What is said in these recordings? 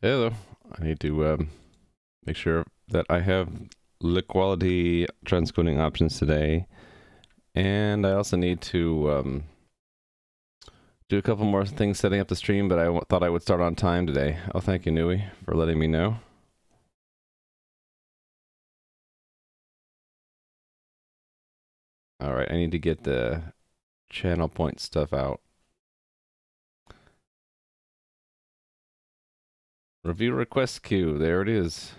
Hello. I need to um, make sure that I have low quality transcoding options today. And I also need to um, do a couple more things setting up the stream, but I thought I would start on time today. Oh, thank you, Nui, for letting me know. All right, I need to get the channel point stuff out. Review request queue. There it is.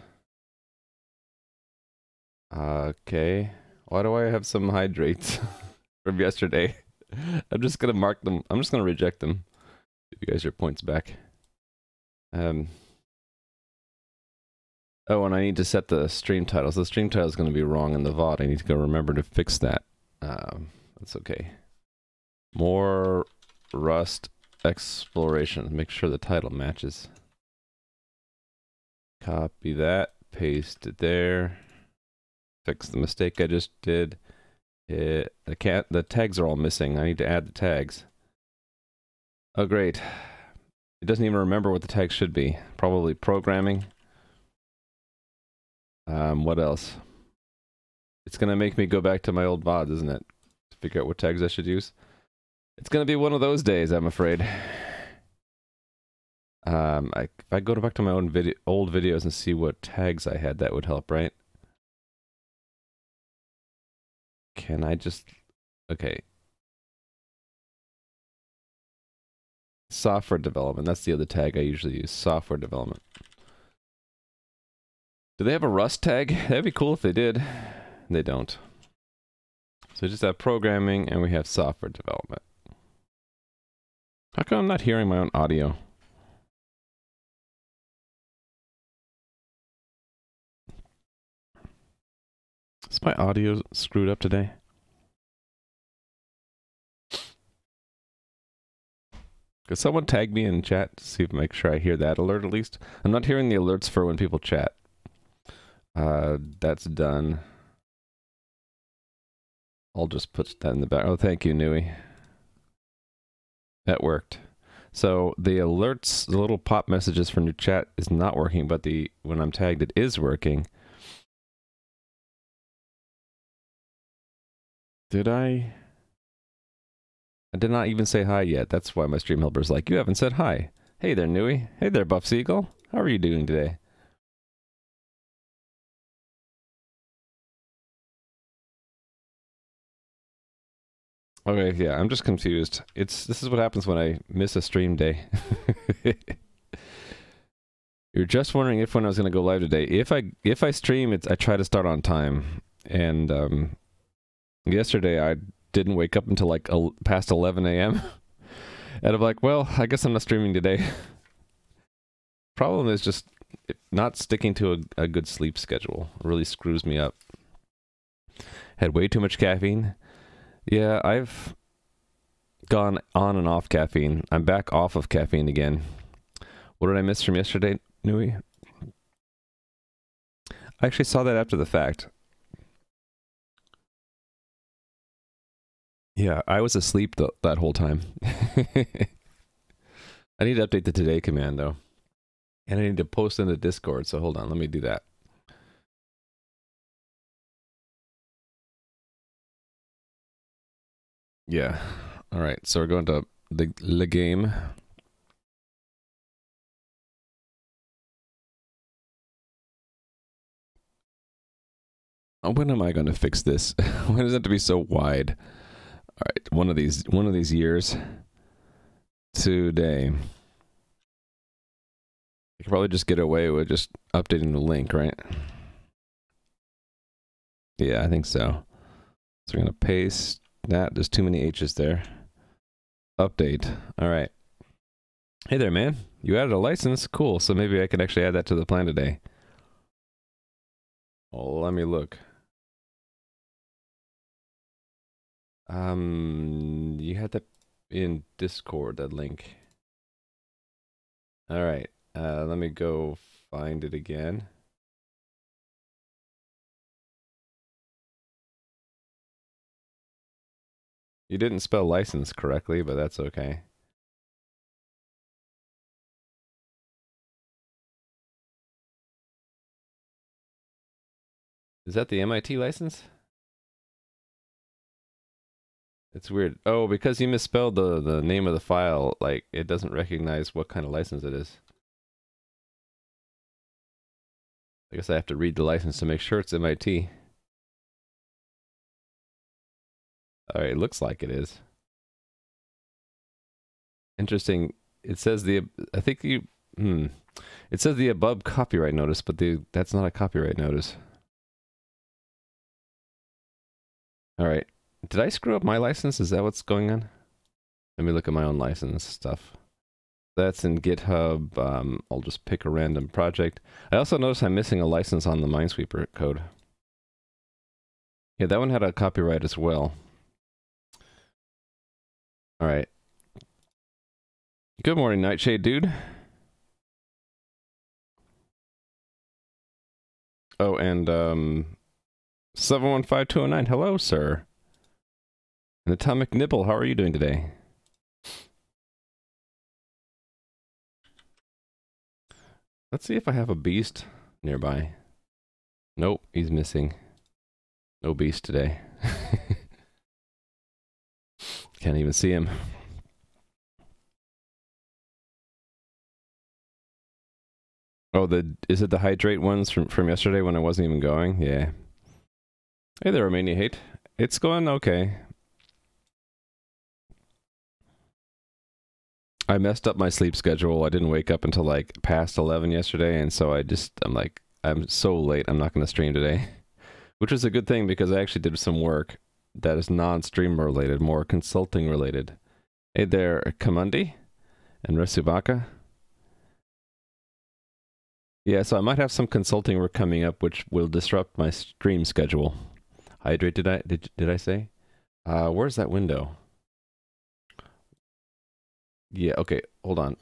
Okay. Why do I have some hydrates from yesterday? I'm just gonna mark them. I'm just gonna reject them. Give you guys your points back. Um. Oh, and I need to set the stream title. So the stream title is going to be wrong in the VOD. I need to go remember to fix that. Um, that's okay. More Rust exploration. Make sure the title matches. Copy that, paste it there. Fix the mistake I just did. It, the cat, the tags are all missing. I need to add the tags. Oh, great. It doesn't even remember what the tags should be. Probably programming. Um, what else? It's gonna make me go back to my old VODs, isn't it? To figure out what tags I should use. It's gonna be one of those days, I'm afraid. Um, I, if I go back to my own video, old videos and see what tags I had, that would help, right? Can I just, okay. Software development, that's the other tag I usually use, software development. Do they have a Rust tag? That'd be cool if they did. They don't. So just have programming and we have software development. How come I'm not hearing my own audio? Is my audio screwed up today? Could someone tag me in chat to see if make sure I hear that alert at least? I'm not hearing the alerts for when people chat. Uh, that's done. I'll just put that in the back. Oh, thank you, Nui. That worked. So the alerts, the little pop messages from your chat is not working, but the when I'm tagged, it is working. Did I? I did not even say hi yet. That's why my stream helper's like, you haven't said hi. Hey there, Nui. Hey there, Buff Seagull. How are you doing today? Okay, yeah, I'm just confused. It's this is what happens when I miss a stream day. You're just wondering if when I was going to go live today. If I if I stream, it's I try to start on time. And um, yesterday I didn't wake up until like past 11 a.m. and I'm like, well, I guess I'm not streaming today. Problem is just not sticking to a, a good sleep schedule. Really screws me up. Had way too much caffeine. Yeah, I've gone on and off caffeine. I'm back off of caffeine again. What did I miss from yesterday, Nui? I actually saw that after the fact. Yeah, I was asleep th- that whole time. I need to update the today command though. And I need to post in the Discord, so hold on, let me do that. Yeah. All right. So we're going to the the game. Oh, when am I going to fix this? when does it to be so wide? All right, one of these one of these years. Today. You can probably just get away with just updating the link, right? Yeah, I think so. So we're gonna paste that. There's too many H's there. Update. All right. Hey there, man. You added a license. Cool. So maybe I can actually add that to the plan today. Oh, let me look. Um, you had that in Discord, that link. All right, uh, let me go find it again. You didn't spell license correctly, but that's okay. Is that the MIT license? It's weird. Oh, because you misspelled the the name of the file, like it doesn't recognize what kind of license it is. I guess I have to read the license to make sure it's MIT. All right, it looks like it is. Interesting. It says the I think you hmm. It says the above copyright notice, but the that's not a copyright notice. All right. Did I screw up my license? Is that what's going on? Let me look at my own license stuff. That's in GitHub. Um, I'll just pick a random project. I also noticed I'm missing a license on the Minesweeper code. Yeah, that one had a copyright as well. All right. Good morning, Nightshade dude. Oh, and um, 715209. Hello, sir. And Atomic nipple, how are you doing today? Let's see if I have a beast nearby. Nope, he's missing. No beast today. Can't even see him. Oh, the is it the hydrate ones from from yesterday when I wasn't even going? Yeah. Hey there, Romania hate. It's going okay. I messed up my sleep schedule. I didn't wake up until like past 11 yesterday, and so I just I'm like I'm so late. I'm not going to stream today, which is a good thing because I actually did some work that is non-stream related, more consulting related. Hey there, Kamundi and Resubaka. Yeah, so I might have some consulting work coming up, which will disrupt my stream schedule. Hydrate? Did I did did I say? Uh, where's that window? Yeah. Okay. Hold on.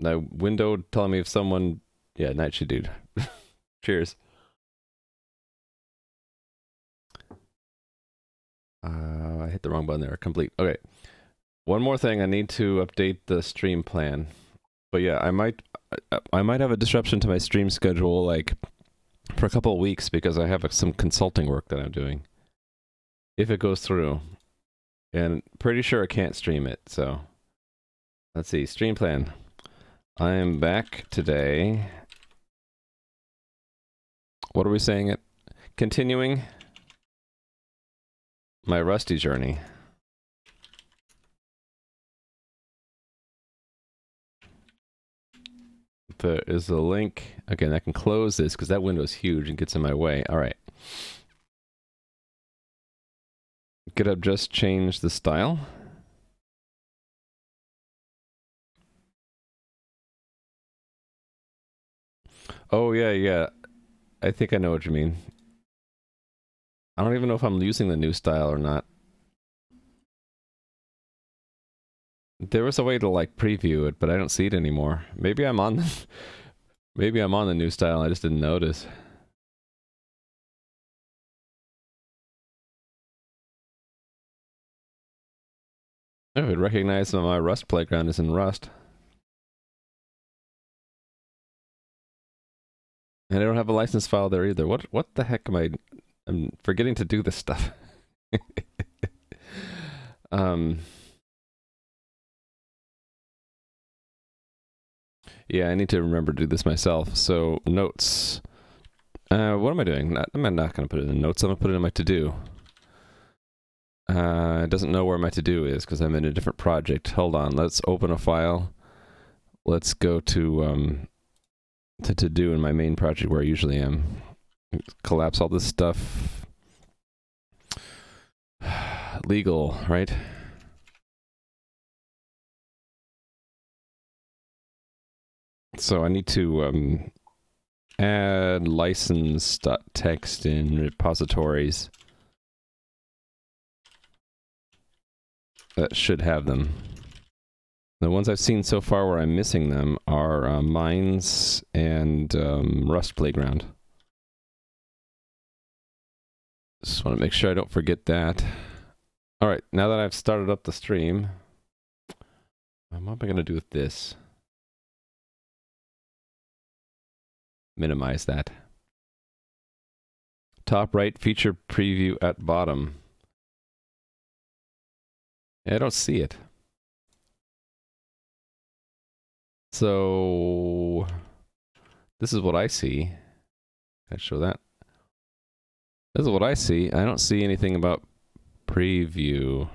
Now, window telling me if someone. Yeah, Nightshade dude. Cheers. Uh, I hit the wrong button there. Complete. Okay. One more thing. I need to update the stream plan. But yeah, I might I might have a disruption to my stream schedule like for a couple of weeks because I have some consulting work that I'm doing. If it goes through. And pretty sure I can't stream it, so let's see, stream plan. I am back today. What are we saying it? Continuing my rusty journey. there is a link. Again, I can close this because that window is huge and gets in my way. All right. GitHub just changed the style. Oh, yeah, yeah. I think I know what you mean. I don't even know if I'm using the new style or not. There was a way to like preview it, but I don't see it anymore. Maybe I'm on the, maybe I'm on the new style. I just didn't notice. Oh, it recognized that my Rust playground is in Rust. And I don't have a license file there either. What what the heck am I I'm forgetting to do this stuff. um Yeah, I need to remember to do this myself. So notes. Uh, what am I doing? Not, I'm not going to put it in notes. I'm going to put it in my to-do. Uh, it doesn't know where my to-do is because I'm in a different project. Hold on. Let's open a file. Let's go to um, to to-do in my main project where I usually am. Collapse all this stuff. Legal, right? So I need to um, add license.txt in repositories. That should have them. The ones I've seen so far where I'm missing them are uh, Mines and um, Rust Playground. Just want to make sure I don't forget that. All right, now that I've started up the stream, what am I going to do with this? minimize that. Top right feature preview at bottom. I don't see it. So this is what I see. Can I show that. This is what I see. I don't see anything about preview.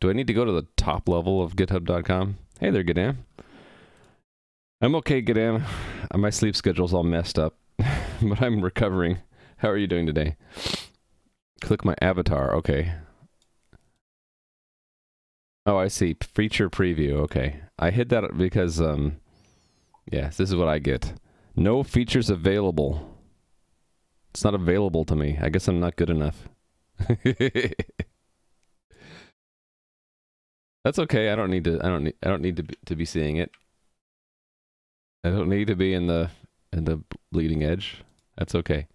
Do I need to go to the top level of github.com? Hey there, Gadam. I'm okay, Gadam. My sleep schedule's all messed up, but I'm recovering. How are you doing today? Click my avatar. Okay. Oh, I see. Feature preview. Okay. I hit that because, um, yes, this is what I get. No features available. It's not available to me. I guess I'm not good enough. That's okay. I don't need to. I don't need. I don't need to be, to be seeing it. I don't need to be in the in the bleeding edge. That's okay.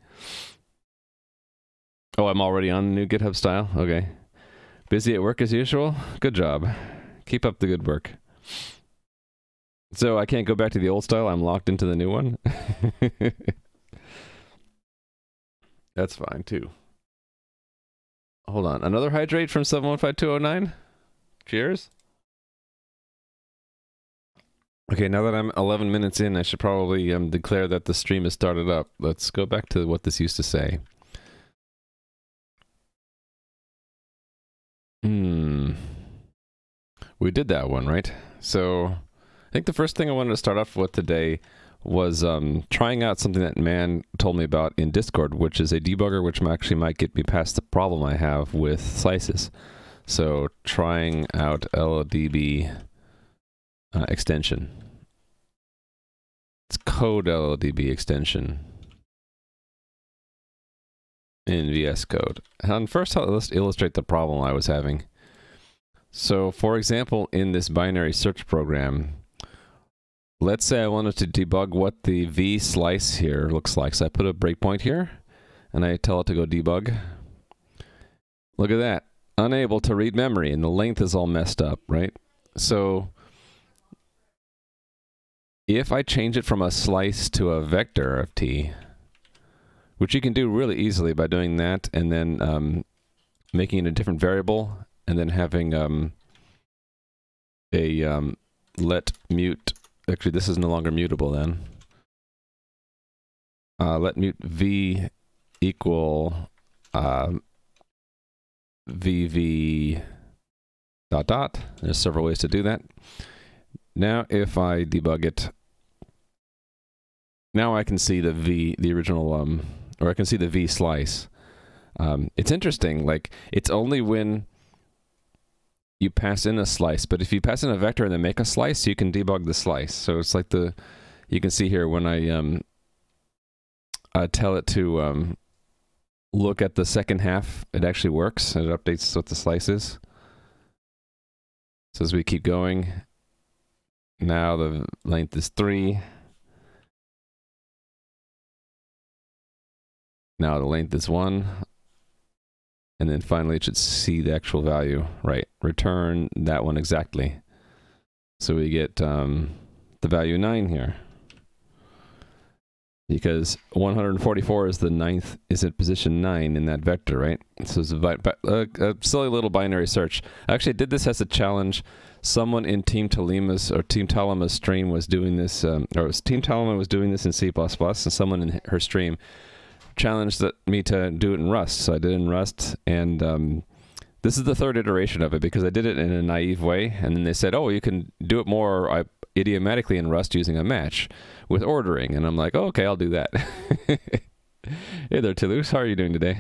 Oh, I'm already on the new GitHub style. Okay. Busy at work as usual. Good job. Keep up the good work. So I can't go back to the old style. I'm locked into the new one. That's fine too. Hold on. Another hydrate from 715209? Cheers. Okay, now that I'm 11 minutes in, I should probably um, declare that the stream has started up. Let's go back to what this used to say. Hmm. We did that one, right? So I think the first thing I wanted to start off with today was um, trying out something that man told me about in Discord, which is a debugger which actually might get me past the problem I have with slices. So trying out LLDB uh, extension. It's code LLDB extension in VS Code. And first, let's illustrate the problem I was having. So, for example, in this binary search program, let's say I wanted to debug what the V slice here looks like. So I put a breakpoint here, and I tell it to go debug. Look at that. Unable to read memory, and the length is all messed up, right? So if I change it from a slice to a vector of t, which you can do really easily by doing that and then um, making it a different variable and then having um, a um, let mute Actually, this is no longer mutable then. Uh, let mute v equal uh, vv dot dot. There's several ways to do that. Now, if I debug it, now I can see the v, the original, um, or I can see the v slice. Um, it's interesting. Like it's only when you pass in a slice. But if you pass in a vector and then make a slice, you can debug the slice. So it's like the, you can see here when I um, I tell it to um, look at the second half, it actually works. It updates what the slice is. So as we keep going, now the length is three. Now the length is one. And then finally it should see the actual value right? Return that one exactly. So we get um, the value 9 here. Because 144 is the ninth is at position 9 in that vector right? So it's a, a, a silly little binary search. Actually, I did this as a challenge. Someone in team Talima's or team Talama's stream was doing this um, or team Talama was doing this in C++ and someone in her stream challenged me to do it in Rust, so I did it in Rust, and um, this is the third iteration of it because I did it in a naive way, and then they said, "Oh, you can do it more uh, idiomatically in Rust using a match with ordering," and I'm like, oh, "Okay, I'll do that." hey there, Toulouse. How are you doing today?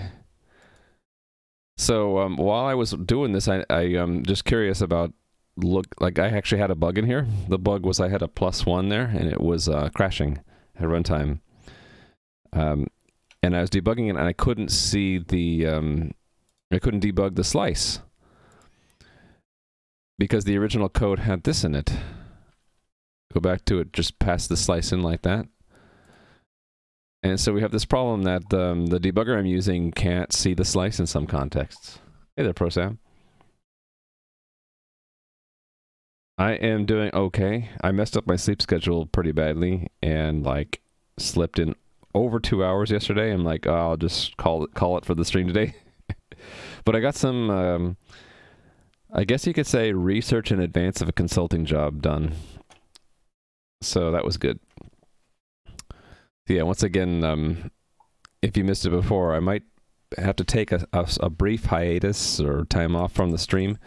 So um, while I was doing this, I, I um just curious about look like I actually had a bug in here. The bug was I had a plus one there, and it was uh, crashing at runtime. Um, and I was debugging it, and I couldn't see the, um, I couldn't debug the slice because the original code had this in it. Go back to it, just pass the slice in like that. And so we have this problem that um, the debugger I'm using can't see the slice in some contexts. Hey there, ProSam. I am doing okay. I messed up my sleep schedule pretty badly and like slipped in over two hours yesterday. I'm like, oh, I'll just call it call it for the stream today. but I got some, um, I guess you could say, research in advance of a consulting job done. So that was good. Yeah, once again, um, if you missed it before, I might have to take a, a, a brief hiatus or time off from the stream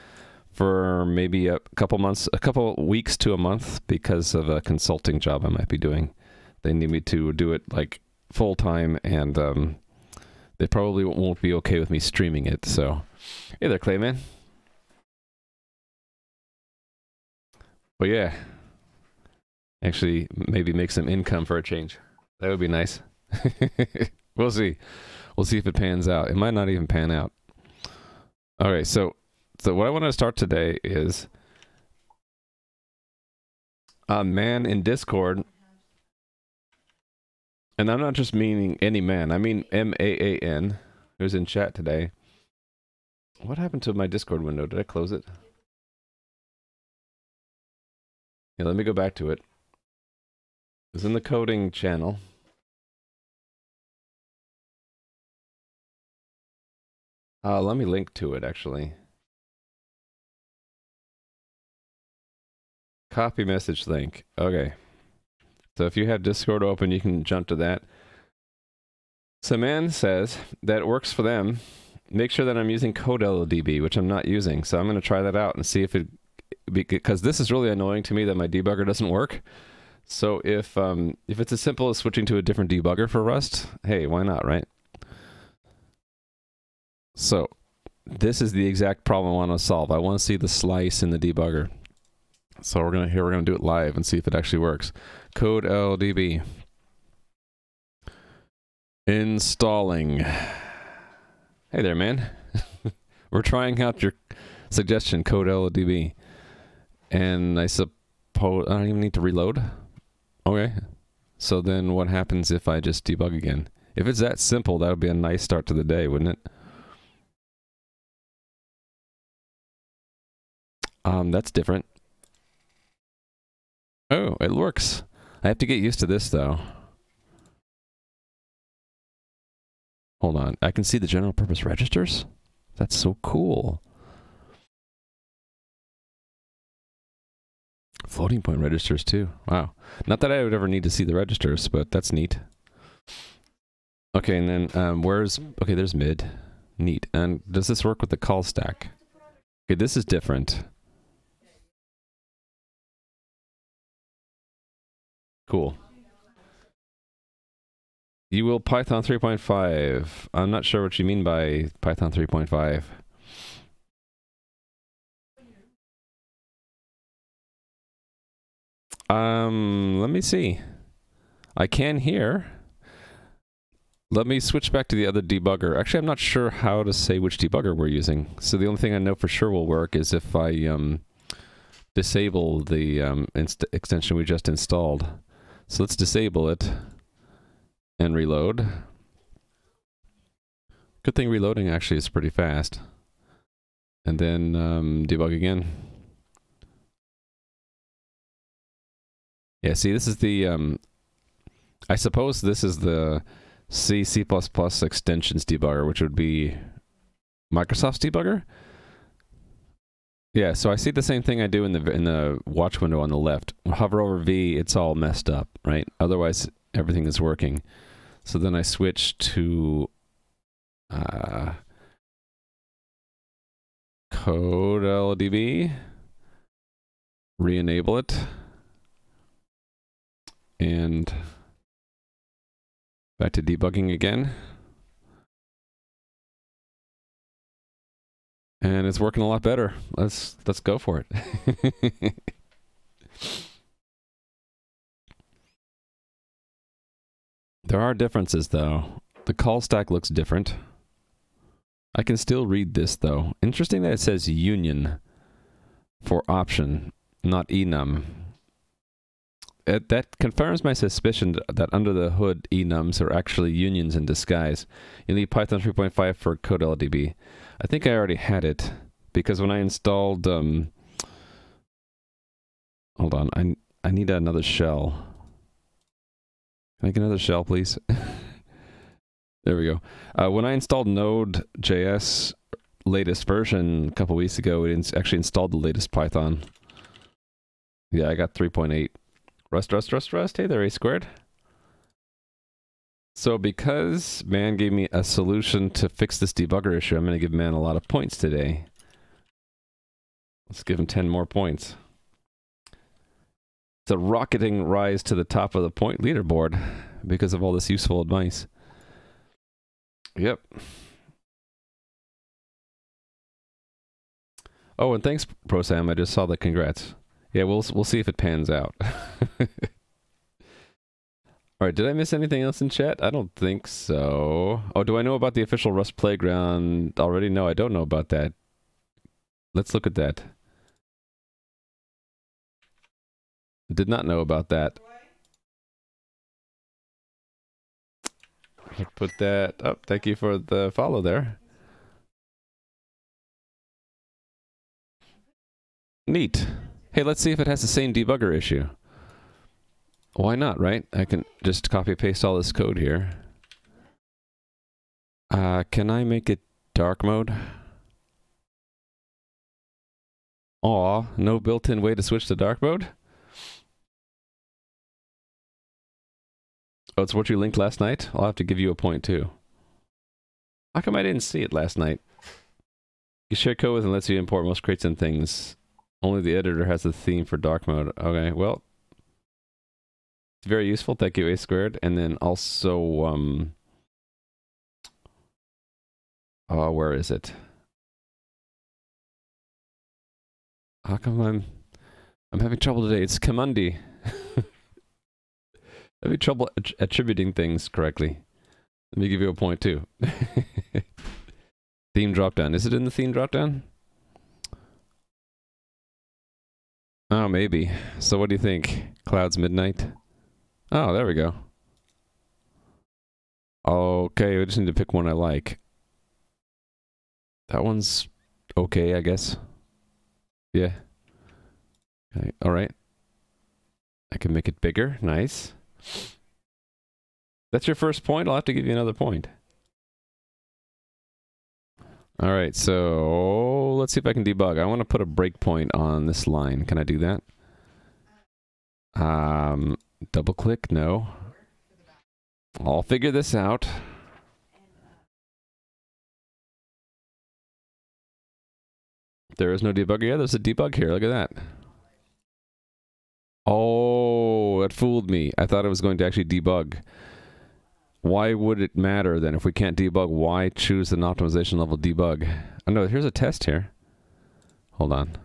for maybe a couple months, a couple weeks to a month because of a consulting job I might be doing. They need me to do it like full time, and um, they probably won't be okay with me streaming it. So, hey there, Clayman. But yeah, actually, maybe make some income for a change. That would be nice. we'll see. We'll see if it pans out. It might not even pan out. Okay, so so what I want to start today is a man in Discord, and I'm not just meaning any man. I mean M A A N, who's in chat today. What happened to my Discord window? Did I close it? Yeah, let me go back to it. It's in the coding channel. Uh, let me link to it actually. Copy message link. Okay. So if you have Discord open, you can jump to that. So man says that works for them. Make sure that I'm using CodeLLDB, which I'm not using. So I'm going to try that out and see if it because this is really annoying to me that my debugger doesn't work. So if um, if it's as simple as switching to a different debugger for Rust, hey, why not, right? So this is the exact problem I want to solve. I want to see the slice in the debugger. So we're gonna here we're gonna do it live and see if it actually works. CodeLLDB. Installing. Hey there, man. we're trying out your suggestion, CodeLLDB. And I suppose I don't even need to reload. Okay. So then what happens if I just debug again? If it's that simple, that would be a nice start to the day, wouldn't it? Um, that's different. Oh, it works. I have to get used to this, though. Hold on. I can see the general purpose registers? That's so cool. Floating point registers, too. Wow. Not that I would ever need to see the registers, but that's neat. Okay, and then um, where's... Okay, there's mid. Neat. And does this work with the call stack? Okay, this is different. Cool. You will Python 3.5. I'm not sure what you mean by Python 3.5. Um, let me see. I can hear. Let me switch back to the other debugger. Actually, I'm not sure how to say which debugger we're using. So the only thing I know for sure will work is if I um, disable the um, extension we just installed. So let's disable it and reload. Good thing reloading actually is pretty fast. And then um, debug again. Yeah, see, this is the, um, I suppose this is the C, C++ extensions debugger, which would be Microsoft's debugger. Yeah, so I see the same thing I do in the in the watch window on the left. Hover over V, it's all messed up, right? Otherwise, everything is working. So then I switch to uh, CodeLLDB, re-enable it, and back to debugging again. And it's working a lot better. Let's let's go for it. there are differences though. The call stack looks different. I can still read this though. Interesting that it says union for option, not enum. It, that confirms my suspicion that under the hood enums are actually unions in disguise. You need Python 3.5 for CodeLLDB. I think I already had it because when I installed um hold on, I I need another shell. Can I get another shell, please? there we go. Uh, when I installed Node.js latest version a couple weeks ago, it actually installed the latest Python. Yeah, I got 3.8. Rust, rust, rust, rust. Hey there, A squared. So because man gave me a solution to fix this debugger issue, I'm going to give man a lot of points today. Let's give him 10 more points. It's a rocketing rise to the top of the point leaderboard because of all this useful advice. Yep. Oh, and thanks, ProSam. I just saw the congrats. Yeah, we'll we'll see if it pans out. All right, did I miss anything else in chat? I don't think so. Oh, do I know about the official Rust playground already? No, I don't know about that. Let's look at that. Did not know about that. Put that up. Thank you for the follow there. Neat. Hey, let's see if it has the same debugger issue. Why not, right? I can just copy paste all this code here. Uh, can I make it dark mode? Aw, no built-in way to switch to dark mode? Oh, it's what you linked last night? I'll have to give you a point too. How come I didn't see it last night? You share code with and lets you import most crates and things. Only the editor has the theme for dark mode. Okay, well. It's very useful. Thank you, A squared. And then also, um... Oh, where is it? How come I'm... I'm having trouble today? It's Kamundi. having trouble att attributing things correctly. Let me give you a point too. theme dropdown. Is it in the theme dropdown? Oh, ah, maybe. So what do you think? Clouds Midnight? Oh, there we go. Okay, we just need to pick one I like. That one's okay, I guess. Yeah. Okay, alright. I can make it bigger. Nice. That's your first point? I'll have to give you another point. All right, so let's see if I can debug. I want to put a breakpoint on this line. Can I do that? Um, double click, no. I'll figure this out. There is no debugger. Yeah, there's a debug here. Look at that. Oh, it fooled me. I thought it was going to actually debug why would it matter then if we can't debug? Why choose an optimization level debug? Oh no, here's a test here. Hold on.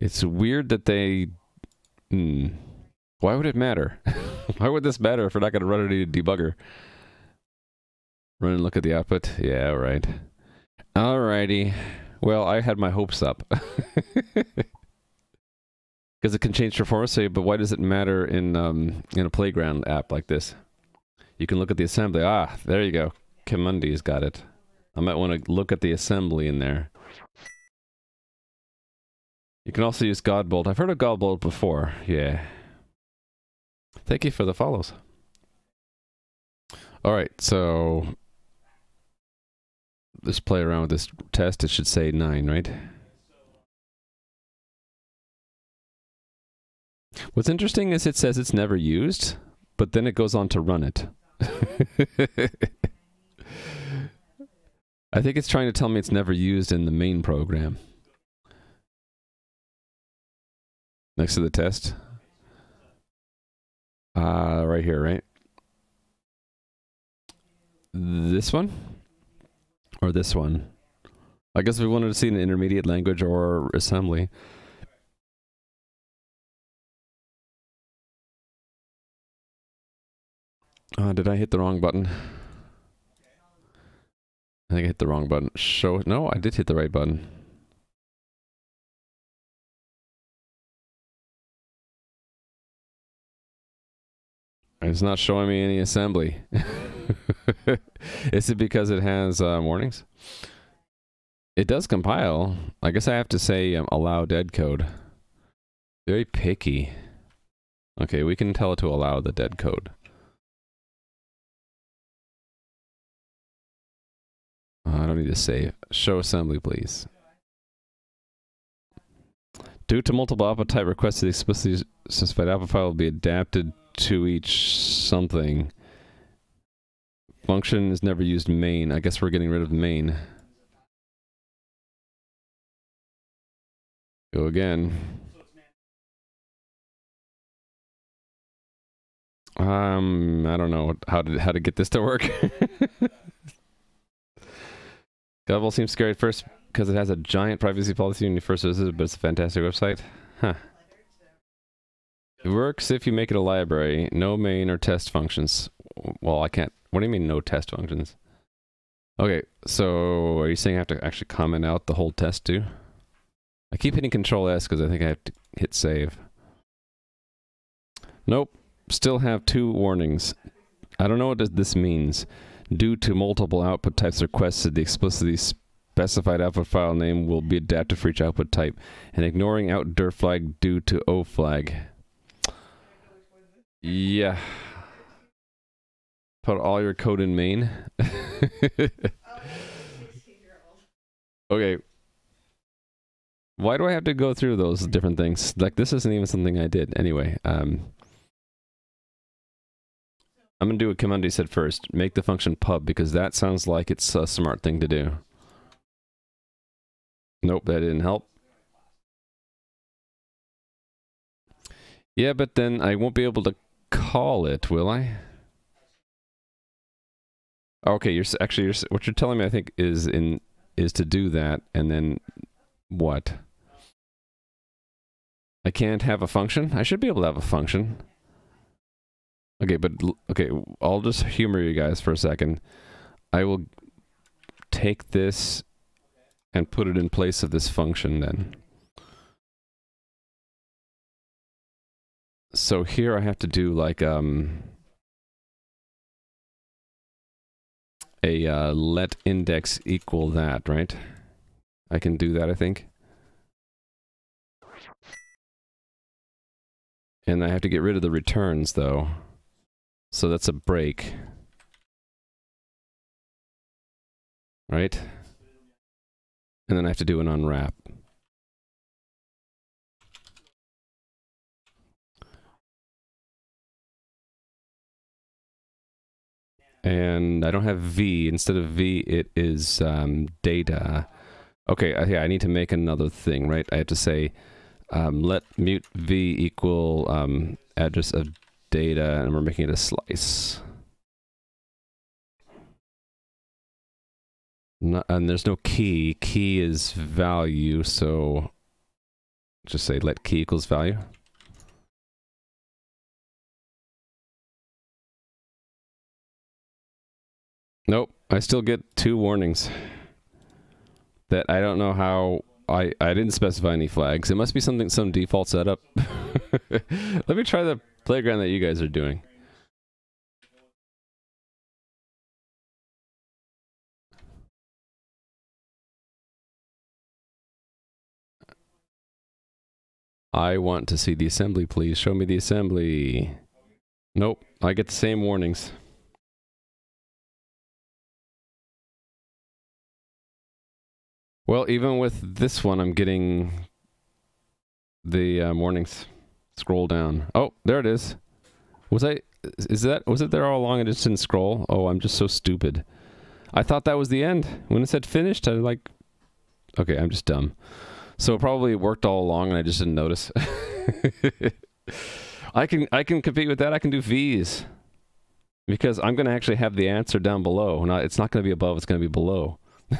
It's weird that they. Hmm. Why would it matter? why would this matter if we're not going to run any debugger? Run and look at the output. Yeah, right. Alrighty. Well, I had my hopes up. because it can change performance. Say, but why does it matter in um, in a playground app like this? You can look at the assembly. Ah, there you go. Kamundi's got it. I might want to look at the assembly in there. You can also use Godbolt. I've heard of Godbolt before. Yeah. Thank you for the follows. All right, so let's play around with this test. It should say nine, right? What's interesting is it says it's never used, but then it goes on to run it. I think it's trying to tell me it's never used in the main program. Next to the test. Uh, right here, right? This one? Or this one? I guess we wanted to see an intermediate language or assembly. Uh, did I hit the wrong button? I think I hit the wrong button. Show, no, I did hit the right button. It's not showing me any assembly. Is it because it has uh, warnings? It does compile. I guess I have to say um, allow dead code. Very picky. Okay, we can tell it to allow the dead code. Uh, I don't need to save. Show assembly, please. Due to multiple output type requests, the explicitly specified output file will be adapted to each something. Function is never used main. I guess we're getting rid of main. Go again. Um, I don't know how to how to get this to work. Godbolt seems scary at first because it has a giant privacy policy when you first visit it, but it's a fantastic website. Huh. It works if you make it a library. No main or test functions. Well, I can't. What do you mean no test functions? Okay, so are you saying I have to actually comment out the whole test too? I keep hitting Control S because I think I have to hit save. Nope. Still have two warnings. I don't know what this means. Due to multiple output types requested, the explicitly specified output file name will be adapted for each output type, and ignoring out dir flag due to O flag. Yeah. Put all your code in main. okay. Why do I have to go through those different things? Like this isn't even something I did. Anyway, um, I'm gonna do what Kamundi said first. Make the function pub because that sounds like it's a smart thing to do. Nope, that didn't help. Yeah, but then I won't be able to call it, will I? Okay, you're actually you're, what you're telling me. I think is in is to do that, and then what? I can't have a function. I should be able to have a function. Okay, but okay, I'll just humor you guys for a second. I will take this and put it in place of this function then. So here I have to do like um a uh, let index equal that, right? I can do that, I think. And I have to get rid of the returns, though. So that's a break. Right? And then I have to do an unwrap. And I don't have V. Instead of V, it is um, data. Okay, uh, yeah, I need to make another thing, right? I have to say um, let mute V equal um, address of data, and we're making it a slice. and there's no key. Key is value, so just say let key equals value. Nope, I still get two warnings that I don't know how I I didn't specify any flags. It must be something some default setup. Let me try the playground that you guys are doing. I want to see the assembly, please. Show me the assembly. Nope, I get the same warnings. Well, even with this one, I'm getting the uh, warnings. Scroll down. Oh, there it is. Was I? Is that? Was it there all along? I just didn't scroll. Oh, I'm just so stupid. I thought that was the end. When it said finished, I like. Okay, I'm just dumb. So it probably worked all along, and I just didn't notice. I can I can compete with that. I can do V's because I'm going to actually have the answer down below. Not it's not going to be above. It's going to be below.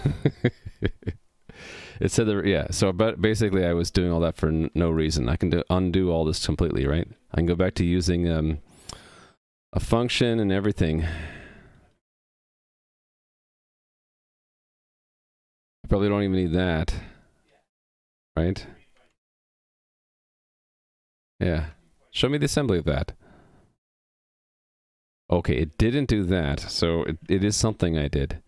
it said that yeah. So but basically, I was doing all that for no reason. I can do, undo all this completely, right? I can go back to using um, a function and everything. I probably don't even need that right? Yeah. Show me the assembly of that. Okay, it didn't do that, so it, it is something I did.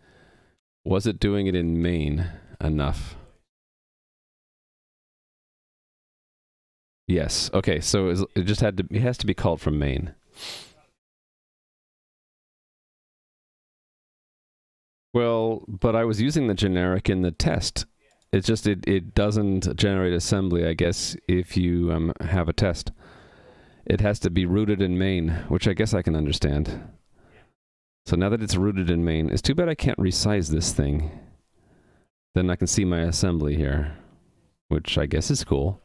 Was it doing it in main enough? Yes. Okay. So it just had to. It has to be called from main. Well, but I was using the generic in the test. It's just it, it doesn't generate assembly, I guess, if you um, have a test. It has to be rooted in main, which I guess I can understand. So now that it's rooted in main, it's too bad I can't resize this thing. Then I can see my assembly here, which I guess is cool.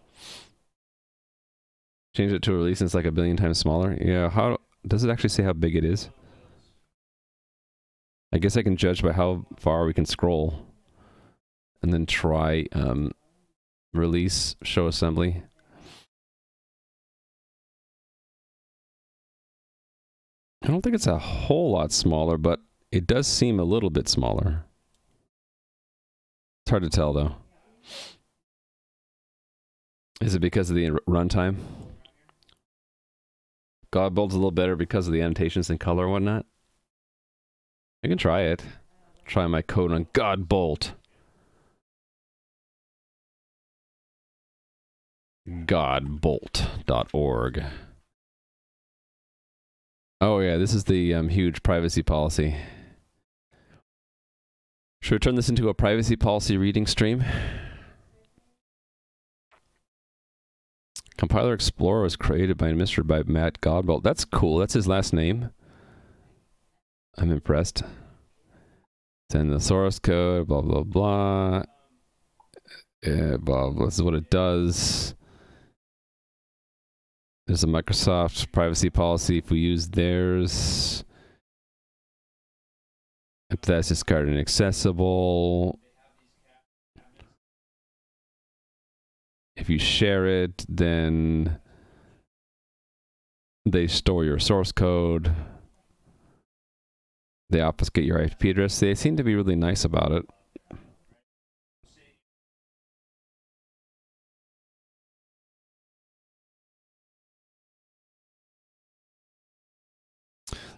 Change it to a release and it's like a billion times smaller. Yeah, how does it actually say how big it is? I guess I can judge by how far we can scroll. And then try um, release, show assembly. I don't think it's a whole lot smaller, but it does seem a little bit smaller. It's hard to tell though. Is it because of the r- runtime? Godbolt's a little better because of the annotations and color and whatnot. I can try it. Try my code on Godbolt. Godbolt.org. Oh yeah, this is the um, huge privacy policy. Should we turn this into a privacy policy reading stream? Compiler Explorer was created by administered by Matt Godbolt. That's cool. That's his last name. I'm impressed. Send the source code, blah, blah, blah. Uh, blah, blah. This is what it does. There's a Microsoft privacy policy. If we use theirs, if that's discarded and if you share it, then they store your source code. They obfuscate your IP address. They seem to be really nice about it.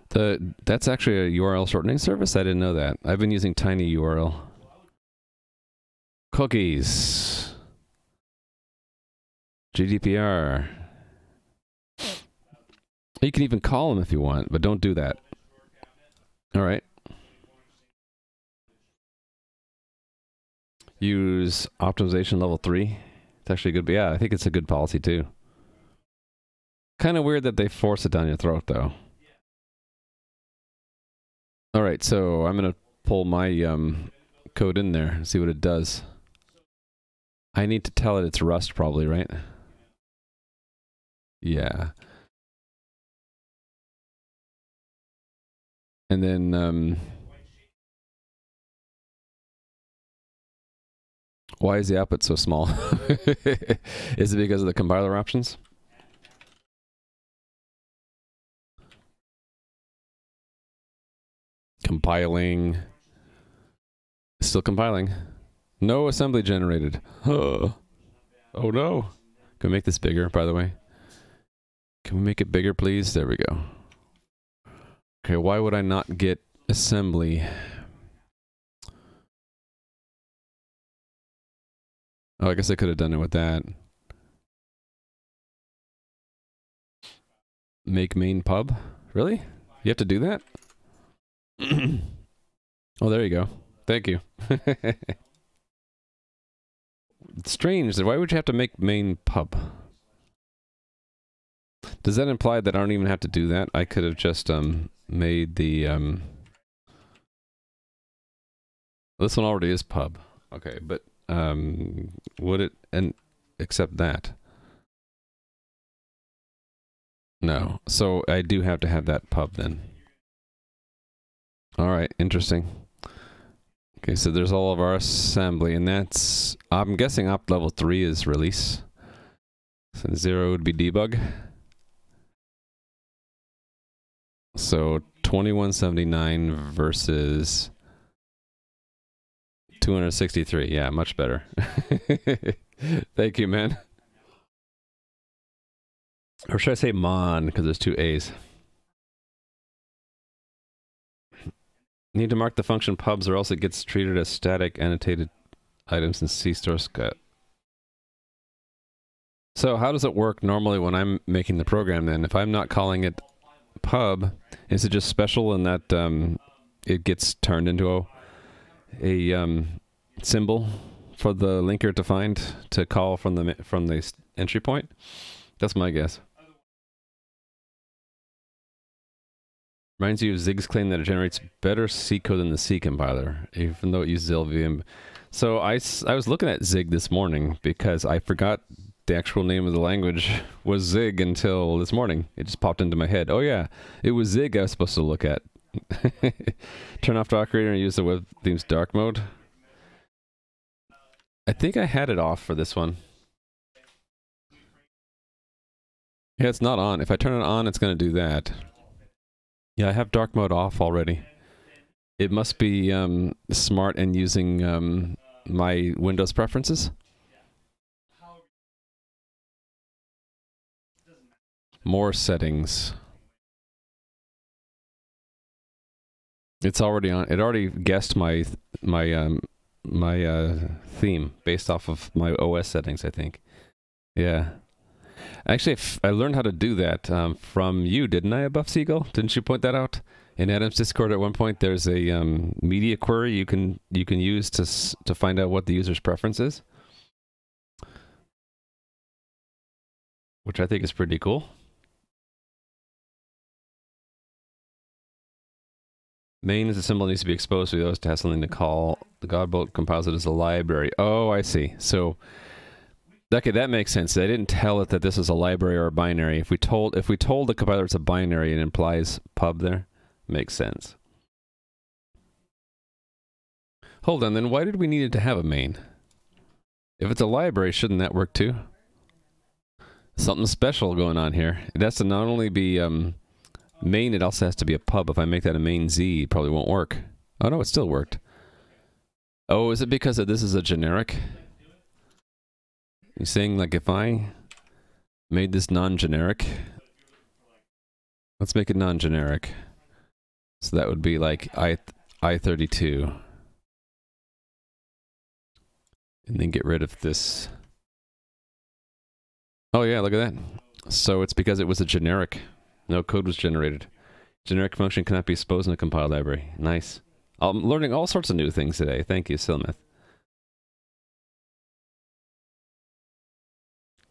The that's actually a URL shortening service. I didn't know that. I've been using Tiny URL. Cookies. GDPR. You can even call them if you want, but don't do that. All right. Use optimization level three. It's actually good. Yeah, I think it's a good policy too. Kind of weird that they force it down your throat, though. All right, so I'm gonna pull my um, code in there and see what it does. I need to tell it it's Rust, probably, right? Yeah. And then um, why is the output so small? is it because of the compiler options? Compiling. Still compiling. No assembly generated. Oh, oh no. Can make this bigger, by the way? Can we make it bigger, please? There we go. Okay, why would I not get assembly? Oh, I guess I could have done it with that. Make main pub? Really? You have to do that? oh, there you go. Thank you. Strange. Why would you have to make main pub? Does that imply that I don't even have to do that? I could have just um made the um this one already is pub. Okay, but um would it and accept that? No. So I do have to have that pub then. All right, interesting. Okay, so there's all of our assembly, and that's I'm guessing op level three is release. So zero would be debug. So 2179 versus 263. Yeah, much better. Thank you, man. Or should I say mon because there's two A's. Need to mark the function pubs or else it gets treated as static annotated items in C store Scott. So how does it work normally when I'm making the program then? If I'm not calling it pub, is it just special in that um, it gets turned into a, a um, symbol for the linker to find to call from the from the entry point? That's my guess. Reminds you of Zig's claim that it generates better C code than the C compiler, even though it uses LLVM. So I, I was looking at Zig this morning because I forgot the actual name of the language was Zig until this morning. It just popped into my head. Oh yeah, it was Zig I was supposed to look at. Turn off Dark Reader and use the web themes dark mode. I think I had it off for this one. Yeah, it's not on. If I turn it on, it's going to do that. Yeah, I have dark mode off already. It must be um, smart and using um, my Windows preferences. More settings. It's already on. It already guessed my my um my uh theme based off of my OS settings. I think. Yeah. Actually, I learned how to do that um, from you, didn't I, Buff Siegel? Didn't you point that out in Adam's Discord at one point? There's a um, media query you can you can use to to find out what the user's preference is, which I think is pretty cool. Main is a symbol that needs to be exposed for those to have something to call. The Godbolt composite is a library. Oh, I see. So, okay, that makes sense. They didn't tell it that this is a library or a binary. If we told if we told the compiler it's a binary, it implies pub there. Makes sense. Hold on, then why did we need it to have a main? If it's a library, shouldn't that work too? Something special going on here. It has to not only be um, Main, it also has to be a pub. If I make that a main Z, it probably won't work. Oh no, it still worked. Oh, is it because this is a generic? You're saying like if I made this non-generic? Let's make it non-generic. So that would be like I I32. And then get rid of this. Oh yeah, look at that. So it's because it was a generic. No code was generated. Generic function cannot be exposed in a compiled library. Nice. I'm learning all sorts of new things today. Thank you, Silmith.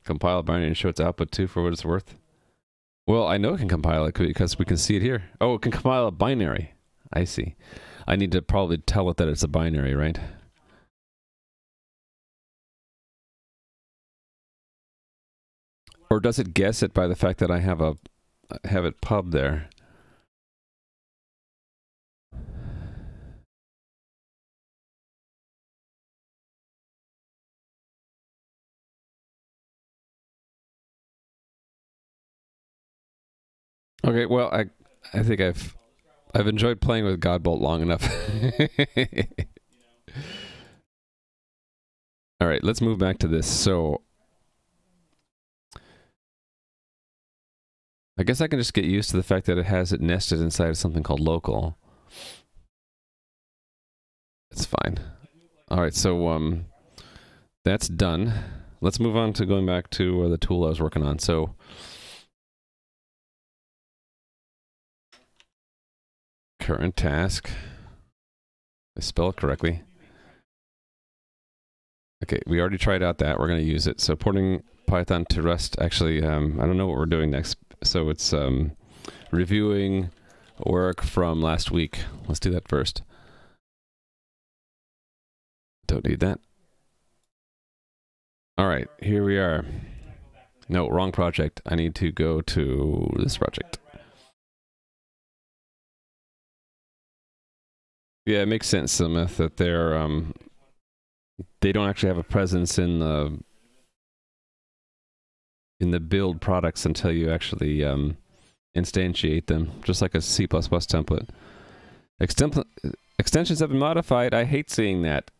Compile binary and show its output too for what it's worth. Well, I know it can compile it because we can see it here. Oh, it can compile a binary. I see. I need to probably tell it that it's a binary, right? Or does it guess it by the fact that I have a have it pub there. Okay, well, I I think I've I've enjoyed playing with Godbolt long enough. All right, let's move back to this. So I guess I can just get used to the fact that it has it nested inside of something called local. It's fine. All right, so um, that's done. Let's move on to going back to uh, the tool I was working on. So current task. I spell it correctly. Okay, we already tried out that. We're going to use it. So porting Python to Rust. Actually, um, I don't know what we're doing next so it's um, reviewing work from last week. Let's do that first. Don't need that. All right, here we are. No, wrong project. I need to go to this project. Yeah, it makes sense, Smith, that they're um, they don't actually have a presence in the in the build products until you actually um, instantiate them, just like a C++ template. Extensions have been modified. I hate seeing that.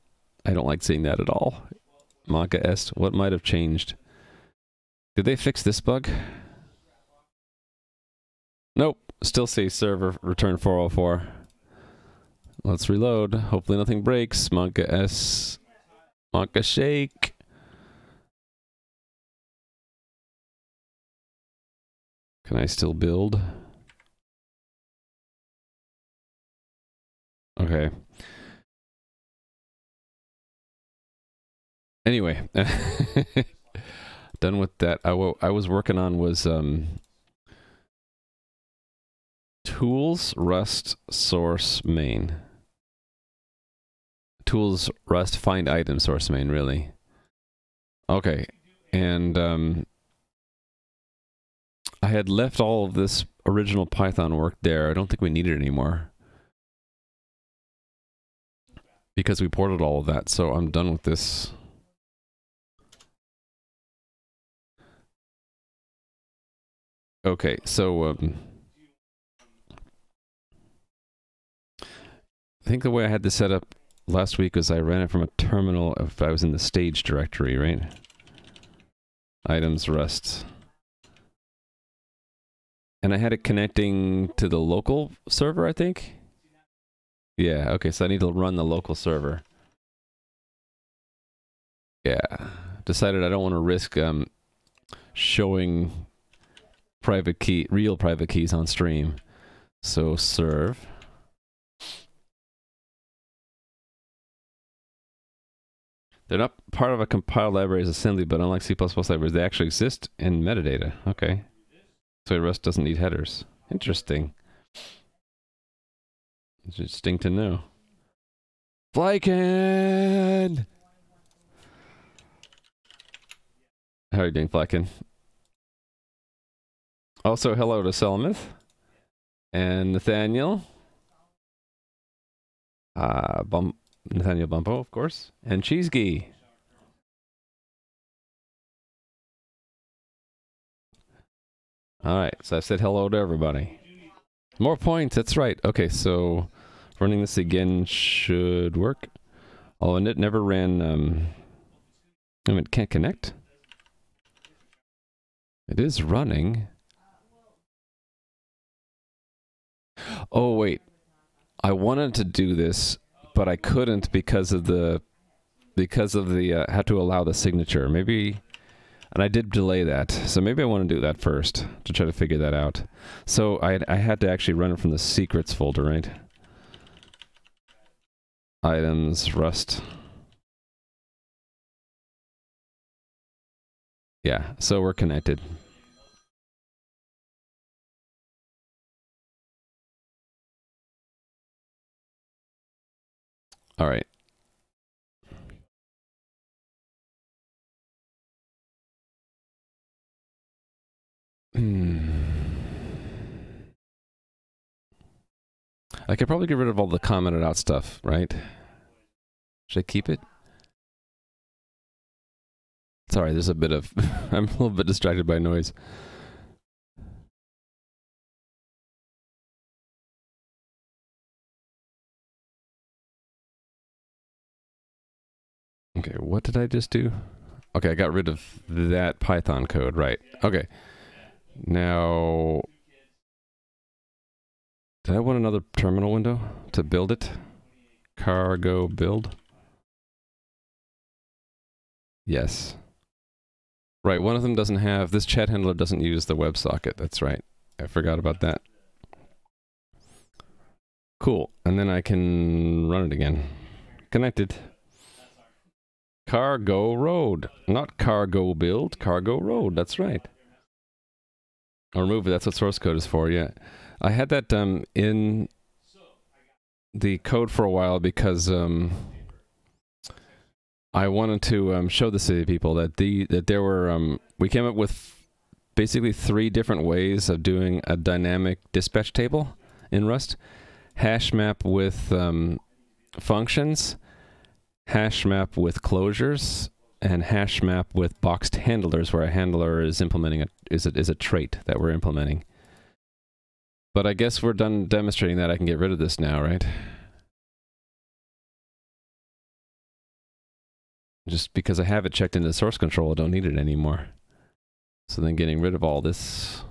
I don't like seeing that at all. Monka est, what might have changed? Did they fix this bug? Nope. Still see server return 404. Let's reload. Hopefully nothing breaks. Monka s. Monka shake. Can I still build? Okay. Anyway, done with that. I, I was working on was um, tools rust source main. Tools rust find item source main really. Okay, and um, I had left all of this original Python work there. I don't think we need it anymore because we ported all of that. So I'm done with this. Okay, so um, I think the way I had this set up last week was I ran it from a terminal if I was in the stage directory, right? Items rust. And I had it connecting to the local server, I think. Yeah, okay, so I need to run the local server. Yeah, decided I don't want to risk um, showing private key, real private keys on stream. So serve. They're not part of a compiled library's assembly, but unlike C++ libraries, they actually exist in metadata. Okay. So Rust doesn't need headers. Interesting. Interesting to know. Flykin! How are you doing, Flykin? Also, hello to Selmith and Nathaniel. Uh, Bum Nathaniel Bumpo, of course, and Cheesegee. All right, so I said hello to everybody. More points, that's right. Okay, so running this again should work. Oh, and it never ran, um, I mean, it can't connect. It is running. Oh, wait. I wanted to do this, but I couldn't because of the because of the uh, had to allow the signature. Maybe and I did delay that. So maybe I want to do that first to try to figure that out. So I I had to actually run it from the secrets folder, right? Items, rust. Yeah, so we're connected. All right. Hmm. I could probably get rid of all the commented out stuff, right? Should I keep it? Sorry, there's a bit of... I'm a little bit distracted by noise. Okay, what did I just do? Okay, I got rid of that Python code, right. Okay. Now, did I want another terminal window to build it? Cargo build? Yes. Right, one of them doesn't have, this chat handler doesn't use the WebSocket, that's right. I forgot about that. Cool, and then I can run it again. Connected. Cargo Road. Not cargo build, cargo road. That's right. Or remove it. That's what source code is for. Yeah. I had that um, in the code for a while because um, I wanted to um, show the city people that the that there were um, we came up with basically three different ways of doing a dynamic dispatch table in Rust. Hash map with um, functions hash map with closures and hash map with boxed handlers where a handler is implementing a is a, is a trait that we're implementing. But I guess we're done demonstrating that. I can get rid of this now, right? Just because I have it checked into source control, I don't need it anymore. So then getting rid of all this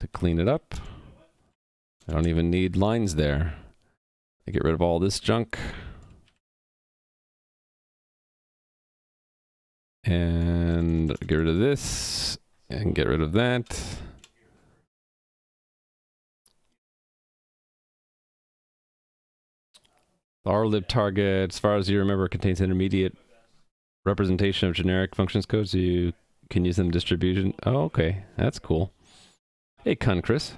to clean it up. I don't even need lines there. I get rid of all this junk. And get rid of this. And get rid of that. RLib target, as far as you remember, contains intermediate representation of generic functions codes. You can use them distribution. Oh, okay. That's cool. Hey, Kun Chris.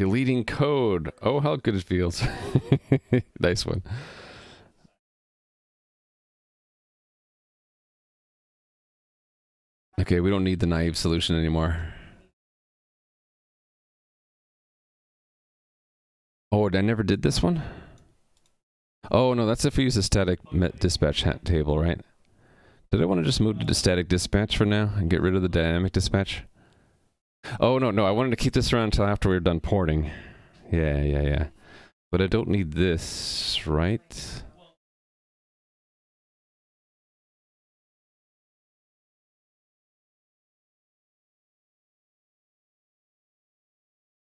Deleting code. Oh, how good it feels. nice one. Okay, we don't need the naive solution anymore. Oh, I never did this one? Oh, no, that's if we use a static dispatch table, right? Did I want to just move to the static dispatch for now and get rid of the dynamic dispatch? Oh, no, no, I wanted to keep this around until after we were done porting. Yeah, yeah, yeah. But I don't need this, right?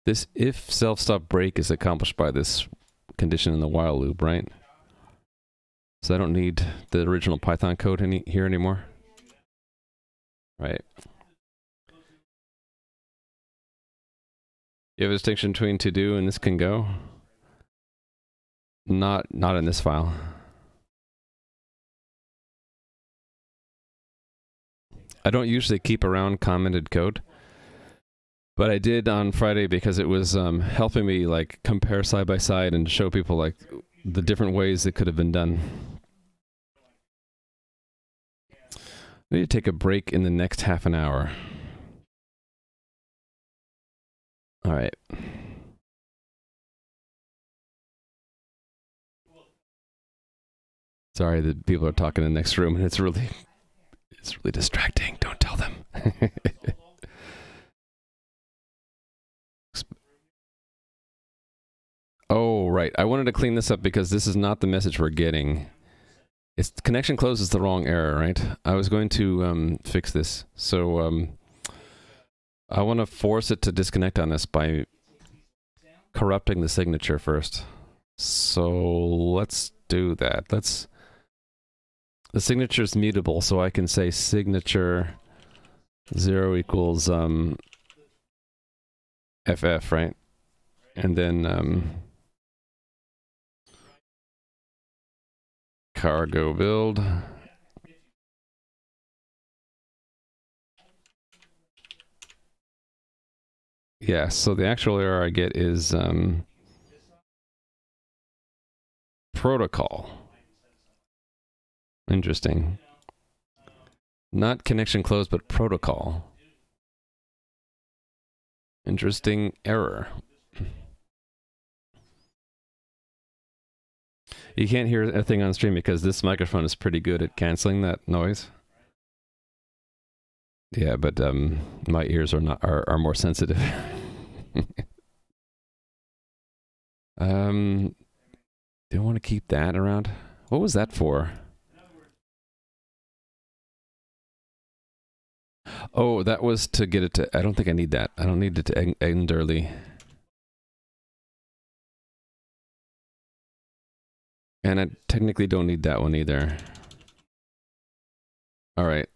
This if self-stop break is accomplished by this condition in the while loop, right? So I don't need the original Python code any here anymore. Right. You have a distinction between to do and this can go? Not not in this file. I don't usually keep around commented code. But I did on Friday because it was um, helping me like compare side by side and show people like the different ways it could have been done. I need to take a break in the next half an hour. All right. Sorry, the people are talking in the next room and it's really it's really distracting. Don't tell them. Oh, right. I wanted to clean this up because this is not the message we're getting. It's connection closed is the wrong error, right? I was going to um, fix this. So um, I want to force it to disconnect on us by corrupting the signature first. So let's do that. Let's. The signature is mutable, so I can say signature zero equals um, FF, right? And then um, cargo build. Yeah, so the actual error I get is um, protocol. Interesting. Not connection closed, but protocol. Interesting error. You can't hear a thing on stream because this microphone is pretty good at canceling that noise. Yeah, but um, my ears are not are, are more sensitive. um, do you want to keep that around? What was that for? Oh, that was to get it to. I don't think I need that. I don't need it to end early. And I technically don't need that one either. All right.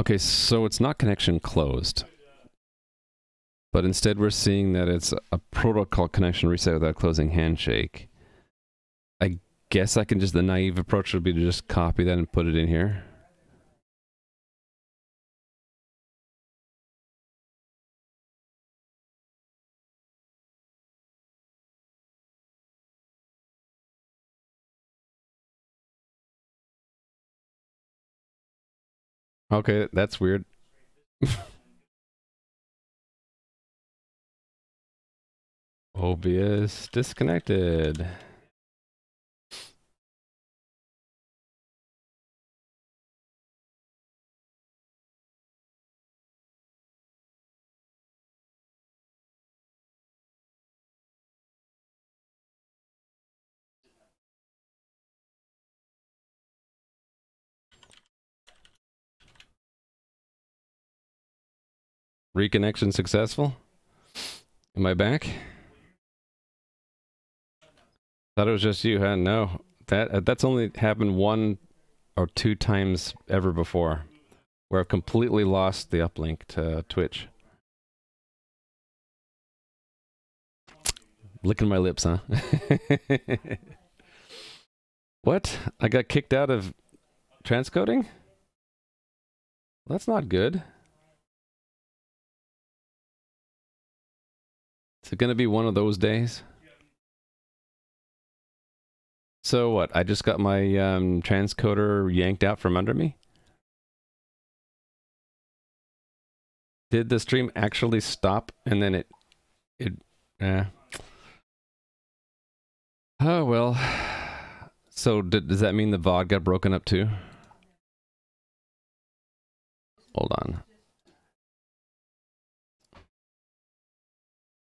Okay, so it's not connection closed. But instead we're seeing that it's a protocol connection reset without closing handshake. I guess I can just, the naive approach would be to just copy that and put it in here. Okay, that's weird. OBS disconnected. Reconnection successful. Am I back? Thought it was just you, huh? No, that uh, that's only happened one or two times ever before, where I've completely lost the uplink to Twitch. Licking my lips, huh? what? I got kicked out of transcoding? That's not good. Is it going to be one of those days? So what? I just got my um, transcoder yanked out from under me? Did the stream actually stop and then it it eh. Oh well. So did, does that mean the VOD got broken up too? Hold on.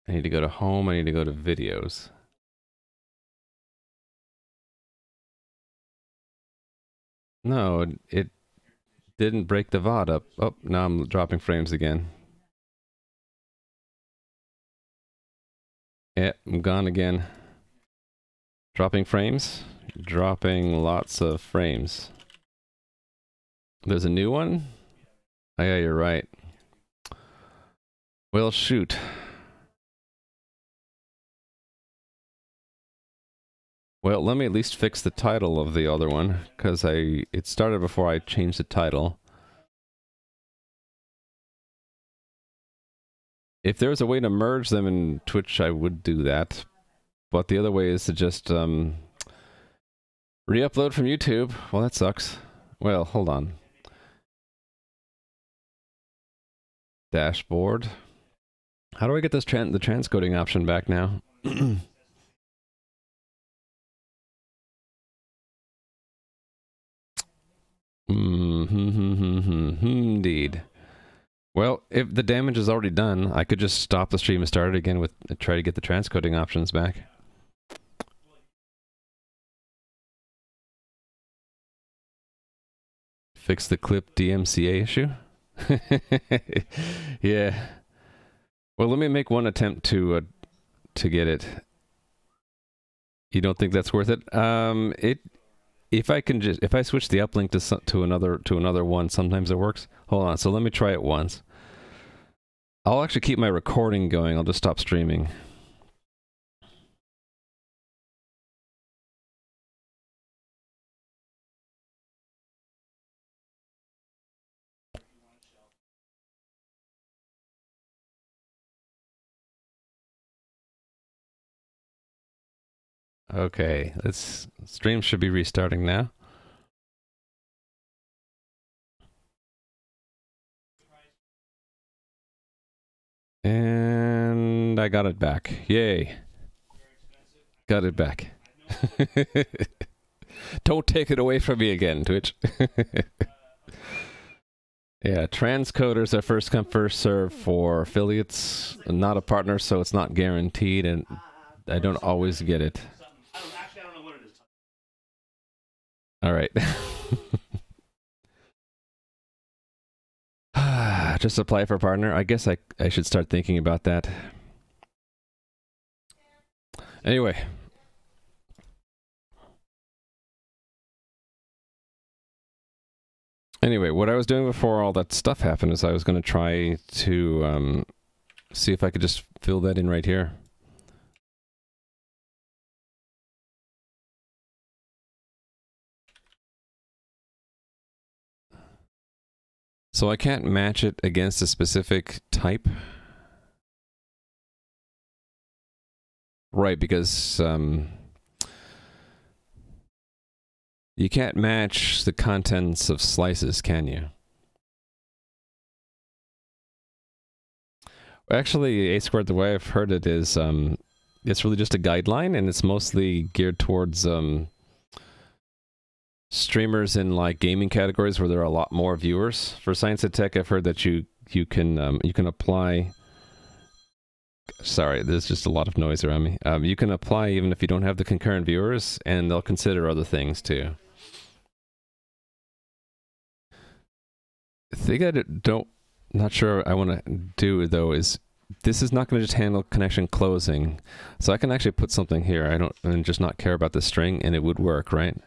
I need to go to home. I need to go to videos. No, it didn't break the VOD up. Oh, now I'm dropping frames again. Yeah, I'm gone again. Dropping frames. Dropping lots of frames. There's a new one? Oh, yeah, you're right. Well, shoot. Well, let me at least fix the title of the other one, because I it started before I changed the title. If there was a way to merge them in Twitch, I would do that. But the other way is to just um, re-upload from YouTube. Well, that sucks. Well, hold on. Dashboard. How do I get this tran the transcoding option back now? Mm-hmm, indeed. Well, if the damage is already done, I could just stop the stream and start it again with try to get the transcoding options back. Fix the clip DMCA issue? yeah. Well, let me make one attempt to uh, to get it. You don't think that's worth it? Um, it if I can just if I switch the uplink to to another to another one, sometimes it works. Hold on, so let me try it once. I'll actually keep my recording going. I'll just stop streaming. Okay, this stream should be restarting now. And I got it back. Yay. Got it back. Don't take it away from me again, Twitch. yeah, transcoders are first come, first serve for affiliates. Not a partner, so it's not guaranteed, and I don't always get it. All right. Just apply for partner. I guess I I should start thinking about that. Anyway. Anyway, what I was doing before all that stuff happened is I was going to try to um, see if I could just fill that in right here. So I can't match it against a specific type. Right, because um, you can't match the contents of slices, can you? Actually, A squared, the way I've heard it is, um, it's really just a guideline, and it's mostly geared towards um, streamers in like gaming categories where there are a lot more viewers. For Science and Tech, I've heard that you you can um, you can apply. Sorry, there's just a lot of noise around me. Um, you can apply even if you don't have the concurrent viewers, and they'll consider other things too. The thing I don't not sure I want to do though is this is not going to just handle connection closing. So I can actually put something here. I don't and just not care about the string and it would work, right?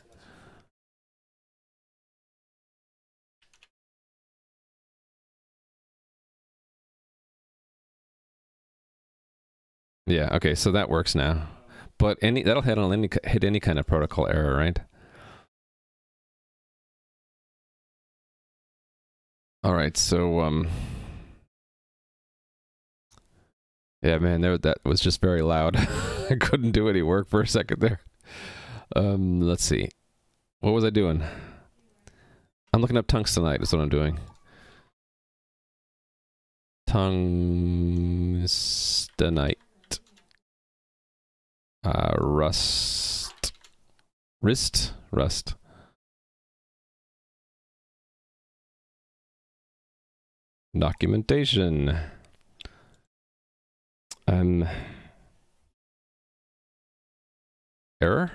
Yeah, okay, so that works now. But any that'll hit on any hit any kind of protocol error, right? All right, so um Yeah, man, there that was just very loud. I couldn't do any work for a second there. Um, let's see. What was I doing? I'm looking up tungstenite is what I'm doing. Tungstenite. Uh, rust. Wrist? Rust. Documentation. Um. Error?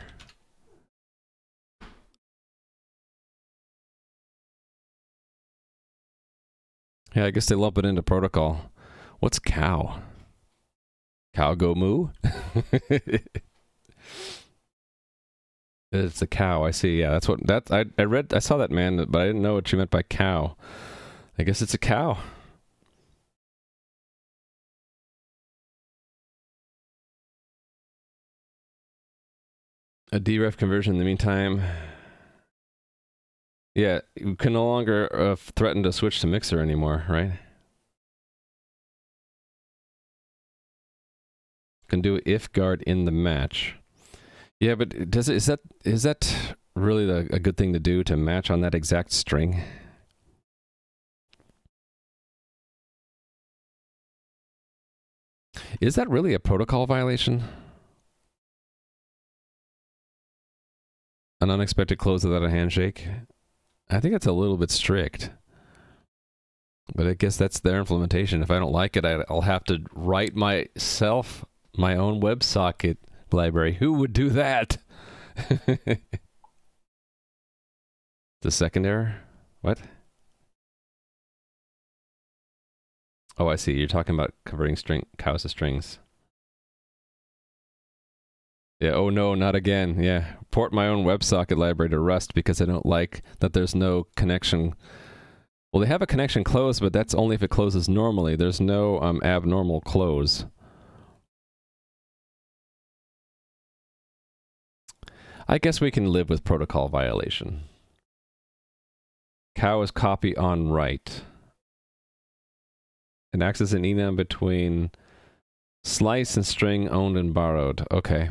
Yeah, I guess they lump it into protocol. What's cow? Cow go moo? it's a cow. I see. Yeah, that's what that I I read. I saw that man, but I didn't know what you meant by cow. I guess it's a cow. A deref conversion in the meantime. Yeah, you can no longer uh, threaten to switch to mixer anymore, right? Can do if guard in the match. Yeah, but does it is that is that really the, a good thing to do to match on that exact string? Is that really a protocol violation? An unexpected close without a handshake? I think that's a little bit strict. But I guess that's their implementation. If I don't like it, I'll have to write myself my own WebSocket library. Who would do that? the second error? What? Oh, I see. You're talking about converting string cows to strings. Yeah, oh no, not again. Yeah. Port my own WebSocket library to Rust because I don't like that there's no connection. Well, they have a connection close, but that's only if it closes normally. There's no um, abnormal close. I guess we can live with protocol violation. Cow is copy on write. It acts as an enum between slice and string owned and borrowed. Okay.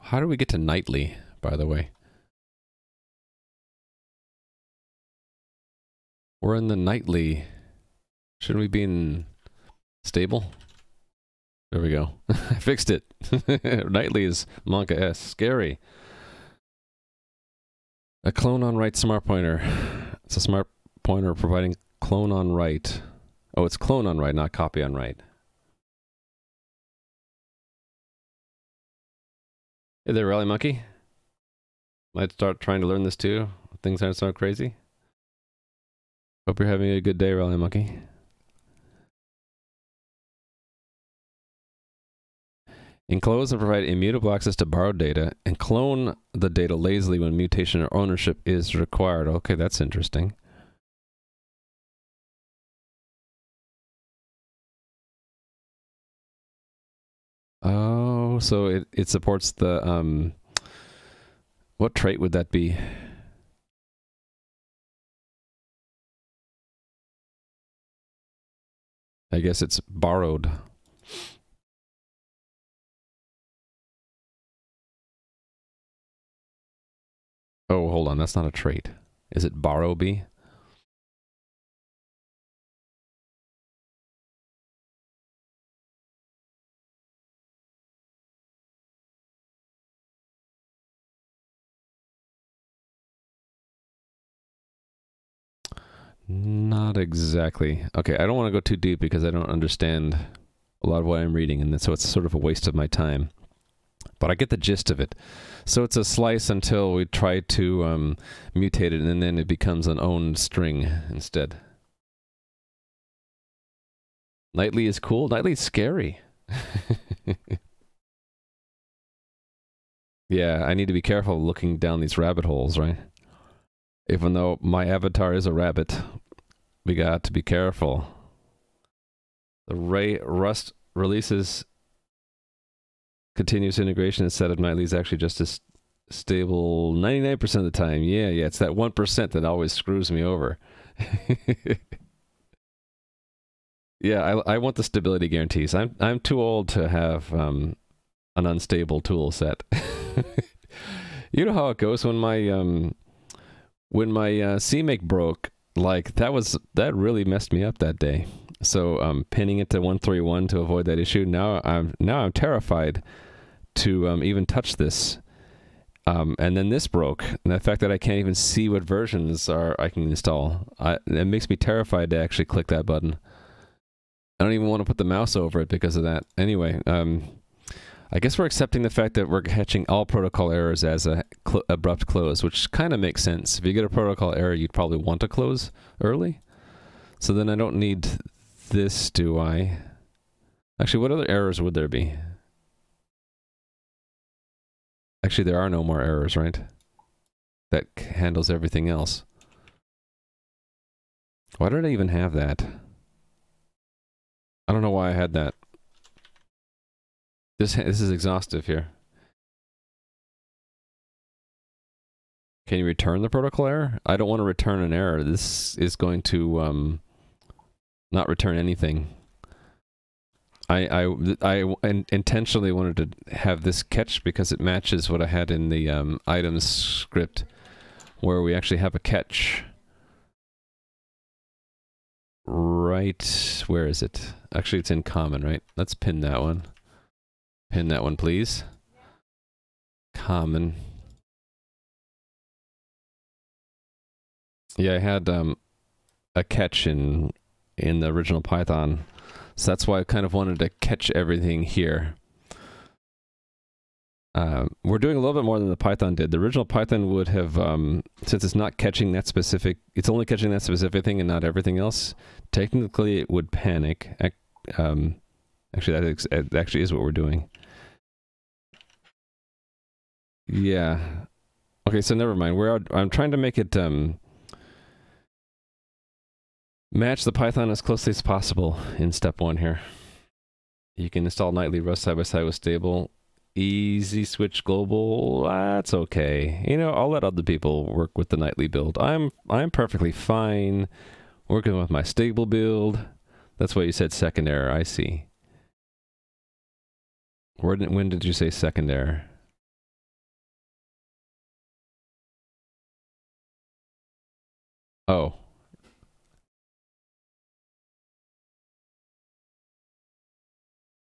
How do we get to nightly, by the way? We're in the nightly. Shouldn't we be in stable? There we go. I fixed it. nightly is Monka S. Scary. A clone on write smart pointer. It's a smart pointer providing clone on write. Oh, it's clone on write, not copy on write. Hey there, Rally Monkey. Might start trying to learn this too. Things aren't so crazy. Hope you're having a good day, Rally Monkey. Enclose and provide immutable access to borrowed data and clone the data lazily when mutation or ownership is required. Okay, that's interesting. Oh, so it, it supports the um what trait would that be? I guess it's borrowed. Oh, hold on, that's not a trait. Is it borrow B? Not exactly. Okay, I don't want to go too deep because I don't understand a lot of what I'm reading, and so it's sort of a waste of my time. But I get the gist of it. So it's a slice until we try to um, mutate it, and then it becomes an owned string instead. Nightly is cool. Nightly is scary. yeah, I need to be careful looking down these rabbit holes, right? Even though my avatar is a rabbit, we got to be careful. The Ray Rust releases continuous integration instead of nightly is actually just as stable 99% of the time. Yeah, yeah, it's that 1% that always screws me over. yeah, I, I want the stability guarantees. I'm I'm too old to have um, an unstable tool set. you know how it goes when my um when my uh, CMake broke. Like that was that really messed me up that day. So um, pinning it to 131 to avoid that issue. Now I'm now I'm terrified to um, even touch this. Um, and then this broke, and the fact that I can't even see what versions are I can install, I, it makes me terrified to actually click that button. I don't even want to put the mouse over it because of that. Anyway, um, I guess we're accepting the fact that we're catching all protocol errors as a cl abrupt close, which kind of makes sense. If you get a protocol error, you'd probably want to close early. So then I don't need this, do I? Actually, what other errors would there be? Actually, there are no more errors, right? That handles everything else. Why did I even have that? I don't know why I had that. This this is exhaustive here. Can you return the protocol error? I don't want to return an error. This is going to um, not return anything. I I I intentionally wanted to have this catch because it matches what I had in the um, items script, where we actually have a catch. Right, where is it? Actually, it's in common, right? Let's pin that one. Pin that one, please. Common. Yeah, I had um, a catch in in the original Python so that's why I kind of wanted to catch everything here. Uh, we're doing a little bit more than the Python did. The original Python would have, um, since it's not catching that specific, it's only catching that specific thing and not everything else. Technically, it would panic. Um, actually, that actually is what we're doing. Yeah. Okay, so never mind. We're I'm trying to make it um, Match the Python as closely as possible in step one here. You can install nightly Rust side by side with stable. Easy switch global, that's okay. You know, I'll let other people work with the nightly build. I'm I'm perfectly fine working with my stable build. That's why you said second error, I see. Where when did you say second error? Oh,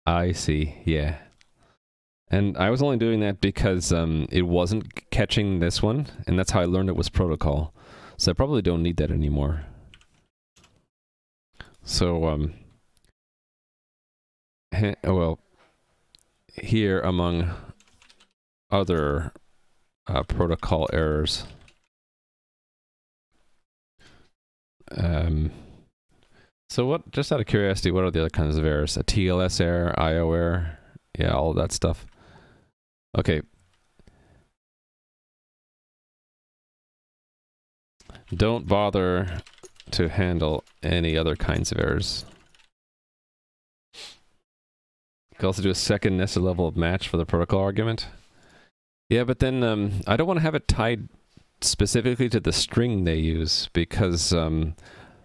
I see. Yeah. And I was only doing that because um, it wasn't catching this one, and that's how I learned it was protocol. So I probably don't need that anymore. So, um, well, here among other uh, protocol errors, um, so what, just out of curiosity, what are the other kinds of errors? A TLS error, IO error, yeah, all that stuff. Okay. Don't bother to handle any other kinds of errors. You can also do a second nested level of match for the protocol argument. Yeah, but then um, I don't want to have it tied specifically to the string they use because um,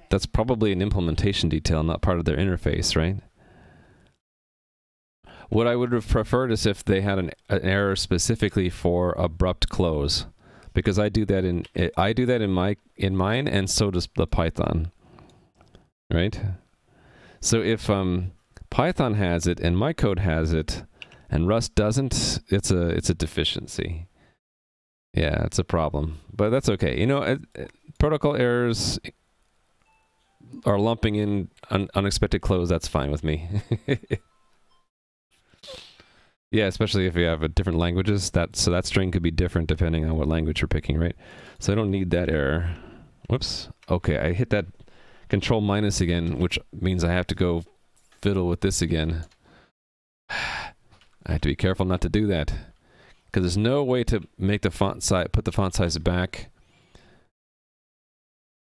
that's probably an implementation detail, not part of their interface, right? What I would have preferred is if they had an, an error specifically for abrupt close, because I do that in I do that in my in mine, and so does the Python, right? So if um, Python has it and my code has it, and Rust doesn't, it's a it's a deficiency. Yeah, it's a problem, but that's okay. You know, it, it, protocol errors are lumping in un unexpected close, that's fine with me. Yeah, especially if you have a different languages. That so that string could be different depending on what language you're picking, right? So I don't need that error. Whoops. Okay, I hit that control minus again, which means I have to go fiddle with this again. I have to be careful not to do that. Because there's no way to make the font size, put the font size back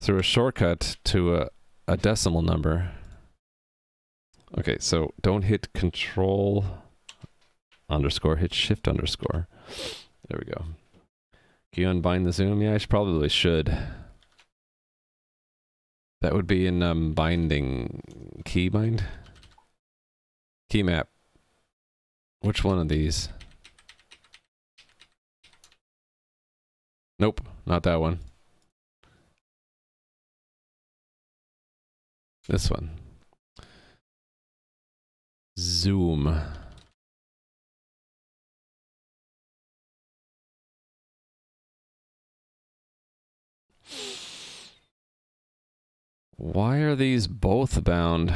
through a shortcut to a, a decimal number. Okay, so don't hit control underscore, hit shift underscore. There we go. Can you unbind the zoom? Yeah, I should probably should. That would be in um, binding keybind. Key map. Which one of these? Nope, not that one. This one. Zoom. Why are these both bound?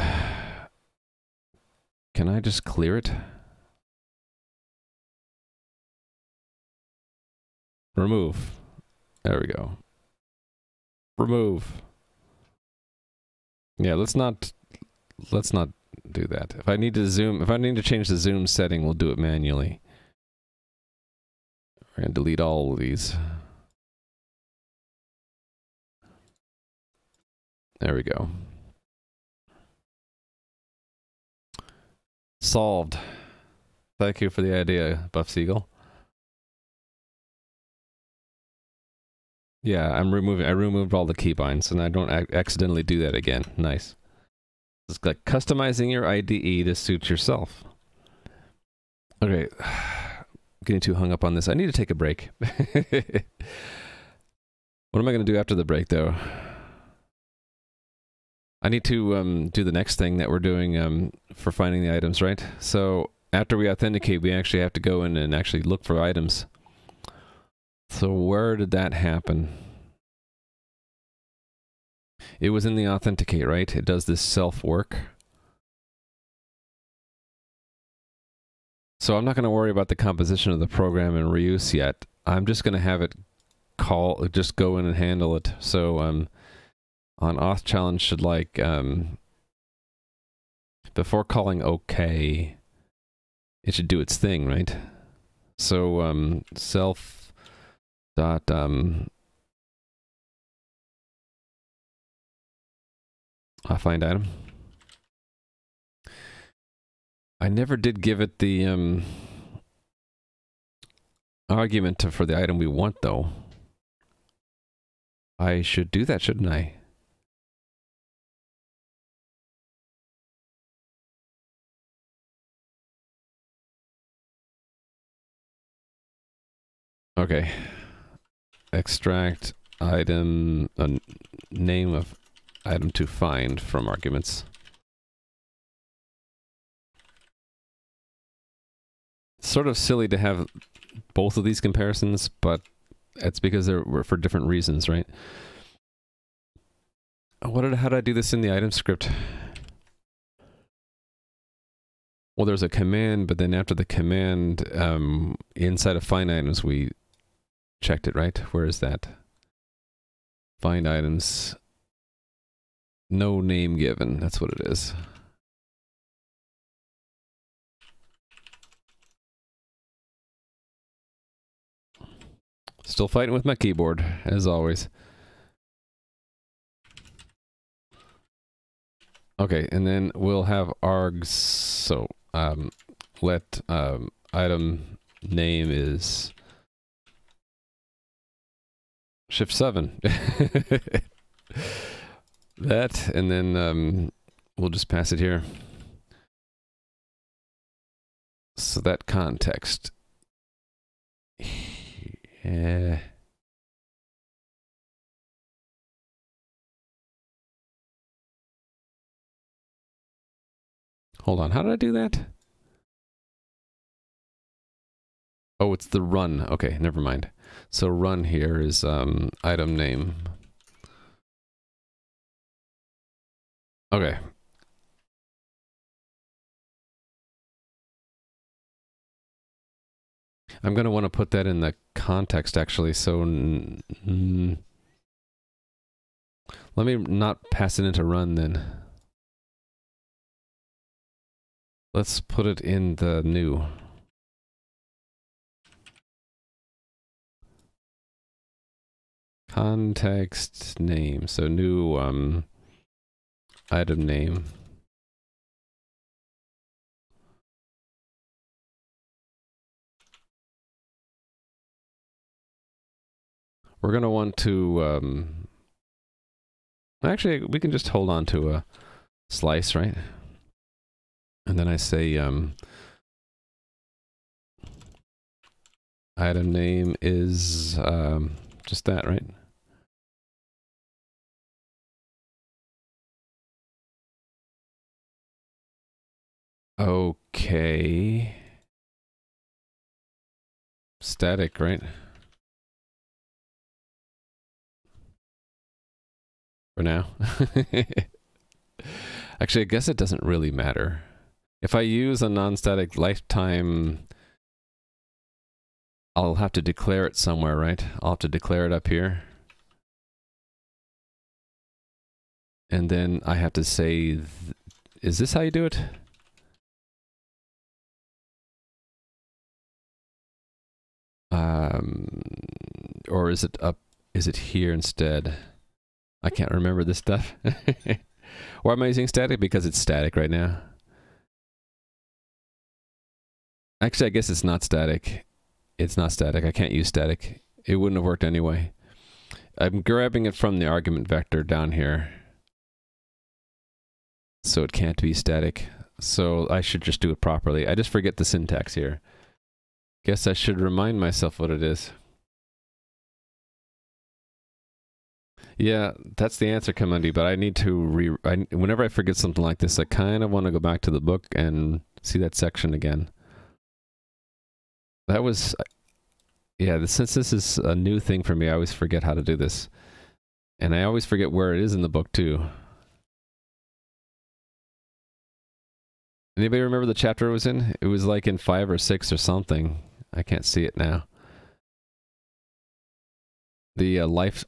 Can I just clear it? Remove. There we go. Remove. Yeah, let's not let's not do that. If I need to zoom, if I need to change the zoom setting, we'll do it manually. We're to delete all of these. There we go. Solved. Thank you for the idea, Buff Siegel. Yeah, I'm removing. I removed all the keybinds, and I don't accidentally do that again. Nice. It's like customizing your IDE to suit yourself. Okay, getting too hung up on this. I need to take a break. what am I going to do after the break, though? I need to um, do the next thing that we're doing um, for finding the items, right? So after we authenticate, we actually have to go in and actually look for items. So where did that happen? It was in the authenticate, right? It does this self work. So I'm not going to worry about the composition of the program and reuse yet. I'm just going to have it call, just go in and handle it. So um, on auth challenge should like, um, before calling OK, it should do its thing, right? So um, self dot um, I find item. I never did give it the um, argument to, for the item we want, though. I should do that, shouldn't I? Okay. Extract item, a name of item to find from arguments. Sort of silly to have both of these comparisons, but it's because they're for different reasons, right? What did how did I do this in the item script? Well, there's a command, but then after the command, um, inside of find items, we checked it, right? Where is that? Find items. No name given. That's what it is. Still fighting with my keyboard, as always. Okay, and then we'll have args. So um, let um, item name is shift seven. that, and then um, we'll just pass it here. So that context. Yeah. Hold on, how did I do that? Oh, it's the run. Okay, never mind. So run here is um, item name. Okay. I'm going to want to put that in the context actually. So let me not pass it into run then. Let's put it in the new. Context name. So new um, item name. We're going to want to, um, actually, we can just hold on to a slice, right? And then I say, um, item name is um, just that, right? Okay. Static, right? For now. Actually, I guess it doesn't really matter. If I use a non-static lifetime, I'll have to declare it somewhere, right? I'll have to declare it up here. And then I have to say, is this how you do it? Um, or is it up, is it here instead? I can't remember this stuff. Why am I using static? Because it's static right now. Actually, I guess it's not static. It's not static. I can't use static. It wouldn't have worked anyway. I'm grabbing it from the argument vector down here. So it can't be static. So I should just do it properly. I just forget the syntax here. Guess I should remind myself what it is. Yeah, that's the answer, Kamundi, but I need to re... I, whenever I forget something like this, I kind of want to go back to the book and see that section again. That was... Yeah, since this is a new thing for me, I always forget how to do this. And I always forget where it is in the book, too. Anybody remember the chapter it was in? It was like in 5 or 6 or something. I can't see it now. The uh, life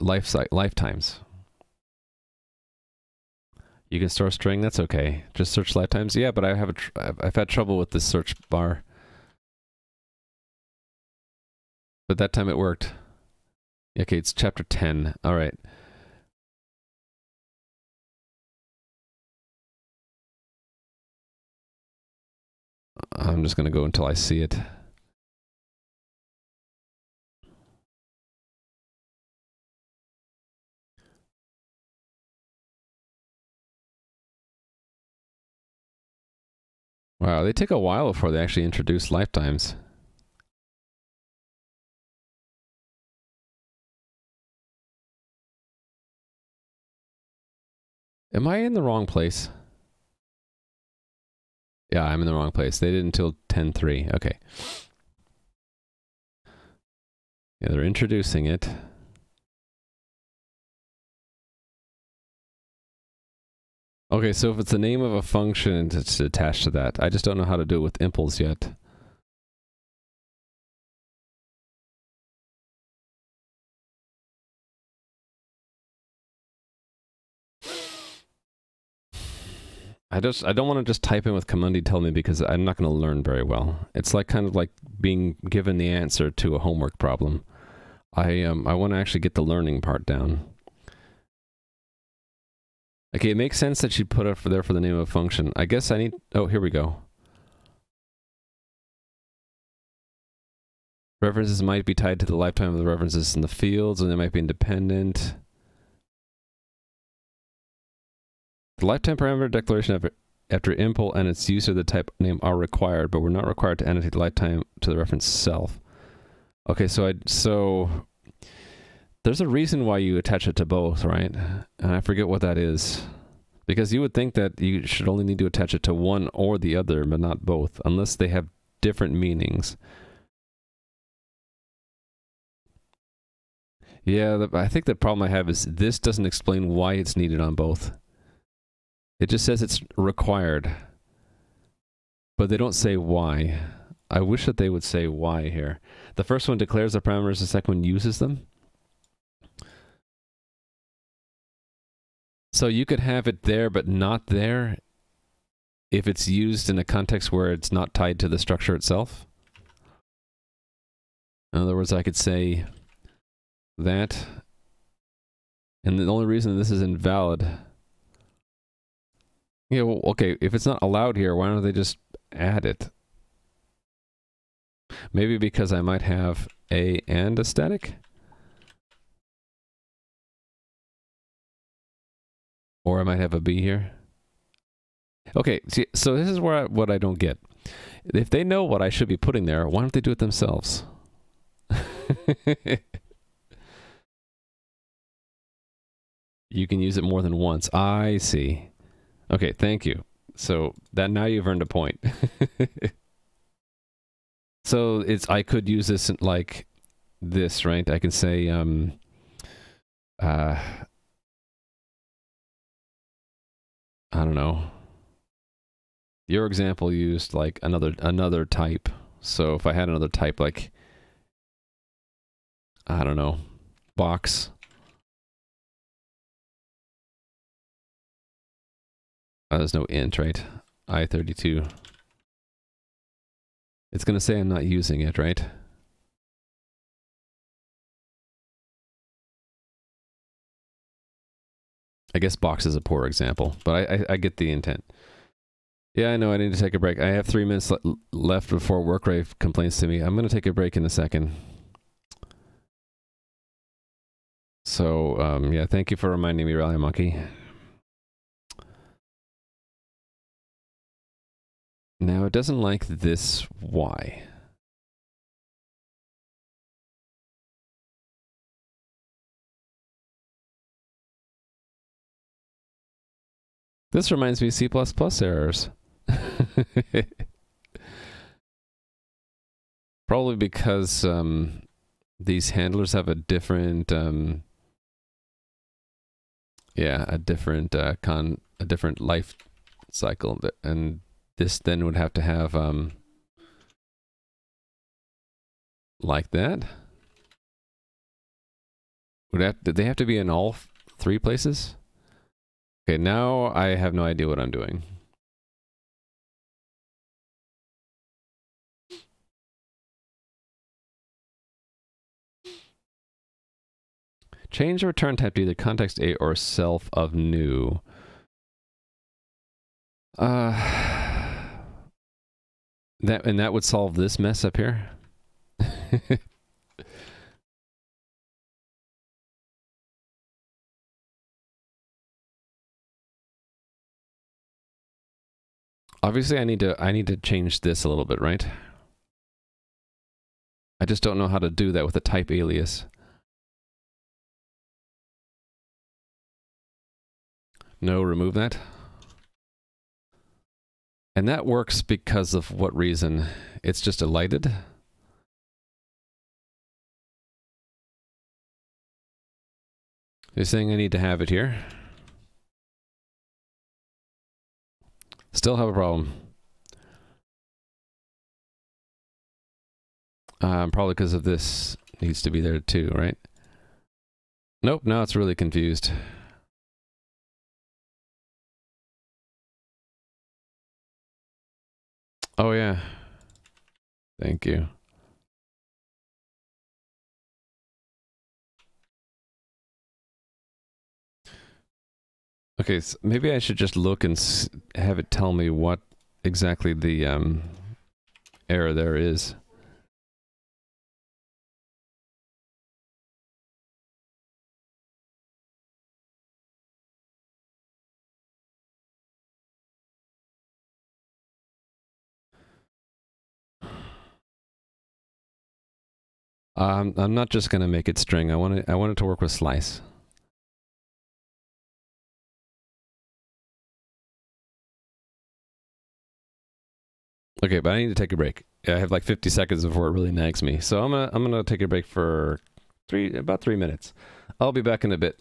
life lifetimes. You can store string. That's okay. Just search lifetimes. Yeah, but I have I've had trouble with this search bar. But that time it worked. Okay, it's chapter 10. All right. I'm just going to go until I see it. Wow, they take a while before they actually introduce lifetimes. Am I in the wrong place? Yeah, I'm in the wrong place. They did until 10.3. Okay. Yeah, they're introducing it. Okay, so if it's the name of a function it's attached to that, I just don't know how to do it with impls yet. I just I don't want to just type in with Kamundi tell me because I'm not going to learn very well. It's like kind of like being given the answer to a homework problem. I um I want to actually get the learning part down. Okay, it makes sense that she put it there for the name of a function. I guess I need... Oh, here we go. References might be tied to the lifetime of the references in the fields, and they might be independent. The lifetime parameter declaration after, after impl and its use of the type name are required, but we're not required to annotate the lifetime to the reference itself. Okay, so I so there's a reason why you attach it to both, right? And I forget what that is. Because you would think that you should only need to attach it to one or the other, but not both, unless they have different meanings. Yeah, I think the problem I have is this doesn't explain why it's needed on both. It just says it's required. But they don't say why. I wish that they would say why here. The first one declares the parameters, the second one uses them. So you could have it there but not there if it's used in a context where it's not tied to the structure itself. In other words, I could say that, and the only reason this is invalid, yeah, well, okay, if it's not allowed here, why don't they just add it? Maybe because I might have a and a static? Or I might have a b here. Okay, see, so this is where I, what I don't get. If they know what I should be putting there, why don't they do it themselves? you can use it more than once. I see. Okay, thank you. So that now you've earned a point. so it's I could use this like this, right? I can say um uh I don't know. Your example used like another another type. So if I had another type like I don't know, box. Oh, there's no int, right? I32. It's going to say I'm not using it, right? I guess box is a poor example, but I, I, I get the intent. Yeah, I know. I need to take a break. I have three minutes le left before Workrave complains to me. I'm going to take a break in a second. So, um, yeah, thank you for reminding me, Rally Monkey. Now, it doesn't like this Y. This reminds me of C++ errors. Probably because um, these handlers have a different, um, yeah, a different uh, con, a different life cycle, and this then would have to have um, like that. Would have, did they have to be in all three places? Okay, now I have no idea what I'm doing. Change the return type to either context A or self of new. Uh, that and that would solve this mess up here. Obviously, I need to I need to change this a little bit, right? I just don't know how to do that with a type alias. No, remove that. And that works because of what reason? It's just elided. You're saying I need to have it here. Still have a problem. Um, probably because of this needs to be there too, right? Nope, now it's really confused. Oh yeah. Thank you. Okay, so maybe I should just look and have it tell me what exactly the um, error there is. Um, I'm not just going to make it string. I want it, I want it to work with slice. Okay, but I need to take a break. I have like 50 seconds before it really nags me. So I'm gonna I'm gonna take a break for three about three minutes. I'll be back in a bit.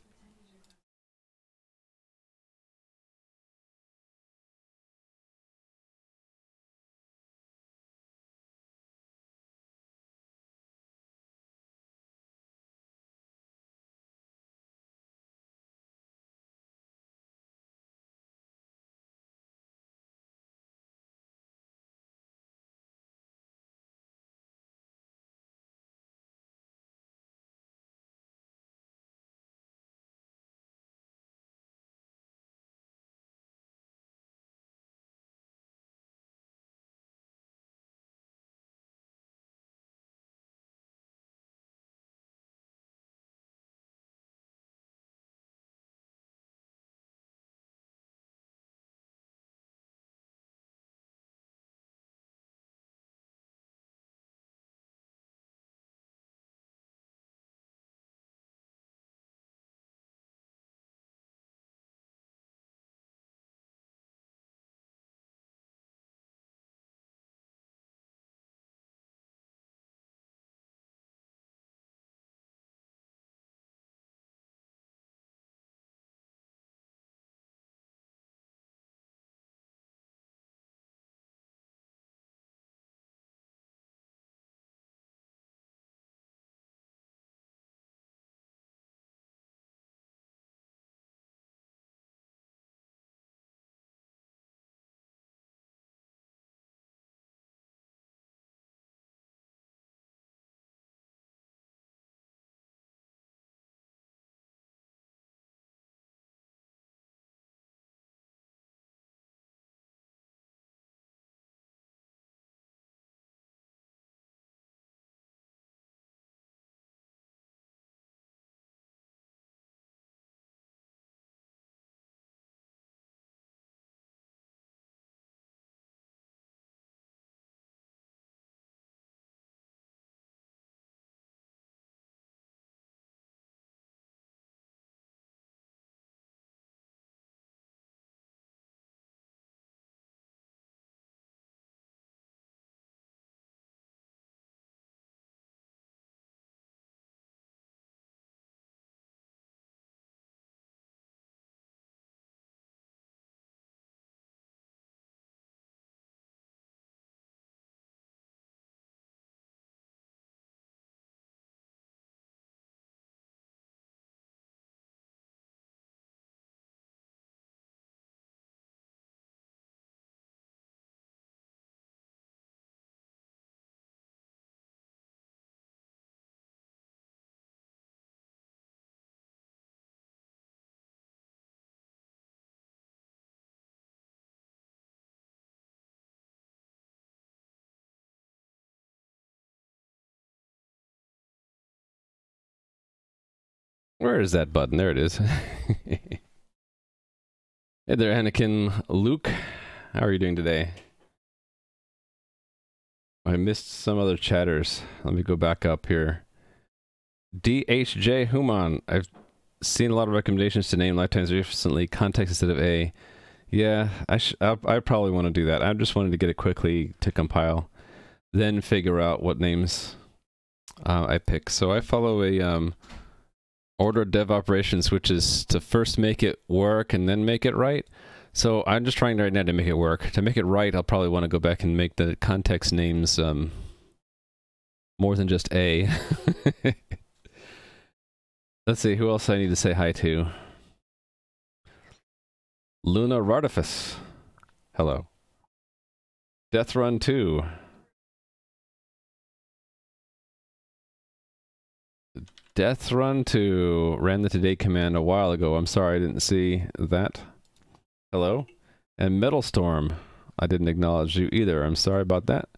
Where is that button? There it is. hey there, Anakin Luke. How are you doing today? I missed some other chatters. Let me go back up here. DHJ Human. I've seen a lot of recommendations to name lifetimes recently. Context instead of A. Yeah, I I, I probably want to do that. I just wanted to get it quickly to compile, then figure out what names uh, I pick. So I follow a um, order dev operations, which is to first make it work and then make it right. So I'm just trying right now to make it work. To make it right, I'll probably want to go back and make the context names um, more than just A. Let's see, who else I need to say hi to? Luna Rartifus. Hello. Death Run 2. Death Run 2 ran the today command a while ago. I'm sorry I didn't see that. Hello? And Metal Storm. I didn't acknowledge you either. I'm sorry about that.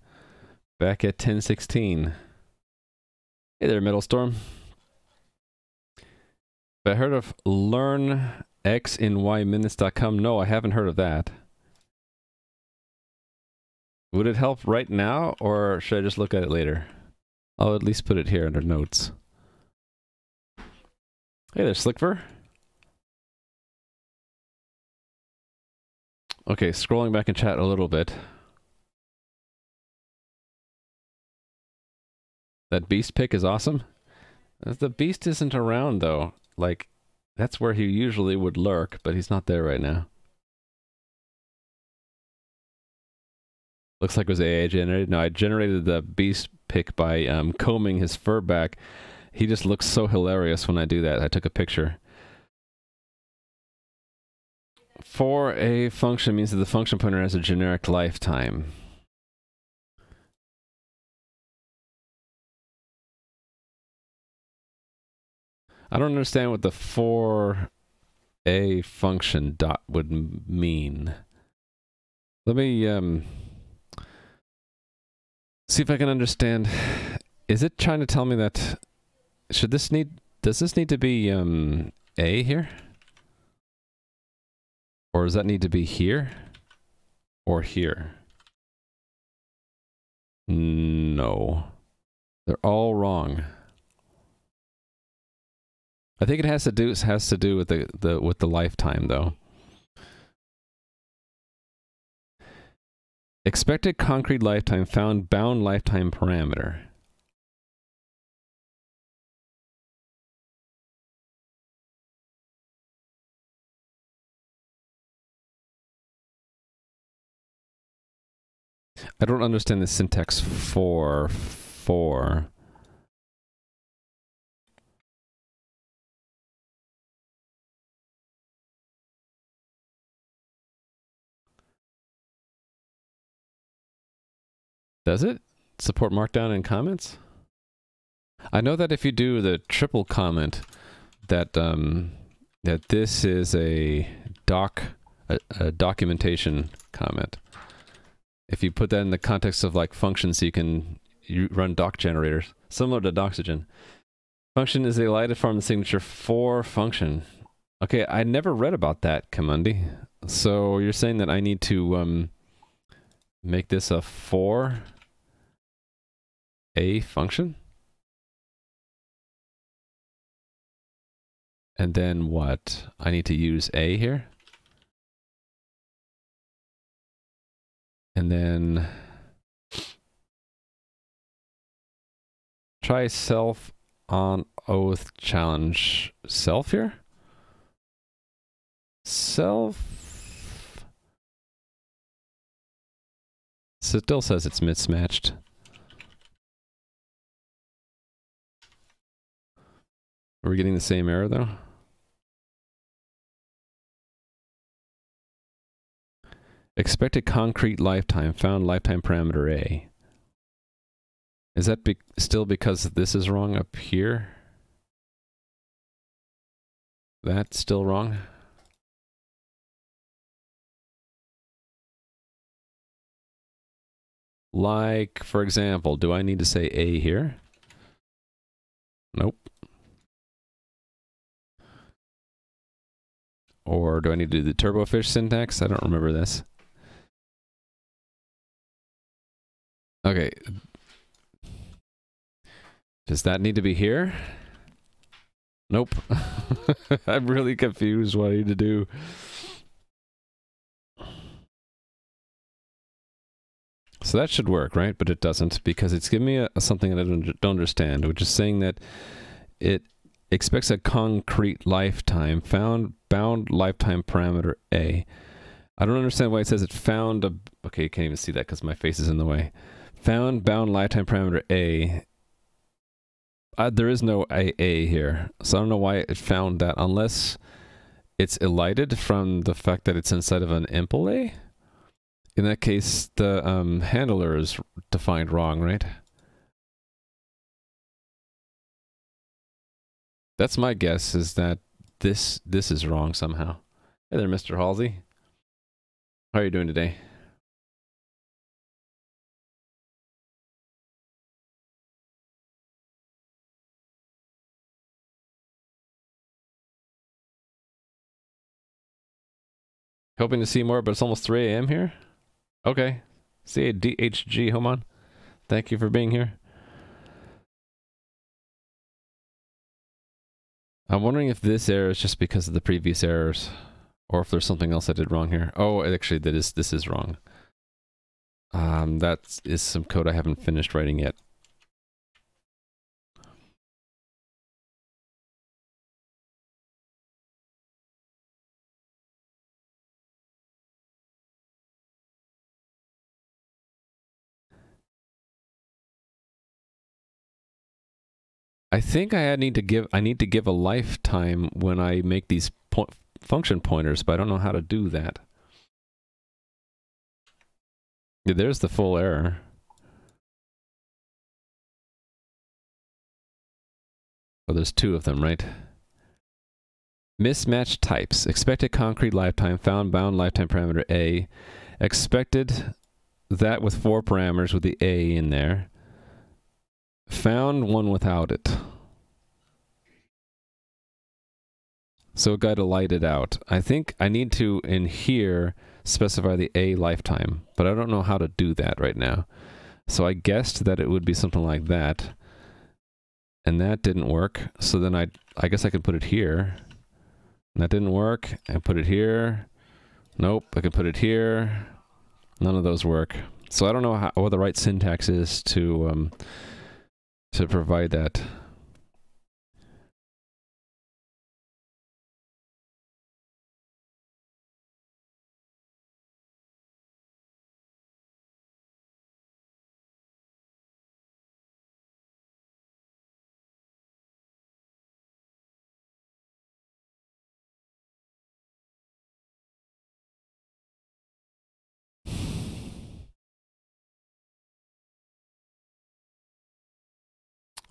Back at 1016. Hey there, Metal Storm. I heard of learnxinYminutes.com. No, I haven't heard of that. Would it help right now, or should I just look at it later? I'll at least put it here under notes. Hey there, Slickver. Okay, scrolling back in chat a little bit. That beast pick is awesome. Uh, the beast isn't around though. Like, that's where he usually would lurk, but he's not there right now. Looks like it was AI generated. No, I generated the beast pick by um, combing his fur back he just looks so hilarious when I do that. I took a picture. For a function means that the function pointer has a generic lifetime. I don't understand what the for a function dot would mean. Let me um, see if I can understand. Is it trying to tell me that should this need, does this need to be um, A here? Or does that need to be here? Or here? No. They're all wrong. I think it has to do has to do with the, the with the lifetime though. Expected concrete lifetime found bound lifetime parameter. I don't understand the syntax for for. Does it support markdown in comments? I know that if you do the triple comment, that um, that this is a doc a, a documentation comment if you put that in the context of like functions, you can you run doc generators, similar to Doxygen. Function is elided form of signature for function. Okay, I never read about that, Kamundi. So you're saying that I need to um, make this a for a function? And then what? I need to use a here? And then try self on auth challenge self here. Self still says it's mismatched. Are we getting the same error though? Expected concrete lifetime, found lifetime parameter A. Is that be still because this is wrong up here? That's still wrong? Like, for example, do I need to say A here? Nope. Or do I need to do the turbofish syntax? I don't remember this. Okay. Does that need to be here? Nope. I'm really confused what I need to do. So that should work, right? But it doesn't because it's giving me a, something that I don't, don't understand, which is saying that it expects a concrete lifetime, found bound lifetime parameter A. I don't understand why it says it found a. Okay, you can't even see that because my face is in the way. Found bound lifetime parameter A. Uh, there is no AA here, so I don't know why it found that unless it's elided from the fact that it's inside of an impl A. In that case, the um, handler is defined wrong, right? That's my guess, is that this this is wrong somehow. Hey there, Mr. Halsey. How are you doing today? Hoping to see more, but it's almost 3 a.m. here. Okay. See you, DHG Homan. Thank you for being here. I'm wondering if this error is just because of the previous errors, or if there's something else I did wrong here. Oh, actually, that is this is wrong. Um, that is some code I haven't finished writing yet. I think I need to give I need to give a lifetime when I make these po function pointers, but I don't know how to do that. There's the full error. Oh, there's two of them, right? Mismatched types. Expected concrete lifetime, found bound lifetime parameter A. Expected that with four parameters with the A in there. Found one without it. So it got to light it out. I think I need to, in here, specify the A lifetime, but I don't know how to do that right now. So I guessed that it would be something like that. And that didn't work. So then I, I guess I could put it here. And that didn't work. I put it here. Nope, I could put it here. None of those work. So I don't know how, what the right syntax is to um, to provide that.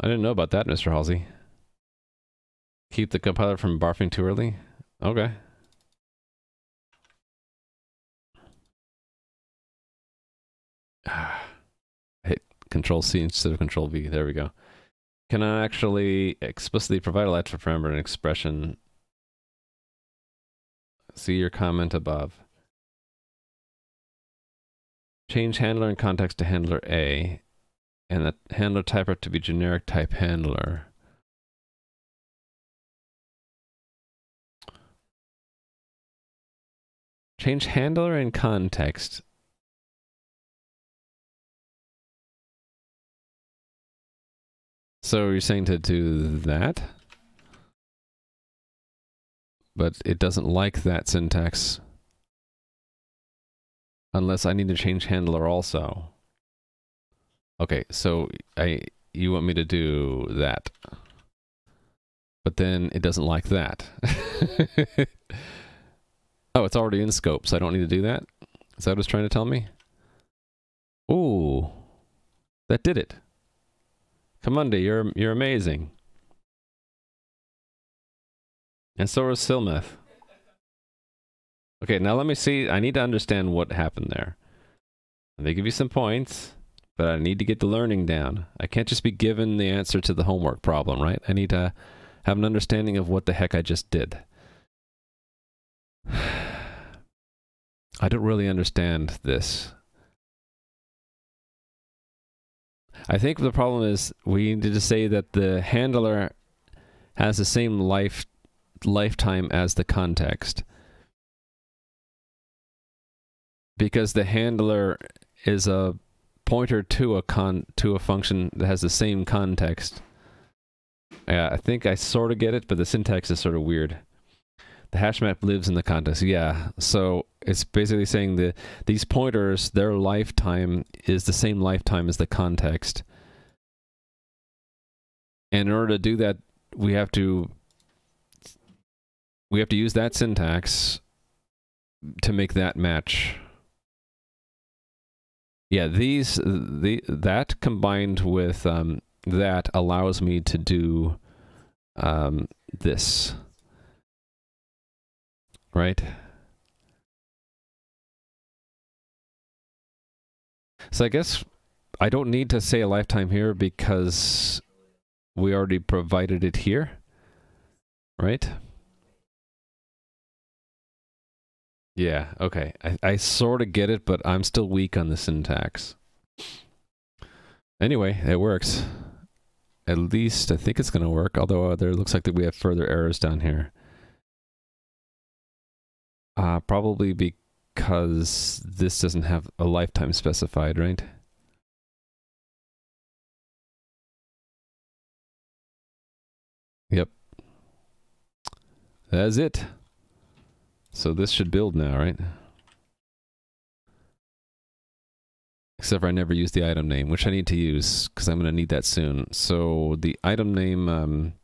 I didn't know about that, Mr. Halsey. Keep the compiler from barfing too early? Okay. Hit Control C instead of Control V. There we go. Can I actually explicitly provide a lifetime parameter and expression? See your comment above. Change handler and context to handler A and the handler type to be generic type handler. Change handler and context. So you're saying to do that? But it doesn't like that syntax. Unless I need to change handler also. Okay, so I you want me to do that. But then it doesn't like that. oh, it's already in scope, so I don't need to do that? Is that what it's trying to tell me? Ooh. That did it. Kamundi, you're you're amazing. And so is Silmeth. Okay, now let me see. I need to understand what happened there. They give you some points but I need to get the learning down. I can't just be given the answer to the homework problem, right? I need to have an understanding of what the heck I just did. I don't really understand this. I think the problem is we need to say that the handler has the same life lifetime as the context. Because the handler is a pointer to a con to a function that has the same context. Yeah, I think I sort of get it, but the syntax is sort of weird. The hash map lives in the context. Yeah, so it's basically saying that these pointers, their lifetime is the same lifetime as the context. And in order to do that, we have to we have to use that syntax to make that match. Yeah, these the that combined with um, that allows me to do um, this. Right? So I guess I don't need to say a lifetime here because we already provided it here. Right? Yeah, okay. I, I sort of get it, but I'm still weak on the syntax. Anyway, it works. At least I think it's going to work, although uh, there looks like that we have further errors down here. Uh, probably because this doesn't have a lifetime specified, right? Yep. That's it. So this should build now, right? Except for I never used the item name, which I need to use because I'm going to need that soon. So the item name um,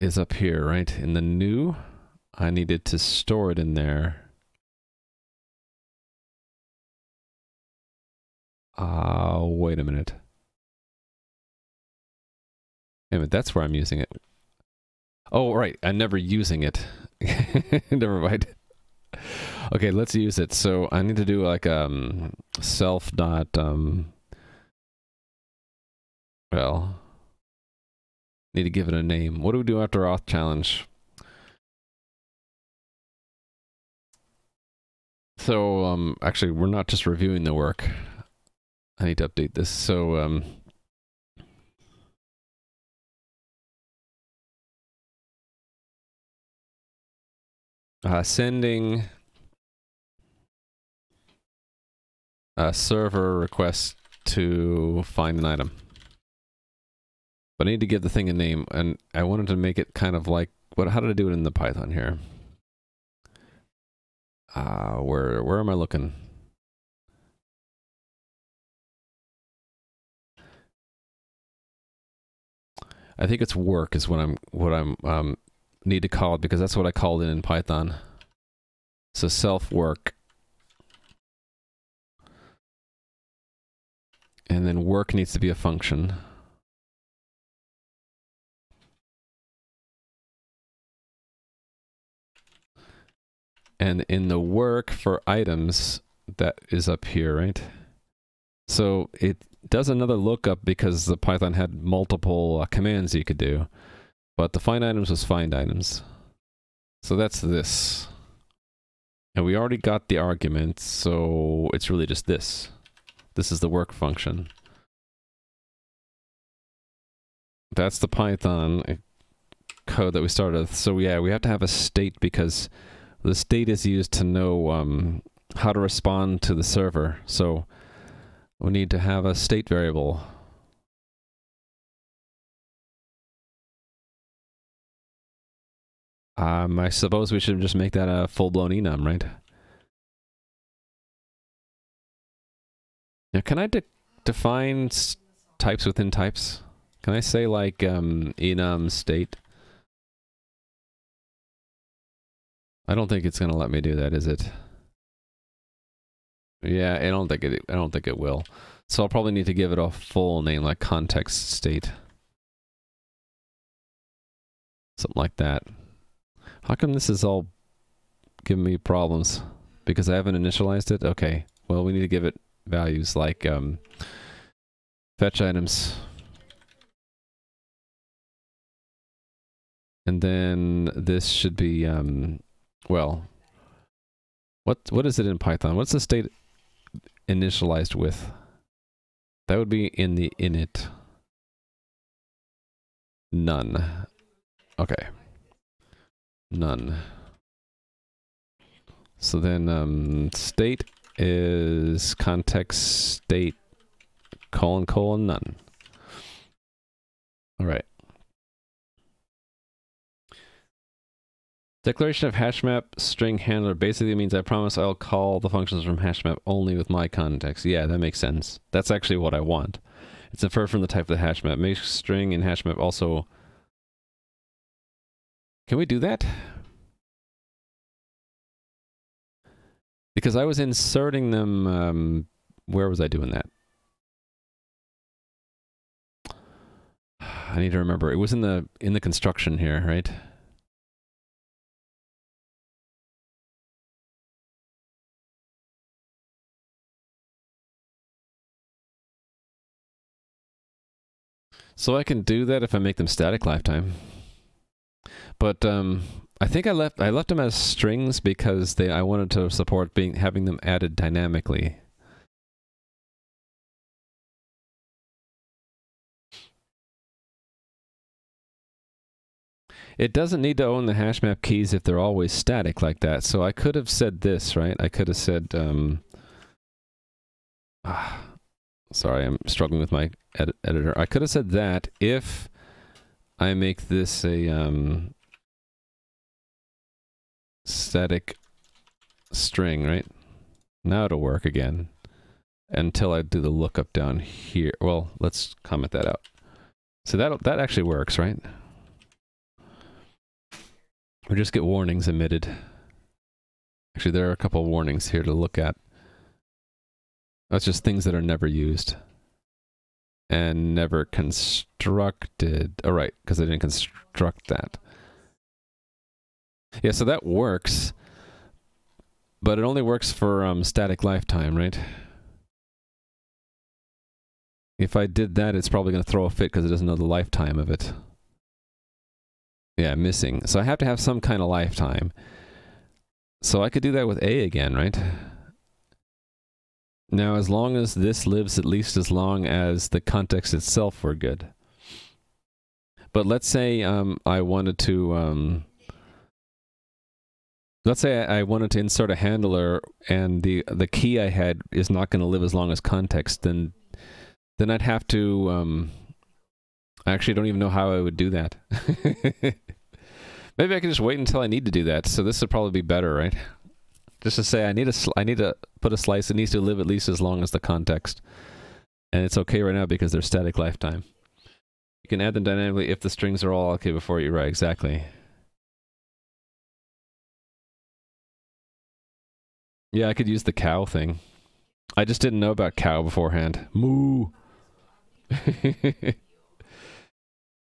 is up here, right? In the new, I needed to store it in there. Ah, uh, wait a minute. Wait a minute, that's where I'm using it. Oh, right. I'm never using it. never mind. Okay, let's use it. So I need to do like um self dot um well need to give it a name. What do we do after auth challenge? So um actually we're not just reviewing the work. I need to update this. So um uh, sending a server request to find an item. But I need to give the thing a name, and I wanted to make it kind of like what? How did I do it in the Python here? Uh, where where am I looking? I think it's work is what I'm what I'm um, need to call it because that's what I called it in Python. So self work. And then work needs to be a function. And in the work for items, that is up here, right? So it does another lookup because the Python had multiple uh, commands you could do. But the find items was find items. So that's this. And we already got the argument, so it's really just this. This is the work function. That's the Python uh, code that we started with. So yeah, we have to have a state because the state is used to know um, how to respond to the server. So we need to have a state variable Um, I suppose we should just make that a full-blown enum, right? Now, can I de define types within types? Can I say like um, enum state? I don't think it's gonna let me do that, is it? Yeah, I don't think it. I don't think it will. So I'll probably need to give it a full name, like context state, something like that. How come this is all giving me problems? Because I haven't initialized it? Okay. Well, we need to give it values like um, fetch items. And then this should be, um, well, What what is it in Python? What's the state initialized with? That would be in the init. None. Okay. None. So then um, state is context state colon colon none. All right. Declaration of hashmap string handler basically means I promise I'll call the functions from hashmap only with my context. Yeah, that makes sense. That's actually what I want. It's inferred from the type of the hashmap. Make string and hashmap also. Can we do that? Because I was inserting them. Um, where was I doing that? I need to remember. It was in the in the construction here, right? So I can do that if I make them static lifetime. But um, I think I left I left them as strings because they I wanted to support being having them added dynamically. It doesn't need to own the hash map keys if they're always static like that. So I could have said this, right? I could have said, um, ah, sorry, I'm struggling with my ed editor. I could have said that if I make this a um, static string, right? Now it'll work again until I do the lookup down here. Well, let's comment that out. So that that actually works, right? We just get warnings emitted. Actually, there are a couple warnings here to look at. That's just things that are never used. And never constructed. Oh, right, because I didn't construct that. Yeah, so that works. But it only works for um, static lifetime, right? If I did that, it's probably going to throw a fit because it doesn't know the lifetime of it. Yeah, missing. So I have to have some kind of lifetime. So I could do that with A again, right? Now, as long as this lives at least as long as the context itself were good. But let's say um, I wanted to... Um, let's say I wanted to insert a handler and the the key I had is not going to live as long as context, then then I'd have to um, I actually don't even know how I would do that. Maybe I can just wait until I need to do that. So this would probably be better, right? Just to say I need a I need to put a slice. It needs to live at least as long as the context, and it's okay right now because they're static lifetime. You can add them dynamically if the strings are all okay before you write exactly. Yeah, I could use the cow thing. I just didn't know about cow beforehand. Moo.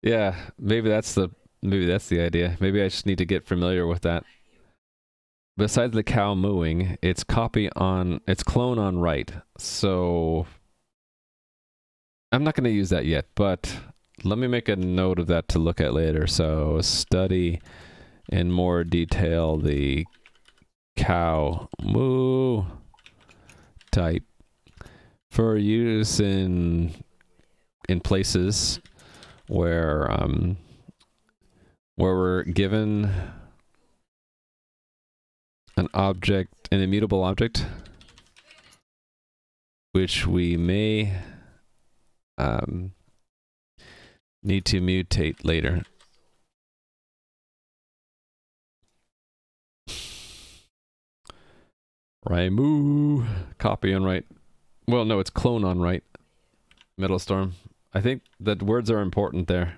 yeah, maybe that's the maybe that's the idea. Maybe I just need to get familiar with that. Besides the cow mooing, it's copy on it's clone on write. So I'm not going to use that yet, but let me make a note of that to look at later. So study in more detail the cow moo type for use in in places where um, where we're given an object, an immutable object, which we may um, need to mutate later. Rhymu, copy on write. Well, no, it's clone on write. Metal Storm. I think that words are important there.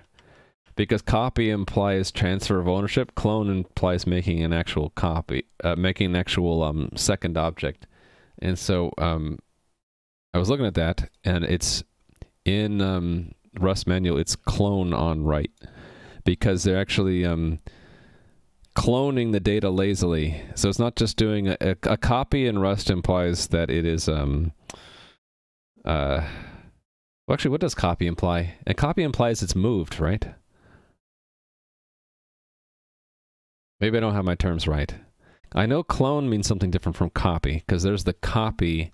Because copy implies transfer of ownership, clone implies making an actual copy, uh, making an actual um, second object. And so um, I was looking at that, and it's in um, Rust manual, it's clone on write. Because they're actually um, cloning the data lazily. So it's not just doing a, a, a copy in Rust implies that it is um uh well actually what does copy imply? A copy implies it's moved, right? Maybe I don't have my terms right. I know clone means something different from copy because there's the copy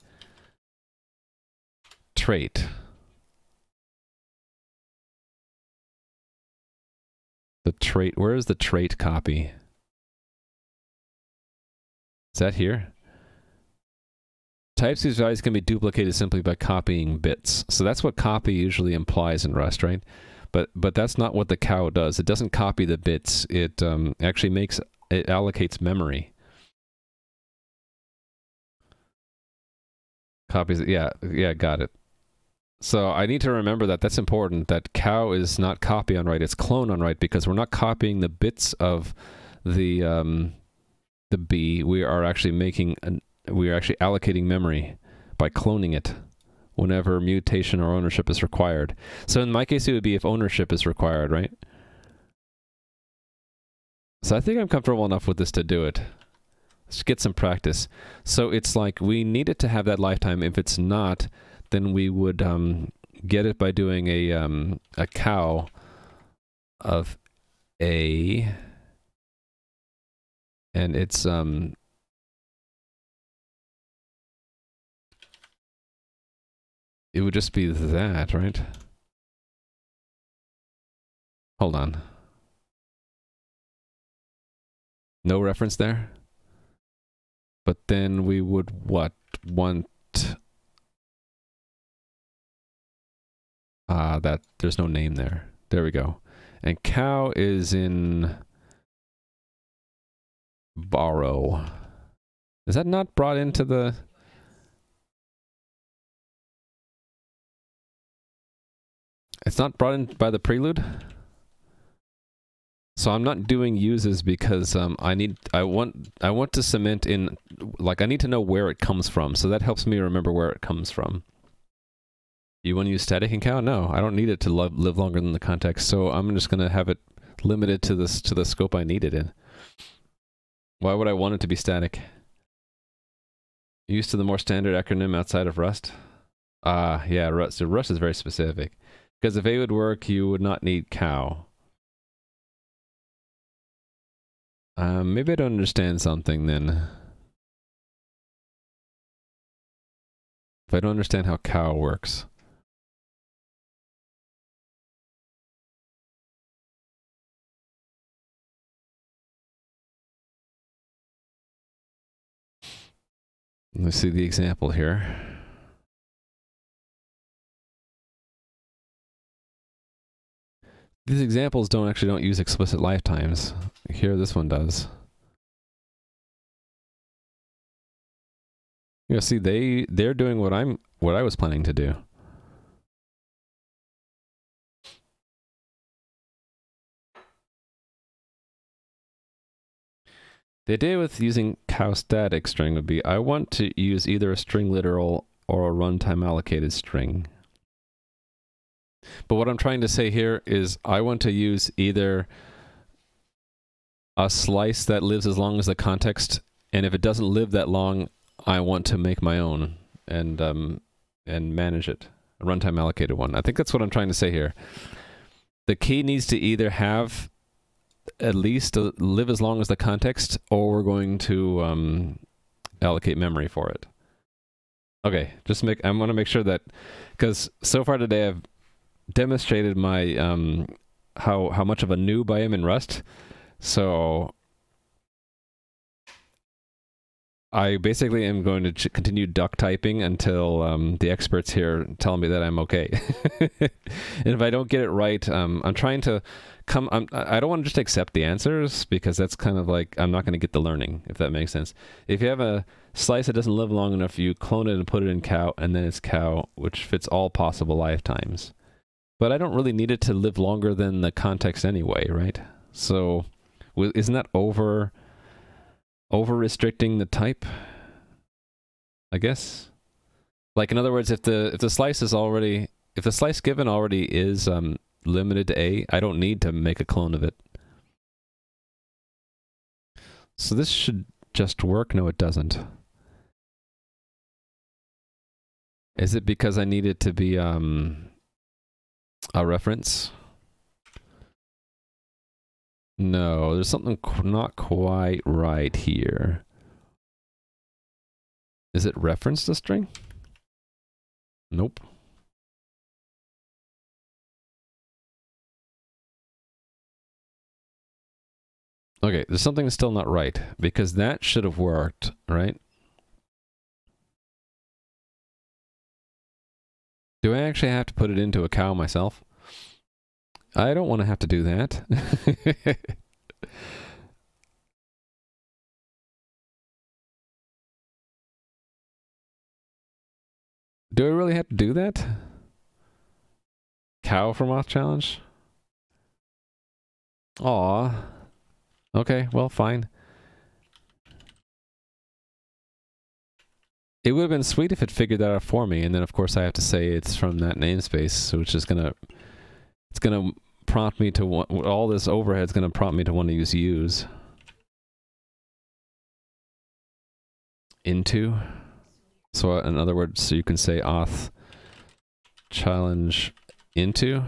trait. The trait, where is the trait copy? Is that here? Types whose values can be duplicated simply by copying bits. So that's what copy usually implies in Rust, right? But but that's not what the cow does. It doesn't copy the bits. It um, actually makes it allocates memory. Copies. Yeah, yeah, got it. So I need to remember that that's important. That cow is not copy on write; it's clone on write because we're not copying the bits of the um, the B. We are actually making an, we are actually allocating memory by cloning it whenever mutation or ownership is required. So in my case, it would be if ownership is required, right? So I think I'm comfortable enough with this to do it. Let's get some practice. So it's like we need it to have that lifetime. If it's not, then we would um, get it by doing a um, a cow of a, and it's um, it would just be that, right? Hold on. No reference there? But then we would what? Want Ah, uh, that there's no name there. There we go. And cow is in borrow. Is that not brought into the It's not brought in by the prelude? So I'm not doing uses because um, I need I want I want to cement in like I need to know where it comes from. So that helps me remember where it comes from. You want to use static in cow? No, I don't need it to live, live longer than the context. So I'm just going to have it limited to this to the scope I need it in. Why would I want it to be static? Used to the more standard acronym outside of Rust? Ah, uh, yeah, Rust. So Rust is very specific. Because if A would work, you would not need cow. Um, maybe I don't understand something then. If I don't understand how cow works. Let's see the example here. These examples don't actually don't use explicit lifetimes. Here this one does. You know, see they they're doing what I'm what I was planning to do. The idea with using cow static string would be I want to use either a string literal or a runtime allocated string. But what I'm trying to say here is I want to use either a slice that lives as long as the context, and if it doesn't live that long, I want to make my own and um, and manage it, a runtime allocated one. I think that's what I'm trying to say here. The key needs to either have at least live as long as the context, or we're going to um, allocate memory for it. Okay, just make. I want to make sure that because so far today I've demonstrated my um, how how much of a noob I am in Rust. So I basically am going to continue duck typing until um, the experts here tell me that I'm okay. and if I don't get it right, um, I'm trying to come. I'm, I don't want to just accept the answers because that's kind of like I'm not going to get the learning, if that makes sense. If you have a slice that doesn't live long enough, you clone it and put it in cow, and then it's cow, which fits all possible lifetimes but I don't really need it to live longer than the context anyway, right? So isn't that over over restricting the type? I guess. Like in other words, if the if the slice is already if the slice given already is um, limited to A, I don't need to make a clone of it. So this should just work. No, it doesn't. Is it because I need it to be um, a reference. No, there's something not quite right here. Is it reference a string? Nope. Okay, there's something still not right because that should have worked, right? Do I actually have to put it into a cow myself? I don't want to have to do that. do I really have to do that? Cow for moth challenge? Aw. Okay, well, fine. It would have been sweet if it figured that out for me, and then of course I have to say it's from that namespace, which is gonna, it's gonna prompt me to want all this overhead's gonna prompt me to want to use use into. So in other words, so you can say auth challenge into.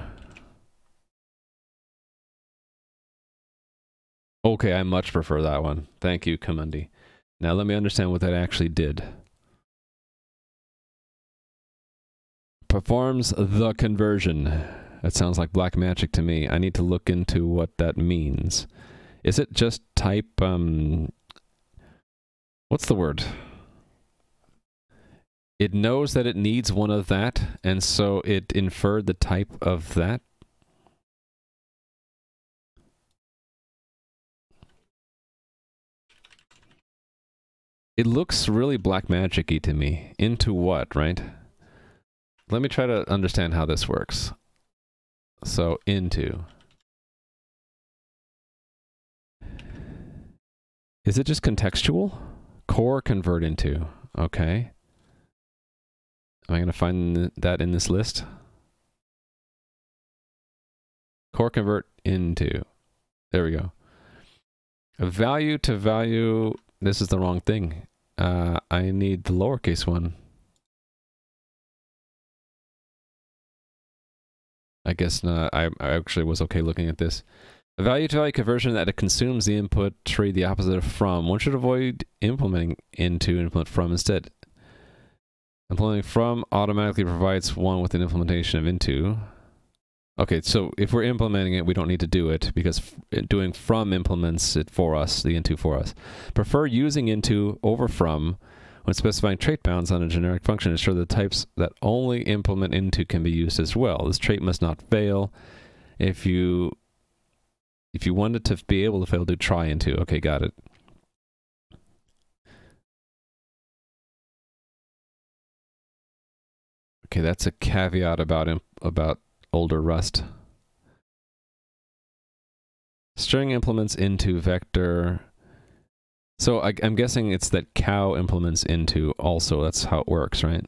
Okay, I much prefer that one. Thank you, Kamundi. Now let me understand what that actually did. Performs the conversion. That sounds like black magic to me. I need to look into what that means. Is it just type, um, what's the word? It knows that it needs one of that, and so it inferred the type of that. It looks really black magic-y to me. Into what, right? Let me try to understand how this works. So, into. Is it just contextual? Core convert into. Okay. Am I going to find that in this list? Core convert into. There we go. A value to value this is the wrong thing. Uh, I need the lowercase one. I guess not. I, I actually was okay looking at this. A value to value conversion that it consumes the input tree the opposite of from. One should avoid implementing into implement from instead. Implementing from automatically provides one with an implementation of into. Okay, so if we're implementing it, we don't need to do it because uh, doing from implements it for us, the into for us. Prefer using into over from when specifying trait bounds on a generic function. Ensure the types that only implement into can be used as well. This trait must not fail. If you if you wanted to be able to fail, do try into. Okay, got it. Okay, that's a caveat about about older Rust. String implements into vector. So I, am guessing it's that cow implements into also. That's how it works, right?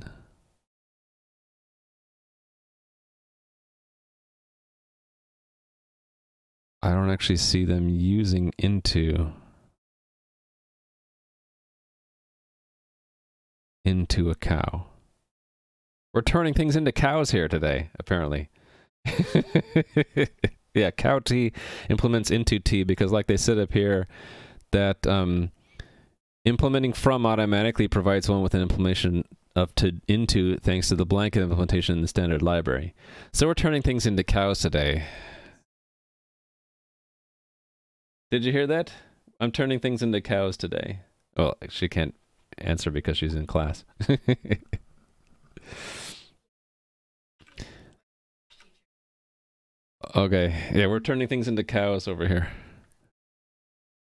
I don't actually see them using into into a cow. We're turning things into cows here today, apparently. yeah, cow t implements into t because, like they said up here, that um, implementing from automatically provides one with an implementation of to into thanks to the blanket implementation in the standard library. So we're turning things into cows today. Did you hear that? I'm turning things into cows today. Well, she can't answer because she's in class. Okay, yeah, we're turning things into cows over here.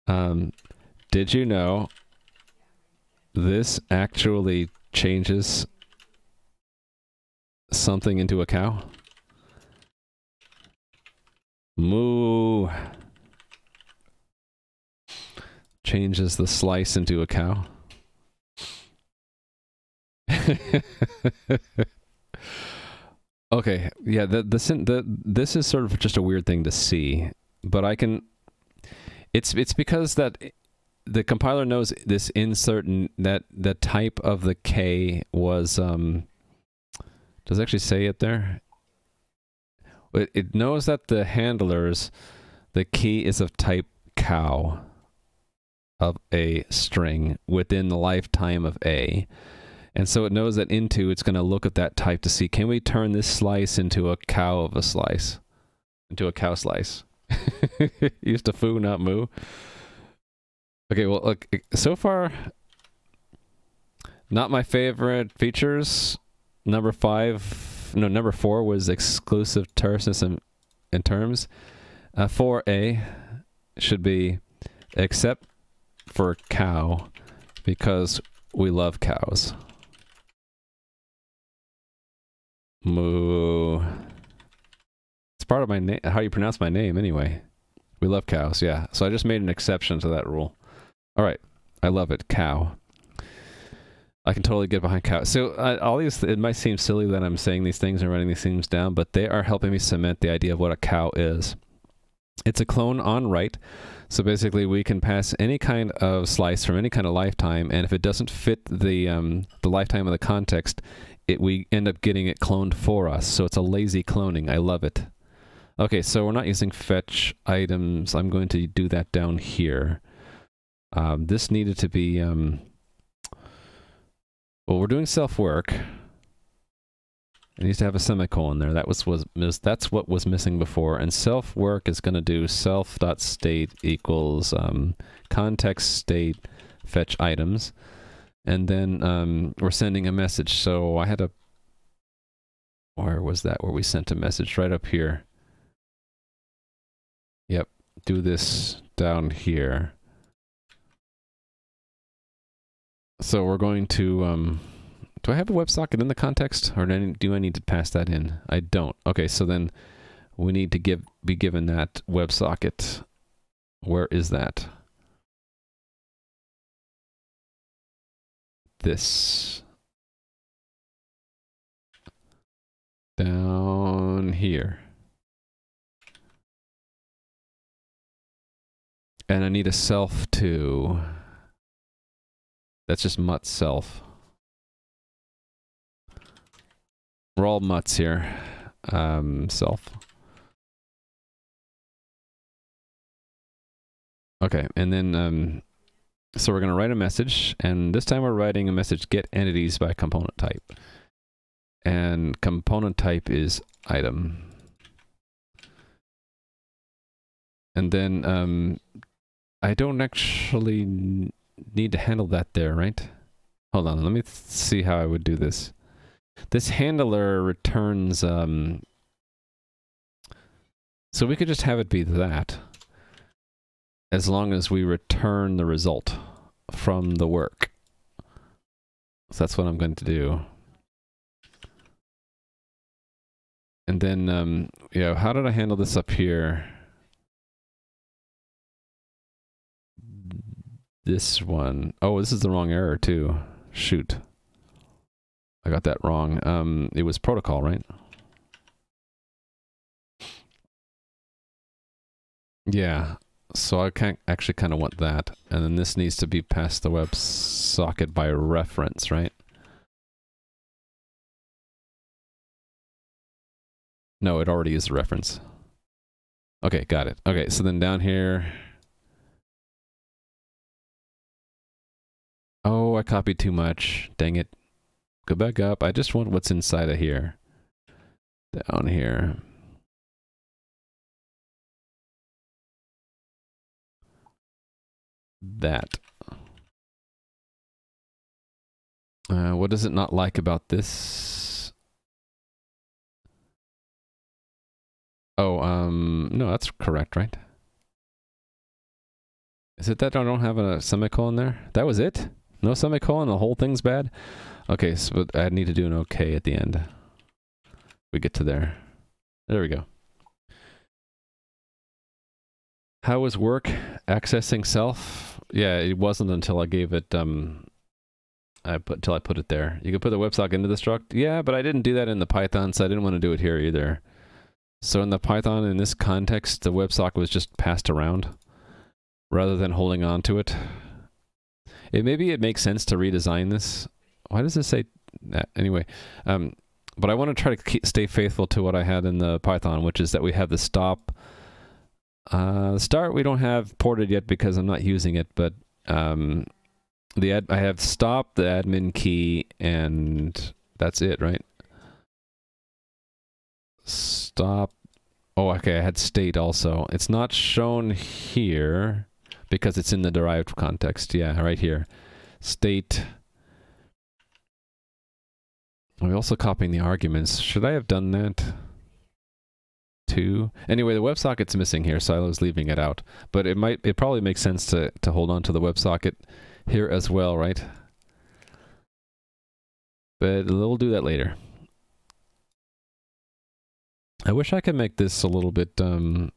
Um, did you know this actually changes something into a cow? Moo changes the slice into a cow. Okay, yeah, the, the the this is sort of just a weird thing to see, but I can. It's it's because that the compiler knows this insert that the type of the k was um. Does actually say it there? It, it knows that the handlers the key is of type cow of a string within the lifetime of a. And so it knows that into it's going to look at that type to see can we turn this slice into a cow of a slice, into a cow slice. Used to foo, not moo. Okay, well, look, so far, not my favorite features. Number five, no, number four was exclusive terseness in, in terms. Uh, 4A should be except for cow because we love cows. Moo. It's part of my name, how you pronounce my name anyway. We love cows, yeah. So I just made an exception to that rule. All right. I love it. Cow. I can totally get behind cow. So all these, it might seem silly that I'm saying these things and writing these things down, but they are helping me cement the idea of what a cow is. It's a clone on write. So basically, we can pass any kind of slice from any kind of lifetime, and if it doesn't fit the um, the lifetime of the context, it we end up getting it cloned for us. So it's a lazy cloning. I love it. Okay, so we're not using fetch items. I'm going to do that down here. Um, this needed to be, um, well, we're doing self work. It needs to have a semicolon there. That was, was that's what was missing before. And self work is going to do self dot state equals um, context state fetch items. And then um, we're sending a message. So I had a, where was that? Where we sent a message right up here. Yep. Do this down here. So we're going to, um, do I have a WebSocket in the context or do I need to pass that in? I don't. Okay, so then we need to give be given that WebSocket. Where is that? This. Down here. And I need a self to that's just mutt self. We're all mutts here. Um, self. Okay, and then, um, so we're going to write a message, and this time we're writing a message get entities by component type. And component type is item. And then um, I don't actually need to handle that there, right? Hold on, let me see how I would do this. This handler returns, um, so we could just have it be that, as long as we return the result from the work. So that's what I'm going to do. And then, um, know, how did I handle this up here? this one. Oh, this is the wrong error too. Shoot. I got that wrong. Um, it was protocol, right? Yeah. So I can't actually kind of want that. And then this needs to be past the web socket by reference, right? No, it already is a reference. Okay, got it. Okay, so then down here, Oh, I copied too much. Dang it. Go back up. I just want what's inside of here. Down here. That. Uh, what does it not like about this? Oh, um, no, that's correct, right? Is it that I don't have a semicolon there? That was it? No semicolon, the whole thing's bad? Okay, so I need to do an okay at the end. We get to there. There we go. How was work accessing self? Yeah, it wasn't until I gave it um I put until I put it there. You can put the WebSocket into the struct. Yeah, but I didn't do that in the Python, so I didn't want to do it here either. So in the Python, in this context, the WebSocket was just passed around rather than holding on to it. It maybe it makes sense to redesign this. Why does this say that? Anyway, um, but I want to try to keep, stay faithful to what I had in the Python, which is that we have the stop Uh, start we don't have ported yet because I'm not using it, but um, the ad I have stop the admin key and that's it, right? Stop. Oh, okay. I had state also. It's not shown here because it's in the derived context. Yeah, right here. State. We're also copying the arguments. Should I have done that? Two. Anyway, the WebSocket's missing here, so I was leaving it out. But it might, it probably makes sense to, to hold on to the WebSocket here as well, right? But we'll do that later. I wish I could make this a little bit, um,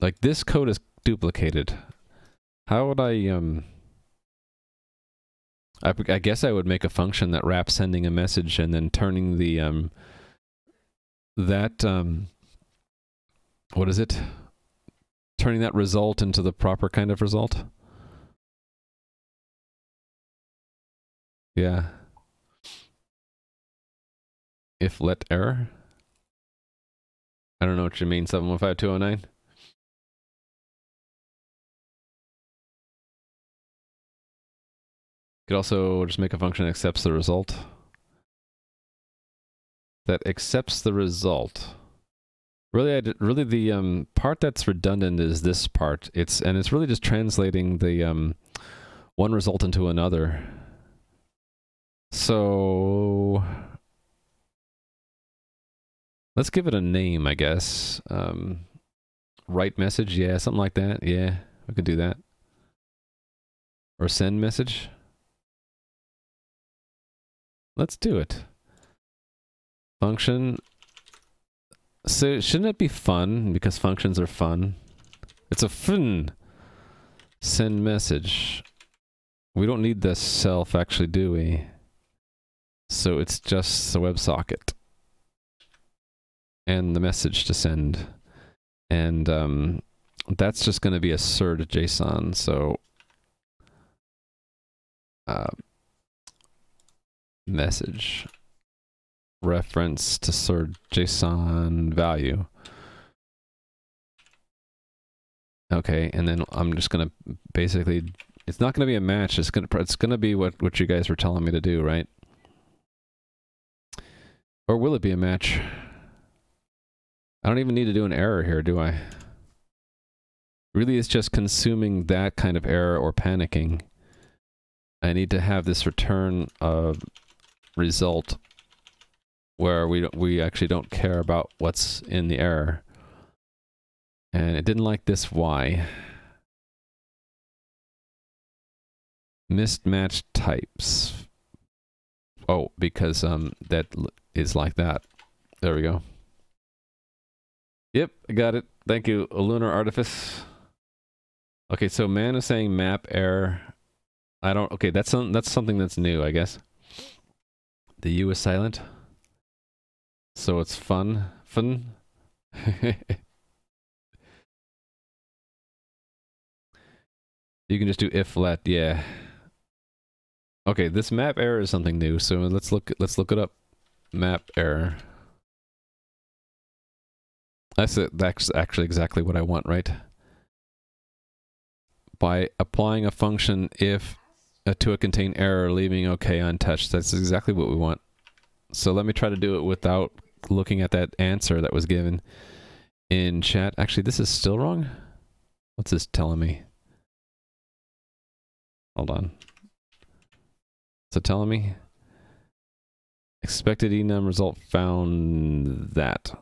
like this code is duplicated. How would I, um, I, I guess I would make a function that wraps sending a message and then turning the, um, that, um, what is it? Turning that result into the proper kind of result? Yeah. If let error? I don't know what you mean, 715209. Could also just make a function that accepts the result. That accepts the result. Really, I really the um, part that's redundant is this part. It's and it's really just translating the um, one result into another. So let's give it a name, I guess. Um, write message, yeah, something like that. Yeah, we could do that. Or send message. Let's do it. Function. So shouldn't it be fun? Because functions are fun. It's a fun. Send message. We don't need the self actually, do we? So it's just the WebSocket and the message to send. And um, that's just going to be a serde JSON. So uh, message reference to serde JSON value. Okay, and then I'm just gonna basically, it's not gonna be a match. It's gonna it's gonna be what what you guys were telling me to do, right? Or will it be a match? I don't even need to do an error here, do I? Really, it's just consuming that kind of error or panicking. I need to have this return a result where we we actually don't care about what's in the error. And it didn't like this Y. Mismatched types. Oh, because um that is like that. There we go. Yep, I got it. Thank you, A Lunar Artifice. Okay, so man is saying map error. I don't. Okay, that's some, that's something that's new, I guess. The U is silent, so it's fun. Fun. you can just do if let. Yeah. Okay, this map error is something new, so let's look. Let's look it up. Map error. That's it. That's actually exactly what I want, right? By applying a function if uh, to a contain error, leaving OK untouched. That's exactly what we want. So let me try to do it without looking at that answer that was given in chat. Actually, this is still wrong. What's this telling me? Hold on. So telling me expected enum result found that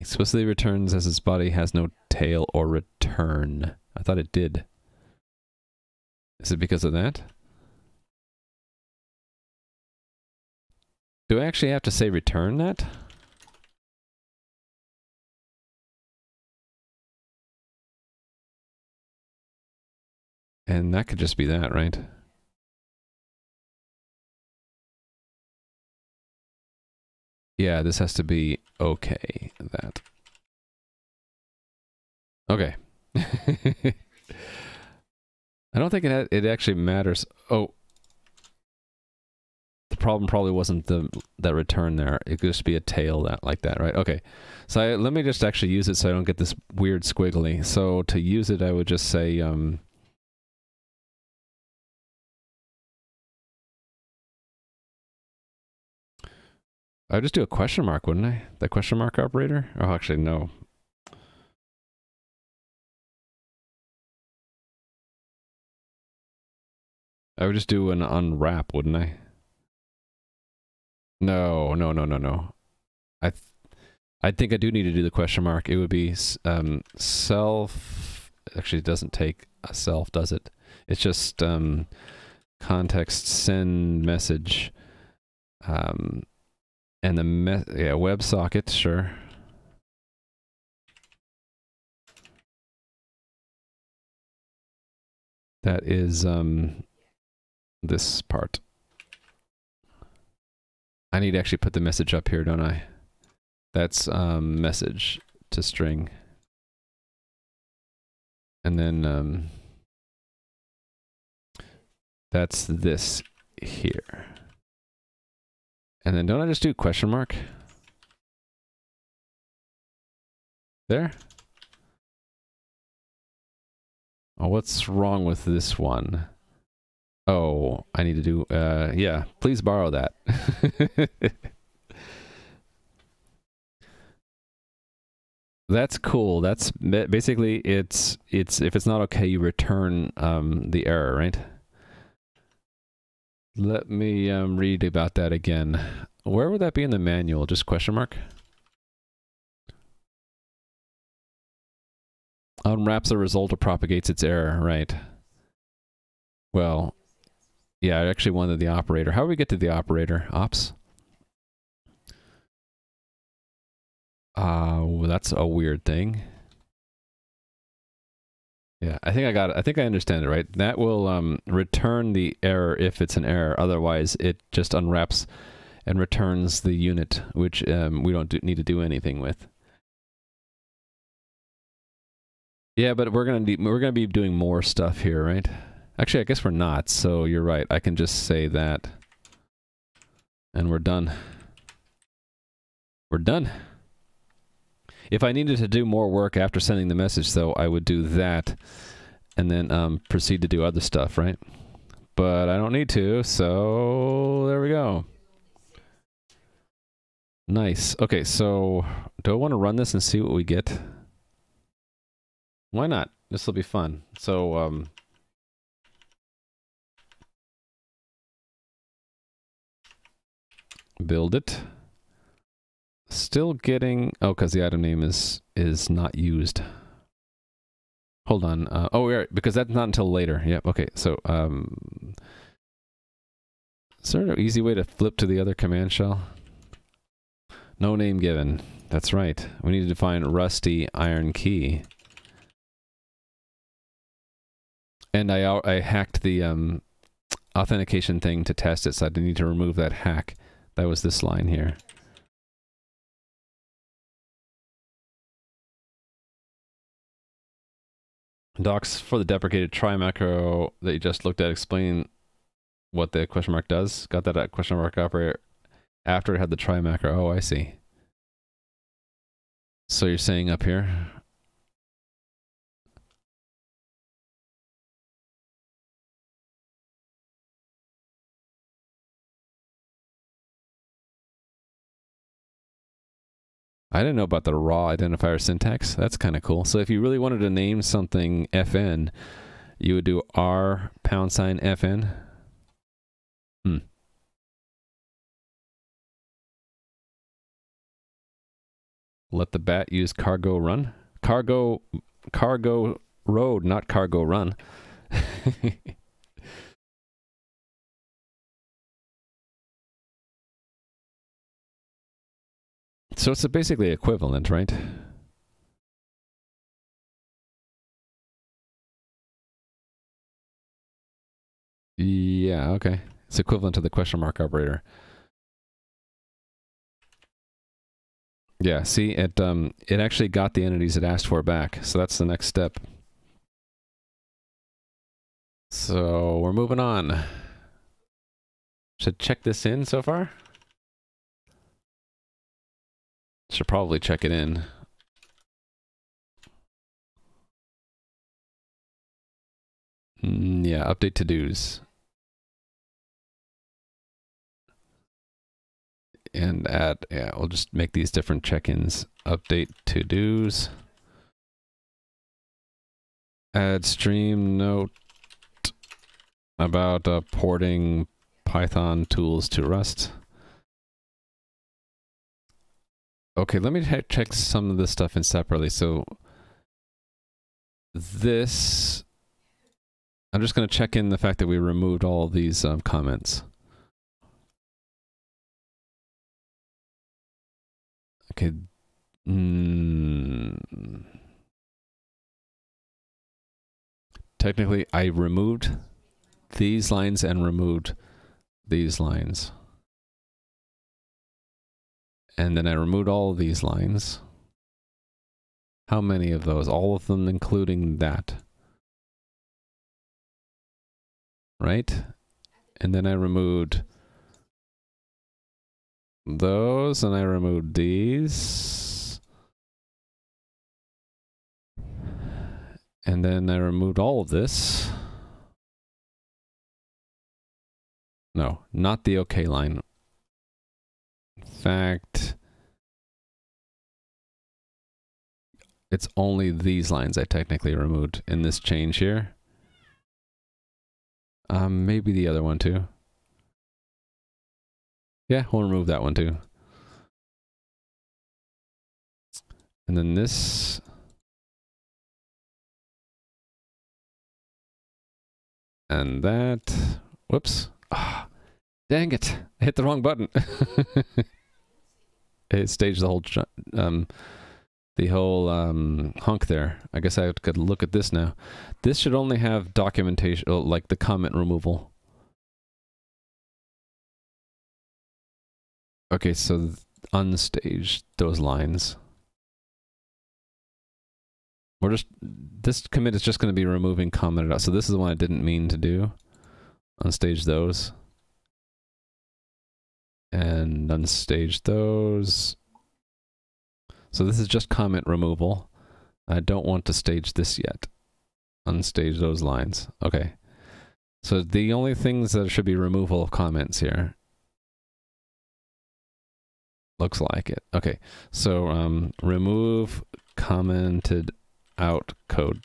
explicitly returns as its body has no tail or return. I thought it did. Is it because of that? Do I actually have to say return that? And that could just be that, right? Yeah, this has to be okay, that. Okay. I don't think it, it actually matters. Oh. Problem probably wasn't the that return there. It could just be a tail that like that, right? Okay. So I, let me just actually use it so I don't get this weird squiggly. So to use it, I would just say um, I would just do a question mark, wouldn't I? The question mark operator? Oh, actually, no. I would just do an unwrap, wouldn't I? No, no, no, no, no. I, th I think I do need to do the question mark. It would be um, self. Actually, it doesn't take a self, does it? It's just um, context send message. Um, and the me yeah WebSocket, sure. That is um, this part. I need to actually put the message up here, don't I? That's um, message to string. And then um, that's this here. And then don't I just do question mark? There? Oh, what's wrong with this one? Oh, I need to do, uh, yeah, please borrow that. That's cool. That's basically it's it's if it's not okay, you return um, the error, right? Let me um, read about that again. Where would that be in the manual? Just question mark? Unwraps the result or propagates its error, right? Well, yeah, I actually wanted the operator. How do we get to the operator? Ops? Uh, well, that's a weird thing. Yeah, I think I got it. I think I understand it, right? That will um, return the error if it's an error. Otherwise, it just unwraps and returns the unit, which um, we don't do, need to do anything with. Yeah, but we're gonna we're gonna be doing more stuff here, right? Actually, I guess we're not. So you're right. I can just say that, and we're done. We're done. If I needed to do more work after sending the message, though, I would do that and then um, proceed to do other stuff, right? But I don't need to, so there we go. Nice. Okay, so do I want to run this and see what we get? Why not? This will be fun. So, um, build it. Still getting... Oh, because the item name is is not used. Hold on. Uh, oh, right, because that's not until later. Yep, okay. So, um, is there an easy way to flip to the other command shell? No name given. That's right. We need to define rusty iron key. And I, I hacked the um, authentication thing to test it, so I need to remove that hack. That was this line here. Docs for the deprecated try macro that you just looked at explain what the question mark does. Got that at question mark operator after it had the try macro. Oh, I see. So you're saying up here? I didn't know about the raw identifier syntax. That's kind of cool. So if you really wanted to name something fn, you would do r pound sign fn. Hmm. Let the bat use cargo run. Cargo, cargo road, not cargo run. So it's basically equivalent, right? Yeah, okay. It's equivalent to the question mark operator. Yeah, see, it um it actually got the entities it asked for back. So that's the next step. So we're moving on. Should check this in so far? Should probably check it in. Mm, yeah, update to dos. And add, yeah, we'll just make these different check-ins. Update to dos. Add stream note about uh, porting Python tools to Rust. Okay, let me check some of this stuff in separately. So this, I'm just going to check in the fact that we removed all these um, comments. Okay. Mm. Technically, I removed these lines and removed these lines. And then I removed all of these lines. How many of those? All of them including that. Right? And then I removed those and I removed these. And then I removed all of this. No, not the OK line. Fact, it's only these lines I technically removed in this change here. Um, maybe the other one too. Yeah, we'll remove that one too. And then this. And that. Whoops. Ah, dang it. I hit the wrong button. it staged the whole um the whole um hunk there. I guess I could look at this now. This should only have documentation oh, like the comment removal. Okay, so unstage those lines. We're just this commit is just going to be removing commented out. So this is the one I didn't mean to do unstage those. And unstage those. So this is just comment removal. I don't want to stage this yet. Unstage those lines. Okay. So the only things that should be removal of comments here. Looks like it. Okay. So um, remove commented out code.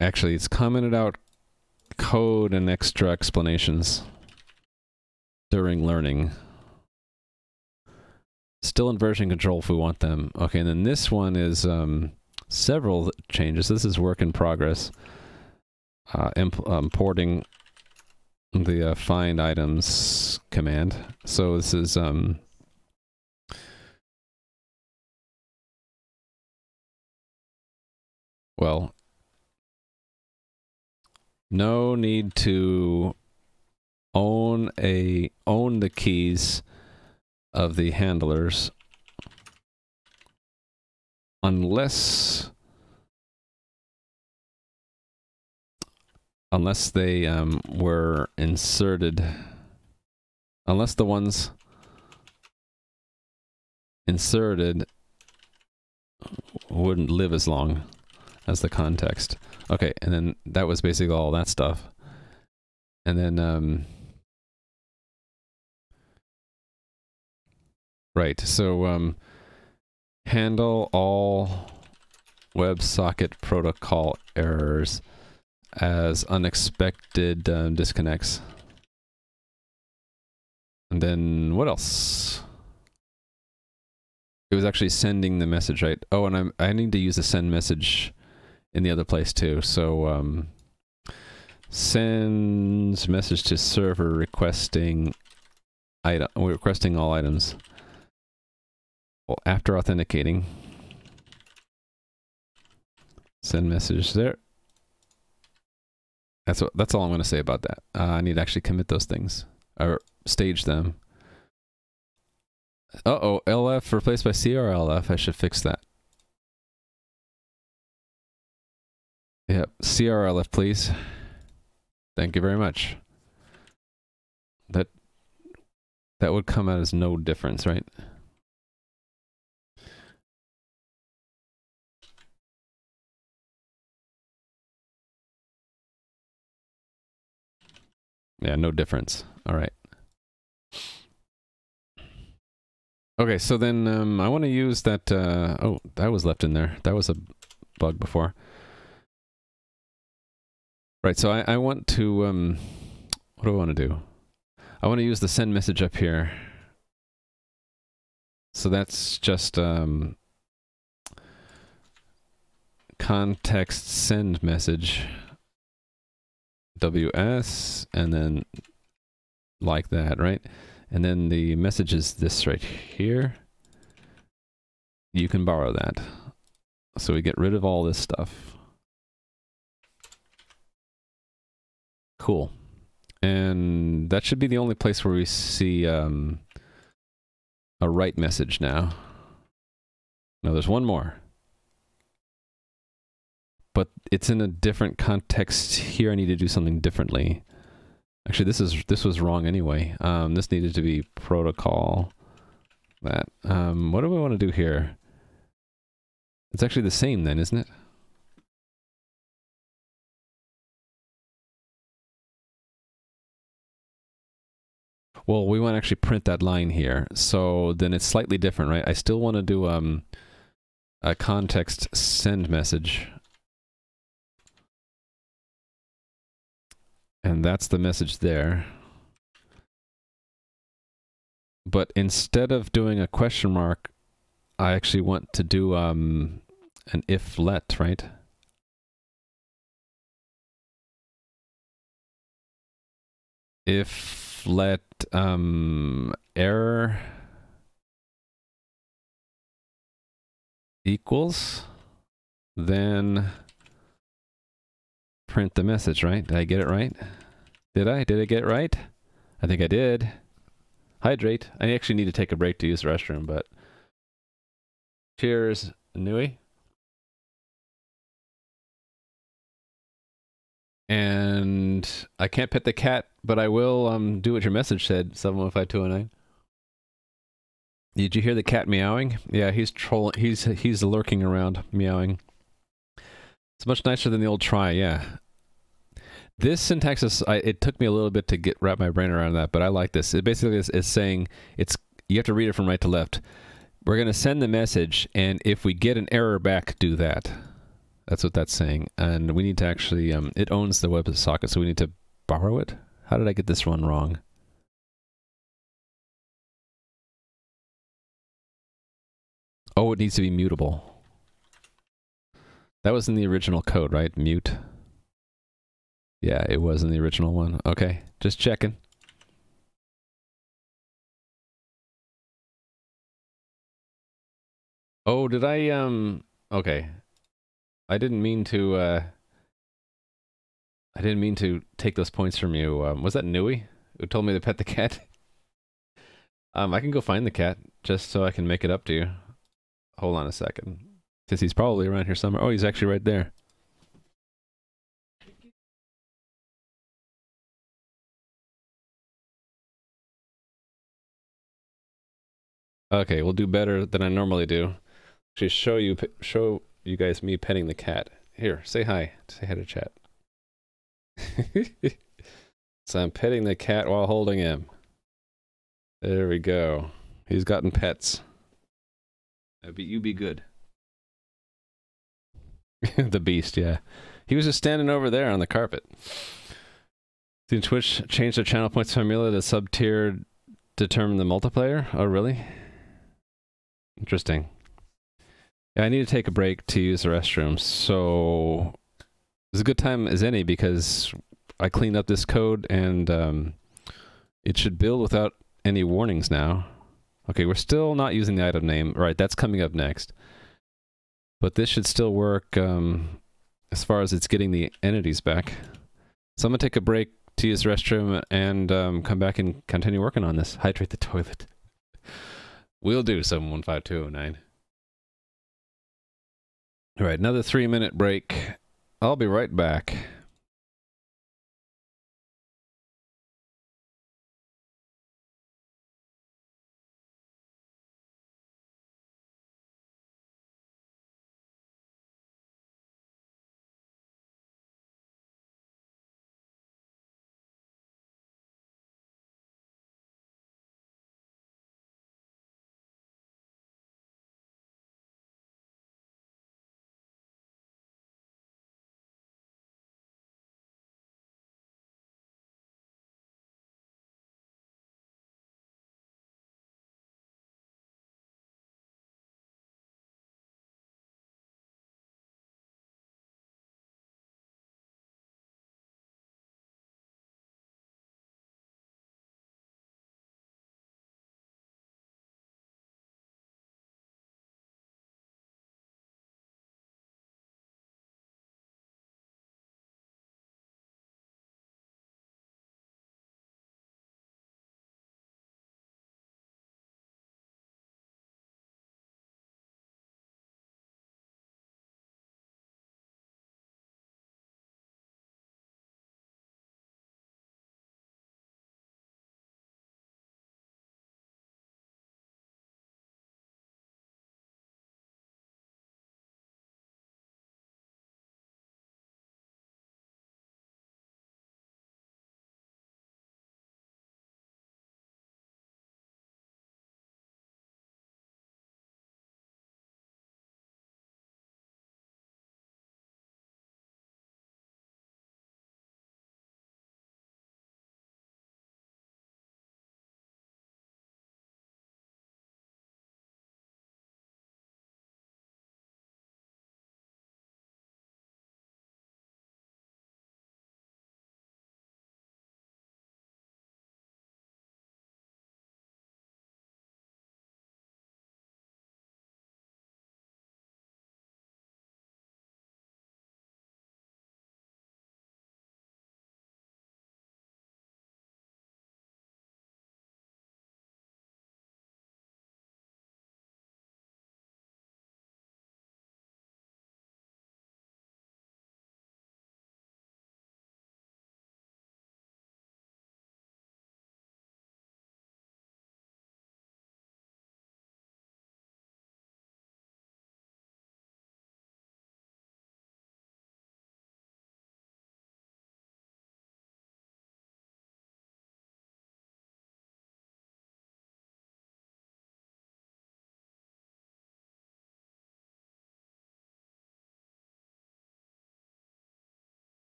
Actually, it's commented out code and extra explanations during learning. Still in version control if we want them. Okay, and then this one is um, several changes. This is work in progress. Uh, importing the uh, find items command. So this is um, well, no need to own a own the keys of the handlers unless unless they um, were inserted unless the ones inserted wouldn't live as long as the context. Okay, and then that was basically all that stuff. And then, um, right, so, um, handle all WebSocket protocol errors as unexpected um, disconnects. And then what else? It was actually sending the message, right? Oh, and I'm, I need to use the send message in the other place too. So um, message to server requesting item requesting all items. Well, after authenticating, send message there. That's what. That's all I'm going to say about that. Uh, I need to actually commit those things or stage them. Uh oh, LF replaced by CRLF. I should fix that. Yep, CRLF, please. Thank you very much. That that would come out as no difference, right? Yeah, no difference. All right. Okay, so then um, I want to use that. Uh, oh, that was left in there. That was a bug before. Right, so I, I want to. Um, what do I want to do? I want to use the send message up here. So that's just um, context send message. WS and then like that, right? And then the message is this right here. You can borrow that. So we get rid of all this stuff. Cool. And that should be the only place where we see um, a write message now. No, there's one more but it's in a different context here. I need to do something differently. Actually, this is this was wrong anyway. Um, this needed to be protocol. That. Um, what do we want to do here? It's actually the same then, isn't it? Well, we want to actually print that line here. So then it's slightly different, right? I still want to do um, a context send message. And that's the message there. But instead of doing a question mark, I actually want to do um, an if let, right? If let um, error equals, then print the message, right? Did I get it right? Did I? Did I get it right? I think I did. Hydrate. I actually need to take a break to use the restroom, but cheers, Nui. And I can't pet the cat, but I will um, do what your message said, 715209. Did you hear the cat meowing? Yeah, he's trolling. He's he's lurking around, meowing. It's much nicer than the old try, yeah. This syntax is, I, it took me a little bit to get wrap my brain around that, but I like this. It basically is, is saying, it's you have to read it from right to left. We're going to send the message, and if we get an error back, do that. That's what that's saying. And we need to actually, um, it owns the WebSocket, so we need to borrow it. How did I get this one wrong? Oh, it needs to be mutable. That was in the original code, right? Mute. Yeah, it was in the original one. Okay, just checking. Oh, did I, um, okay. I didn't mean to, uh, I didn't mean to take those points from you. Um, was that Nui who told me to pet the cat? um, I can go find the cat just so I can make it up to you. Hold on a second. Since he's probably around here somewhere. Oh, he's actually right there. Okay, we'll do better than I normally do. Actually, show you show you guys me petting the cat. Here, say hi. Say hi to chat. so I'm petting the cat while holding him. There we go. He's gotten pets. Be, you be good. the beast, yeah. He was just standing over there on the carpet. Did Twitch change their channel points formula to sub-tier determine the multiplayer? Oh, really? Interesting. Yeah, I need to take a break to use the restroom, so it's a good time as any because I cleaned up this code and um, it should build without any warnings now. Okay, we're still not using the item name. Right, that's coming up next. But this should still work um, as far as it's getting the entities back. So I'm going to take a break to use the restroom and um, come back and continue working on this. Hydrate the toilet. We'll do 715209. All right, another three minute break. I'll be right back.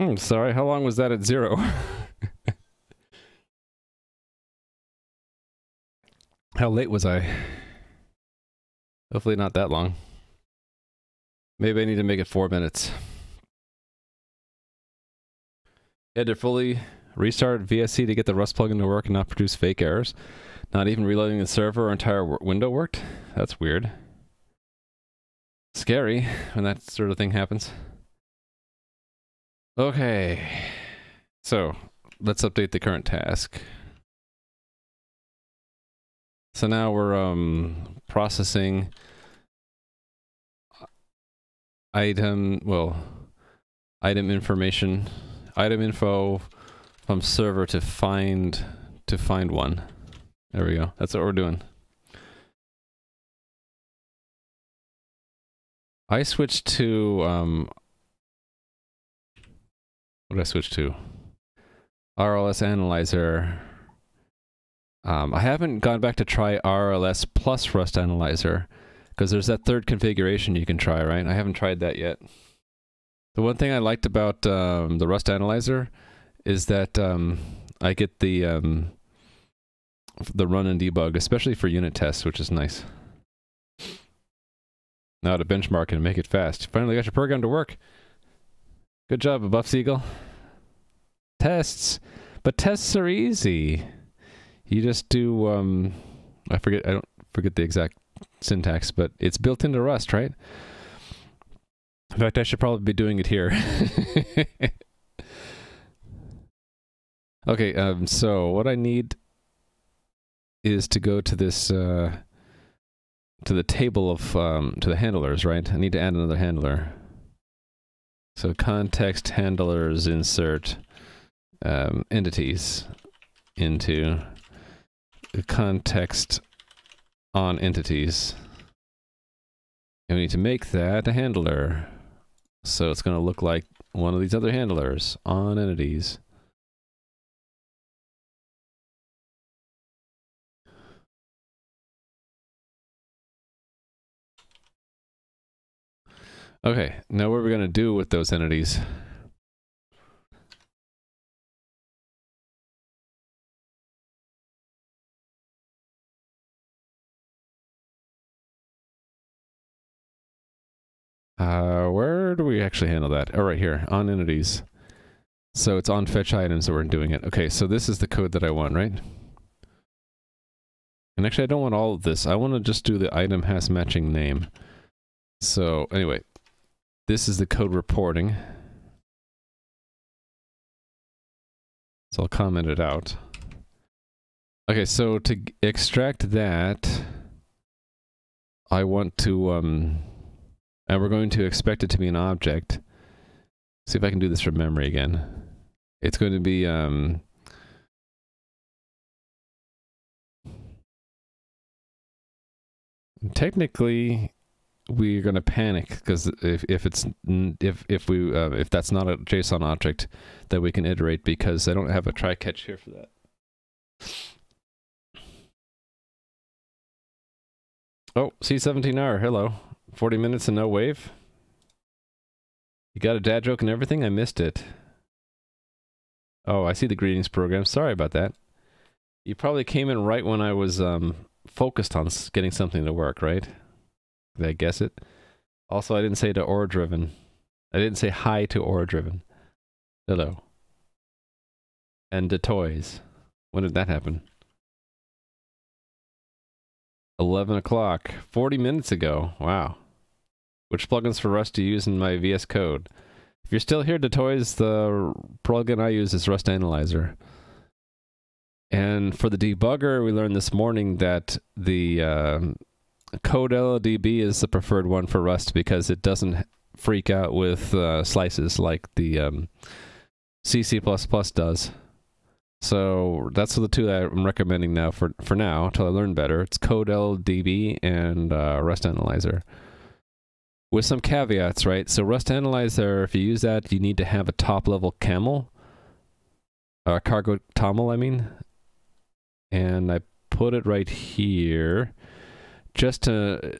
Mm, sorry, how long was that at zero? how late was I? Hopefully not that long. Maybe I need to make it four minutes. Had to fully restart VSC to get the Rust plugin to work and not produce fake errors. Not even reloading the server or entire window worked. That's weird. Scary when that sort of thing happens. Okay. So, let's update the current task. So now we're um, processing item, well, item information, item info from server to find to find one. There we go. That's what we're doing. I switched to um what did I switch to? RLS Analyzer. Um, I haven't gone back to try RLS plus Rust Analyzer because there's that third configuration you can try, right? I haven't tried that yet. The one thing I liked about um, the Rust Analyzer is that um, I get the um, the run and debug, especially for unit tests, which is nice. Now to benchmark and make it fast. Finally got your program to work. Good job, Buff Siegel. Tests, but tests are easy. You just do. Um, I forget. I don't forget the exact syntax, but it's built into Rust, right? In fact, I should probably be doing it here. okay, um, so what I need is to go to this, uh, to the table of, um, to the handlers, right? I need to add another handler. So context handlers insert um, entities into context on entities. And we need to make that a handler. So it's going to look like one of these other handlers on entities. Okay, now what are we going to do with those entities? Uh, where do we actually handle that? Oh, right here, on entities. So it's on fetch items that we're doing it. Okay, so this is the code that I want, right? And actually, I don't want all of this. I want to just do the item has matching name. So anyway, this is the code reporting. So I'll comment it out. Okay, so to extract that, I want to um, and we're going to expect it to be an object. See if I can do this from memory again. It's going to be um, technically we're going to panic because if if it's if if we uh, if that's not a JSON object that we can iterate because I don't have a try catch here for that. Oh, C17R, hello. 40 minutes and no wave? You got a dad joke and everything? I missed it. Oh, I see the greetings program. Sorry about that. You probably came in right when I was um, focused on getting something to work, right? Did I guess it? Also, I didn't say to Aura Driven. I didn't say hi to Aura Driven. Hello. And to Toys. When did that happen? 11 o'clock. 40 minutes ago. Wow. Which plugins for Rust you use in my VS Code? If you're still here to toys, the plugin I use is Rust Analyzer. And for the debugger, we learned this morning that the um, Code LLDB is the preferred one for Rust because it doesn't freak out with uh, slices like the um, CC++ does. So that's the two that I'm recommending now for, for now until I learn better. It's Code LLDB and uh, Rust Analyzer with some caveats, right? So Rust Analyzer, if you use that, you need to have a top level camel, or cargo toml, I mean. And I put it right here, just to,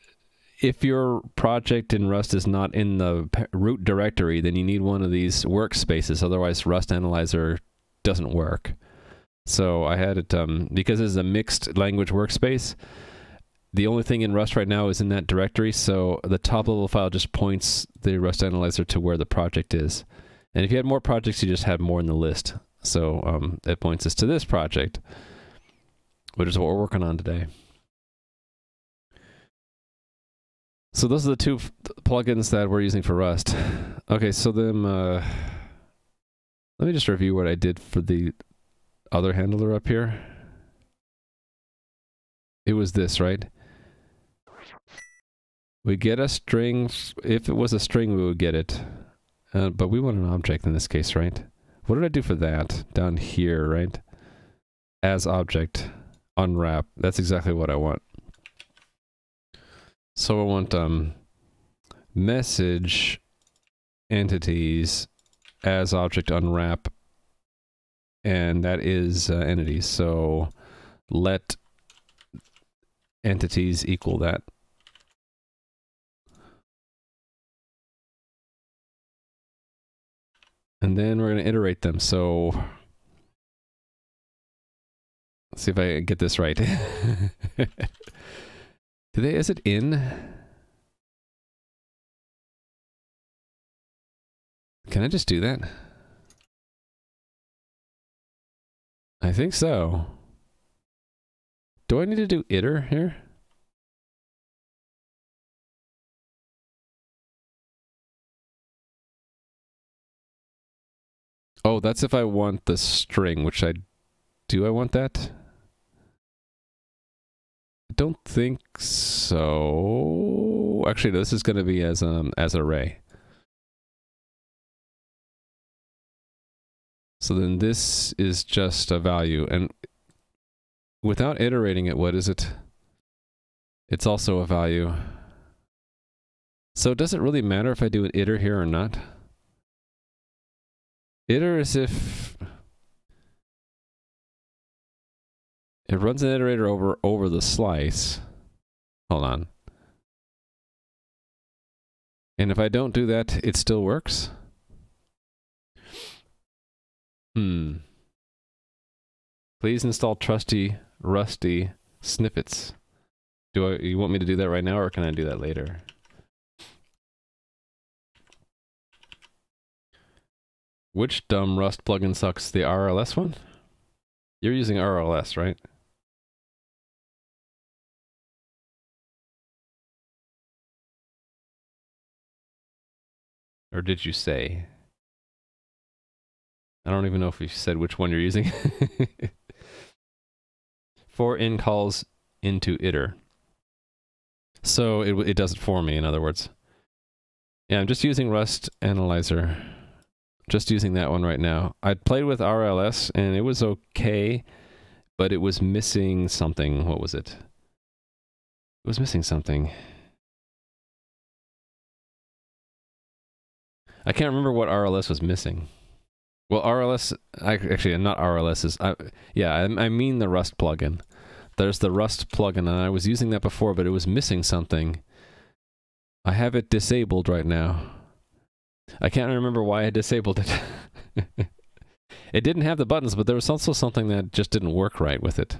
if your project in Rust is not in the root directory, then you need one of these workspaces. Otherwise, Rust Analyzer doesn't work. So I had it um, because it's a mixed language workspace. The only thing in Rust right now is in that directory, so the top level file just points the Rust Analyzer to where the project is. And if you had more projects, you just have more in the list. So um, it points us to this project, which is what we're working on today. So those are the two plugins that we're using for Rust. Okay, so then uh, let me just review what I did for the other handler up here. It was this, right? We get a string. If it was a string, we would get it. Uh, but we want an object in this case, right? What did I do for that? Down here, right? As object. Unwrap. That's exactly what I want. So I want um, message entities as object unwrap and that is uh, entities. So let entities equal that. And then we're going to iterate them. So let's see if I get this right. They, is it in? Can I just do that? I think so. Do I need to do iter here? Oh, that's if I want the string, which I... Do I want that? I don't think so. Actually, this is going to be as um as array. So then this is just a value, and without iterating it, what is it? It's also a value. So does it really matter if I do an iter here or not? Iter is if It runs an iterator over over the slice. Hold on. And if I don't do that, it still works? Hmm. Please install trusty rusty snippets. Do I you want me to do that right now or can I do that later? Which dumb Rust plugin sucks? The RLS one? You're using RLS, right? Or did you say? I don't even know if you said which one you're using. for in calls into iter. So it, it does it for me, in other words. Yeah, I'm just using Rust Analyzer. Just using that one right now. I played with RLS and it was okay, but it was missing something. What was it? It was missing something. I can't remember what RLS was missing. Well, RLS, I, actually, not RLS is, I, yeah, I, I mean the Rust plugin. There's the Rust plugin, and I was using that before, but it was missing something. I have it disabled right now. I can't remember why I disabled it. it didn't have the buttons, but there was also something that just didn't work right with it.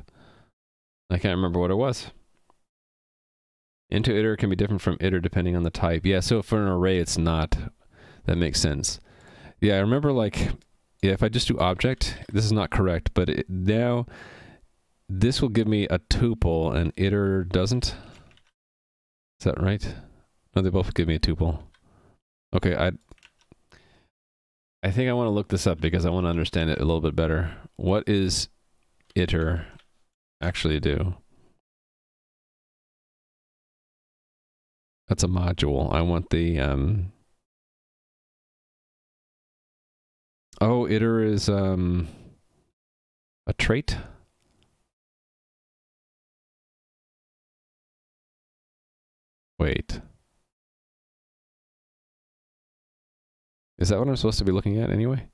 I can't remember what it was. Into iter can be different from iter depending on the type. Yeah, so for an array, it's not. That makes sense. Yeah, I remember like, yeah, if I just do object, this is not correct, but it, now this will give me a tuple and iter doesn't. Is that right? No, they both give me a tuple. Okay, I I think I want to look this up because I want to understand it a little bit better. What is iter actually do? That's a module. I want the um Oh, iter is um a trait. Wait. Is that what I'm supposed to be looking at anyway?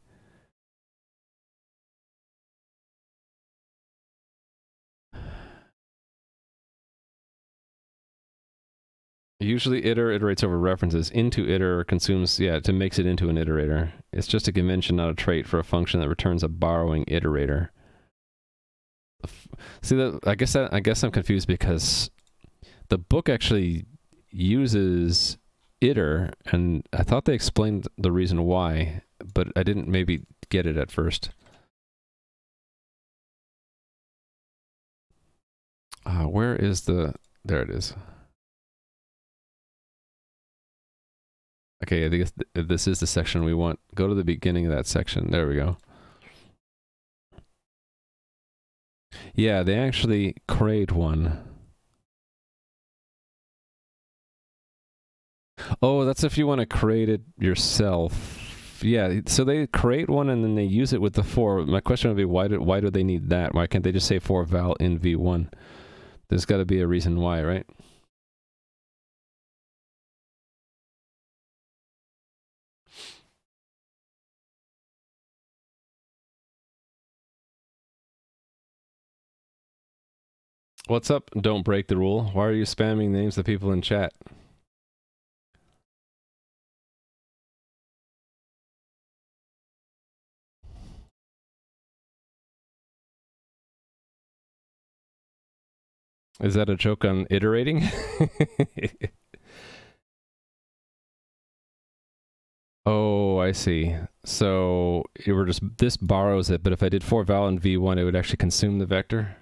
Usually iter iterates over references. Into iter consumes, yeah, to makes it into an iterator. It's just a convention, not a trait, for a function that returns a borrowing iterator. See that? I guess that, I guess I'm confused because the book actually uses iter, and I thought they explained the reason why, but I didn't maybe get it at first. Uh, where is the? There it is. Okay, I think this is the section we want. Go to the beginning of that section. There we go. Yeah, they actually create one. Oh, that's if you want to create it yourself. Yeah, so they create one and then they use it with the for. My question would be why do why do they need that? Why can't they just say for val in v1? There's got to be a reason why, right? What's up? Don't break the rule. Why are you spamming names of people in chat? Is that a joke on iterating? oh, I see. So you were just this borrows it, but if I did for val in v1, it would actually consume the vector.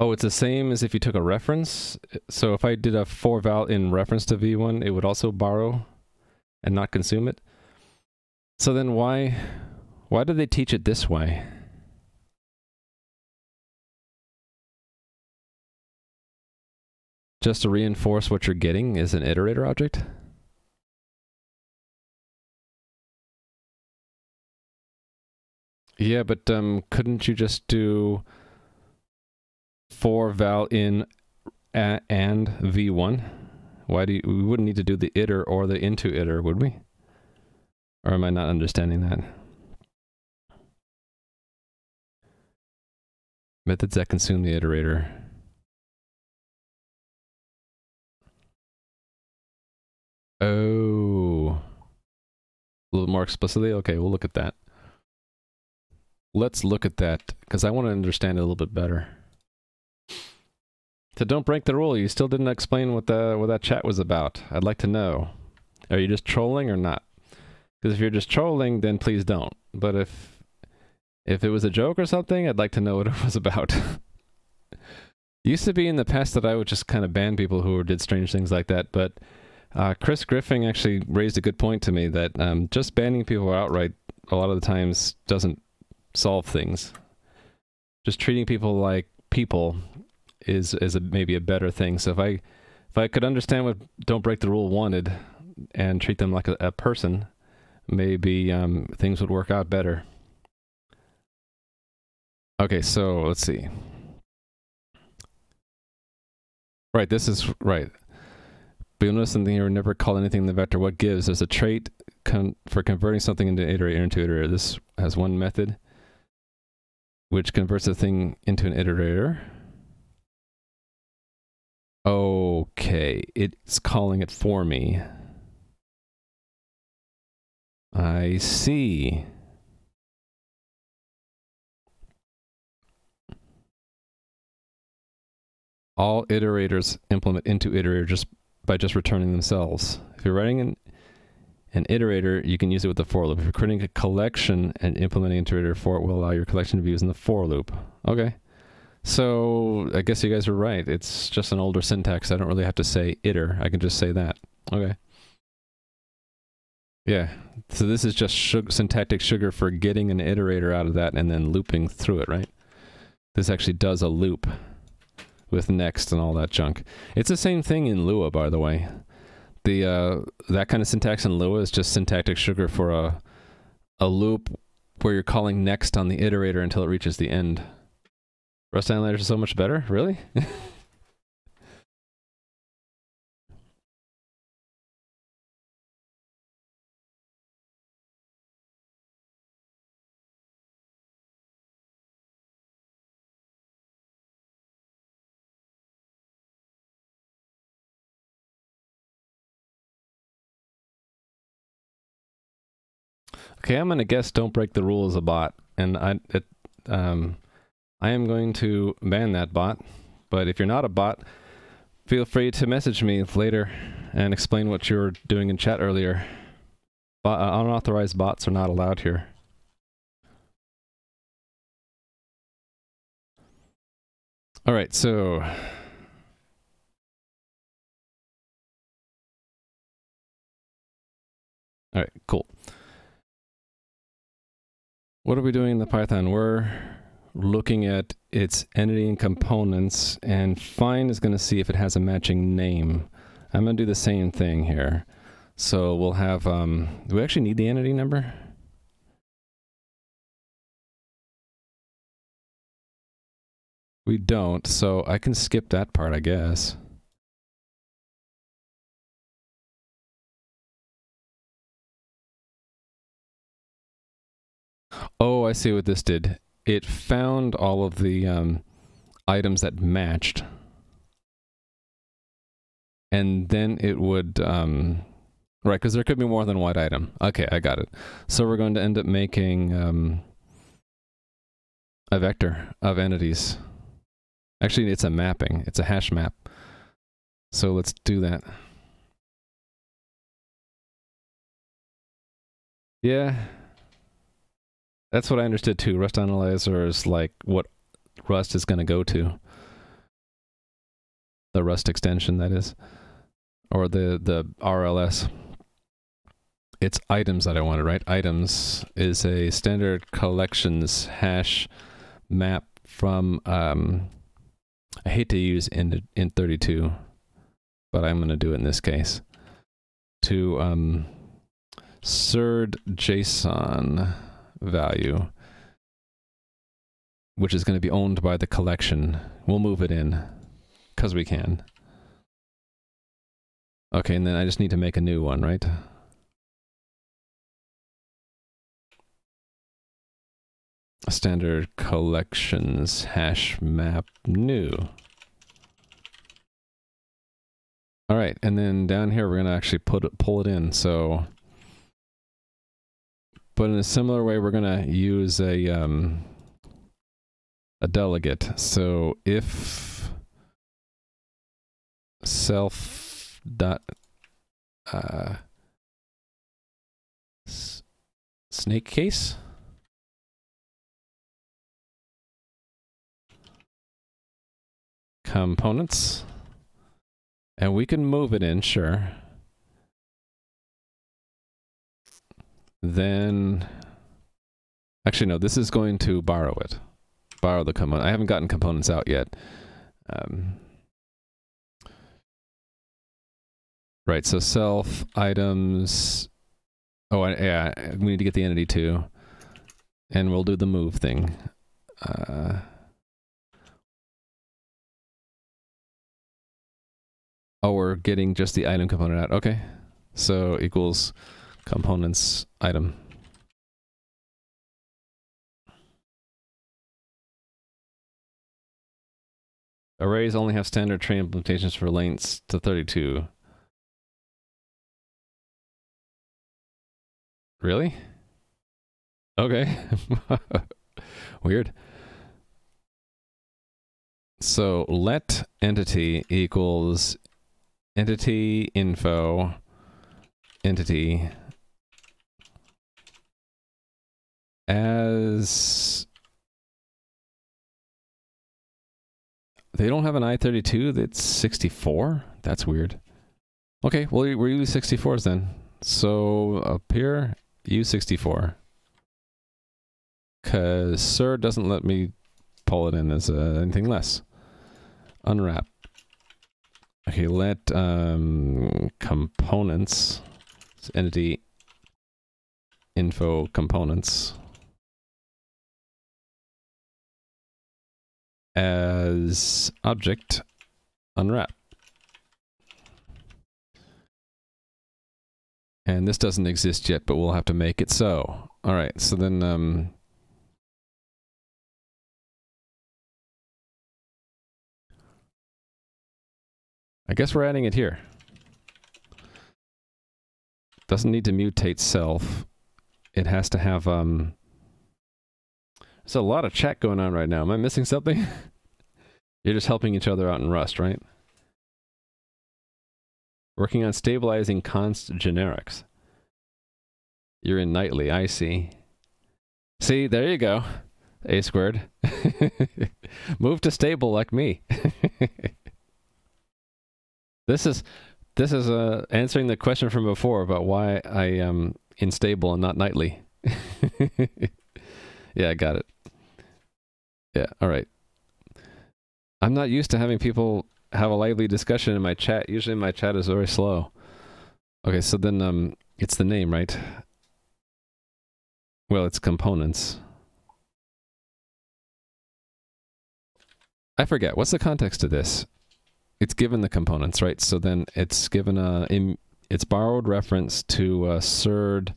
Oh, it's the same as if you took a reference. So if I did a for val in reference to v1, it would also borrow and not consume it. So then why why do they teach it this way? Just to reinforce what you're getting is an iterator object? Yeah, but um, couldn't you just do for val in and v1? Why do you, we wouldn't need to do the iter or the into iter, would we? Or am I not understanding that? Methods that consume the iterator. Oh. A little more explicitly? Okay, we'll look at that. Let's look at that, because I want to understand it a little bit better. So don't break the rule. You still didn't explain what the what that chat was about. I'd like to know. Are you just trolling or not? Because if you're just trolling, then please don't. But if if it was a joke or something, I'd like to know what it was about. Used to be in the past that I would just kind of ban people who did strange things like that, but uh, Chris Griffin actually raised a good point to me that um, just banning people outright a lot of the times doesn't solve things. Just treating people like people is is a, maybe a better thing. So if I if I could understand what don't break the rule wanted and treat them like a, a person, maybe um, things would work out better. Okay, so let's see. Right, this is right. You'll notice something here, never call anything in the vector what gives. There's a trait con for converting something into iterator into iterator. This has one method which converts a thing into an iterator. Okay, it's calling it for me. I see. All iterators implement into iterator just by just returning themselves. If you're writing an, an iterator, you can use it with the for loop. If you're creating a collection and implementing iterator for it will allow your collection to be used in the for loop. Okay. So I guess you guys are right. It's just an older syntax. I don't really have to say iter. I can just say that. Okay. Yeah. So this is just syntactic sugar for getting an iterator out of that and then looping through it, right? This actually does a loop with next and all that junk. It's the same thing in Lua, by the way. The uh, that kind of syntax in Lua is just syntactic sugar for a a loop where you're calling next on the iterator until it reaches the end. Rust Analyzer is so much better? Really? Okay, I'm gonna guess don't break the rule is a bot, and I it um I am going to ban that bot. But if you're not a bot, feel free to message me later and explain what you were doing in chat earlier. But, uh, unauthorized bots are not allowed here. All right, so All right, cool. What are we doing in the Python? We're looking at its entity and components, and find is going to see if it has a matching name. I'm going to do the same thing here. So we'll have, um, do we actually need the entity number? We don't, so I can skip that part, I guess. Oh, I see what this did. It found all of the um, items that matched. And then it would, um, right, because there could be more than one item. Okay, I got it. So we're going to end up making um, a vector of entities. Actually, it's a mapping. It's a hash map. So let's do that. Yeah, that's what I understood too. Rust Analyzer is like what Rust is going to go to. The Rust extension, that is. Or the, the RLS. It's items that I wanted, right? Items is a standard collections hash map from, um, I hate to use int, int32, but I'm going to do it in this case. To um, JSON value, which is going to be owned by the collection. We'll move it in because we can. Okay, and then I just need to make a new one, right? Standard collections hash map new. All right, and then down here we're gonna actually put it, pull it in. So but in a similar way, we're going to use a, um, a delegate. So if self dot uh, snake case? Components? And we can move it in sure Then, actually no, this is going to borrow it. Borrow the component. I haven't gotten components out yet. Um, right, so self, items, oh yeah, we need to get the entity too. And we'll do the move thing. Uh, oh, we're getting just the item component out. Okay. So equals components item. Arrays only have standard trait implementations for lengths to 32. Really? Okay. Weird. So let entity equals entity info entity as they don't have an i32 that's 64 that's weird. Okay well we're use 64s then. So up here u64 because sir doesn't let me pull it in as uh, anything less. Unwrap. Okay let um, components entity info components as object unwrap. And this doesn't exist yet, but we'll have to make it so. All right, so then um, I guess we're adding it here. Doesn't need to mutate self. it has to have um there's a lot of chat going on right now. Am I missing something? You're just helping each other out in Rust, right? Working on stabilizing const generics. You're in nightly, I see. See, there you go. A squared. Move to stable like me. this is this is uh, answering the question from before about why I am unstable and not nightly. yeah, I got it. Yeah, all right. I'm not used to having people have a lively discussion in my chat. Usually my chat is very slow. Okay, so then um it's the name, right? Well, it's components. I forget. What's the context of this? It's given the components, right? So then it's given a it's borrowed reference to a serde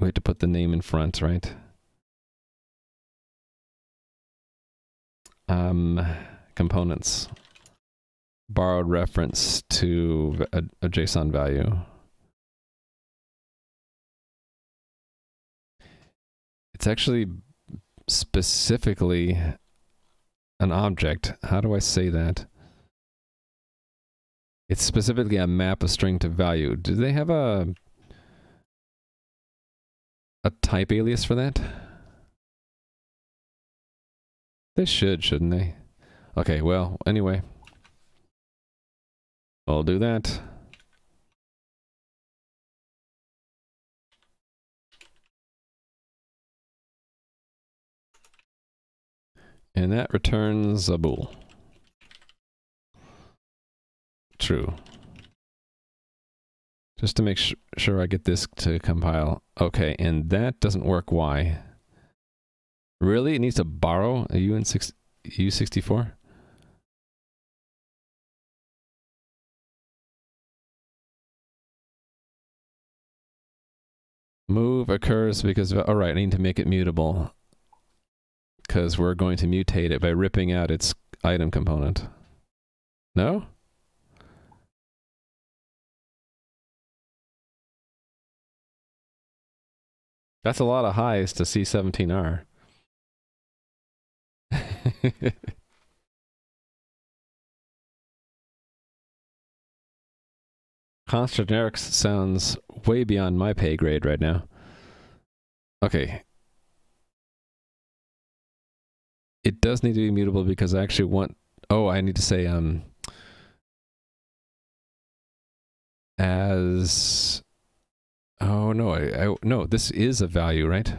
we have to put the name in front, right? Um, components. Borrowed reference to a, a JSON value. It's actually specifically an object. How do I say that? It's specifically a map a string to value. Do they have a a type alias for that? They should, shouldn't they? Okay, well, anyway. I'll do that. And that returns a bool. True. Just to make sure I get this to compile. Okay, and that doesn't work. Why? Really? It needs to borrow a UN6, U64? Move occurs because, of, all right, I need to make it mutable. Because we're going to mutate it by ripping out its item component. No? That's a lot of highs to C17R. Const generics sounds way beyond my pay grade right now. Okay. It does need to be mutable because I actually want... Oh, I need to say, um... As Oh no, I, I no, this is a value, right?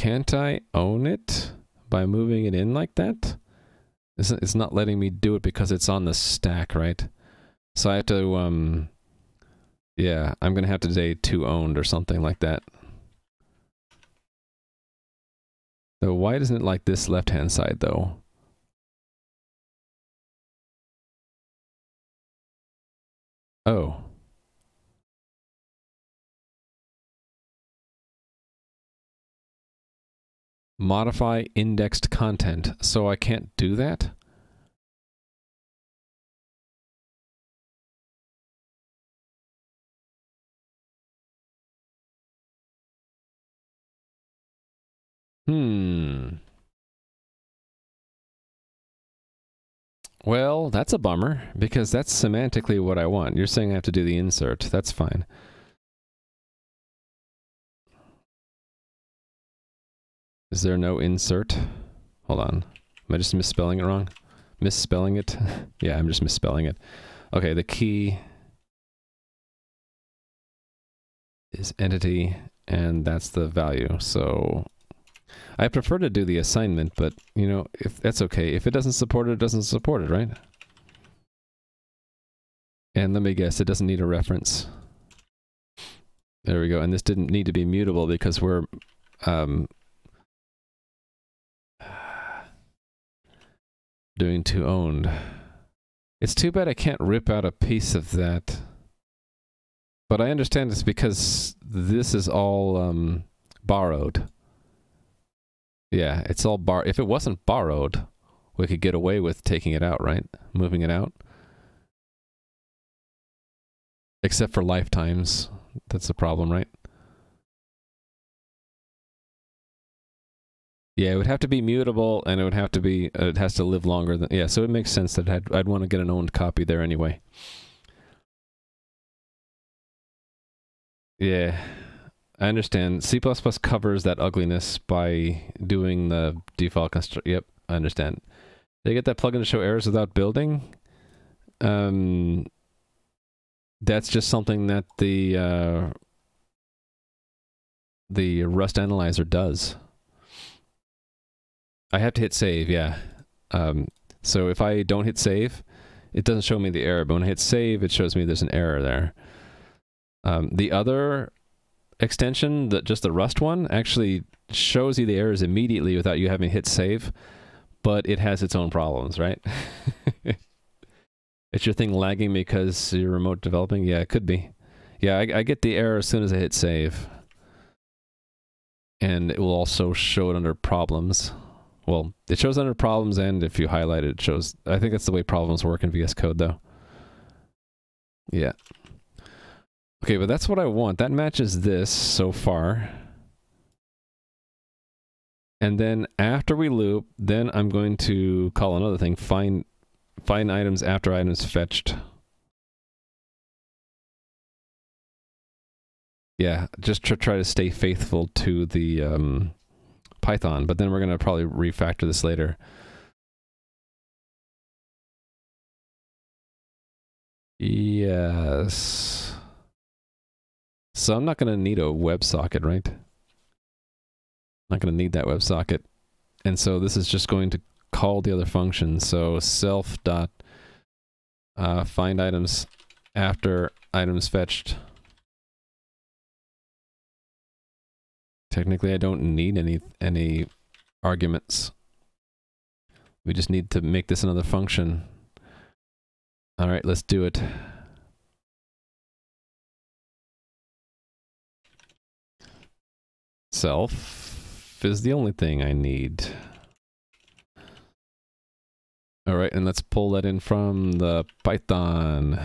Can't I own it by moving it in like that? It's, not letting me do it because it's on the stack, right? So I have to, um, yeah, I'm going to have to say to owned or something like that. So why doesn't it like this left-hand side, though? Oh. Modify indexed content. So I can't do that? Hmm. Well, that's a bummer because that's semantically what I want. You're saying I have to do the insert. That's fine. Is there no insert? Hold on. Am I just misspelling it wrong? Misspelling it? yeah, I'm just misspelling it. Okay, the key is entity, and that's the value. So I prefer to do the assignment, but, you know, if that's okay. If it doesn't support it, it doesn't support it, right? And let me guess, it doesn't need a reference. There we go. And this didn't need to be mutable because we're um, doing to owned. It's too bad I can't rip out a piece of that. But I understand it's because this is all um, borrowed. Yeah, it's all bar. If it wasn't borrowed, we could get away with taking it out, right? Moving it out. Except for lifetimes. That's the problem, right? Yeah, it would have to be mutable, and it would have to be. Uh, it has to live longer than. Yeah, so it makes sense that I'd, I'd want to get an owned copy there anyway. Yeah, I understand. C++ covers that ugliness by doing the default construct. Yep, I understand. They get that plugin to show errors without building. Um, that's just something that the uh, the Rust analyzer does. I have to hit save, yeah. Um, so if I don't hit save, it doesn't show me the error. But when I hit save, it shows me there's an error there. Um, the other extension, that just the Rust one, actually shows you the errors immediately without you having to hit save, but it has its own problems, right? it's your thing lagging because you're remote developing? Yeah, it could be. Yeah, I, I get the error as soon as I hit save. And it will also show it under problems. Well, it shows under problems, and if you highlight it, it shows. I think that's the way problems work in VS Code, though. Yeah. Okay, but that's what I want. That matches this so far. And then after we loop, then I'm going to call another thing, find Find items after items fetched. Yeah, just to try to stay faithful to the um, Python, but then we're going to probably refactor this later. Yes. So I'm not going to need a WebSocket, right? Not going to need that WebSocket. And so this is just going to call the other function. So self dot uh, find items after items fetched. Technically, I don't need any any arguments. We just need to make this another function. All right, let's do it. Self is the only thing I need. All right, and let's pull that in from the Python.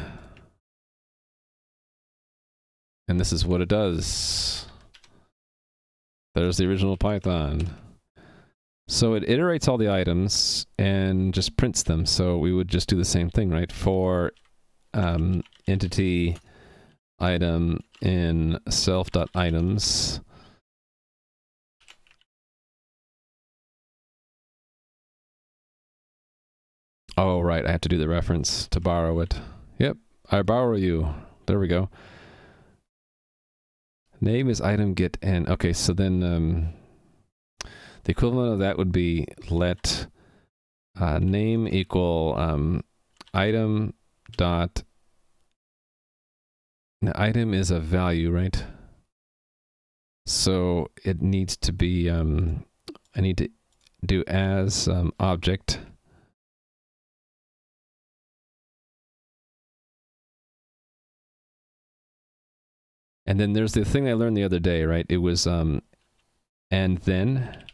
And this is what it does. There's the original Python. So it iterates all the items and just prints them. So we would just do the same thing, right? For um, entity item in self.items Oh, right. I have to do the reference to borrow it. Yep. I borrow you. There we go. Name is item get n. Okay, so then um, the equivalent of that would be let uh, name equal um, item dot. Now, item is a value, right? So it needs to be. Um, I need to do as um, object And then there's the thing I learned the other day, right? It was um and then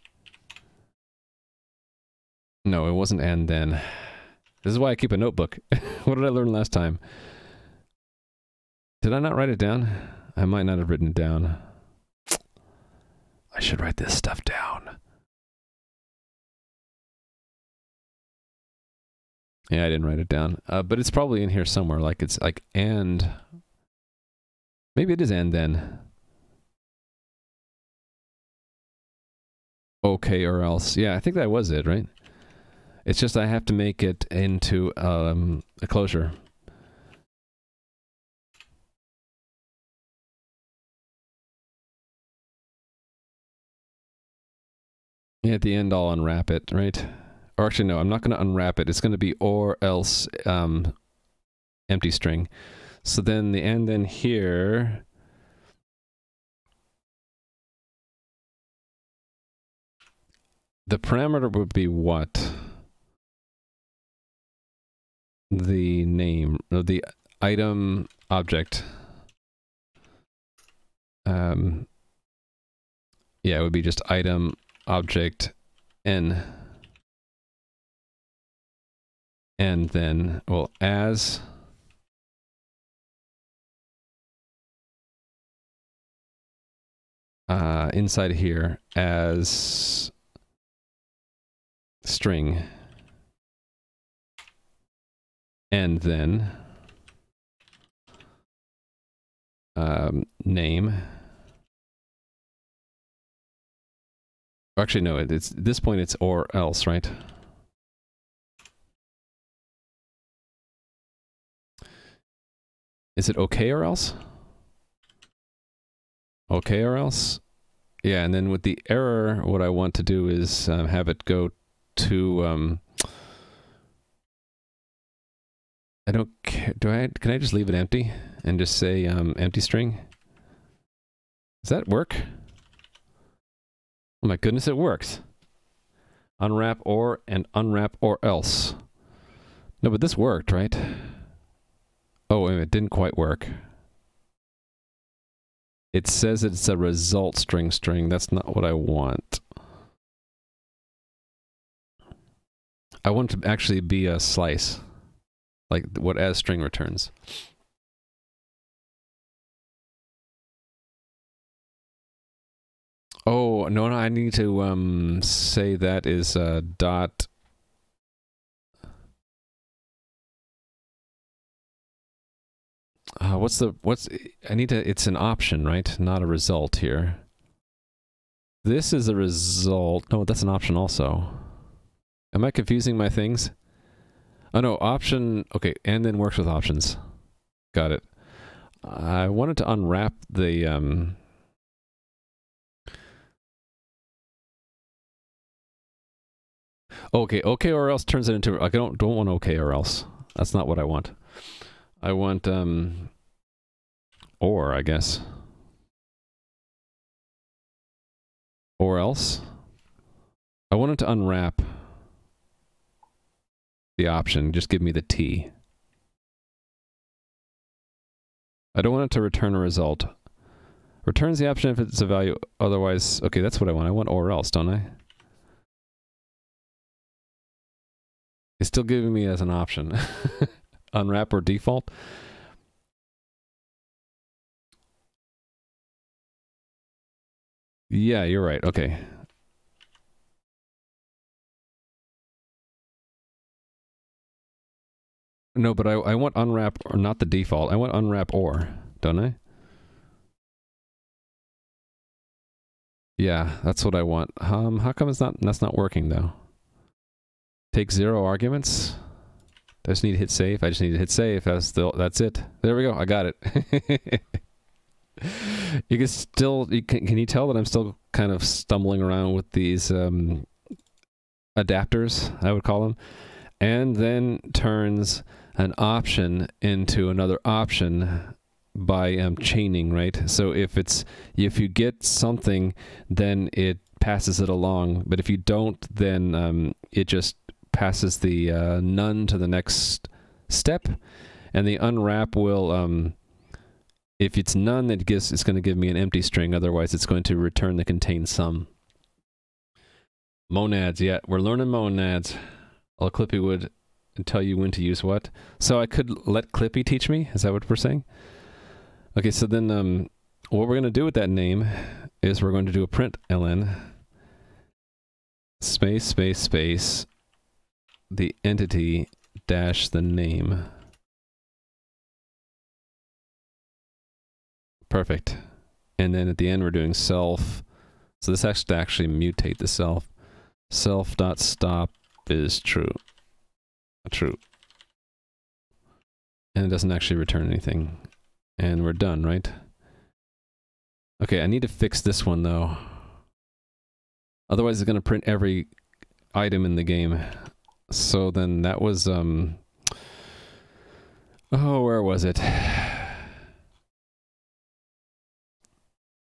No, it wasn't and then. This is why I keep a notebook. what did I learn last time? Did I not write it down? I might not have written it down. I should write this stuff down. Yeah, I didn't write it down. Uh, but it's probably in here somewhere. Like it's like and Maybe it is and then. Okay or else. Yeah, I think that was it, right? It's just I have to make it into um, a closure. Yeah, at the end I'll unwrap it, right? Or actually no, I'm not going to unwrap it. It's going to be or else um, empty string. So then the end then here. The parameter would be what? The name, or the item object. Um, yeah, it would be just item object n. And then, well, as uh, inside here as string. And then um, name. Actually, no. It's at this point. It's or else, right? Is it okay or else? Okay or else? Yeah, and then with the error, what I want to do is um, have it go to. Um, I don't care. Do I? Can I just leave it empty and just say um, empty string? Does that work? Oh my goodness, it works. Unwrap or and unwrap or else. No, but this worked, right? Oh, it didn't quite work. It says it's a result string string. That's not what I want. I want to actually be a slice. Like what as string returns. Oh, no, no, I need to um, say that is uh, dot. Uh, what's the, what's, I need to, it's an option, right? Not a result here. This is a result. No, that's an option also. Am I confusing my things? Oh no, option, okay, and then works with options. Got it. I wanted to unwrap the, um, Okay, okay or else turns it into I don't don't want okay or else. That's not what I want. I want um or I guess. Or else. I wanted to unwrap the option. Just give me the T. I don't want it to return a result. Returns the option if it's a value. Otherwise, okay, that's what I want. I want or else, don't I? It's still giving me as an option. Unwrap or default. Yeah, you're right. Okay. No, but I, I want unwrap or not the default. I want unwrap or, don't I? Yeah, that's what I want. Um, how come it's not, that's not working though? Take zero arguments. I just need to hit save. I just need to hit save. That's the, that's it. There we go. I got it. you can still you can, can you tell that I'm still kind of stumbling around with these um, adapters, I would call them, and then turns an option into another option by um, chaining, right? So if it's if you get something, then it passes it along. But if you don't, then um, it just passes the uh, none to the next step, and the unwrap will, um, if it's none, it gives it's going to give me an empty string. Otherwise, it's going to return the contain Some. Monads, yeah, we're learning monads. I'll Clippy would tell you when to use what. So I could let Clippy teach me. Is that what we're saying? Okay, so then um, what we're going to do with that name is we're going to do a print ln space space space the entity dash the name. Perfect. And then at the end we're doing self. So this has to actually mutate the self. Self dot stop is true. True. And it doesn't actually return anything. And we're done, right? Okay, I need to fix this one though. Otherwise it's going to print every item in the game so then that was um oh where was it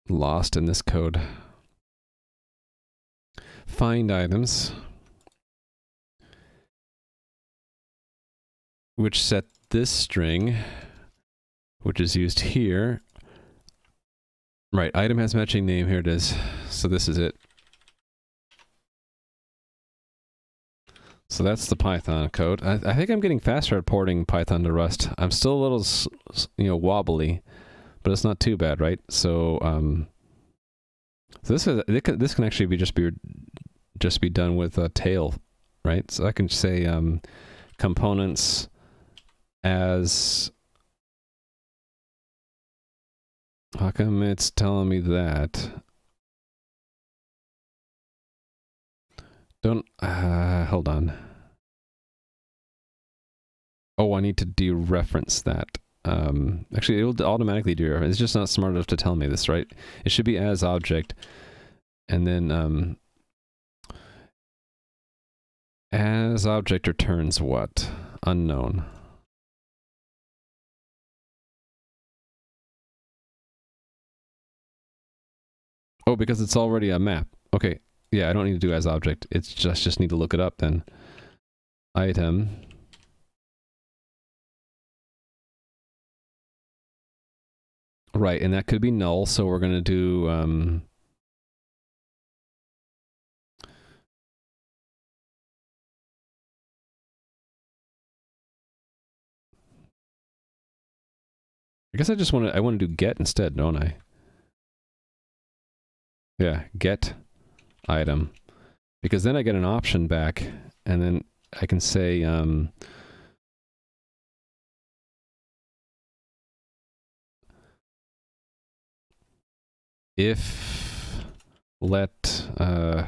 lost in this code. Find items which set this string which is used here. Right item has matching name here it is. So this is it. So that's the Python code. I, I, think I'm getting faster at porting Python to Rust. I'm still a little, you know, wobbly, but it's not too bad, right? So, um, So this is can, this can actually be just be just be done with a tail, right? So I can say um, components as how come it's telling me that? Don't uh, hold on. Oh, I need to dereference that. Um, actually, it will automatically dereference. It's just not smart enough to tell me this, right? It should be as object, and then um, as object returns what? Unknown. Oh, because it's already a map. Okay, yeah, I don't need to do as object. It's just just need to look it up then. Item. Right, and that could be null, so we're going to do um, I guess I just want to I want to do get instead, don't I? Yeah, get item. Because then I get an option back and then I can say um, if let uh,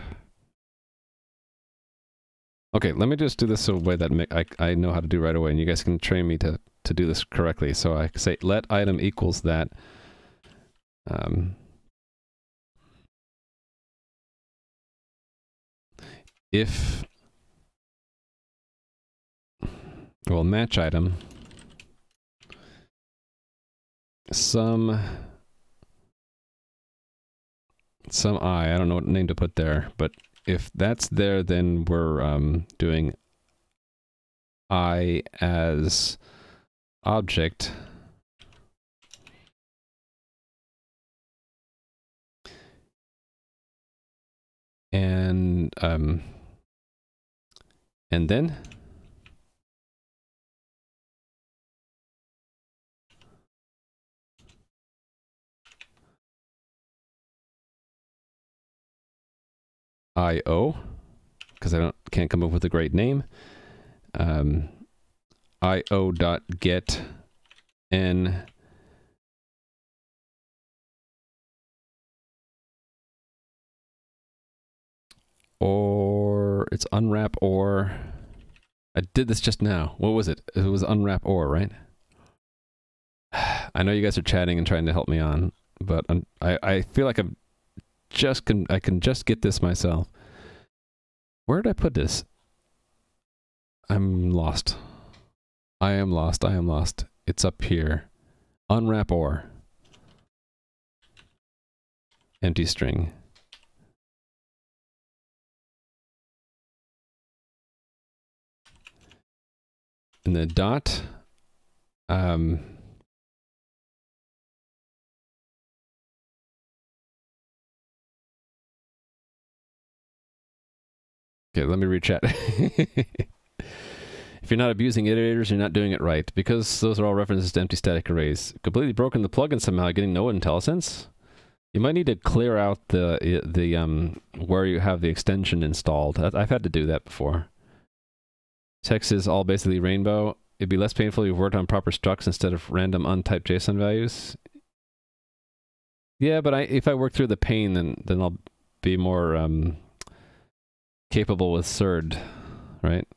okay let me just do this a way that I, I know how to do right away and you guys can train me to to do this correctly. So I say let item equals that um, if well match item some some i i don't know what name to put there but if that's there then we're um, doing i as object. And um, and then IO because I don't can't come up with a great name. Um, IO dot get n or it's unwrap or I did this just now. What was it? It was unwrap or, right? I know you guys are chatting and trying to help me on, but I'm, I I feel like I'm just can I can just get this myself. Where did I put this? I'm lost. I am lost. I am lost. It's up here. Unwrap or. Empty string. And the dot. Um, Okay, let me rechat. if you're not abusing iterators, you're not doing it right, because those are all references to empty static arrays. Completely broken the plugin somehow, getting no IntelliSense. You might need to clear out the the um where you have the extension installed. I've had to do that before. Text is all basically rainbow. It'd be less painful if you worked on proper structs instead of random untyped JSON values. Yeah, but I if I work through the pain, then then I'll be more um, capable with serde, right?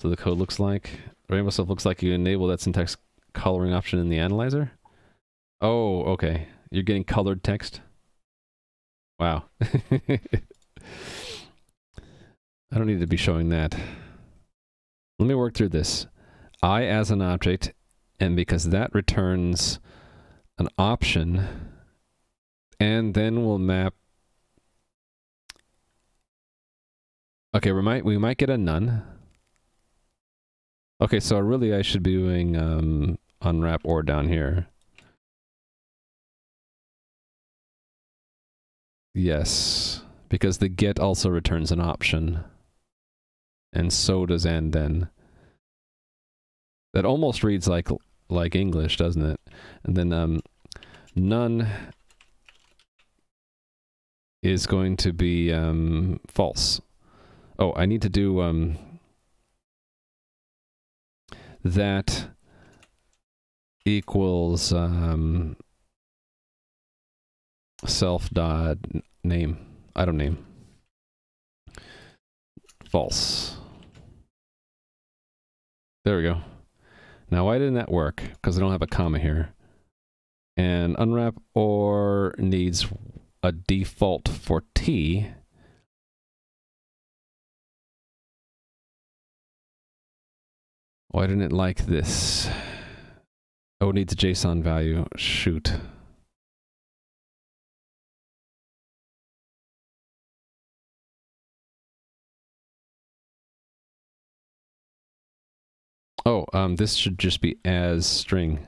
So the code looks like rainbow stuff looks like you enable that syntax coloring option in the analyzer. Oh, okay. You're getting colored text. Wow. I don't need to be showing that. Let me work through this. I as an object, and because that returns an option, and then we'll map Okay, we might we might get a none. Okay, so really I should be doing um, unwrap or down here. Yes, because the get also returns an option. And so does and then. That almost reads like like English, doesn't it? And then um, none is going to be um, false. Oh, I need to do um, that equals um, self dot name item name false. There we go. Now, why didn't that work? Because I don't have a comma here. And unwrap or needs a default for T. Why didn't it like this? Oh, it needs a JSON value. Shoot. Oh, um, this should just be as string.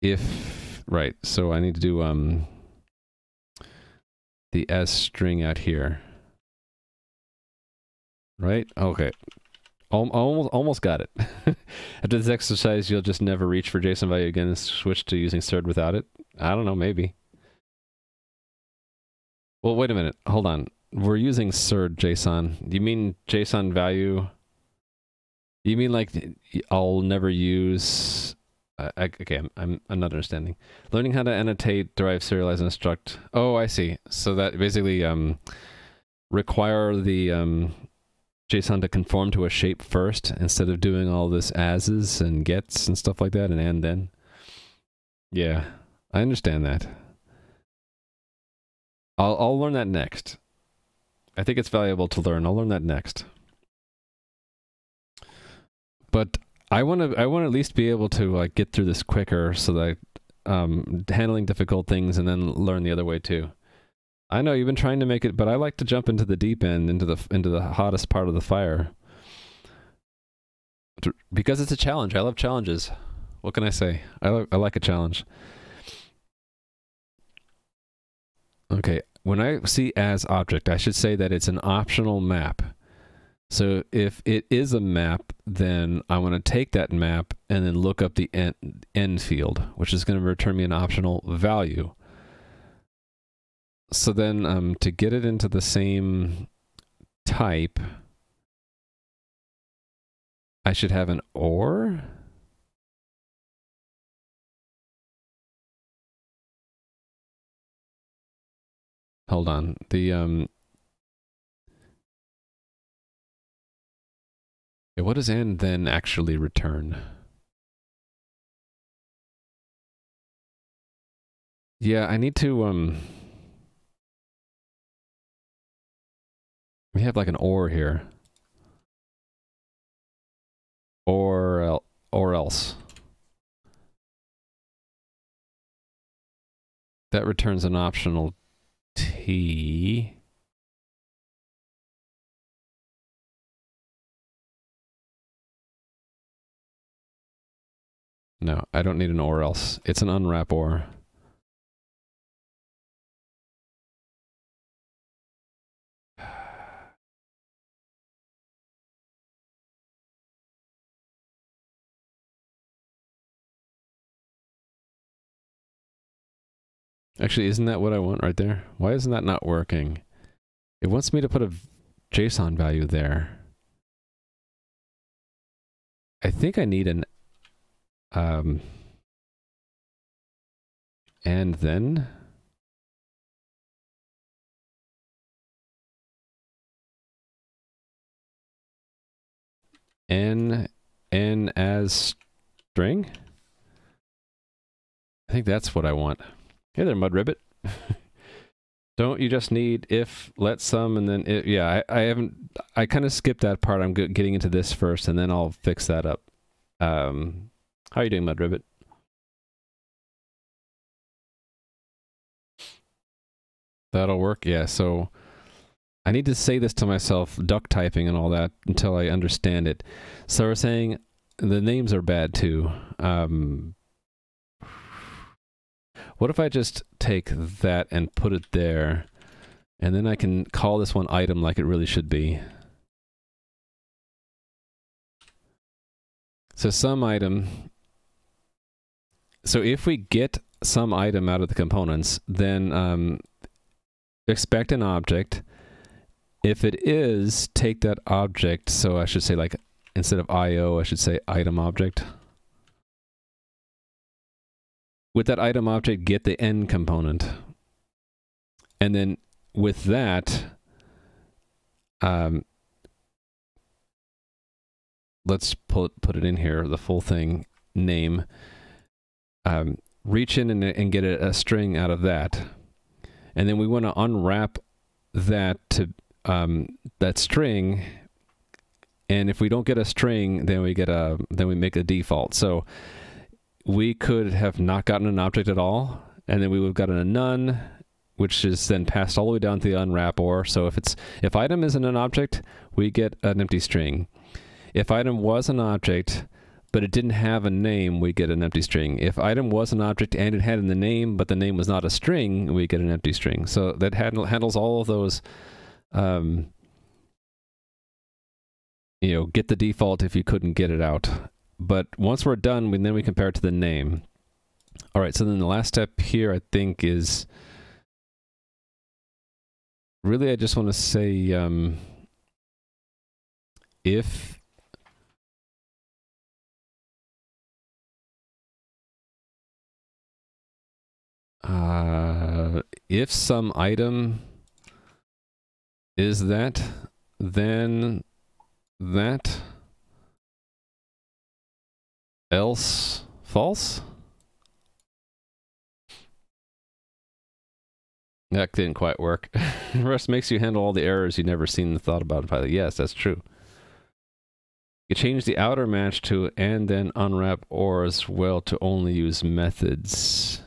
If, right, so I need to do um, the as string out here. Right? Okay. Almost, almost got it. After this exercise, you'll just never reach for JSON value again and switch to using serde without it. I don't know, maybe. Well, wait a minute. Hold on we're using serde JSON. You mean JSON value? You mean like I'll never use? Uh, I, okay, I'm, I'm I'm not understanding. Learning how to annotate, derive, serialize, instruct. Oh, I see. So that basically um require the um JSON to conform to a shape first instead of doing all this as's and gets and stuff like that and and then. Yeah, I understand that. I'll I'll learn that next. I think it's valuable to learn. I'll learn that next. But I want to I want to at least be able to like get through this quicker so that um handling difficult things and then learn the other way too. I know you've been trying to make it, but I like to jump into the deep end, into the into the hottest part of the fire. Because it's a challenge. I love challenges. What can I say? I, I like a challenge. Okay, when I see as object, I should say that it's an optional map. So if it is a map, then I want to take that map and then look up the end, end field, which is going to return me an optional value. So then um, to get it into the same type, I should have an OR. Hold on. The um yeah, what does and then actually return? Yeah, I need to um we have like an or here. Or el or else. That returns an optional T. No, I don't need an or else. It's an unwrap or. Actually, isn't that what I want right there? Why isn't that not working? It wants me to put a JSON value there. I think I need an um and then n n as string. I think that's what I want. Hey there, Mud Ribbit. Don't you just need if, let some, and then, it, yeah, I, I haven't, I kind of skipped that part. I'm getting into this first, and then I'll fix that up. Um, how are you doing, Mud Ribbit? That'll work, yeah. So I need to say this to myself, duck typing and all that, until I understand it. So we're saying the names are bad too. Um, what if I just take that and put it there, and then I can call this one item like it really should be. So some item so if we get some item out of the components, then um, expect an object. If it is, take that object. So I should say like instead of IO, I should say item object. With that item object, get the end component. And then with that, um, let's put put it in here, the full thing name. Um, reach in and, and get a, a, string out of that, and then we want to unwrap that to um, that string. And if we don't get a string, then we get a then we make a default. So we could have not gotten an object at all, and then we would have gotten a none, which is then passed all the way down to the unwrap or. So if it's if item isn't an object, we get an empty string. If item was an object, but it didn't have a name, we get an empty string. If item was an object and it had in the name, but the name was not a string, we get an empty string. So that handle, handles all of those. Um, you know, get the default if you couldn't get it out. But once we're done, we, then we compare it to the name. All right, so then the last step here, I think, is really I just want to say um, if Uh, if some item is that, then that, else false? That didn't quite work. Rust makes you handle all the errors you never seen and thought about in Pilot. Yes, that's true. You change the outer match to and then unwrap or as well to only use methods.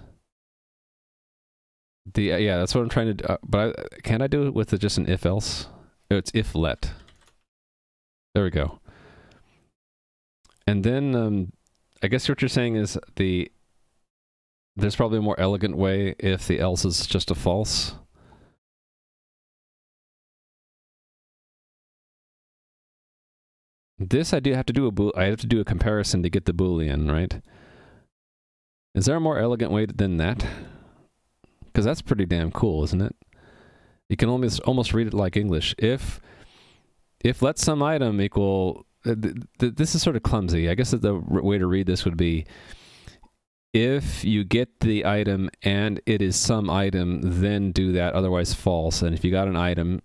The uh, yeah, that's what I'm trying to do. Uh, but I, can I do it with just an if else? Oh, it's if let. There we go. And then um, I guess what you're saying is the there's probably a more elegant way if the else is just a false. This I do have to do a I have to do a comparison to get the boolean, right? Is there a more elegant way than that? Because that's pretty damn cool, isn't it? You can almost almost read it like English. If if let some item equal th th this is sort of clumsy. I guess the way to read this would be if you get the item and it is some item, then do that. Otherwise, false. And if you got an item,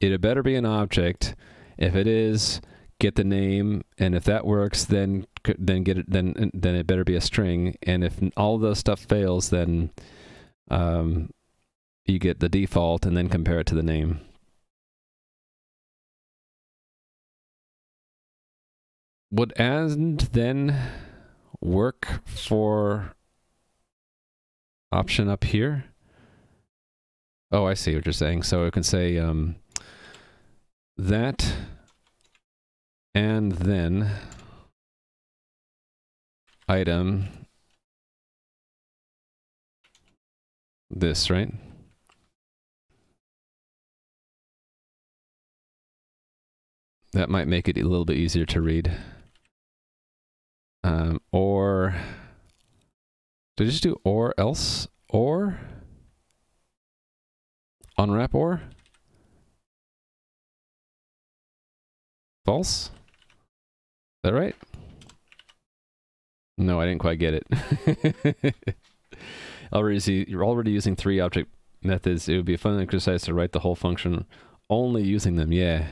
it had better be an object. If it is, get the name, and if that works, then then get it. Then then it better be a string. And if all those stuff fails, then um, you get the default and then compare it to the name. Would and then work for option up here? Oh, I see what you're saying. So it can say um, that and then item this, right? That might make it a little bit easier to read. Um, or, did I just do or else? Or? Unwrap or? False? Is that right? No, I didn't quite get it. already you're already using three object methods. It would be a fun exercise to write the whole function only using them. Yeah.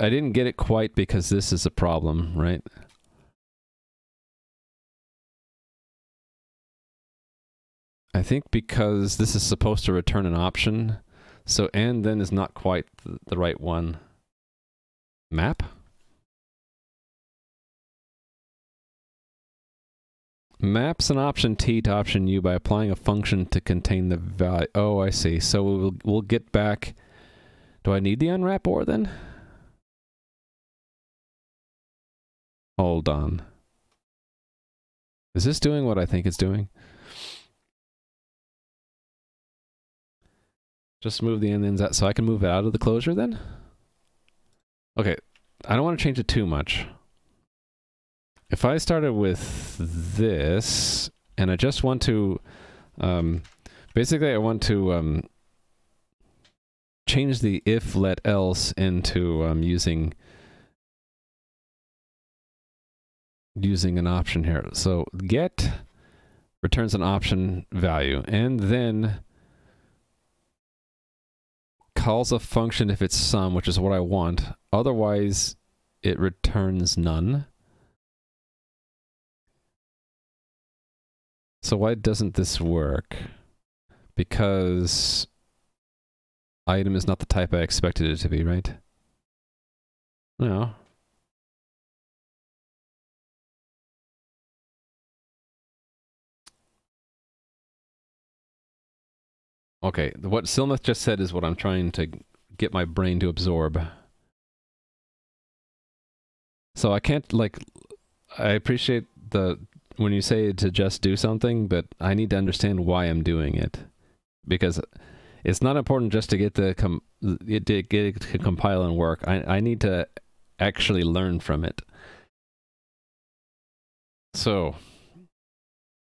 I didn't get it quite because this is a problem, right? I think because this is supposed to return an option, so and then is not quite the right one. Map? Maps an option T to option U by applying a function to contain the value. Oh, I see. So we'll, we'll get back. Do I need the unwrap or then? Hold on. Is this doing what I think it's doing? Just move the ends out so I can move it out of the closure then? Okay, I don't want to change it too much. If I started with this and I just want to, um, basically, I want to um, change the if let else into um, using using an option here. So get returns an option value, and then calls a function if it's Some, which is what I want. Otherwise, it returns none. So why doesn't this work? Because item is not the type I expected it to be, right? No. Okay, what Silmeth just said is what I'm trying to get my brain to absorb. So I can't, like, I appreciate the when you say to just do something, but I need to understand why I'm doing it. Because it's not important just to get the com get it to compile and work. I I need to actually learn from it. So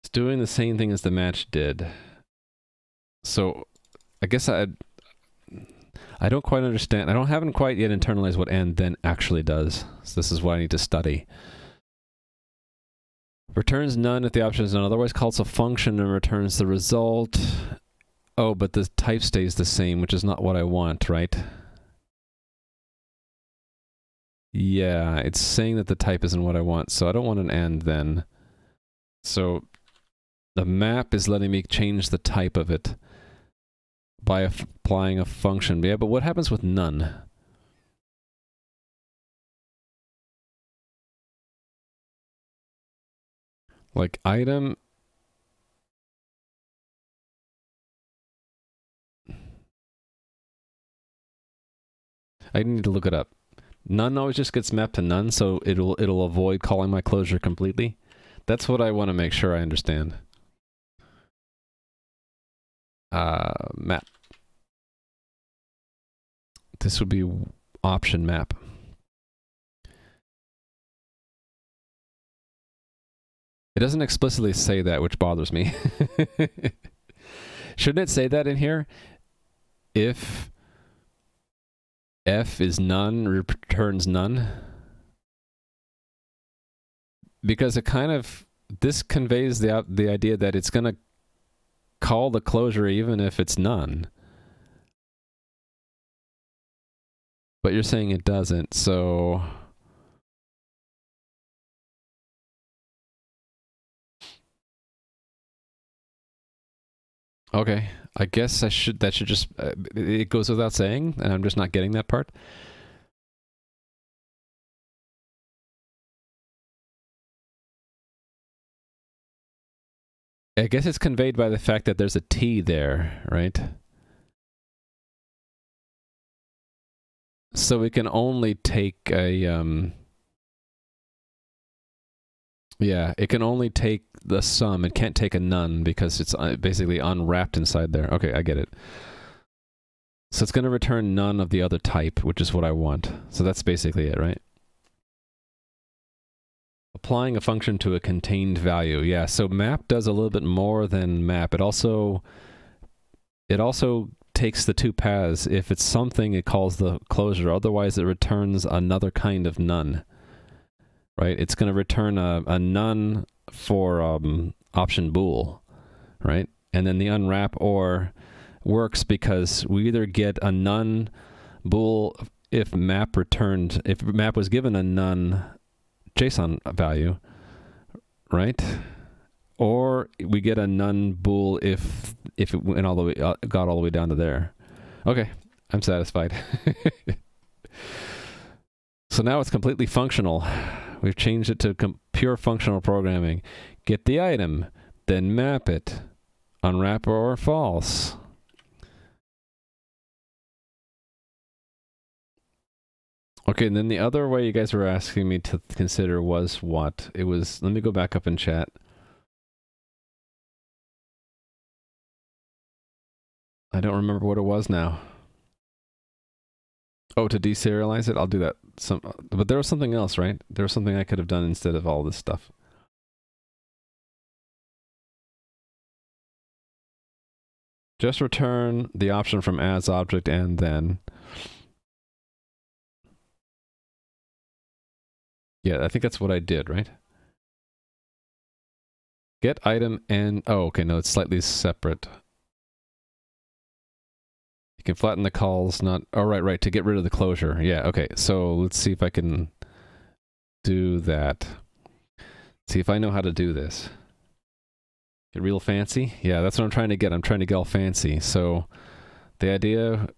it's doing the same thing as the match did. So I guess I I don't quite understand. I don't haven't quite yet internalized what and then actually does. So this is what I need to study. Returns none if the option is none. Otherwise calls a function and returns the result. Oh, but the type stays the same, which is not what I want, right? Yeah, it's saying that the type isn't what I want, so I don't want an and then. So the map is letting me change the type of it by applying a function. Yeah, but what happens with none? Like item I need to look it up. None always just gets mapped to none, so it'll it'll avoid calling my closure completely. That's what I want to make sure I understand. Uh, map. This would be option map. It doesn't explicitly say that, which bothers me. Shouldn't it say that in here? If f is none, returns none? Because it kind of this conveys the the idea that it's going to call the closure even if it's none. But you're saying it doesn't, so Okay, I guess I should. That should just. Uh, it goes without saying, and I'm just not getting that part. I guess it's conveyed by the fact that there's a T there, right? So we can only take a um, yeah, it can only take the Some. It can't take a none because it's uh, basically unwrapped inside there. Okay, I get it. So it's going to return none of the other type, which is what I want. So that's basically it, right? Applying a function to a contained value. Yeah, so map does a little bit more than map. It also it also takes the two paths. If it's something, it calls the closure. Otherwise, it returns another kind of none right? It's going to return a, a none for um, option bool, right? And then the unwrap or works because we either get a none bool if map returned, if map was given a none JSON value, right? Or we get a none bool if if it went all the way uh, got all the way down to there. Okay, I'm satisfied. so now it's completely functional. We've changed it to pure functional programming. Get the item, then map it. Unwrap or false. Okay, and then the other way you guys were asking me to consider was what? It was, let me go back up in chat. I don't remember what it was now. Oh, to deserialize it, I'll do that. Some, but there was something else, right? There was something I could have done instead of all this stuff. Just return the option from as object and then. Yeah, I think that's what I did, right? Get item and oh, okay, no, it's slightly separate. You can flatten the calls, not oh right, right, to get rid of the closure. Yeah, okay. So let's see if I can do that. See if I know how to do this. Get real fancy? Yeah, that's what I'm trying to get. I'm trying to get all fancy. So the idea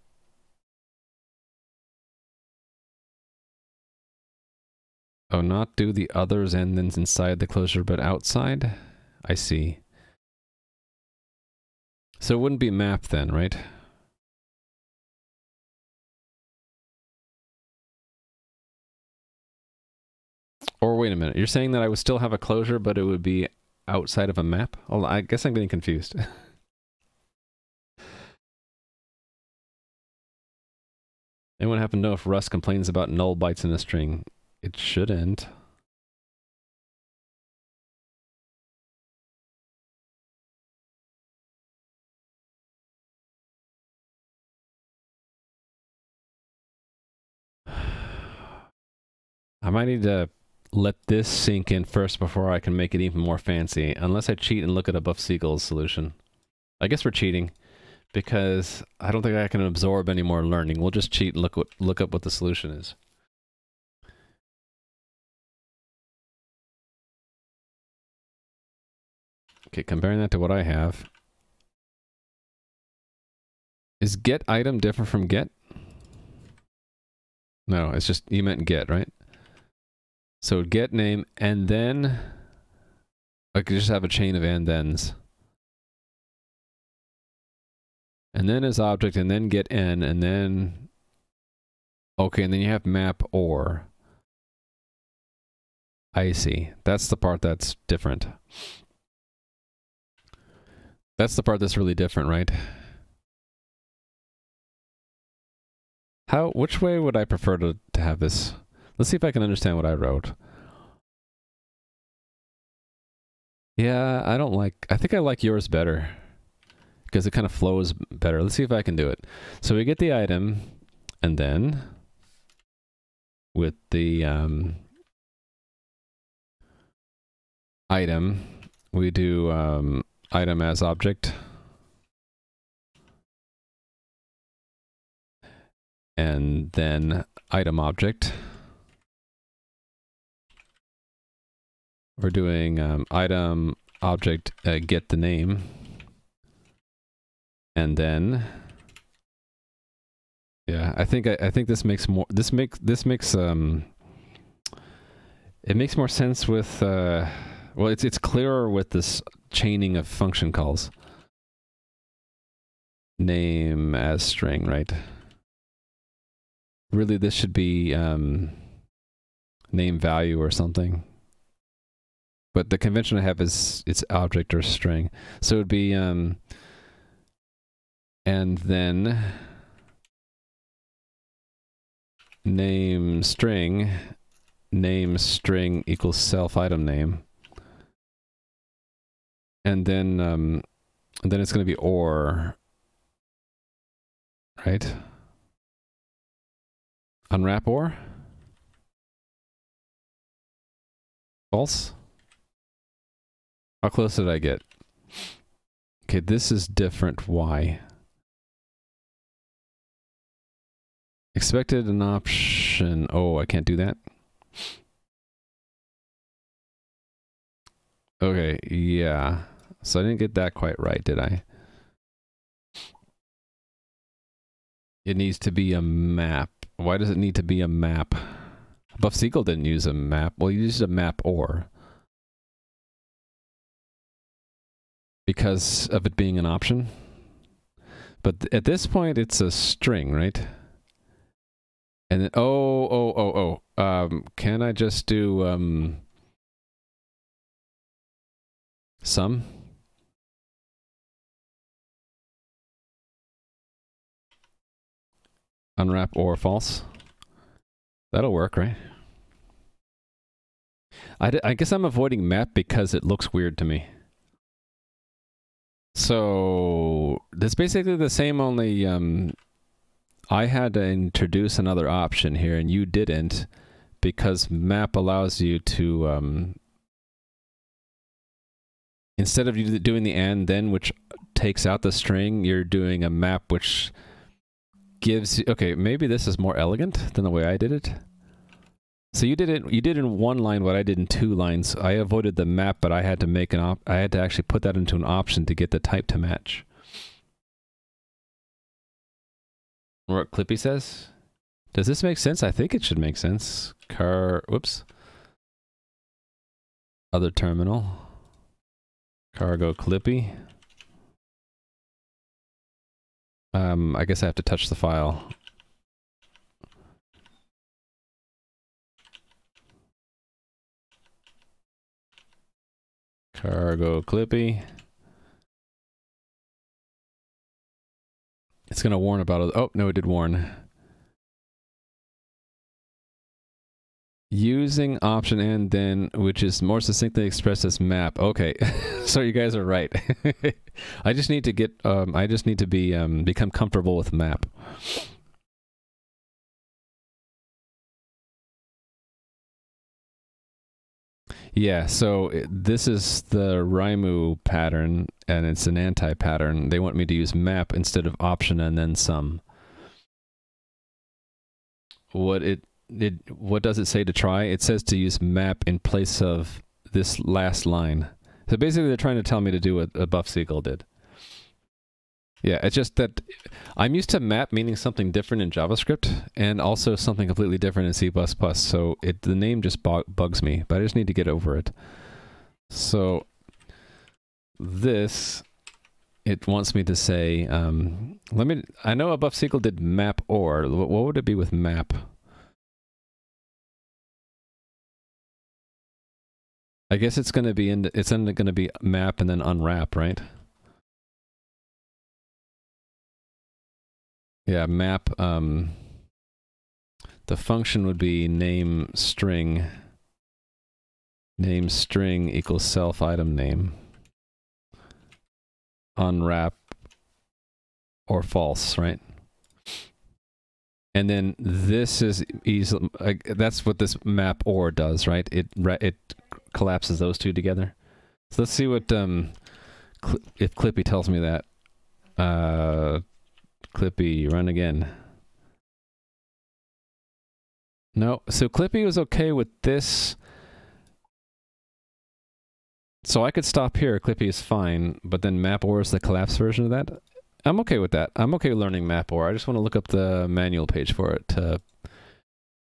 Oh, not do the others and then inside the closure, but outside? I see. So it wouldn't be map then, right? Or wait a minute, you're saying that I would still have a closure, but it would be outside of a map? I guess I'm getting confused. Anyone happen to know if Rust complains about null bytes in a string? It shouldn't. I might need to let this sink in first before I can make it even more fancy, unless I cheat and look at a Buff Siegel's solution. I guess we're cheating, because I don't think I can absorb any more learning. We'll just cheat and look, look up what the solution is. Okay, comparing that to what I have. Is get item different from get? No, it's just, you meant get, right? So get name and then I could just have a chain of and thens. And then as object and then get n and then okay, and then you have map or. I see. That's the part that's different. That's the part that's really different, right? How which way would I prefer to, to have this? Let's see if I can understand what I wrote. Yeah, I don't like, I think I like yours better because it kind of flows better. Let's see if I can do it. So we get the item and then with the um, item, we do um, item as object. And then item object. We're doing um, item object uh, get the name. And then yeah, I think I, I think this makes more this makes this makes um it makes more sense with uh well it's it's clearer with this chaining of function calls. Name as string, right? Really this should be um name value or something but the convention I have is it's object or string. So it would be um and then name string name string equals self item name. And then um and then it's going to be or right? Unwrap or false how close did I get? Okay, this is different. Why? Expected an option. Oh, I can't do that. Okay, yeah. So I didn't get that quite right, did I? It needs to be a map. Why does it need to be a map? Buff Siegel didn't use a map. Well, he used a map or. because of it being an option. But at this point, it's a string, right? And then, oh, oh, oh, oh. Um, can I just do um, Some? Unwrap or false? That'll work, right? I, I guess I'm avoiding map because it looks weird to me. So that's basically the same. Only um, I had to introduce another option here, and you didn't, because map allows you to um, instead of you doing the and then, which takes out the string, you're doing a map which gives. Okay, maybe this is more elegant than the way I did it. So you did it. You did in one line what I did in two lines. I avoided the map, but I had to make an op. I had to actually put that into an option to get the type to match. What Clippy says. Does this make sense? I think it should make sense. Car. Whoops. Other terminal. Cargo Clippy. Um, I guess I have to touch the file. Cargo Clippy. It's going to warn about it. Oh, no, it did warn. Using option and then, which is more succinctly expressed as map. Okay, so you guys are right. I just need to get, um, I just need to be, um, become comfortable with map. Yeah, so this is the Rhymu pattern, and it's an anti-pattern. They want me to use map instead of option and then some. What it it what does it say to try? It says to use map in place of this last line. So basically, they're trying to tell me to do what a Buffsicle did. Yeah, it's just that I'm used to map meaning something different in JavaScript and also something completely different in C++. So it the name just bugs me, but I just need to get over it. So this it wants me to say um, let me I know a Buffsicle did map or what would it be with map? I guess it's going to be in it's going to be map and then unwrap, right? Yeah, map. Um, the function would be name string. Name string equals self item name. Unwrap or false, right? And then this is easily. That's what this map or does, right? It it collapses those two together. So let's see what um, Cl if Clippy tells me that. Uh, Clippy, run again. No, so Clippy was okay with this. So I could stop here. Clippy is fine, but then MapOr is the collapse version of that. I'm okay with that. I'm okay learning MapOr. I just want to look up the manual page for it to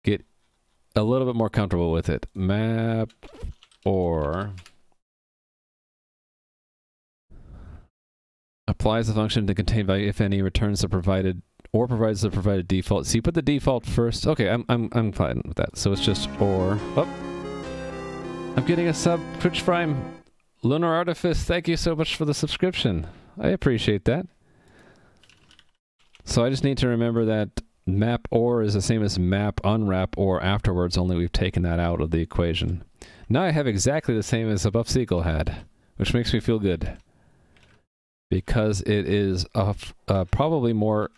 get a little bit more comfortable with it. MapOr. applies the function to contain value if any, returns the provided or provides the provided default. So you put the default first. Okay, I'm I'm I'm fine with that. So it's just or. Oh, I'm getting a sub Twitch Prime. Lunar Artifice, thank you so much for the subscription. I appreciate that. So I just need to remember that map or is the same as map unwrap or afterwards, only we've taken that out of the equation. Now I have exactly the same as the Buffsicle had, which makes me feel good because it is uh, probably more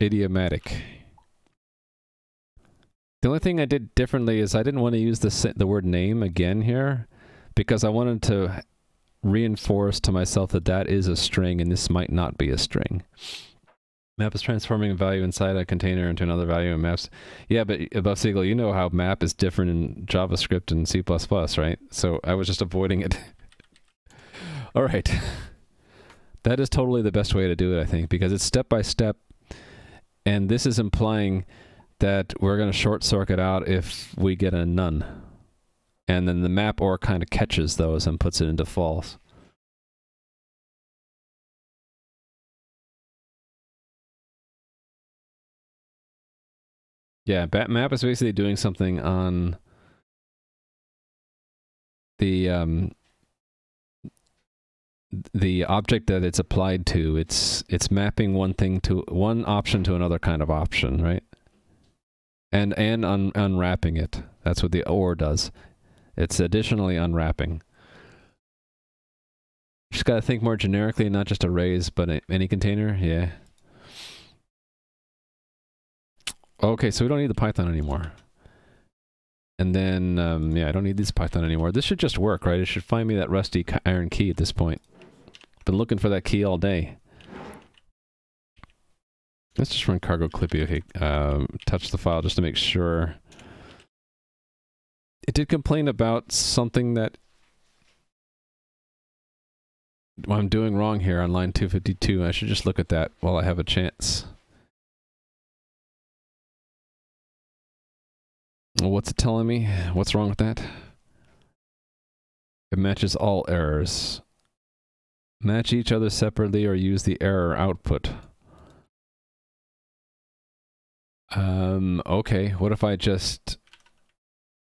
idiomatic. The only thing I did differently is I didn't want to use the the word name again here because I wanted to reinforce to myself that that is a string and this might not be a string. Map is transforming a value inside a container into another value in maps. Yeah, but Buffsicle, you know how map is different in JavaScript and C++, right? So I was just avoiding it. All right. That is totally the best way to do it, I think, because it's step by step. And this is implying that we're going to short circuit out if we get a none. And then the map or kind of catches those and puts it into false. Yeah, map is basically doing something on the um, the object that it's applied to. It's it's mapping one thing to one option to another kind of option right? And and un, unwrapping it. That's what the or does. It's additionally unwrapping. Just got to think more generically, not just arrays, but any container. Yeah. Okay, so we don't need the Python anymore. And then, um, yeah, I don't need this Python anymore. This should just work, right? It should find me that rusty iron key at this point. Been looking for that key all day. Let's just run cargo clippy. Okay, um, touch the file just to make sure. It did complain about something that I'm doing wrong here on line 252. I should just look at that while I have a chance. What's it telling me? What's wrong with that? It matches all errors. Match each other separately or use the error output. Um, okay, what if I just...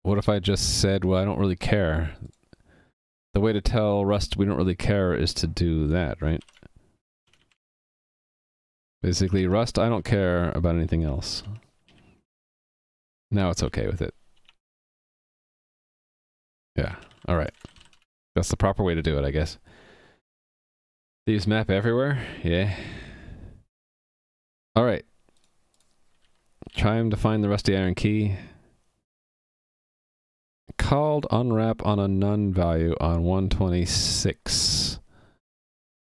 What if I just said, well, I don't really care. The way to tell Rust we don't really care is to do that, right? Basically, Rust, I don't care about anything else. Now it's okay with it. Yeah, alright. That's the proper way to do it, I guess. These map everywhere? Yeah. Alright. Trying to find the rusty iron key. Called unwrap on a none value on 126.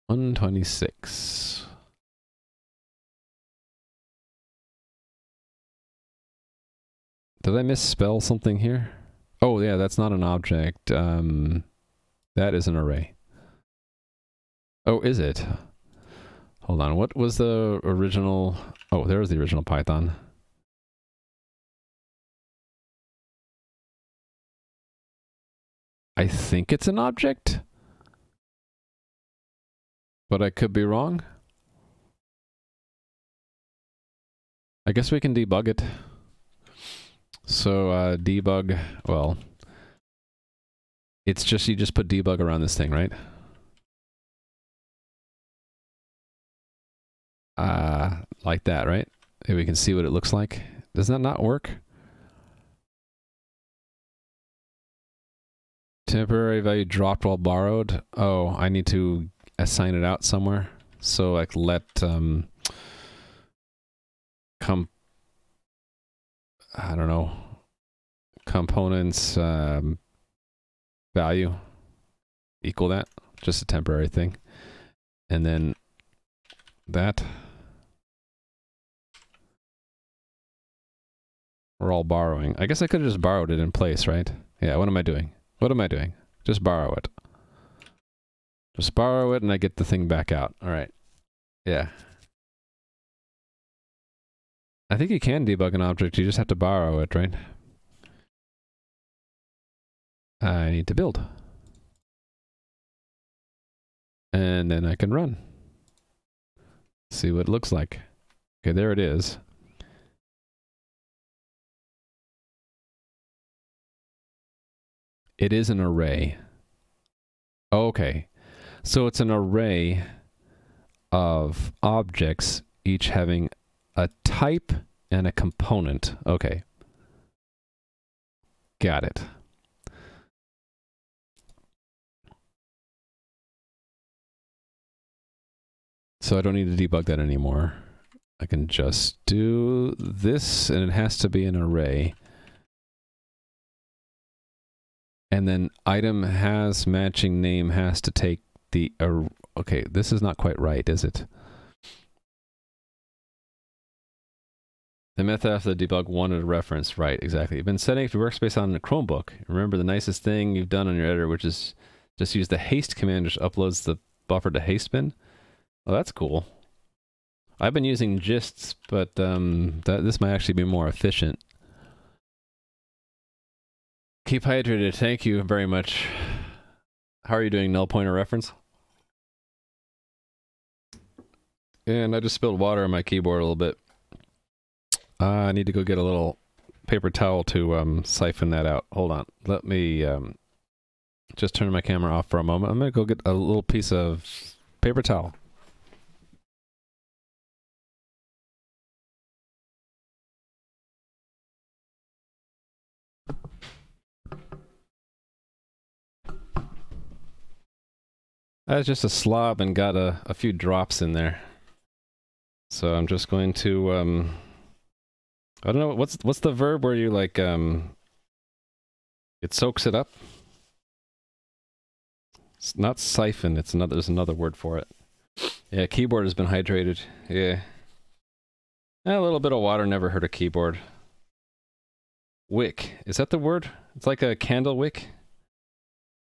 126. Did I misspell something here? Oh yeah, that's not an object. Um, that is an array. Oh, is it? Hold on, what was the original? Oh, there's the original Python. I think it's an object. But I could be wrong. I guess we can debug it. So uh, debug, well, it's just, you just put debug around this thing, right? Uh, like that, right? We can see what it looks like. Does that not work? Temporary value dropped while borrowed. Oh, I need to assign it out somewhere. So like let um come I don't know components um, value equal that just a temporary thing. And then that we're all borrowing. I guess I could have just borrowed it in place right? Yeah what am I doing? What am I doing? Just borrow it. Just borrow it and I get the thing back out. All right. Yeah I think you can debug an object, you just have to borrow it, right? I need to build. And then I can run. See what it looks like. Okay, there it is. It is an array. Okay. So it's an array of objects, each having a type and a component. Okay. Got it. So I don't need to debug that anymore. I can just do this, and it has to be an array. And then item has matching name has to take the... Okay, this is not quite right, is it? The method after the debug wanted a reference. Right, exactly. You've been setting up your workspace on a Chromebook. Remember the nicest thing you've done on your editor, which is just use the haste command, which uploads the buffer to Hastebin. Well, that's cool. I've been using gists, but um, this might actually be more efficient. Keep hydrated. Thank you very much. How are you doing, null pointer reference? And I just spilled water on my keyboard a little bit. Uh, I need to go get a little paper towel to um, siphon that out. Hold on. Let me um, just turn my camera off for a moment. I'm going to go get a little piece of paper towel. That's just a slob and got a, a few drops in there. So I'm just going to um I don't know what's what's the verb where you like um it soaks it up? It's not siphon, it's another there's another word for it. Yeah, keyboard has been hydrated. Yeah. A little bit of water never hurt a keyboard. Wick. Is that the word? It's like a candle wick?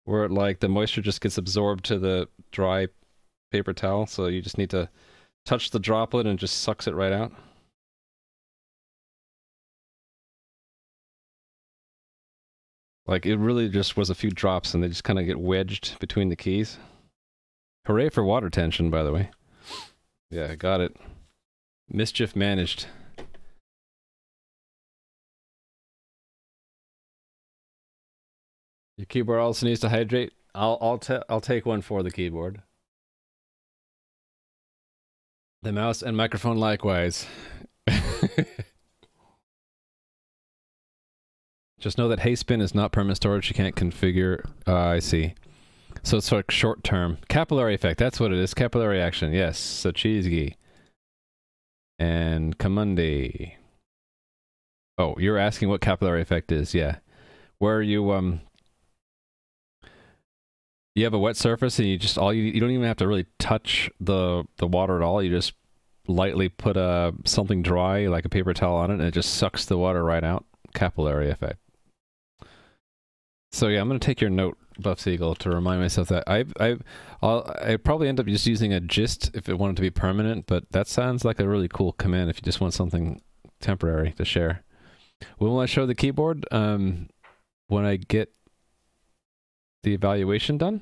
Where it like the moisture just gets absorbed to the dry paper towel, so you just need to touch the droplet and just sucks it right out. Like it really just was a few drops and they just kind of get wedged between the keys. Hooray for water tension, by the way. Yeah, got it. Mischief managed. Your keyboard also needs to hydrate. I'll I'll I'll take one for the keyboard. The mouse and microphone likewise. Just know that Hastebin is not permanent storage. You can't configure. Uh, I see. So it's like short term. Capillary effect. That's what it is. Capillary action. Yes. So Chizgi. And Kamundi. Oh, you're asking what capillary effect is. Yeah. Where you, um, you have a wet surface and you just all you you don't even have to really touch the the water at all. You just lightly put a something dry like a paper towel on it and it just sucks the water right out. Capillary effect. So yeah, I'm gonna take your note, Buff Siegel, to remind myself that I I I'll I probably end up just using a gist if it wanted to be permanent, but that sounds like a really cool command if you just want something temporary to share. When will I show the keyboard? Um, when I get the evaluation done?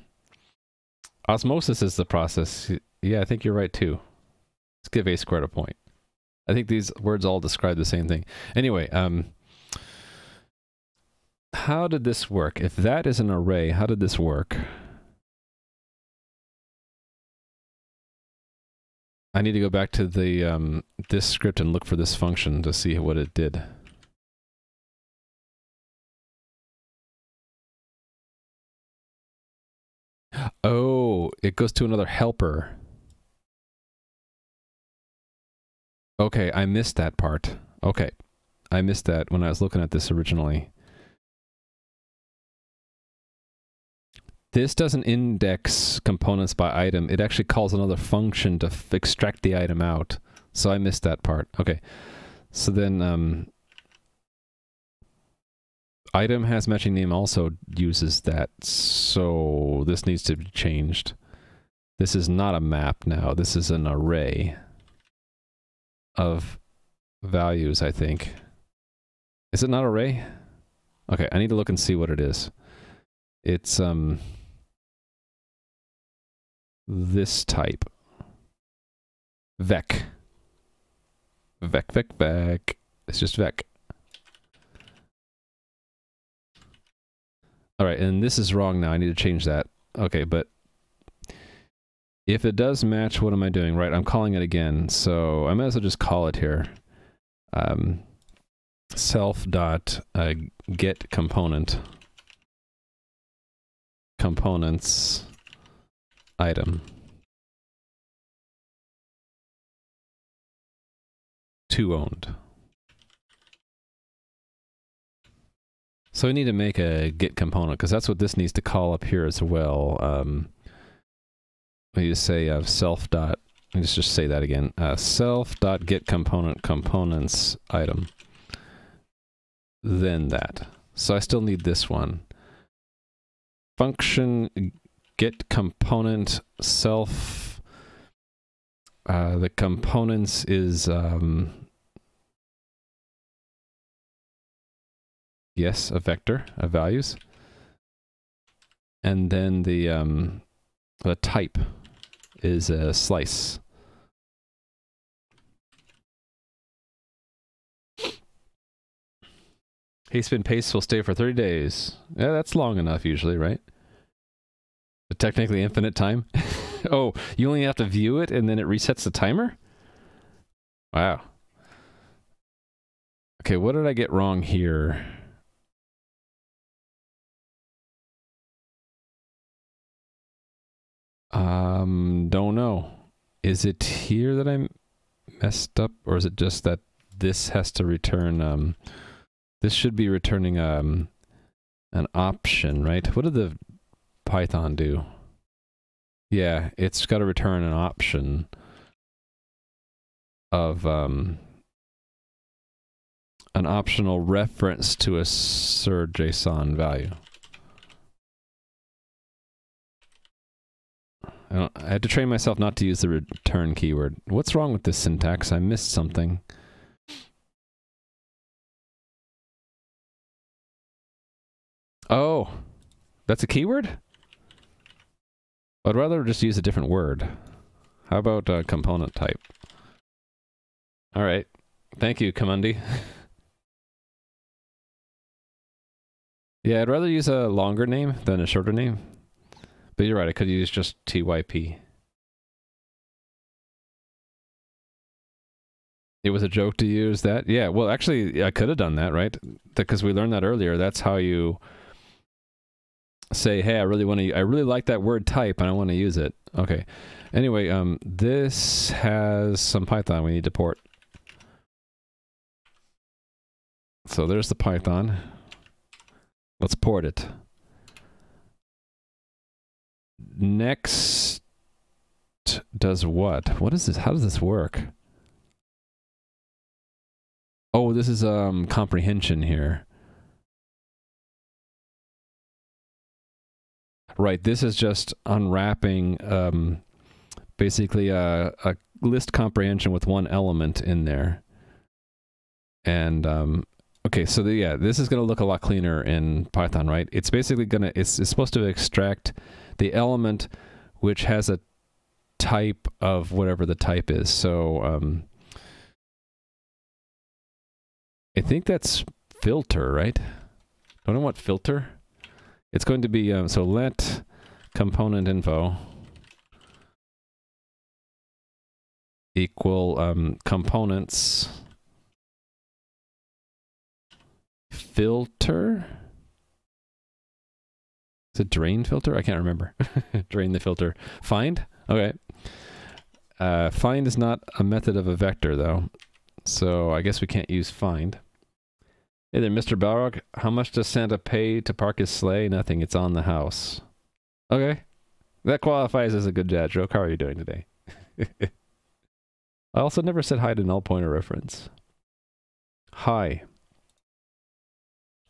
Osmosis is the process. Yeah, I think you're right too. Let's give a squared a point. I think these words all describe the same thing. Anyway, um, how did this work? If that is an array, how did this work? I need to go back to the um, this script and look for this function to see what it did. Oh, it goes to another helper. Okay, I missed that part. Okay, I missed that when I was looking at this originally. This doesn't index components by item. It actually calls another function to extract the item out. So I missed that part. Okay. So then um, item has matching name also uses that. So this needs to be changed. This is not a map now. This is an array of values, I think. Is it not array? Okay, I need to look and see what it is. It's um this type. Vec. Vec, vec, vec. It's just vec. All right, and this is wrong now. I need to change that. Okay, but if it does match, what am I doing? Right, I'm calling it again. So I might as well just call it here. Um, self dot uh, get component components item. To owned. So we need to make a get component because that's what this needs to call up here as well. Um, we just say uh, self dot. Let's just say that again. Uh, self dot get component components item. Then that. So I still need this one. Function get component self. Uh, the components is um, yes, a vector of values, and then the um, the type is a slice. Hastebin paste will stay for 30 days. Yeah, that's long enough usually, right? Technically infinite time. oh, you only have to view it and then it resets the timer? Wow. Okay, what did I get wrong here? Um, don't know. Is it here that I messed up, or is it just that this has to return? Um, this should be returning um an option, right? What did the Python do? Yeah, it's got to return an option of um an optional reference to a serde JSON value. I, I had to train myself not to use the return keyword. What's wrong with this syntax? I missed something. Oh, that's a keyword? I'd rather just use a different word. How about uh, component type? All right. Thank you, Kamundi. yeah, I'd rather use a longer name than a shorter name. But you're right, I could use just TYP. It was a joke to use that? Yeah, well, actually, I could have done that, right? Because we learned that earlier. That's how you say, hey, I really want to, I really like that word type and I want to use it. Okay. Anyway, um, this has some Python we need to port. So there's the Python. Let's port it. Next does what? What is this? How does this work? Oh, this is um comprehension here. Right, this is just unwrapping um, basically a, a, list comprehension with one element in there. And um, okay, so the, yeah, this is going to look a lot cleaner in Python, right? It's basically going to, it's, supposed to extract the element which has a type of whatever the type is. So um, I think that's filter, right? Don't know what filter? It's going to be, um, so let component info equal um, components filter. Is it drain filter? I can't remember. drain the filter. Find? Okay. Uh, find is not a method of a vector, though. So I guess we can't use find. Hey there, Mr. Balrog. How much does Santa pay to park his sleigh? Nothing. It's on the house. Okay. That qualifies as a good dad joke. How are you doing today? I also never said hi to null pointer reference. Hi.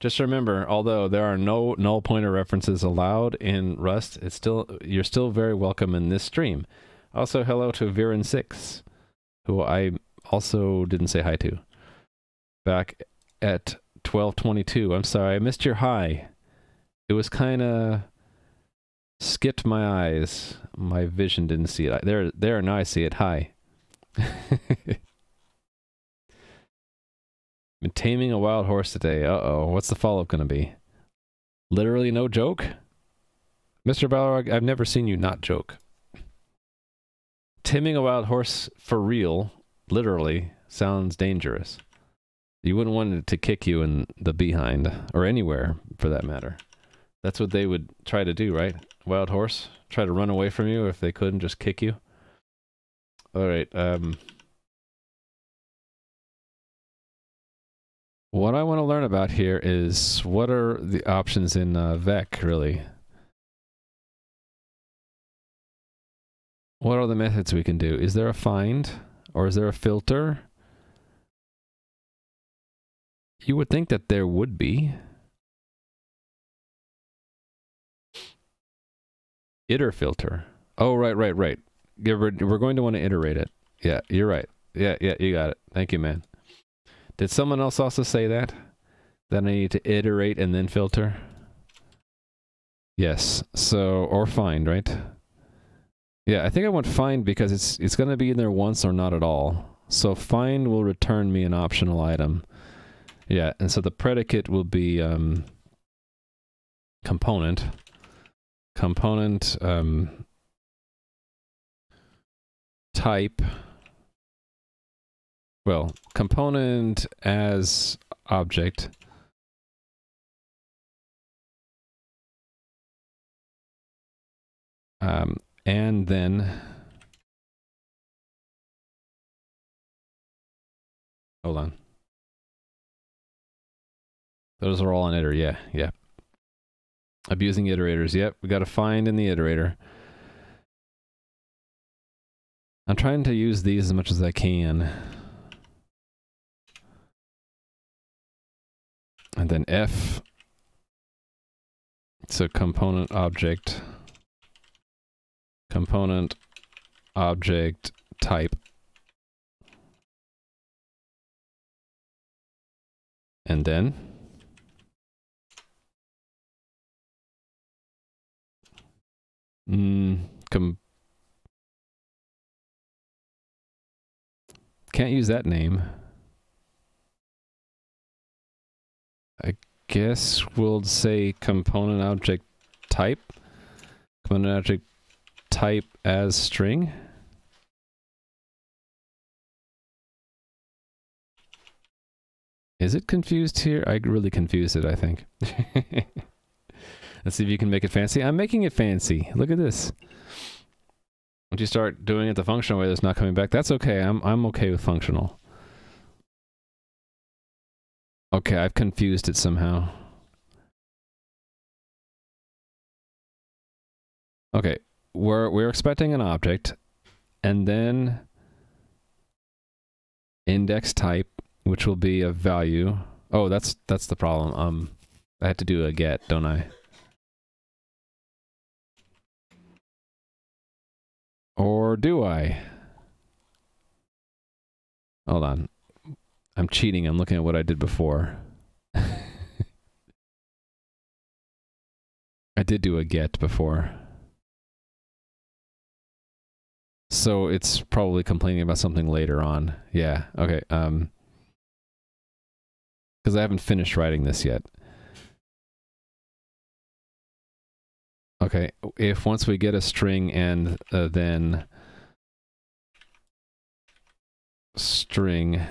Just remember, although there are no null pointer references allowed in Rust, it's still you're still very welcome in this stream. Also, hello to Viren6, who I also didn't say hi to. Back at 1222. I'm sorry, I missed your high. It was kind of skipped my eyes. My vision didn't see it. There, there, now I see it. Hi. Been taming a wild horse today. Uh-oh. What's the follow-up going to be? Literally no joke? Mr. Balrog, I've never seen you not joke. Taming a wild horse for real, literally, sounds dangerous. You wouldn't want it to kick you in the behind, or anywhere for that matter. That's what they would try to do, right? Wild horse? Try to run away from you if they couldn't just kick you? Alright, um... What I want to learn about here is what are the options in uh, Vec, really? What are the methods we can do? Is there a find? Or is there a filter? You would think that there would be. Iter filter. Oh, right, right, right. We're, we're going to want to iterate it. Yeah, you're right. Yeah, yeah, you got it. Thank you, man. Did someone else also say that? That I need to iterate and then filter? Yes. So, or find, right? Yeah, I think I want find because it's it's going to be in there once or not at all. So find will return me an optional item. Yeah, and so the predicate will be um, component. Component um, type. Well, component as object. Um, and then hold on. Those are all in iter. Yeah, yeah. Abusing iterators. Yep, we got to find in the iterator. I'm trying to use these as much as I can. And then F. So component object. Component object type. And then mm, com Can't use that name. I guess we'll say component object type. Component object type as string. Is it confused here? I really confused it, I think. Let's see if you can make it fancy. I'm making it fancy. Look at this. Once you start doing it the functional way that's not coming back, that's okay. I'm I'm okay with functional. Okay, I've confused it somehow. Okay, we're we're expecting an object and then index type, which will be a value. Oh, that's that's the problem. Um I had to do a get, don't I? Or do I? Hold on. I'm cheating. I'm looking at what I did before. I did do a get before. So it's probably complaining about something later on. Yeah, okay. Um, Because I haven't finished writing this yet. Okay, if once we get a string and uh, then string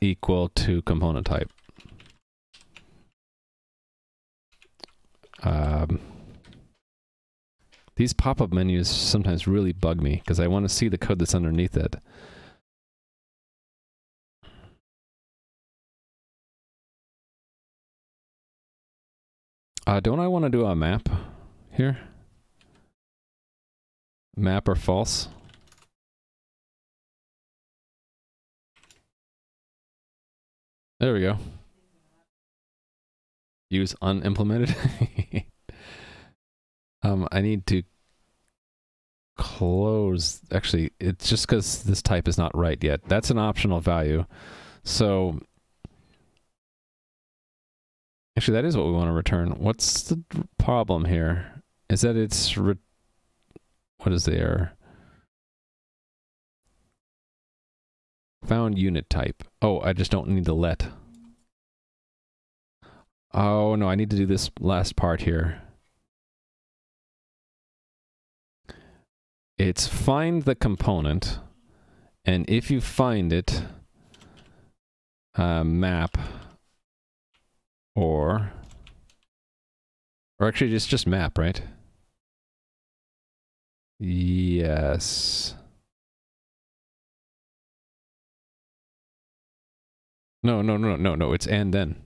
equal to component type. Um, these pop-up menus sometimes really bug me because I want to see the code that's underneath it. Uh, don't I want to do a map here? Map or false? There we go. Use unimplemented. um, I need to close. Actually, it's just because this type is not right yet. That's an optional value. So Actually, that is what we want to return. What's the problem here? Is that it's what is the error? Found unit type. Oh, I just don't need the let. Oh no, I need to do this last part here. It's find the component, and if you find it, uh, map or, or actually just, just map, right? Yes. No, no, no, no, no, it's and then.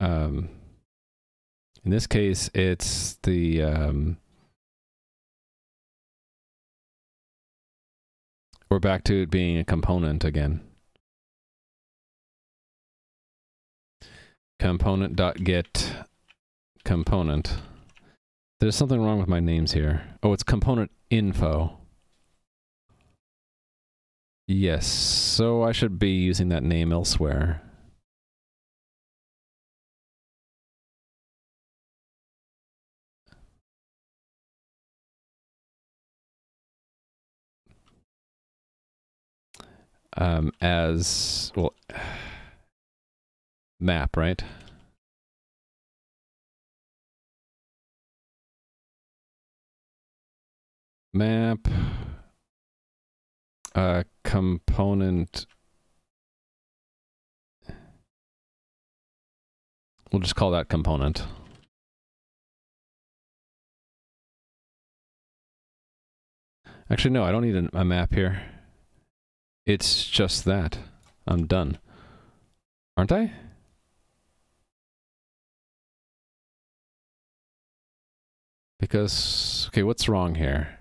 Um, in this case, it's the, um, we're back to it being a component again. component.get component. There's something wrong with my names here. Oh, it's component info. Yes, so I should be using that name elsewhere. Um, as, well map, right? Map, uh, component, We'll just call that component. Actually, no, I don't need a, a map here. It's just that. I'm done. Aren't I? Because, okay, what's wrong here?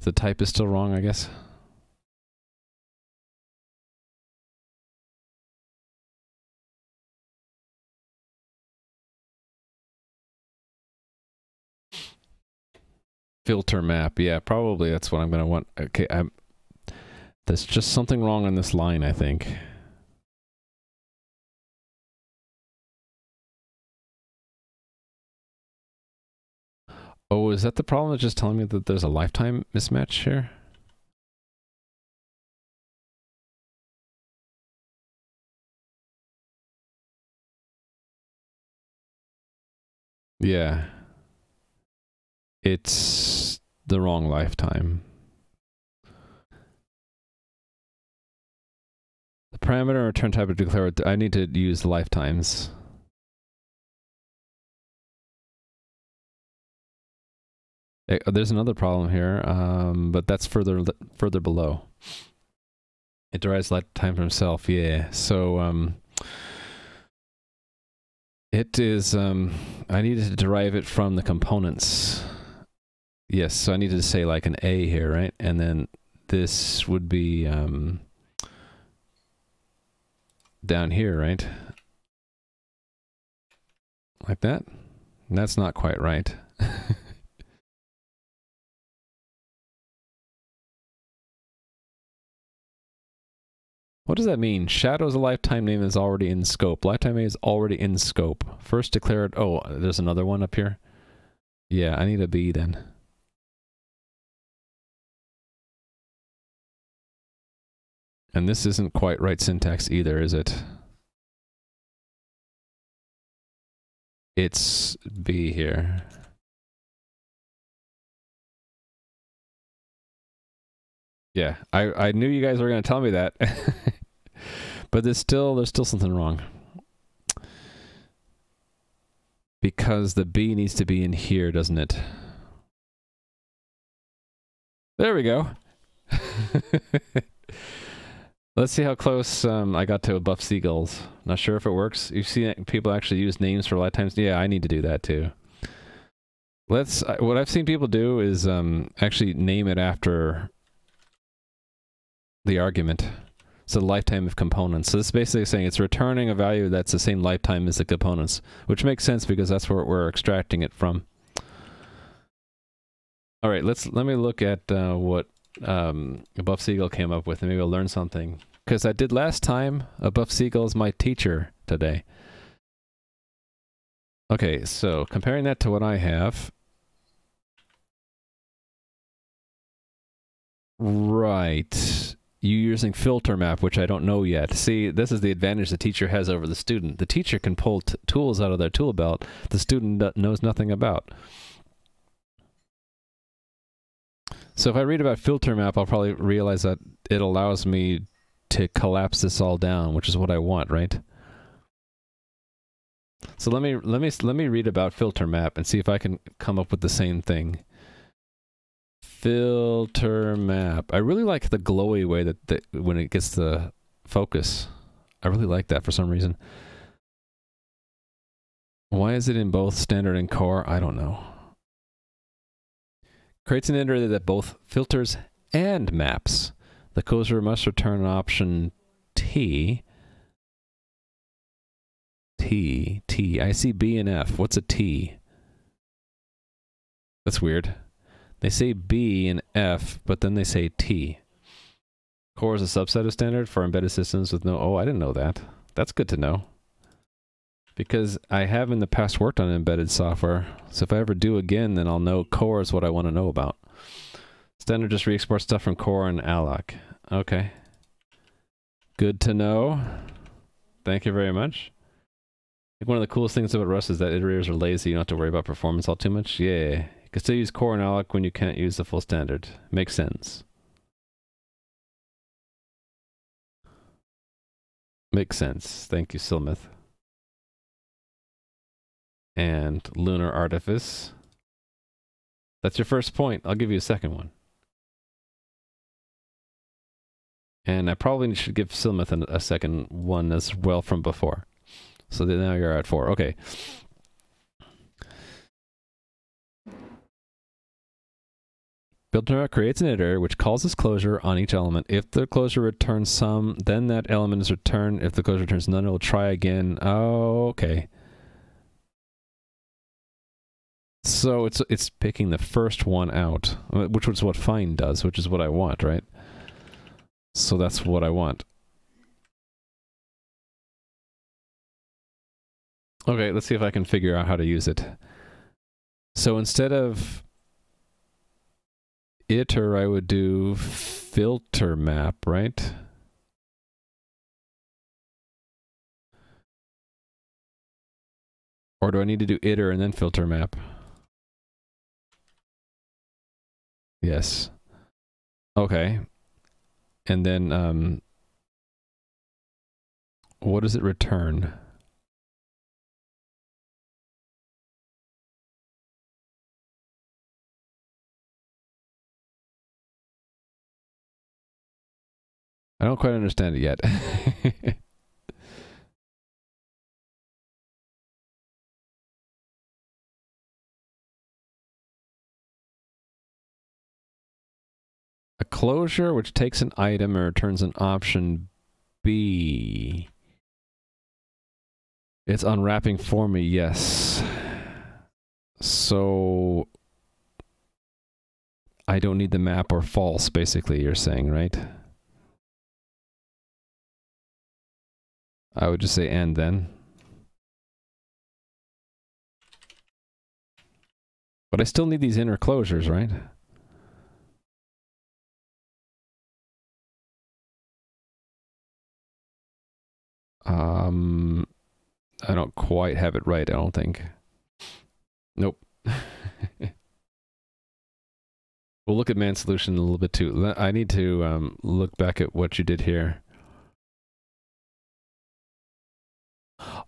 The type is still wrong, I guess. filter map. Yeah, probably that's what I'm going to want. Okay, I'm there's just something wrong on this line, I think. Oh, is that the problem? It's just telling me that there's a lifetime mismatch here? Yeah it's the wrong lifetime. The parameter return type of declare, I need to use lifetimes. There's another problem here, um, but that's further further below. It derives lifetime from self, yeah. So um, it is. Um, I needed to derive it from the components. Yes, so I needed to say like an A here, right? And then this would be um, down here, right? Like that? And that's not quite right. What does that mean? Shadow's a lifetime name is already in scope. Lifetime name is already in scope. First declared. Oh, there's another one up here. Yeah, I need a B then. And this isn't quite right syntax either, is it? It's B here. Yeah, I, I knew you guys were going to tell me that. but there's still there's still something wrong. Because the B needs to be in here, doesn't it? There we go. Let's see how close um, I got to buff seagulls. Not sure if it works. You've seen people actually use names for lifetimes. Yeah, I need to do that too. Let's. Uh, what I've seen people do is um, actually name it after the argument. So the lifetime of components. So this is basically saying it's returning a value that's the same lifetime as the components, which makes sense because that's where we're extracting it from. All right, let's let me look at uh, what um, Buff Siegel came up with, and maybe I'll learn something. Because I did last time, a Buff Siegel is my teacher today. Okay, so comparing that to what I have. Right. You using filter map, which I don't know yet. See, this is the advantage the teacher has over the student. The teacher can pull tools out of their tool belt the student knows nothing about. So if I read about filter map, I'll probably realize that it allows me to collapse this all down, which is what I want, right? So let me let me let me read about filter map and see if I can come up with the same thing. Filter map. I really like the glowy way that, that when it gets the focus. I really like that for some reason. Why is it in both standard and core? I don't know creates an iterator that both filters and maps. The closure must return an option T. T, T. I see B and F. What's a T? That's weird. They say B and F, but then they say T. Core is a subset of standard for embedded systems with no... Oh, I didn't know that. That's good to know because I have in the past worked on embedded software. So if I ever do again, then I'll know core is what I want to know about. Standard just re-export stuff from core and alloc. Okay. Good to know. Thank you very much. one of the coolest things about Rust is that iterators are lazy. You don't have to worry about performance all too much. Yeah. Can still use core and alloc when you can't use the full standard. Makes sense. Makes sense. Thank you, Silmith. And Lunar Artifice. That's your first point. I'll give you a second one. And I probably should give Silmith a second one as well from before. So now you're at four. Okay. Filter creates an iterator which calls this closure on each element. If the closure returns some, then that element is returned. If the closure returns none, it will try again. Oh, okay. So it's it's picking the first one out, uh, which is what find does, which is what I want, right? So that's what I want. Okay, let's see if I can figure out how to use it. So instead of iter, I would do filter map, right? Or do I need to do iter and then filter map? Yes. Okay. And then, um, what does it return? I don't quite understand it yet. a closure which takes an item and returns an option B. It's unwrapping for me, yes. So I don't need the map or false, basically, you're saying, right? I would just say and then. But I still need these inner closures, right? Um, I don't quite have it right, I don't think. Nope. we'll look at man solution a little bit too. I need to um, look back at what you did here.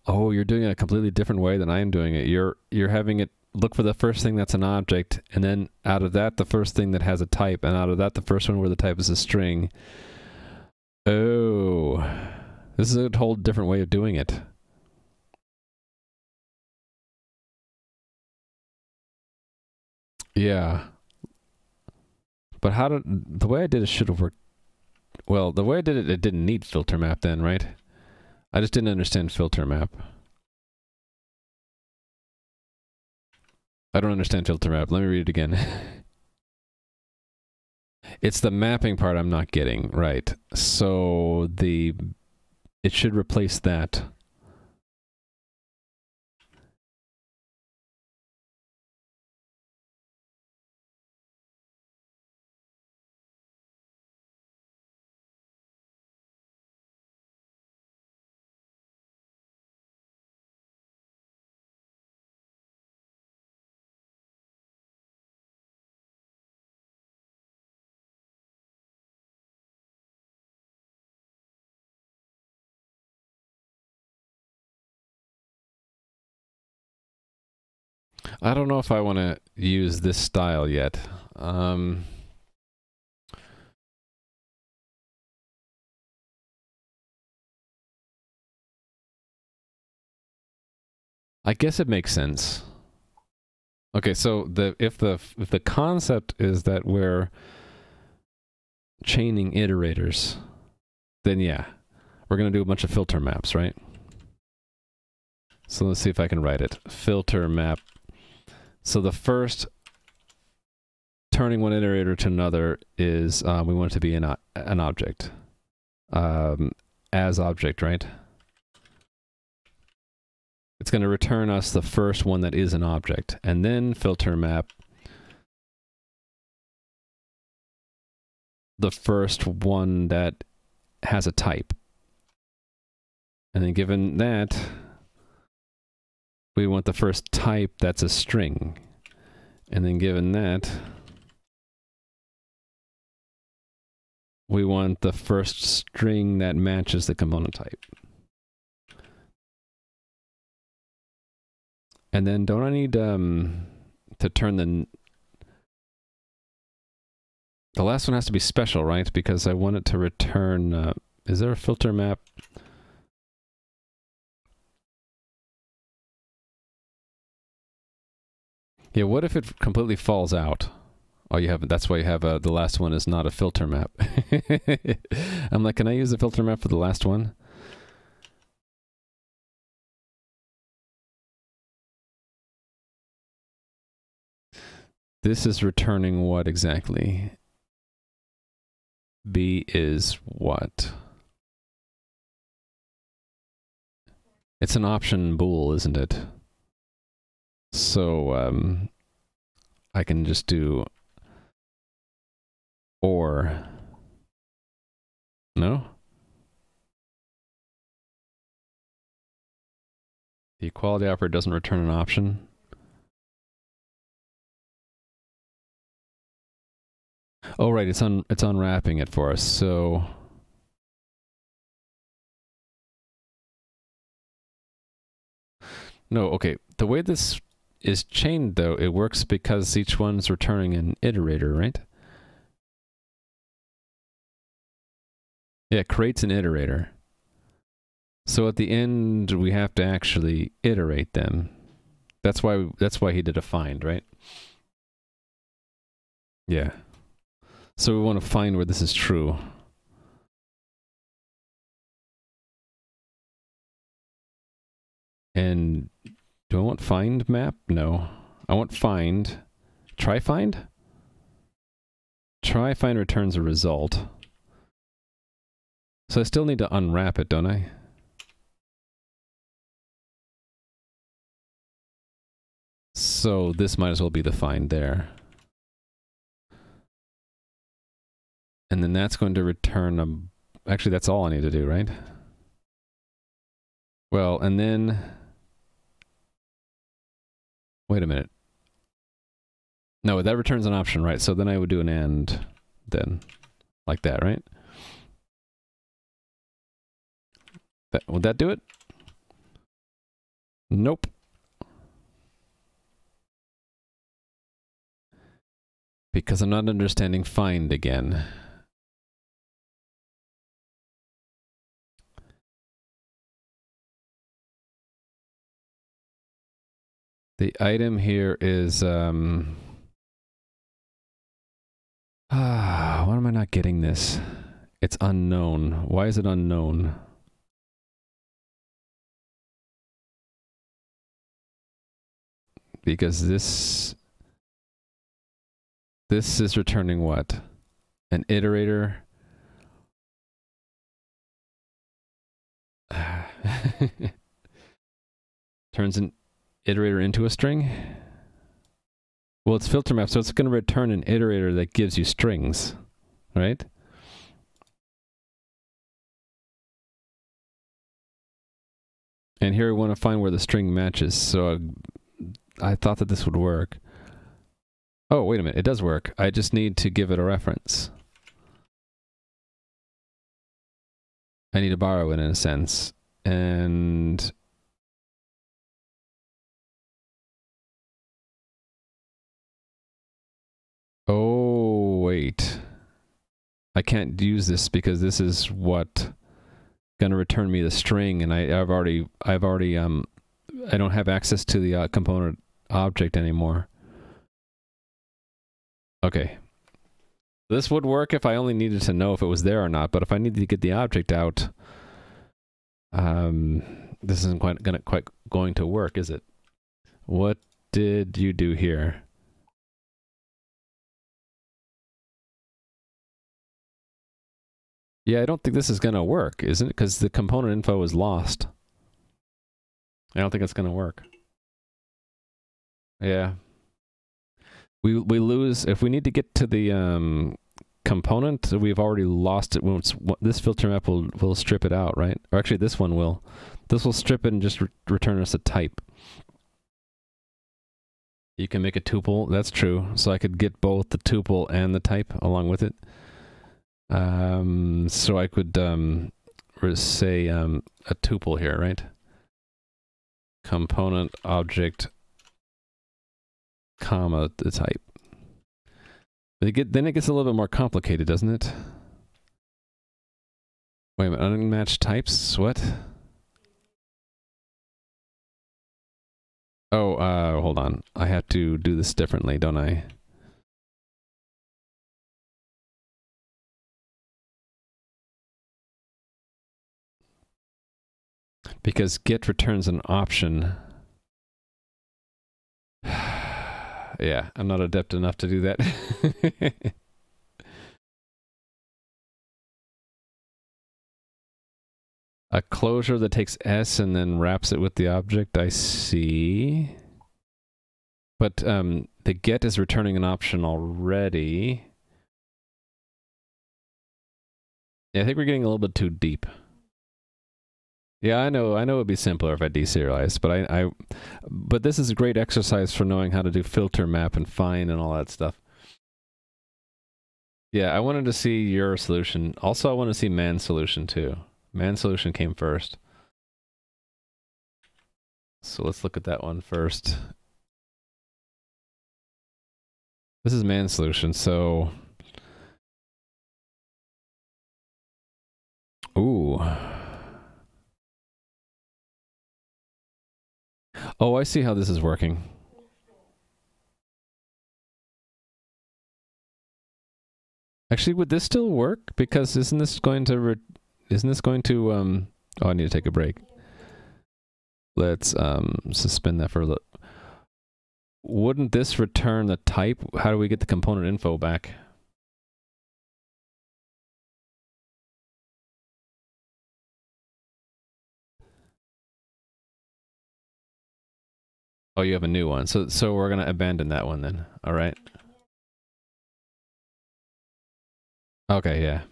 Oh, you're doing it a completely different way than I am doing it. You're you're having it look for the first thing that's an object, and then out of that the first thing that has a type, and out of that the first one where the type is a string. Oh, this is a whole different way of doing it. Yeah. But how did the way I did it should have worked? Well, the way I did it, it didn't need filter map then, right? I just didn't understand filter map. I don't understand filter map. Let me read it again. it's the mapping part I'm not getting, right. So the it should replace that. I don't know if I want to use this style yet. Um, I guess it makes sense. Okay, so the if the if the concept is that we're chaining iterators, then yeah, we're gonna do a bunch of filter maps, right? So let's see if I can write it. Filter map so the first turning one iterator to another is uh, we want it to be an, an object. Um, as object, right? It's going to return us the first one that is an object. And then filter map the first one that has a type. And then given that, we want the first type that's a string. And then given that, we want the first string that matches the component type. And then don't I need um, to turn the... The last one has to be special, right? Because I want it to return... Uh, is there a filter map Yeah, what if it completely falls out? Oh, you haven't. That's why you have a, the last one is not a filter map. I'm like, can I use the filter map for the last one? This is returning what exactly? B is what? It's an option bool, isn't it? So, um, I can just do or. No? The equality operator doesn't return an option. Oh right, it's un it's unwrapping it for us. So No, okay. The way this is chained though, it works because each one's returning an iterator, right? Yeah, it creates an iterator. So at the end we have to actually iterate them. That's why that's why he did a find, right? Yeah. So we want to find where this is true. And do I want find map? No. I want find. Try find? Try find returns a result. So I still need to unwrap it, don't I? So this might as well be the find there. And then that's going to return a... Actually, that's all I need to do, right? Well, and then... Wait a minute. No, that returns an option, right? So then I would do an AND then. Like that, right? That, would that do it? Nope. Because I'm not understanding find again. The item here is um ah why am I not getting this? It's unknown. Why is it unknown? Because this this is returning what? An iterator. Turns an iterator into a string? Well, it's filter map, so it's going to return an iterator that gives you strings, right? And here we want to find where the string matches. So I, I thought that this would work. Oh, wait a minute. It does work. I just need to give it a reference. I need to borrow it in a sense. And wait. I can't use this because this is what going to return me the string and I, I've already I've already um I don't have access to the uh, component object anymore. Okay. This would work if I only needed to know if it was there or not, but if I needed to get the object out, um, this isn't quite gonna quite going to work, is it? What did you do here? Yeah, I don't think this is going to work, isn't it? Because the component info is lost. I don't think it's going to work. Yeah. We we lose if we need to get to the um, component. We've already lost it. Once this filter map will will strip it out, right? Or actually, this one will. This will strip it and just re return us a type. You can make a tuple. That's true. So I could get both the tuple and the type along with it. Um, so I could um, say um, a tuple here, right? Component object comma the type. It get, then it gets a little bit more complicated, doesn't it? Wait a minute, unmatched types? What? Oh, uh, hold on. I have to do this differently, don't I? Because get returns an option. yeah, I'm not adept enough to do that. A closure that takes S and then wraps it with the object, I see. But um, the get is returning an option already. Yeah, I think we're getting a little bit too deep. Yeah, I know. I know it'd be simpler if I deserialized, but I, I, but this is a great exercise for knowing how to do filter, map, and find, and all that stuff. Yeah, I wanted to see your solution. Also, I want to see man's solution too. Man's solution came first. So let's look at that one first. This is man's solution, so Ooh. Oh, I see how this is working. Actually, would this still work? Because isn't this going to isn't this going to um oh I need to take a break. Let's um suspend that for a little. Wouldn't this return the type? How do we get the component info back? Oh, you have a new one. So so we're going to abandon that one then. All right. Okay, yeah.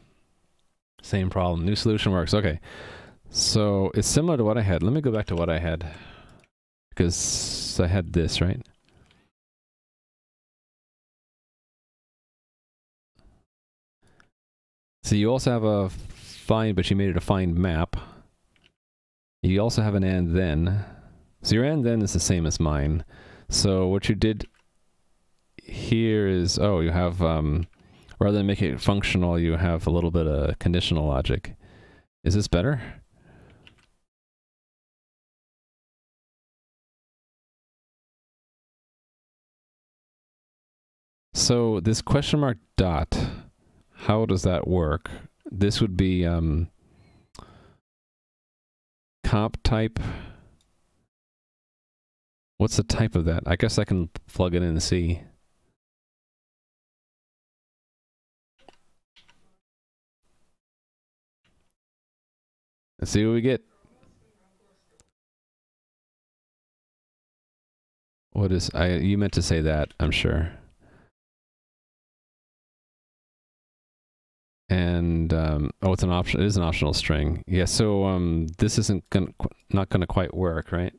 Same problem. New solution works. Okay. So it's similar to what I had. Let me go back to what I had. Because I had this, right? So you also have a find, but you made it a find map. You also have an and then. So your and then is the same as mine. So what you did here is, oh, you have um, rather than making it functional, you have a little bit of conditional logic. Is this better? So this question mark dot, how does that work? This would be um, comp type. What's the type of that? I guess I can plug it in and see. Let's see what we get. What is I you meant to say that, I'm sure. And um, oh, it's an option. It is an optional string. Yeah. So um, this isn't gonna not gonna quite work, right?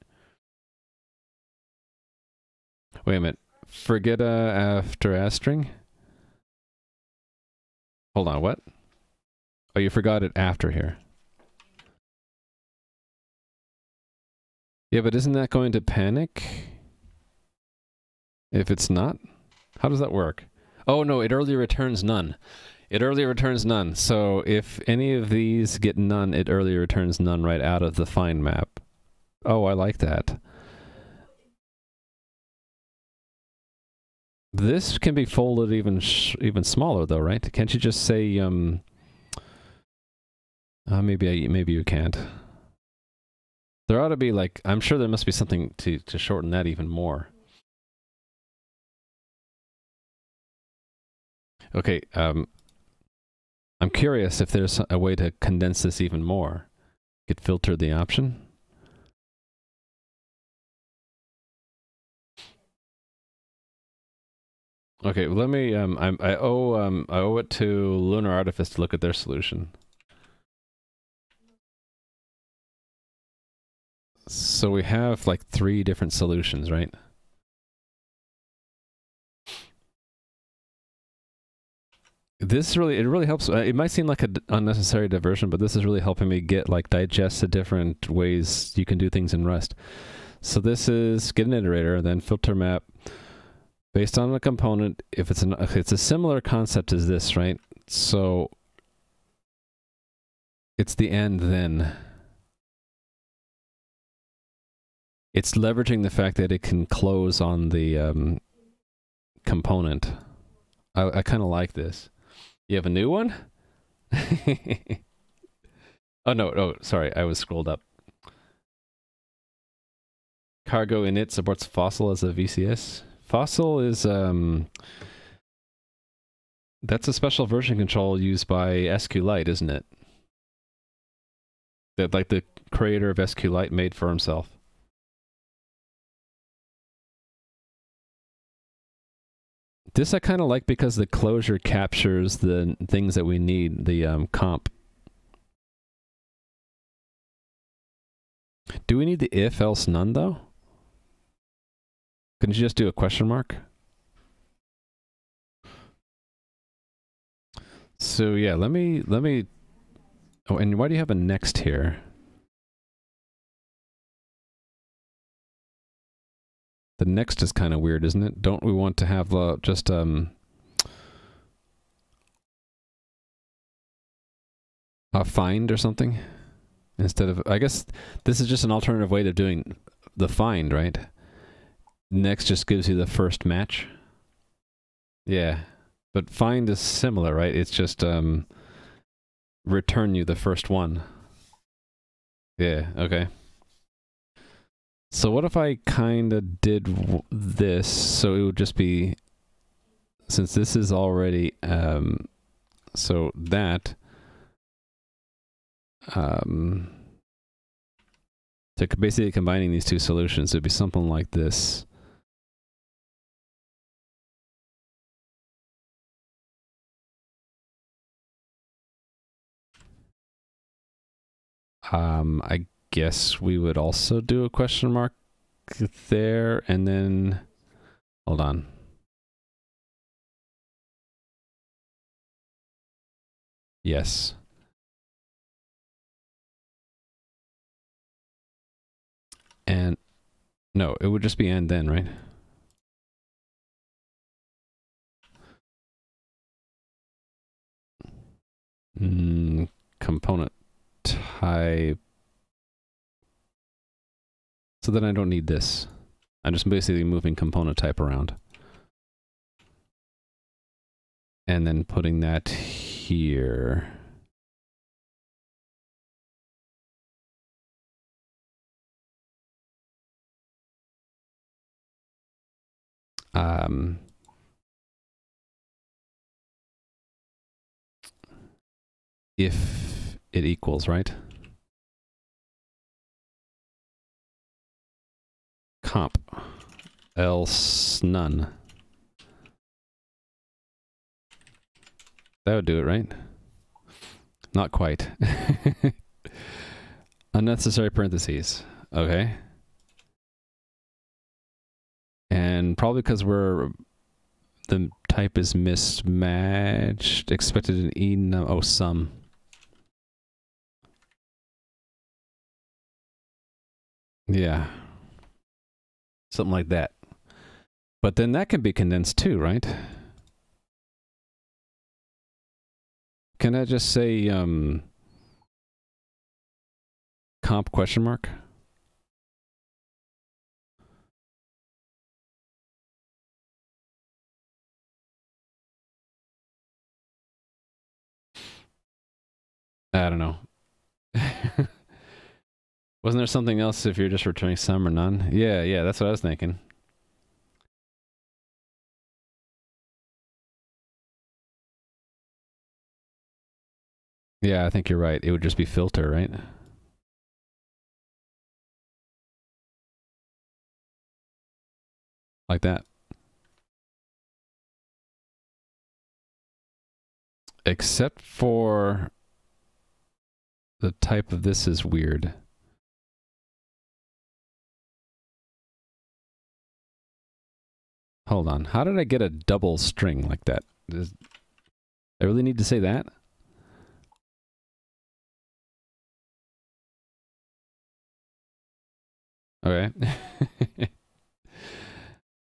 Wait a minute. Forget after asterisk. Hold on. What? Oh, you forgot it after here. Yeah, but isn't that going to panic? If it's not? How does that work? Oh no, it early returns none. It early returns none. So if any of these get none, it early returns none right out of the find map. Oh, I like that. This can be folded even even smaller though, right? Can't you just say um uh, maybe I, maybe you can't. There ought to be like I'm sure there must be something to to shorten that even more. Okay, um I'm curious if there's a way to condense this even more. You Could filter the option. Okay, let me um I'm I owe um I owe it to Lunar Artifice to look at their solution. So we have like three different solutions, right? This really, it really helps. Uh, it might seem like an unnecessary diversion, but this is really helping me get like digest the different ways you can do things in Rust. So this is get an iterator, then filter map, based on a component if it's an it's a similar concept as this right? So it's the end then. It's leveraging the fact that it can close on the um, component. I, I kind of like this. You have a new one? Oh no oh sorry i was scrolled up. Cargo init supports fossil as a vcs Fossil is um that's a special version control used by SQLite, isn't it? That like the creator of SQLite made for himself. This I kind of like because the closure captures the things that we need, the um, comp. Do we need the if else none though? Couldn't you just do a question mark? So yeah, let me let me. Oh, and why do you have a next here? The next is kind of weird, isn't it? Don't we want to have uh, just um a find or something instead of? I guess this is just an alternative way of doing the find, right? Next just gives you the first match. Yeah. But find is similar, right? It's just um return you the first one. Yeah, okay. So what if I kind of did this so it would just be since this is already um so that um so basically combining these two solutions it'd be something like this Um, I guess we would also do a question mark there and then hold on. Yes. And no, it would just be and then, right? Mm, component type. So then I don't need this. I'm just basically moving component type around. And then putting that here. Um, if it equals, right? Comp, else none. That would do it, right? Not quite. Unnecessary parentheses. Okay. And probably because we're the type is mismatched, expected an E no oh sum. Yeah. Something like that. But then that can be condensed too, right? Can I just say um, comp question mark? I don't know. Wasn't there something else if you're just returning some or none? Yeah, yeah, that's what I was thinking. Yeah, I think you're right. It would just be filter, right? Like that. Except for the type of this is weird. Hold on. How did I get a double string like that? Does I really need to say that? Okay.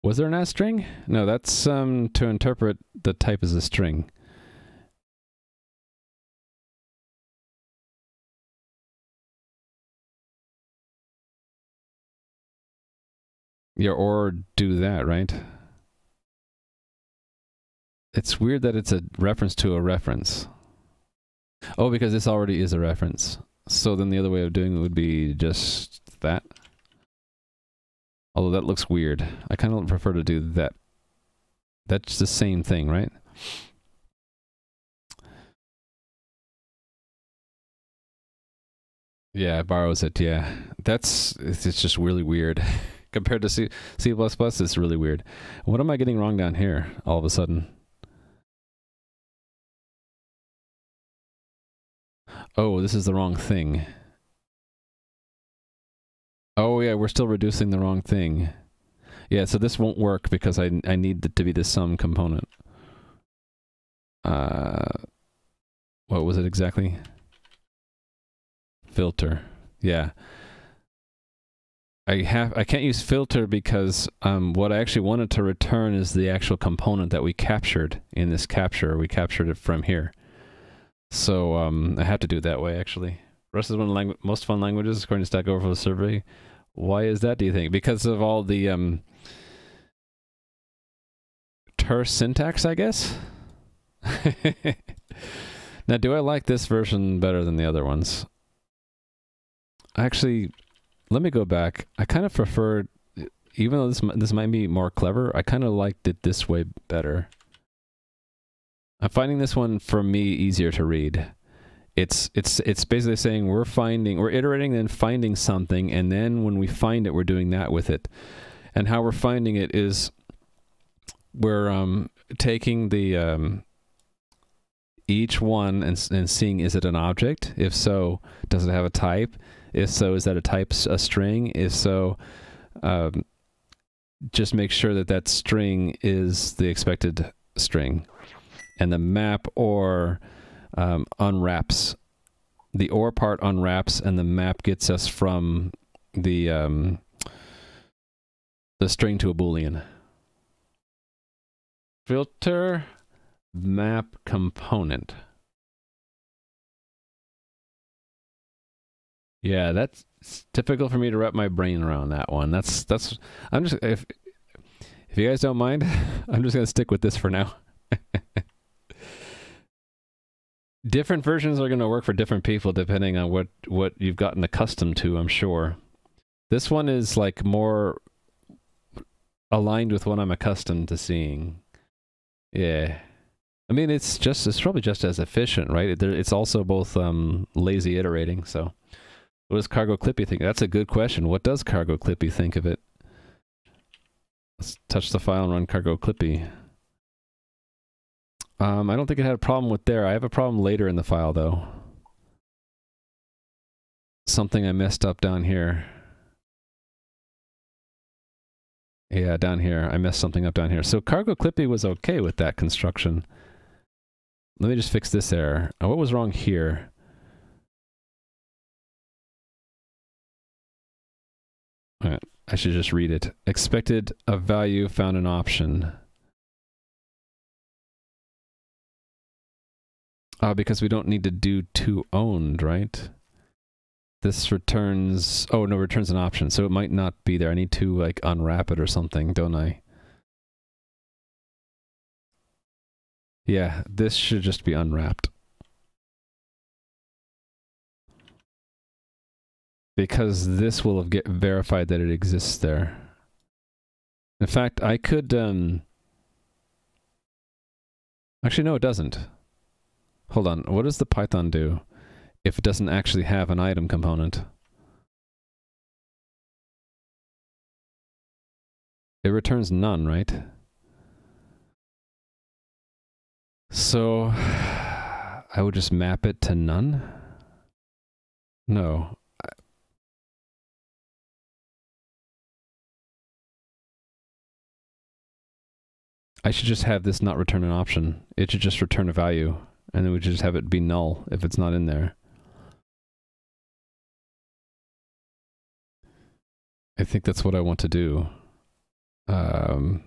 Was there an as string? No, that's um, to interpret the type as a string. Yeah, or do that, right? It's weird that it's a reference to a reference. Oh, because this already is a reference. So then the other way of doing it would be just that. Although that looks weird. I kind of prefer to do that. That's the same thing, right? Yeah, borrows it. Yeah, that's it's, just really weird compared to C C++. plus It's really weird. What am I getting wrong down here? All of a sudden. Oh, this is the wrong thing. Oh yeah, we're still reducing the wrong thing. Yeah, so this won't work because I I need it to be the Some component. Uh, what was it exactly? Filter. Yeah. I have I can't use filter because um, what I actually wanted to return is the actual component that we captured in this capture. We captured it from here. So um, I have to do it that way, actually. Rust is one of the most fun languages, according to Stack Overflow survey. Why is that, do you think? Because of all the um, terse syntax, I guess? now, do I like this version better than the other ones? Actually, let me go back. I kind of prefer, even though this this might be more clever, I kind of liked it this way better. I'm finding this one for me easier to read. It's it's it's basically saying we're finding we're iterating and finding something and then when we find it we're doing that with it. And how we're finding it is we're um, taking the um, each one and, and seeing is it an object? If so, does it have a type? If so, is that a type a string? If so, um, just make sure that that string is the expected string and the map or um, unwraps. The or part unwraps and the map gets us from the um, the string to a boolean. Filter map component. Yeah that's difficult for me to wrap my brain around that one. That's that's i'm just if if you guys don't mind i'm just going to stick with this for now different versions are going to work for different people depending on what what you've gotten accustomed to i'm sure. This one is like more aligned with what i'm accustomed to seeing. Yeah. I mean it's just it's probably just as efficient right? It's also both um, lazy iterating so. What does cargo clippy think? That's a good question. What does cargo clippy think of it? Let's touch the file and run cargo clippy um, I don't think it had a problem with there. I have a problem later in the file, though. Something I messed up down here. Yeah, down here. I messed something up down here. So Cargo Clippy was okay with that construction. Let me just fix this error. Oh, what was wrong here? All right, I should just read it. Expected a value found an option. Uh, because we don't need to do to owned, right? This returns, oh no, returns an option, so it might not be there. I need to like unwrap it or something, don't I? Yeah, this should just be unwrapped. Because this will have get verified that it exists there. In fact, I could, um, actually no, it doesn't. Hold on, what does the Python do if it doesn't actually have an item component? It returns none, right? So I would just map it to none? No. I should just have this not return an option. It should just return a value and then we just have it be null if it's not in there. I think that's what I want to do. um,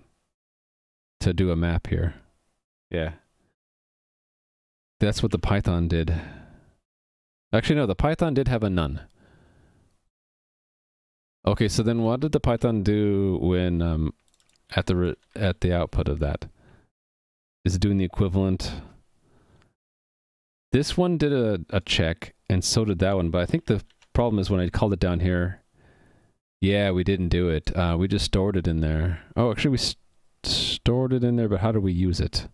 to do a map here. Yeah. That's what the Python did. Actually, no, the Python did have a none. Okay, so then what did the Python do when um, at the at the output of that? Is it doing the equivalent? This one did a, a check, and so did that one. But I think the problem is when I called it down here. Yeah, we didn't do it. Uh, we just stored it in there. Oh, actually, we st stored it in there, but how do we use it?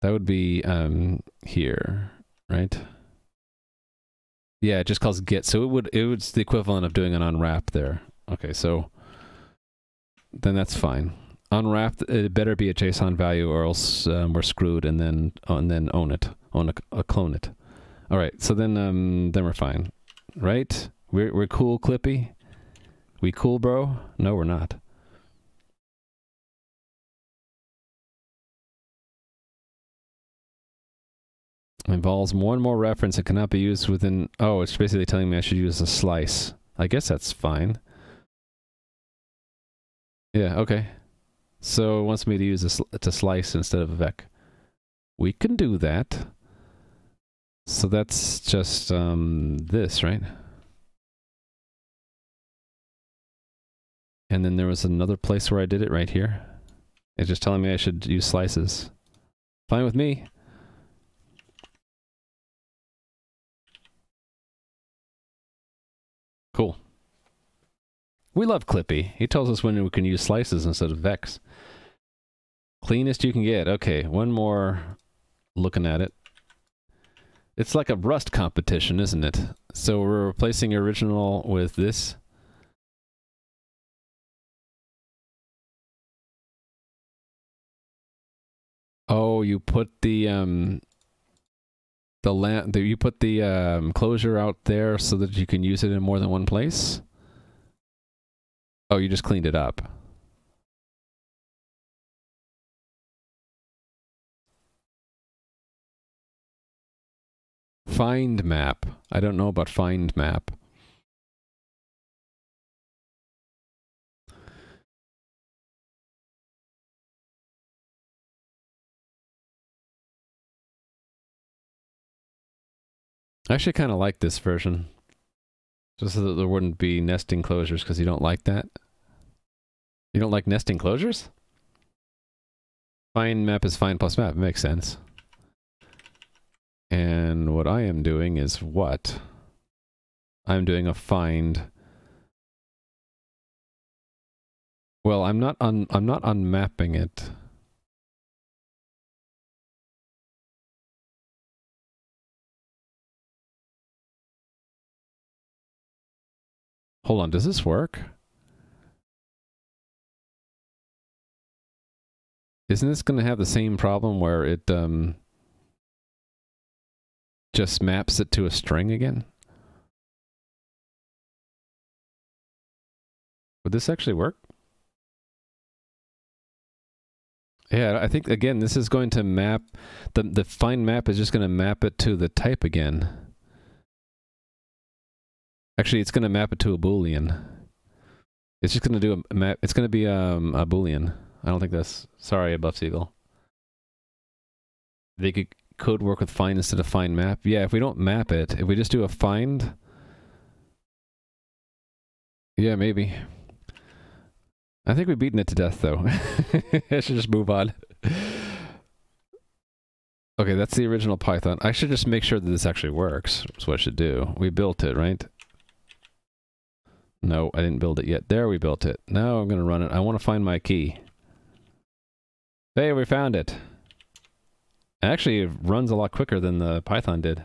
That would be um, here, right? Yeah, it just calls get. So it would it was the equivalent of doing an unwrap there. Okay, so then that's fine. Unwrap it better be a JSON value or else um, we're screwed and then uh, and then own it, own a, a clone it. All right, so then um then we're fine, right? We're we're cool, Clippy. We cool, bro? No, we're not. involves more and more reference and cannot be used within... Oh, it's basically telling me I should use a slice. I guess that's fine. Yeah, okay. So it wants me to use a, to slice instead of a vec. We can do that. So that's just um, this, right? And then there was another place where I did it right here. It's just telling me I should use slices. Fine with me. Cool. We love Clippy. He tells us when we can use slices instead of vecs. Cleanest you can get. Okay, one more looking at it. It's like a Rust competition, isn't it? So we're replacing original with this. Oh, you put the um the land you put the um, closure out there so that you can use it in more than one place oh you just cleaned it up. Find map. I don't know about find map. I actually kind of like this version. Just so that there wouldn't be nesting closures because you don't like that. You don't like nesting closures? Find map is find plus map. Makes sense. And what I am doing is what? I'm doing a find. Well, I'm not un I'm not unmapping it. Hold on, does this work? Isn't this going to have the same problem where it um, just maps it to a string again? Would this actually work? Yeah, I think again this is going to map the the find map is just going to map it to the type again. Actually, it's going to map it to a boolean. It's just going to do a map. It's going to be um, a boolean. I don't think that's sorry, Buff Siegel. They could code work with find instead of find map. Yeah, if we don't map it, if we just do a find, yeah, maybe. I think we've beaten it to death, though. I should just move on. Okay, that's the original Python. I should just make sure that this actually works. That's what I should do. We built it, right? No, I didn't build it yet. There, we built it. Now I'm going to run it. I want to find my key. Hey, we found it. Actually, it runs a lot quicker than the Python did.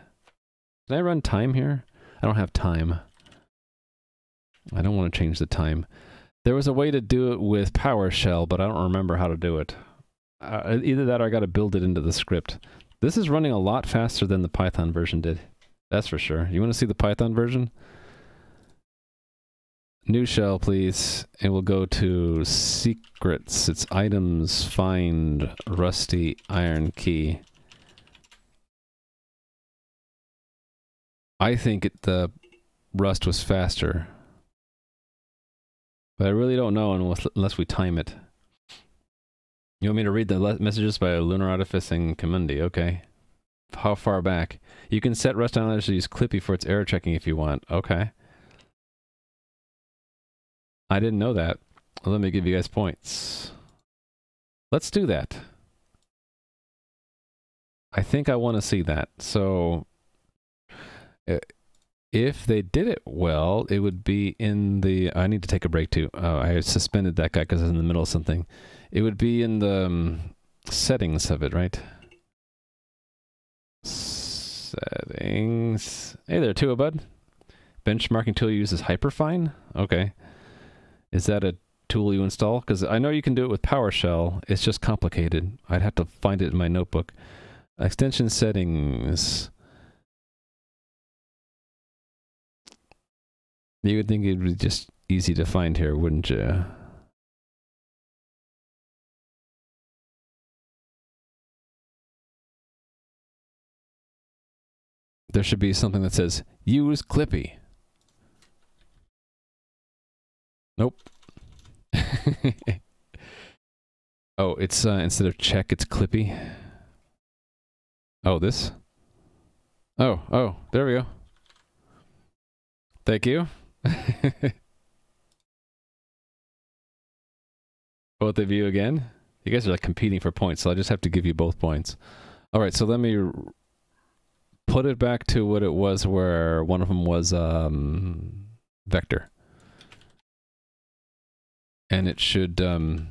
Can I run time here? I don't have time. I don't want to change the time. There was a way to do it with PowerShell, but I don't remember how to do it. Uh, either that or I got to build it into the script. This is running a lot faster than the Python version did. That's for sure. You want to see the Python version? New shell, please. And we'll go to secrets. It's items, find, rusty, iron key. I think it, the rust was faster. But I really don't know unless, unless we time it. You want me to read the messages by Lunar Artifice and Kamundi? Okay. How far back? You can set Rust Analyzer to use Clippy for its error checking if you want. Okay. I didn't know that. Well, let me give you guys points. Let's do that. I think I want to see that. So, uh, if they did it well, it would be in the. I need to take a break too. Oh, I suspended that guy because I was in the middle of something. It would be in the um, settings of it, right? Settings. Hey there, Tua Bud. Benchmarking tool uses Hyperfine. Okay. Is that a tool you install? Because I know you can do it with PowerShell. It's just complicated. I'd have to find it in my notebook. Extension settings. You would think it'd be just easy to find here, wouldn't you? There should be something that says use Clippy. Nope. oh, it's uh, instead of check, it's Clippy. Oh, this? Oh, oh, there we go. Thank you. both of you again. You guys are like competing for points, so I just have to give you both points. All right, so let me put it back to what it was where one of them was um, vector. And it should... Um,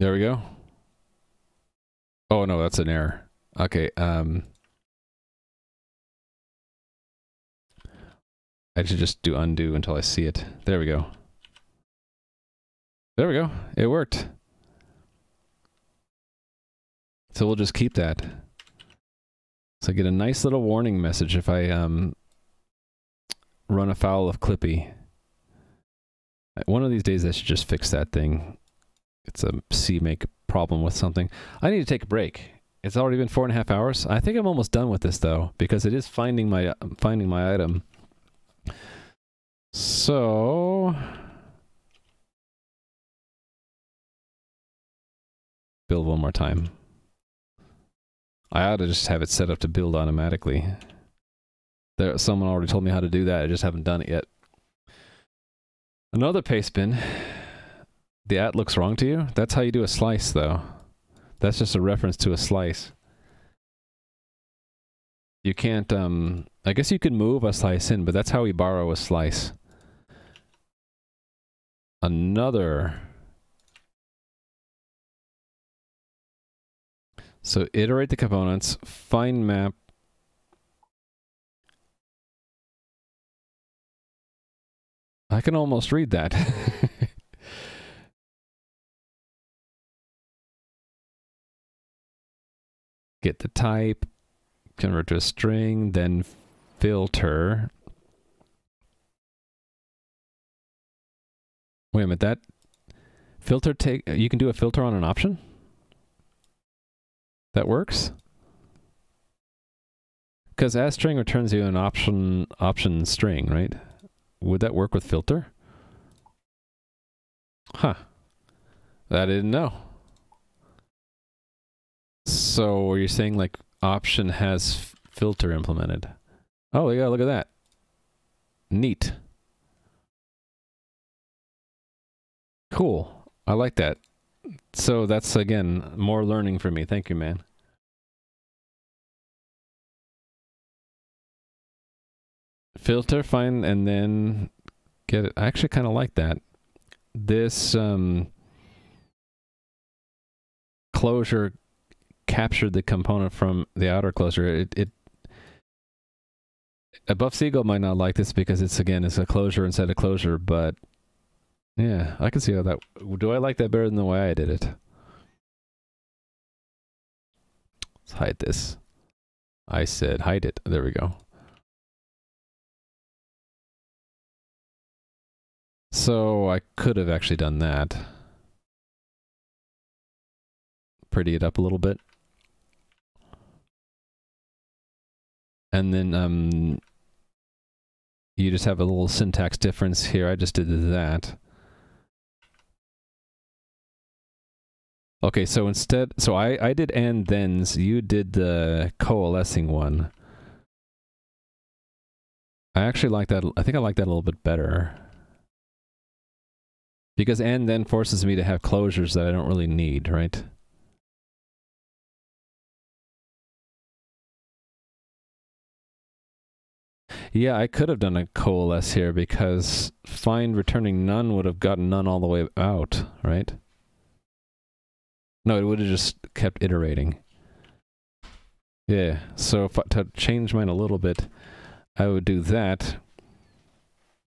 there we go. Oh, no, that's an error. Okay, um... I should just do undo until I see it. There we go. There we go. It worked. So we'll just keep that. So I get a nice little warning message if I um, run afoul of Clippy. One of these days I should just fix that thing. It's a CMake problem with something. I need to take a break. It's already been four and a half hours. I think I'm almost done with this though, because it is finding my finding my item. So build one more time. I ought to just have it set up to build automatically. There, someone already told me how to do that. I just haven't done it yet. Another paste bin. The at looks wrong to you? That's how you do a slice, though. That's just a reference to a slice. You can't, um, I guess you can move a slice in, but that's how we borrow a slice. Another So iterate the components, find map. I can almost read that. Get the type, convert to a string, then filter. Wait a minute, that filter take uh, you can do a filter on an option? That works? Because as string returns you an option option string, right? Would that work with filter? Huh. That I didn't know. So are you're saying like option has filter implemented. Oh yeah, look at that. Neat. Cool. I like that. So that's again more learning for me. Thank you, man. Filter, fine, and then get it. I actually kind of like that. This um, closure captured the component from the outer closure. It, it a buff seagull might not like this because it's again it's a closure instead of closure, but yeah, I can see how that. Do I like that better than the way I did it? Let's hide this. I said hide it. There we go. So I could have actually done that. Pretty it up a little bit. And then um you just have a little syntax difference here. I just did that. Okay, so instead, so I, I did and thens, you did the coalescing one. I actually like that, I think I like that a little bit better. Because and then forces me to have closures that I don't really need, right? Yeah, I could have done a coalesce here because find returning none would have gotten none all the way out, right? No, it would have just kept iterating. Yeah, so if to change mine a little bit, I would do that.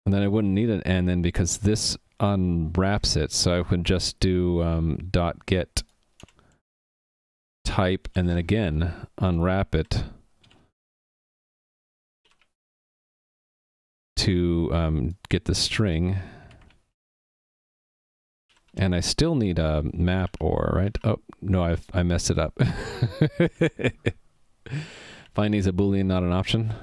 And then I wouldn't need an and then because this unwraps it. So I would just do um, dot get type and then again unwrap it to um, get the string. And I still need a map or, right? Oh, no, I've, I messed it up. Find needs a boolean, not an option.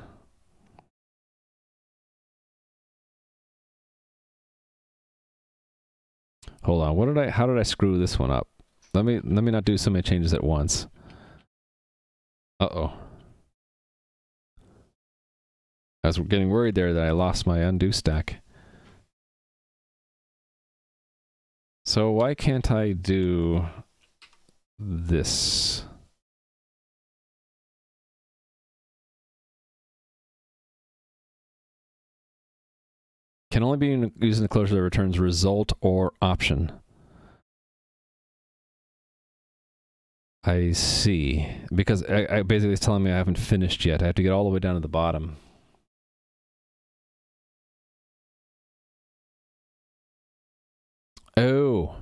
Hold on. What did I how did I screw this one up? Let me let me not do so many changes at once. Uh-oh. I was getting worried there that I lost my undo stack. So why can't I do this? Can only be used in the closure that returns result or option. I see. Because I, I basically it's telling me I haven't finished yet. I have to get all the way down to the bottom. Oh.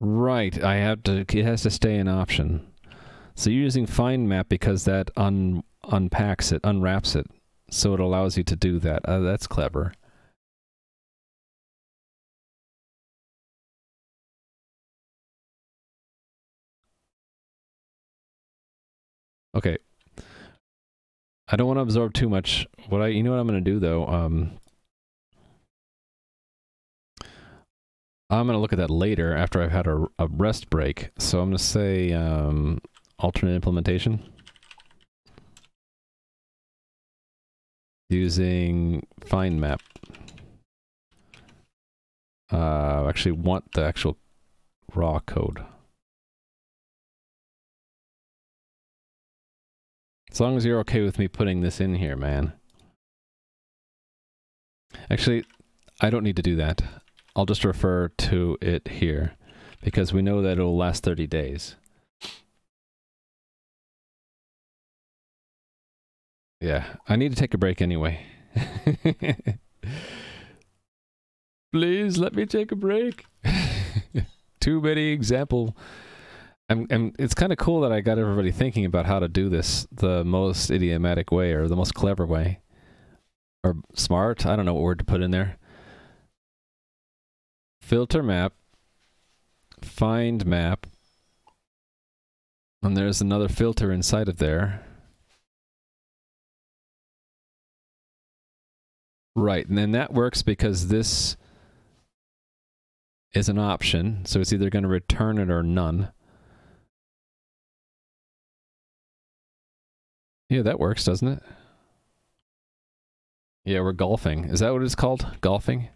Right, I have to, it has to stay an option. So you're using find map because that un, unpacks it, unwraps it. So it allows you to do that. Uh, that's clever. Okay. I don't want to absorb too much. What I, you know what I'm going to do though? Um, I'm going to look at that later after I've had a, a rest break. So I'm going to say um, alternate implementation. Using find map. Uh, I actually want the actual raw code. As long as you're okay with me putting this in here, man. Actually, I don't need to do that. I'll just refer to it here because we know that it'll last 30 days. Yeah, I need to take a break anyway. Please let me take a break. Too many example. I'm, I'm, it's kind of cool that I got everybody thinking about how to do this the most idiomatic way or the most clever way. Or smart. I don't know what word to put in there. Filter map. Find map. And there's another filter inside of there. Right, and then that works because this is an option, so it's either going to return it or none. Yeah, that works, doesn't it? Yeah, we're golfing. Is that what it's called? Golfing?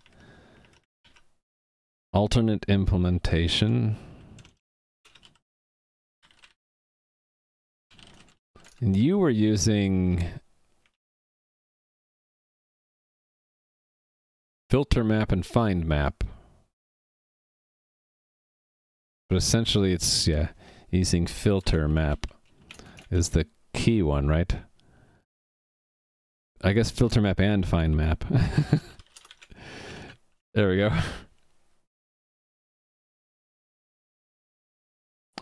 Alternate implementation. And you were using filter map and find map. But essentially it's, yeah, using filter map is the key one, right? I guess filter map and find map. there we go.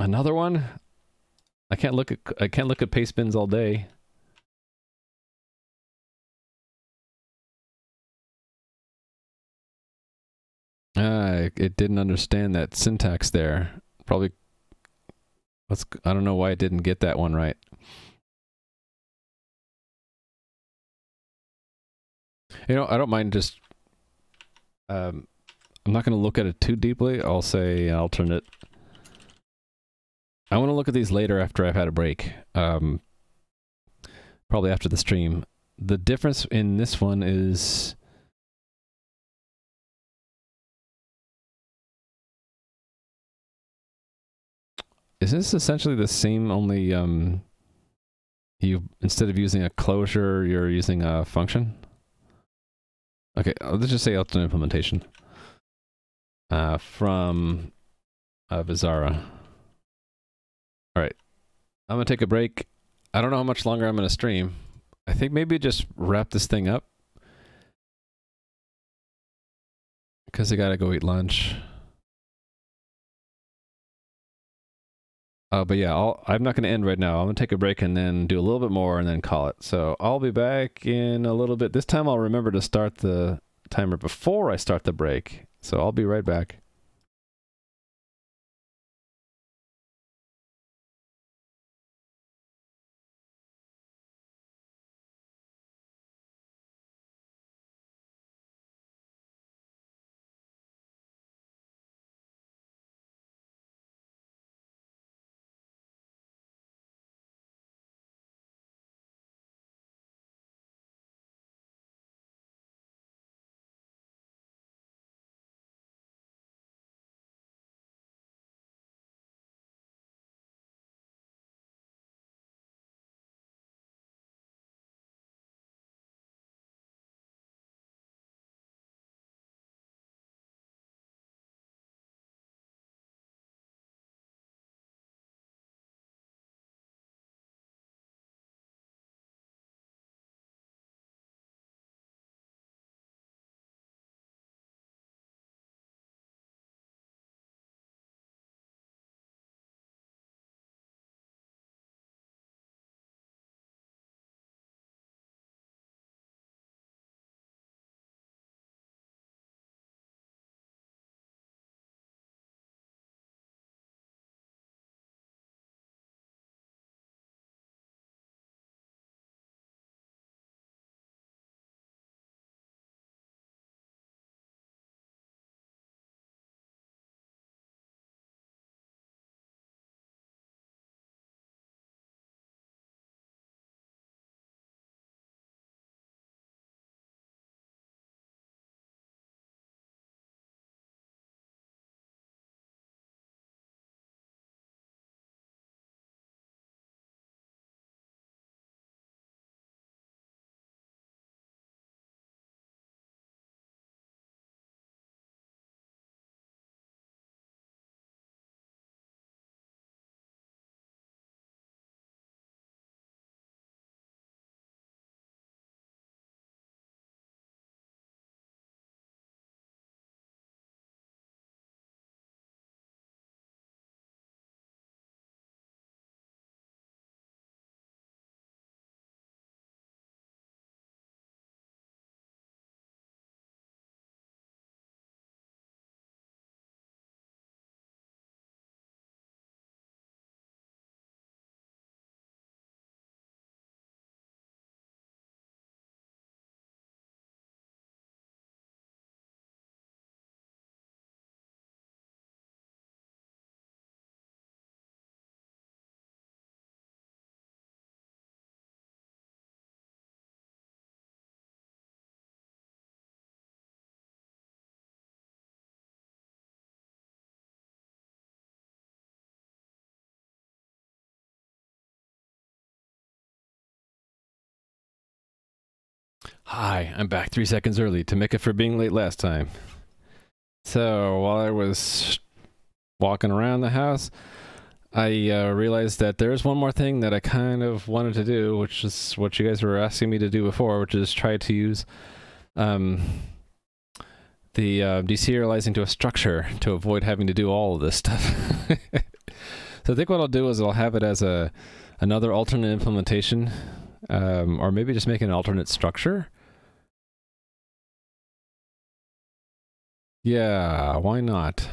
Another one? I can't look at I can't look at paste bins all day. Uh, it didn't understand that syntax there. Probably, let's, I don't know why it didn't get that one right. You know, I don't mind just. Um, I'm not going to look at it too deeply. I'll say alternate. I want to look at these later after I've had a break. Um, probably after the stream. The difference in this one is. Is this essentially the same? Only um, you instead of using a closure, you're using a function. Okay, uh, let's just say alternate implementation uh, from uh, Vizara. All right, I'm gonna take a break. I don't know how much longer I'm gonna stream. I think maybe just wrap this thing up because I gotta go eat lunch. Uh, but yeah, I'll, I'm not going to end right now. I'm going to take a break and then do a little bit more and then call it. So I'll be back in a little bit. This time I'll remember to start the timer before I start the break. So I'll be right back. Hi, I'm back three seconds early to make up for being late last time. So while I was walking around the house, I uh, realized that there's one more thing that I kind of wanted to do, which is what you guys were asking me to do before, which is try to use um, the uh, deserializing to a structure to avoid having to do all of this stuff. so I think what I'll do is I'll have it as a another alternate implementation, um, or maybe just make an alternate structure Yeah, why not?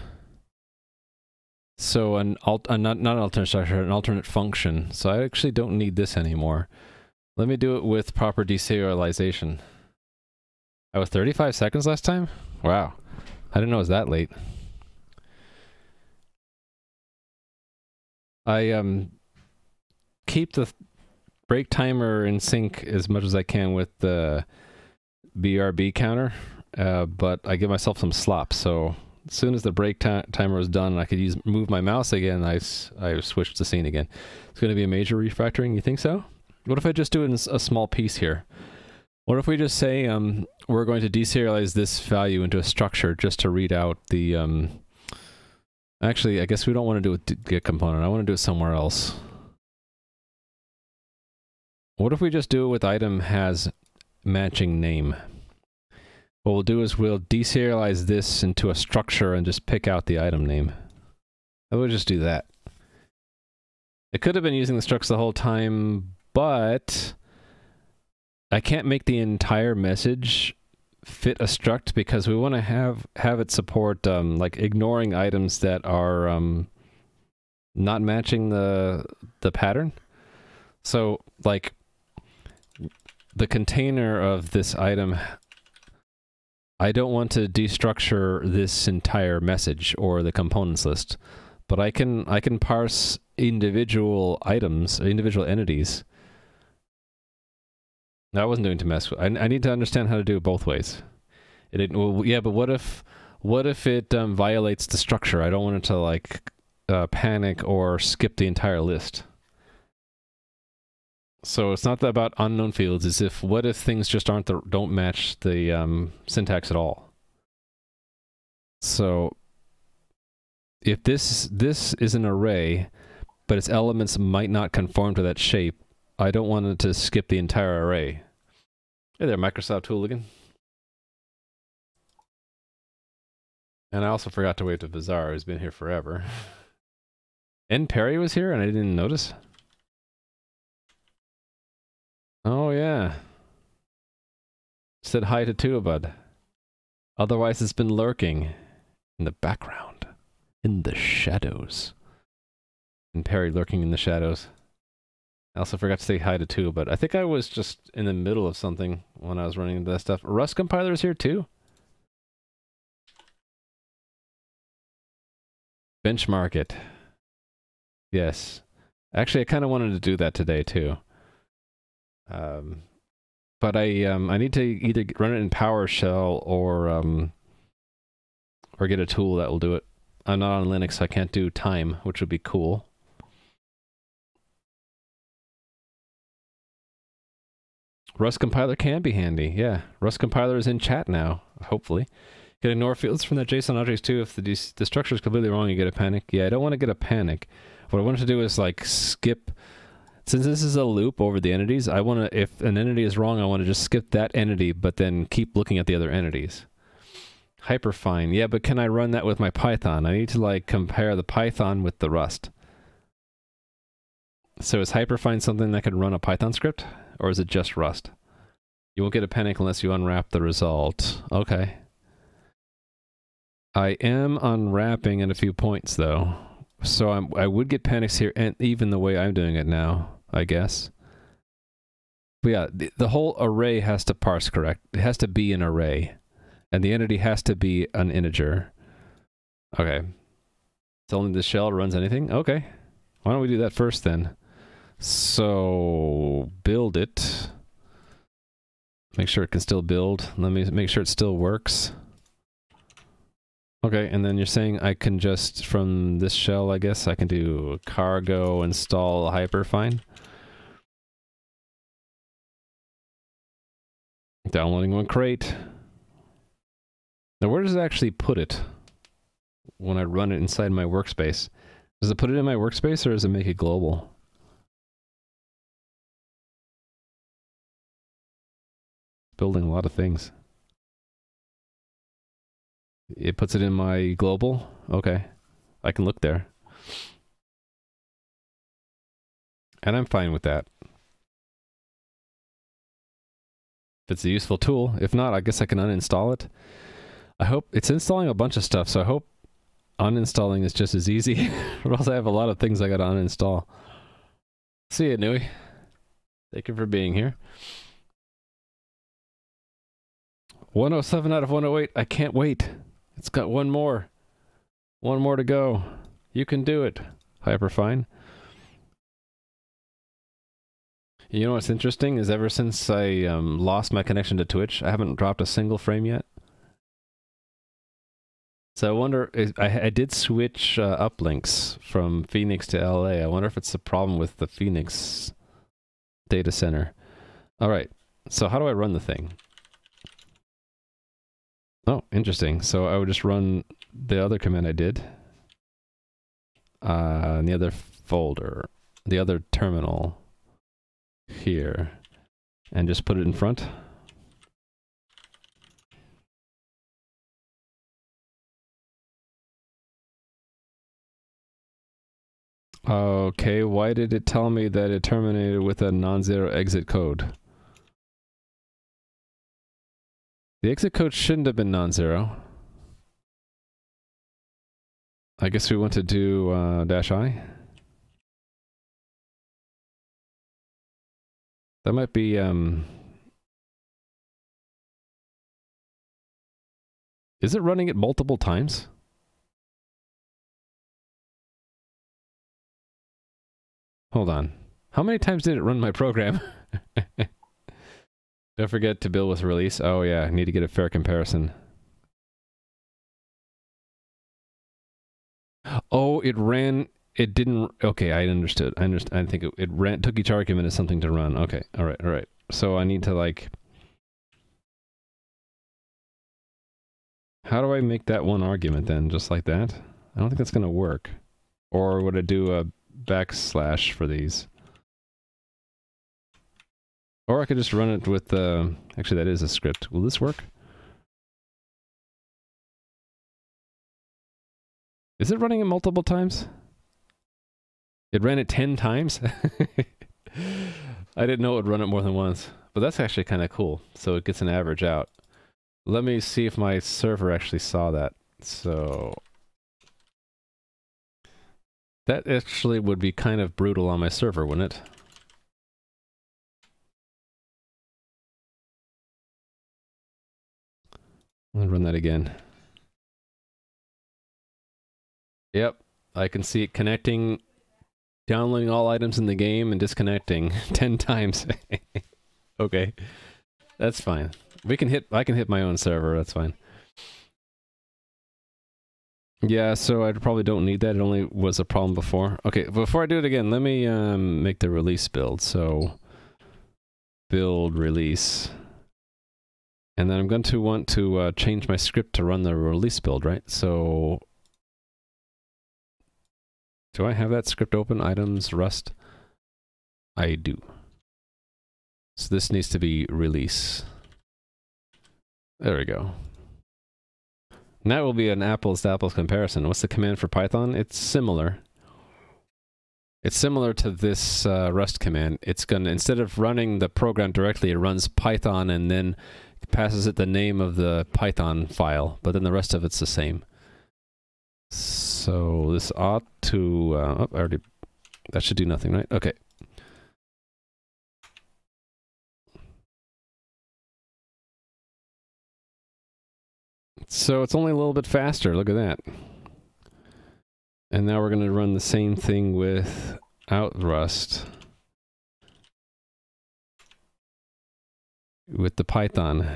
So an alt, uh, not not an alternate structure, an alternate function. So I actually don't need this anymore. Let me do it with proper deserialization. I was 35 seconds last time? Wow. I didn't know it was that late. I um keep the break timer in sync as much as I can with the BRB counter, uh, but I give myself some slop. So as soon as the break timer was done, and I could use move my mouse again. I I switched the scene again. It's going to be a major refactoring. You think so? What if I just do it in a small piece here? What if we just say um, we're going to deserialize this value into a structure just to read out the... Um, actually, I guess we don't want to do it get component. I want to do it somewhere else. What if we just do it with item has matching name? What we'll do is we'll deserialize this into a structure and just pick out the item name. I would just do that. It could have been using the structs the whole time, but I can't make the entire message fit a struct because we want to have have it support um, like ignoring items that are um, not matching the the pattern. So like the container of this item I don't want to destructure this entire message or the components list, but I can I can parse individual items, individual entities I wasn't doing to mess with. I, I need to understand how to do it both ways. It, it well, yeah, but what if what if it um, violates the structure? I don't want it to like uh, panic or skip the entire list. So it's not about unknown fields. It's if what if things just aren't the don't match the um, syntax at all. So if this this is an array, but its elements might not conform to that shape, I don't want it to skip the entire array. Hey there, Microsoft Hooligan. And I also forgot to wave to Bizarre, who's been here forever. and Perry was here and I didn't notice. Oh yeah. Said hi to Tuabud. Otherwise it's been lurking in the background. In the shadows. And Perry lurking in the shadows. I also forgot to say hi to two, but I think I was just in the middle of something when I was running into that stuff. Rust compiler is here too. Benchmark it. Yes. Actually, I kind of wanted to do that today too. Um, but I um, I need to either run it in PowerShell or um, or get a tool that will do it. I'm not on Linux, so I can't do time, which would be cool. Rust compiler can be handy. Yeah, Rust compiler is in chat now. Hopefully, get ignore fields from that JSON objects too. If the the structure is completely wrong, you get a panic. Yeah, I don't want to get a panic. What I wanted to do is like skip. Since this is a loop over the entities, I want to. If an entity is wrong, I want to just skip that entity, but then keep looking at the other entities. Hyperfine. Yeah, but can I run that with my Python? I need to like compare the Python with the Rust. So is Hyperfine something that could run a Python script? Or is it just Rust? You won't get a panic unless you unwrap the result. Okay. I am unwrapping at a few points, though. So I'm, I would get panics here, and even the way I'm doing it now, I guess. But yeah, the, the whole array has to parse correct. It has to be an array. And the entity has to be an integer. Okay. It's only the shell runs anything? Okay. Why don't we do that first then? So build it. Make sure it can still build. Let me make sure it still works. Okay, and then you're saying I can just, from this shell, I guess, I can do cargo install hyperfine. Downloading one crate. Now where does it actually put it when I run it inside my workspace? Does it put it in my workspace or does it make it global? building a lot of things. It puts it in my global. Okay. I can look there. And I'm fine with that. If it's a useful tool. If not, I guess I can uninstall it. I hope it's installing a bunch of stuff, so I hope uninstalling is just as easy. or else I have a lot of things I gotta uninstall. See you, Nui. Thank you for being here. 107 out of 108. I can't wait. It's got one more. One more to go. You can do it. Hyperfine. You know what's interesting is ever since I um, lost my connection to Twitch, I haven't dropped a single frame yet. So I wonder, I, I did switch uh, uplinks from Phoenix to LA. I wonder if it's a problem with the Phoenix data center. All right, so how do I run the thing? Oh, interesting. So I would just run the other command I did. Uh, in the other folder, the other terminal here, and just put it in front. Okay, why did it tell me that it terminated with a non-zero exit code? The exit code shouldn't have been non-zero. I guess we want to do uh, dash i. That might be, um... Is it running it multiple times? Hold on. How many times did it run my program? Don't forget to build with release. Oh yeah, I need to get a fair comparison. Oh, it ran. It didn't. Okay, I understood. I understand. I think it, it ran. Took each argument as something to run. Okay. All right. All right. So I need to like. How do I make that one argument then? Just like that? I don't think that's gonna work. Or would I do a backslash for these. Or I could just run it with the... Uh, actually, that is a script. Will this work? Is it running it multiple times? It ran it 10 times? I didn't know it would run it more than once. But that's actually kind of cool. So it gets an average out. Let me see if my server actually saw that. So that actually would be kind of brutal on my server, wouldn't it? I'll run that again. Yep, I can see it connecting, downloading all items in the game and disconnecting 10 times. okay, that's fine. We can hit, I can hit my own server, that's fine. Yeah, so I probably don't need that. It only was a problem before. Okay, before I do it again, let me um, make the release build. So, build release. And then I'm going to want to uh, change my script to run the release build, right? So, do I have that script open? Items, Rust? I do. So this needs to be release. There we go. And that will be an apples to apples comparison. What's the command for Python? It's similar. It's similar to this uh, Rust command. It's going to, instead of running the program directly, it runs Python and then passes it the name of the Python file, but then the rest of it's the same. So this ought to, uh, oh, I already, that should do nothing, right? Okay. So it's only a little bit faster. Look at that. And now we're going to run the same thing with Rust with the Python.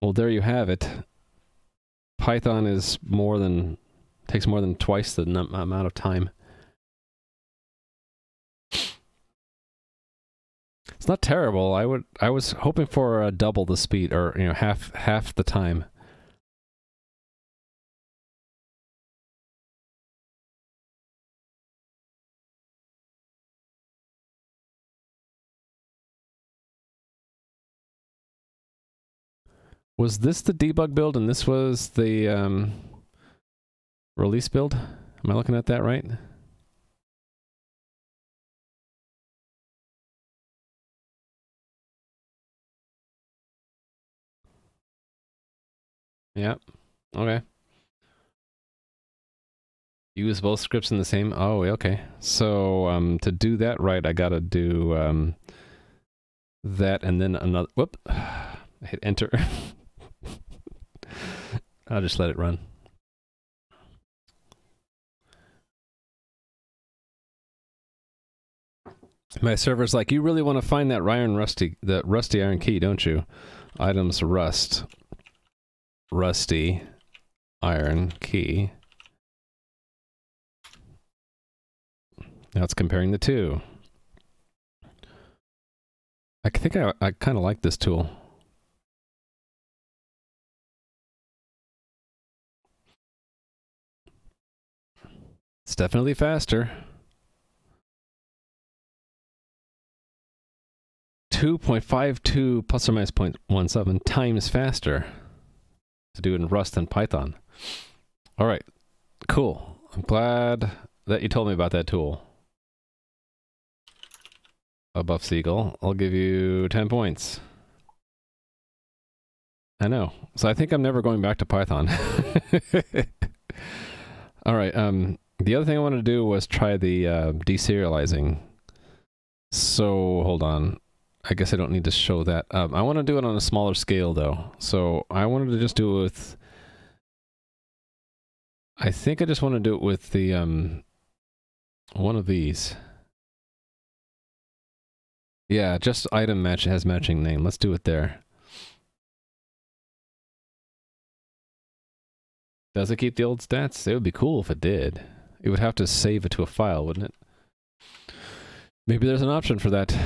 Well, there you have it. Python is more than takes more than twice the amount of time. It's not terrible. I would I was hoping for uh, double the speed or you know half half the time. Was this the debug build and this was the um, release build? Am I looking at that right? Yep. Okay. Use both scripts in the same. Oh, okay. So um, to do that right, I gotta do um, that and then another. Whoop! Hit enter. I'll just let it run. My server's like, you really want to find that iron rusty, the rusty iron key, don't you? Items rust, rusty, iron key. Now it's comparing the two. I think I, I kind of like this tool. It's definitely faster. 2.52 plus or minus 0.17 times faster to do it in Rust and Python. All right, cool. I'm glad that you told me about that tool. A buff seagull. I'll give you 10 points. I know. So I think I'm never going back to Python. All right. Um, the other thing I wanted to do was try the uh, deserializing. So hold on. I guess I don't need to show that. Um, I want to do it on a smaller scale though. So I wanted to just do it with. I think I just want to do it with the um, one of these. Yeah, just item match has matching name. Let's do it there. Does it keep the old stats? It would be cool if it did. It would have to save it to a file, wouldn't it? Maybe there's an option for that.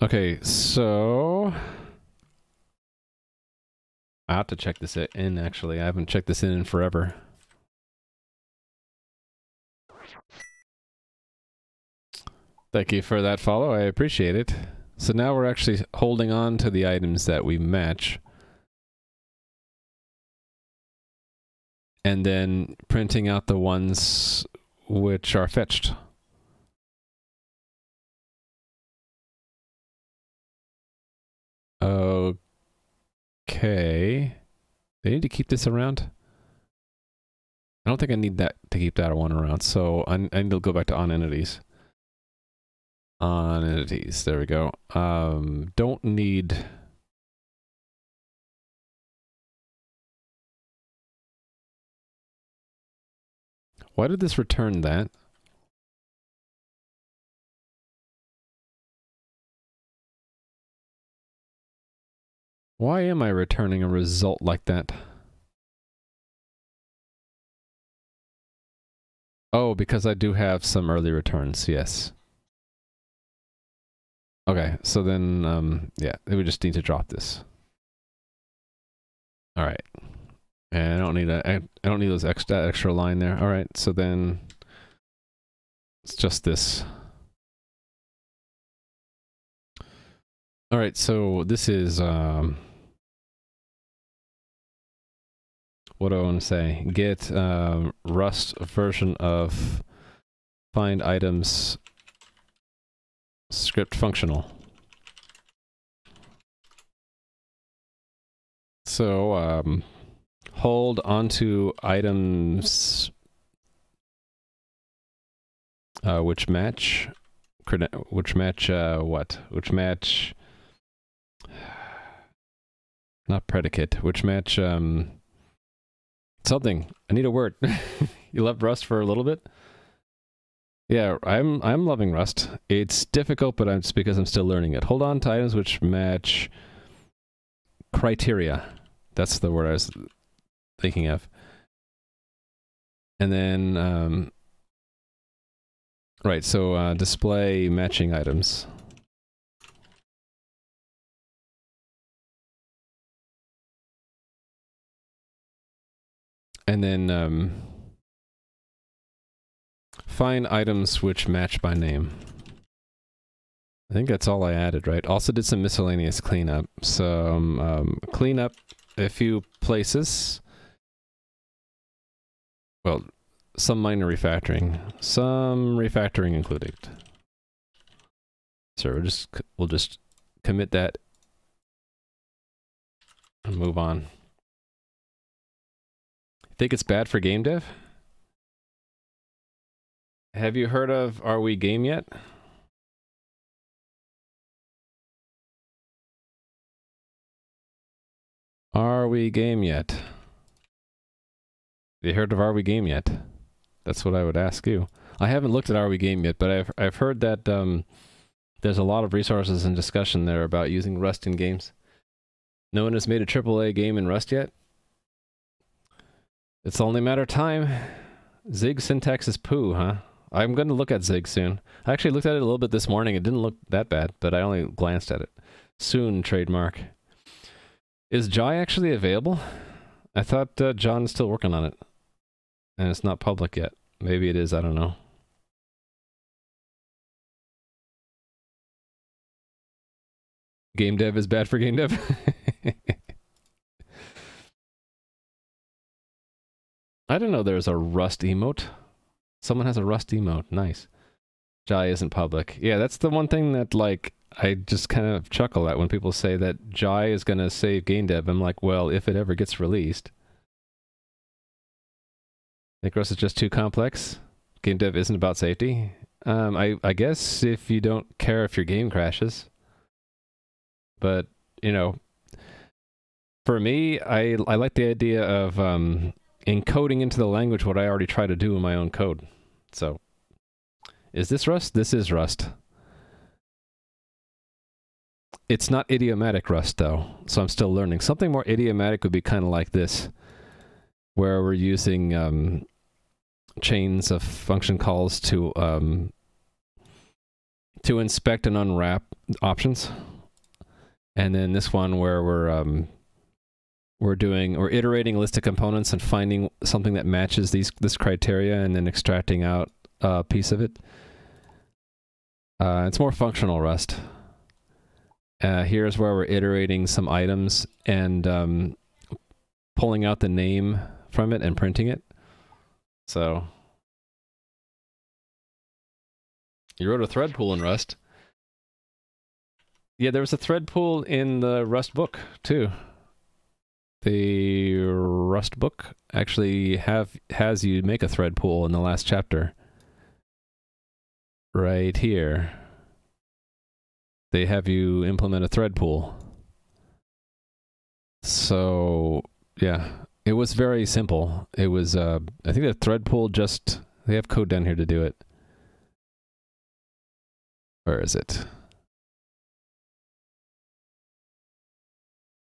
Okay, so... I have to check this in, actually. I haven't checked this in in forever. Thank you for that follow. I appreciate it. So now we're actually holding on to the items that we match. And then printing out the ones which are fetched. Okay. They need to keep this around? I don't think I need that to keep that one around, so I, I need to go back to on entities on entities. There we go. Um, don't need. Why did this return that? Why am I returning a result like that? Oh, because I do have some early returns, yes. Okay, so then, um, yeah, we just need to drop this. All right, and I don't need a, I don't need those extra extra line there. All right, so then it's just this. All right, so this is um, what do I want to say? Get um, Rust version of find items script functional. So um, hold onto items uh, which match which match uh, what which match not predicate which match um something i need a word you left rust for a little bit yeah, I'm I'm loving Rust. It's difficult, but it's because I'm still learning it. Hold on to items which match criteria. That's the word I was thinking of. And then, um, right, so uh, display matching items. And then, um, Find items which match by name. I think that's all I added, right? Also did some miscellaneous cleanup. Some um, cleanup a few places. Well, some minor refactoring. Some refactoring included. So we'll just we'll just commit that and move on. Think it's bad for game dev? Have you heard of Are We Game yet? Are we game yet? You heard of Are We Game yet? That's what I would ask you. I haven't looked at Are We Game yet, but I've I've heard that um, there's a lot of resources and discussion there about using Rust in games. No one has made a AAA game in Rust yet. It's only a matter of time. Zig syntax is poo, huh? I'm going to look at Zig soon. I actually looked at it a little bit this morning. It didn't look that bad, but I only glanced at it. Soon, trademark. Is Jai actually available? I thought uh, John's still working on it. And it's not public yet. Maybe it is, I don't know. Game dev is bad for game dev. I don't know there's a Rust emote. Someone has a Rust emote. Nice. Jai isn't public. Yeah, that's the one thing that like I just kind of chuckle at when people say that Jai is going to save game dev. I'm like, well, if it ever gets released. Rust is just too complex? Game dev isn't about safety? Um, I, I guess if you don't care if your game crashes. But, you know, for me, I, I like the idea of um, encoding into the language what I already try to do in my own code. So, is this Rust? This is Rust. It's not idiomatic Rust, though, so I'm still learning. Something more idiomatic would be kind of like this, where we're using um, chains of function calls to um, to inspect and unwrap options and then this one where we're um, we're doing we're iterating a list of components and finding something that matches these this criteria and then extracting out a piece of it. Uh, it's more functional Rust. Uh, here's where we're iterating some items and um, pulling out the name from it and printing it. So you wrote a thread pool in Rust. Yeah, there was a thread pool in the Rust book too. The Rust book actually have has you make a thread pool in the last chapter. Right here. They have you implement a thread pool. So, yeah, it was very simple. It was uh I think the thread pool just they have code down here to do it. Where is it?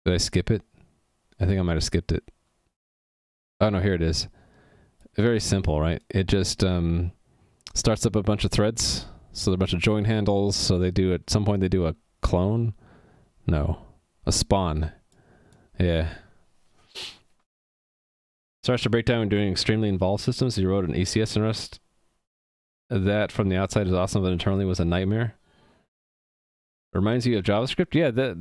Did I skip it? I think I might have skipped it. Oh no, here it is. Very simple, right? It just um, starts up a bunch of threads. So there are a bunch of join handles. So they do at some point they do a clone. No, a spawn. Yeah. Starts to break down when doing extremely involved systems. You wrote an ECS in Rust. That from the outside is awesome, but internally was a nightmare reminds you of JavaScript. Yeah, that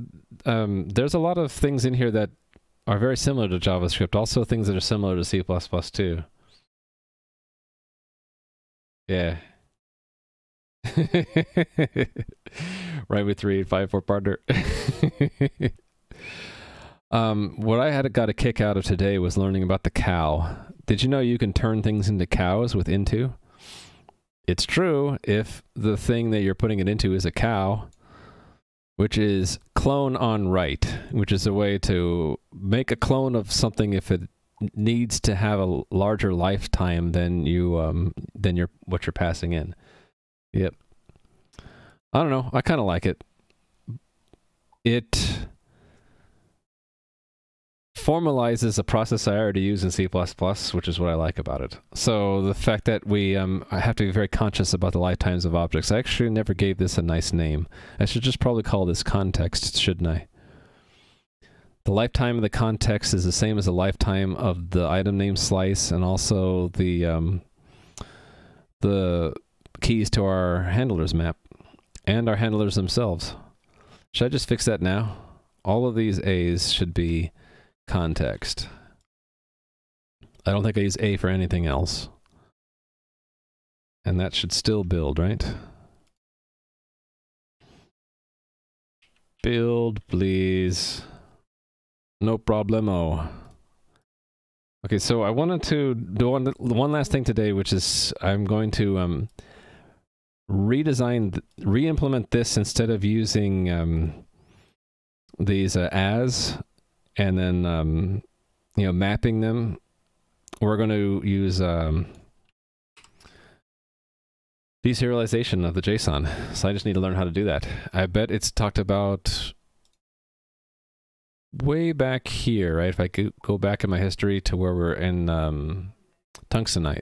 um, there's a lot of things in here that are very similar to JavaScript. Also, things that are similar to C++ too. Yeah. right with three five four partner. um, what I had got a kick out of today was learning about the cow. Did you know you can turn things into cows with into? It's true if the thing that you're putting it into is a cow which is clone on write, which is a way to make a clone of something if it needs to have a larger lifetime than you um than your what you're passing in. Yep. I don't know. I kind of like it. It formalizes a process I already use in C++, which is what I like about it. So the fact that we um, I have to be very conscious about the lifetimes of objects. I actually never gave this a nice name. I should just probably call this context, shouldn't I? The lifetime of the context is the same as the lifetime of the item name slice and also the um, the keys to our handlers map and our handlers themselves. Should I just fix that now? All of these A's should be context. I don't think I use A for anything else. And that should still build, right? Build, please. No problemo. Okay, so I wanted to do one, one last thing today, which is I'm going to um, redesign, re-implement this instead of using um, these uh, as and then um, you know mapping them. We're going to use um, deserialization of the JSON. So I just need to learn how to do that. I bet it's talked about way back here, right? If I could go back in my history to where we're in um, tungstenite.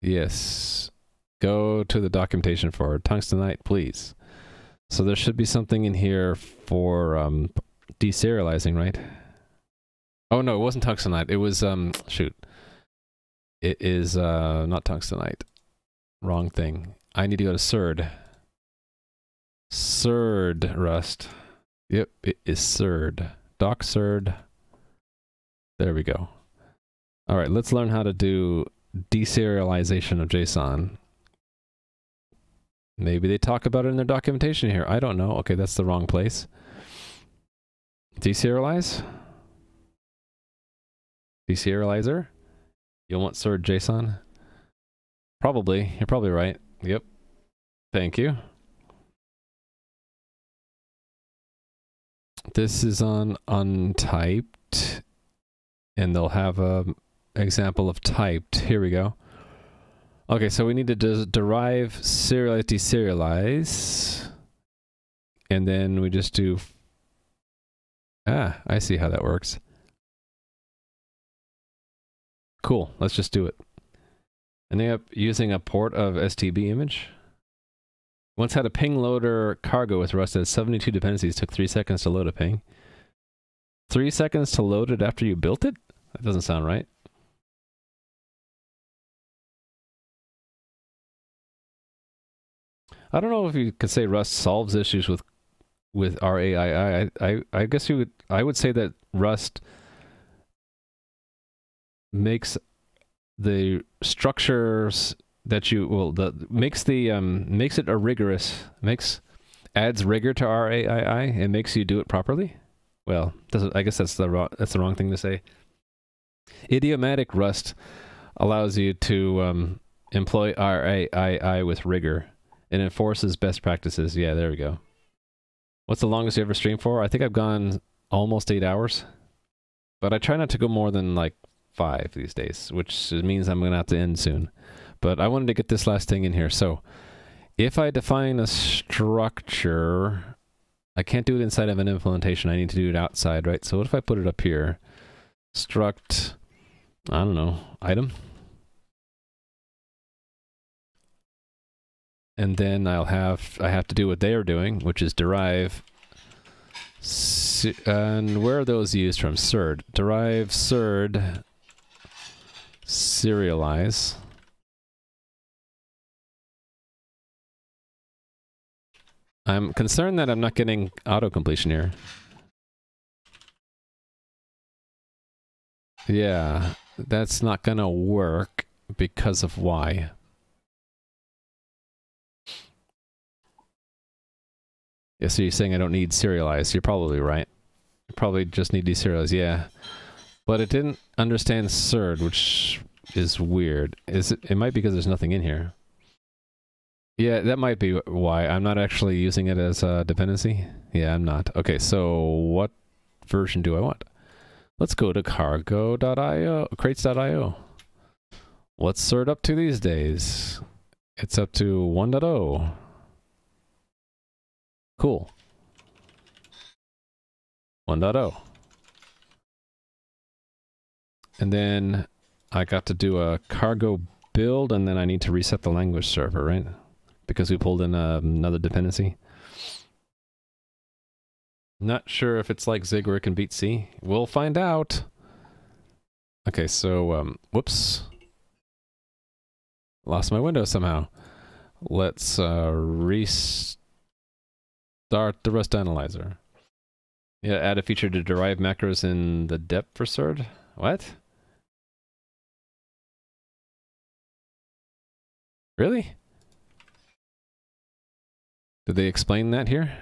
Yes. Go to the documentation for tungstenite, please. So there should be something in here for um, deserializing, right? Oh no, it wasn't tungstenite. It was um shoot. It is uh not tungstenite. Wrong thing. I need to go to serde. serde Rust. Yep, it is serde. Doc serde. There we go. All right, let's learn how to do deserialization of JSON. Maybe they talk about it in their documentation here. I don't know. Okay, that's the wrong place. Deserialize? Deserializer? You'll want serde JSON? Probably. You're probably right. Yep. Thank you. This is on untyped, and they'll have a example of typed. Here we go. Okay, so we need to derive serialize, deserialize, and then we just do. Ah, I see how that works. Cool. Let's just do it. Ending up using a port of STB image. Once had a PNG loader cargo with Rust at 72 dependencies. Took three seconds to load a PNG. Three seconds to load it after you built it? That doesn't sound right. I don't know if you could say Rust solves issues with with RAII. I, I, I guess you would I would say that Rust makes the structures that you well the makes the um makes it a rigorous makes adds rigor to RAII and makes you do it properly. Well, does I guess that's the wrong that's the wrong thing to say. Idiomatic Rust allows you to um, employ RAII with rigor and enforces best practices. Yeah, there we go. What's the longest you ever streamed for? I think I've gone almost eight hours, but I try not to go more than like five these days, which means I'm going to have to end soon. But I wanted to get this last thing in here. So if I define a structure, I can't do it inside of an implementation. I need to do it outside, right? So what if I put it up here? Struct, I don't know, item. And then I'll have, I have to do what they are doing, which is derive and where are those used from? serde. Derive serde serialize. I'm concerned that I'm not getting auto completion here. Yeah, that's not gonna work because of why. Yeah, so you're saying I don't need serialize. You're probably right. You probably just need deserialize, yeah. But it didn't understand serde, which is weird. Is it? It might be because there's nothing in here. Yeah, that might be why. I'm not actually using it as a dependency. Yeah, I'm not. Okay, so what version do I want? Let's go to cargo.io, crates.io. What's serde up to these days? It's up to 1.0. Cool. 1.0. And then I got to do a cargo build, and then I need to reset the language server, right? Because we pulled in uh, another dependency. Not sure if it's like Zig where it can beat C. We'll find out. Okay, so, um, whoops. Lost my window somehow. Let's uh, restart the Rust Analyzer. Yeah, add a feature to derive macros in the depth for serde. What? Really? Did they explain that here?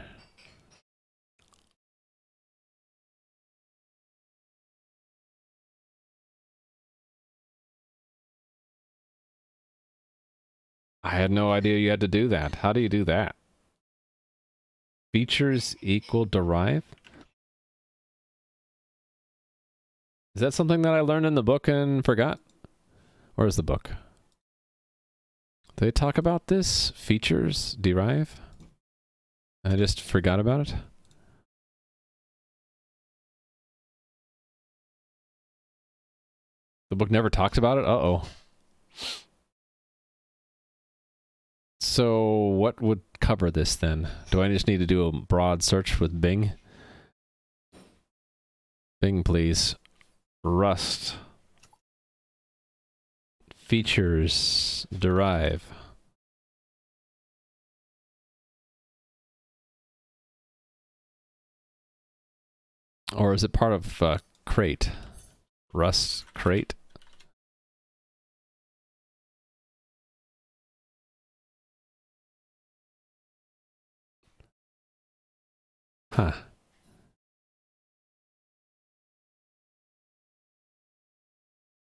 I had no idea you had to do that. How do you do that? Features equal derive? Is that something that I learned in the book and forgot? Where's the book? They talk about this? Features derive? I just forgot about it. The book never talks about it? Uh-oh. So what would cover this then? Do I just need to do a broad search with Bing? Bing, please. Rust. Features derive. Or is it part of uh, crate? Rust crate? Huh.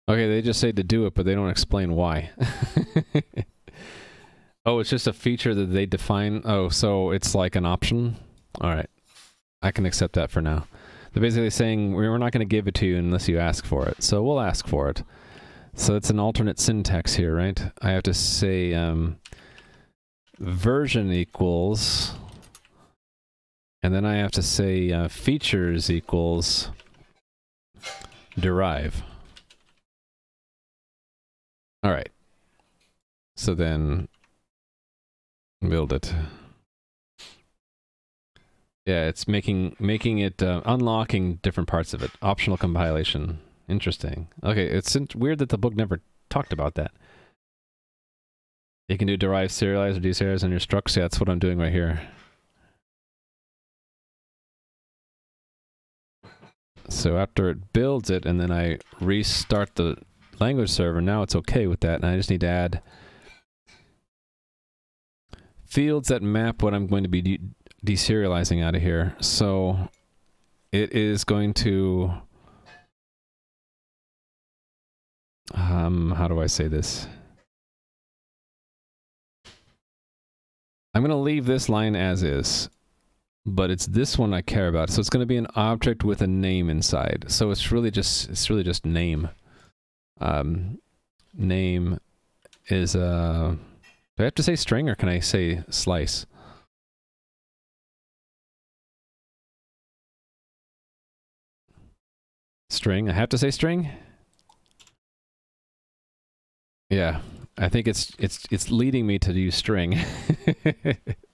Okay, they just say to do it, but they don't explain why. oh, it's just a feature that they define. Oh, so it's like an option? All right. I can accept that for now. They're basically saying we're not going to give it to you unless you ask for it. So we'll ask for it. So it's an alternate syntax here, right? I have to say um, version equals, and then I have to say uh, features equals derive. All right. So then build it. Yeah, it's making making it uh, unlocking different parts of it. Optional compilation. Interesting. Okay, it's weird that the book never talked about that. You can do derive serialize or deserialize on your structs. Yeah, that's what I'm doing right here. So after it builds it and then I restart the language server, now it's okay with that. And I just need to add fields that map what I'm going to be de deserializing out of here. So it is going to, um, how do I say this? I'm going to leave this line as is, but it's this one I care about. So it's going to be an object with a name inside. So it's really just, it's really just name um, name is a. Uh, do I have to say string or can I say slice? String. I have to say string. Yeah, I think it's it's it's leading me to use string.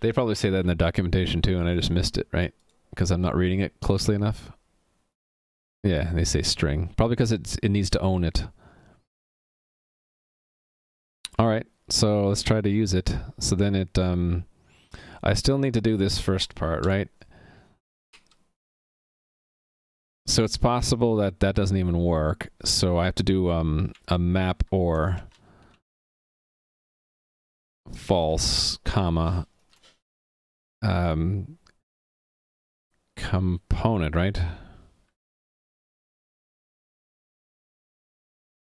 they probably say that in the documentation too, and I just missed it, right? Because I'm not reading it closely enough. Yeah, they say string. Probably because it's it needs to own it. All right, so let's try to use it. So then it, um, I still need to do this first part, right? So it's possible that that doesn't even work. So I have to do um, a map or false, comma, um, component, right?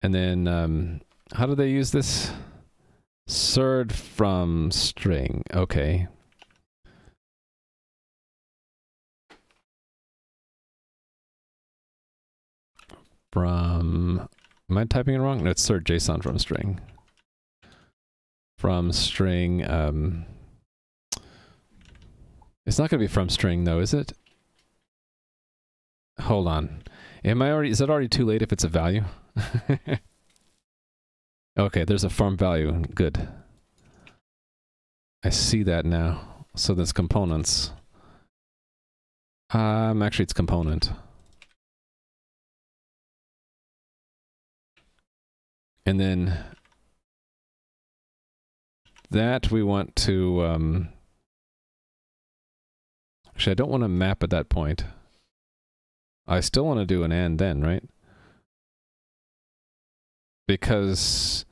And then, um, how do they use this? serde from string. Okay. From, am I typing it wrong? No, it's serde JSON from string. From string, um, it's not going to be from string though, is it? Hold on. Am I already, is it already too late if it's a value? okay, there's a farm value. Good. I see that now. So there's components. Um, actually, it's component. And then that we want to, um, actually, I don't want to map at that point. I still want to do an and then, right? because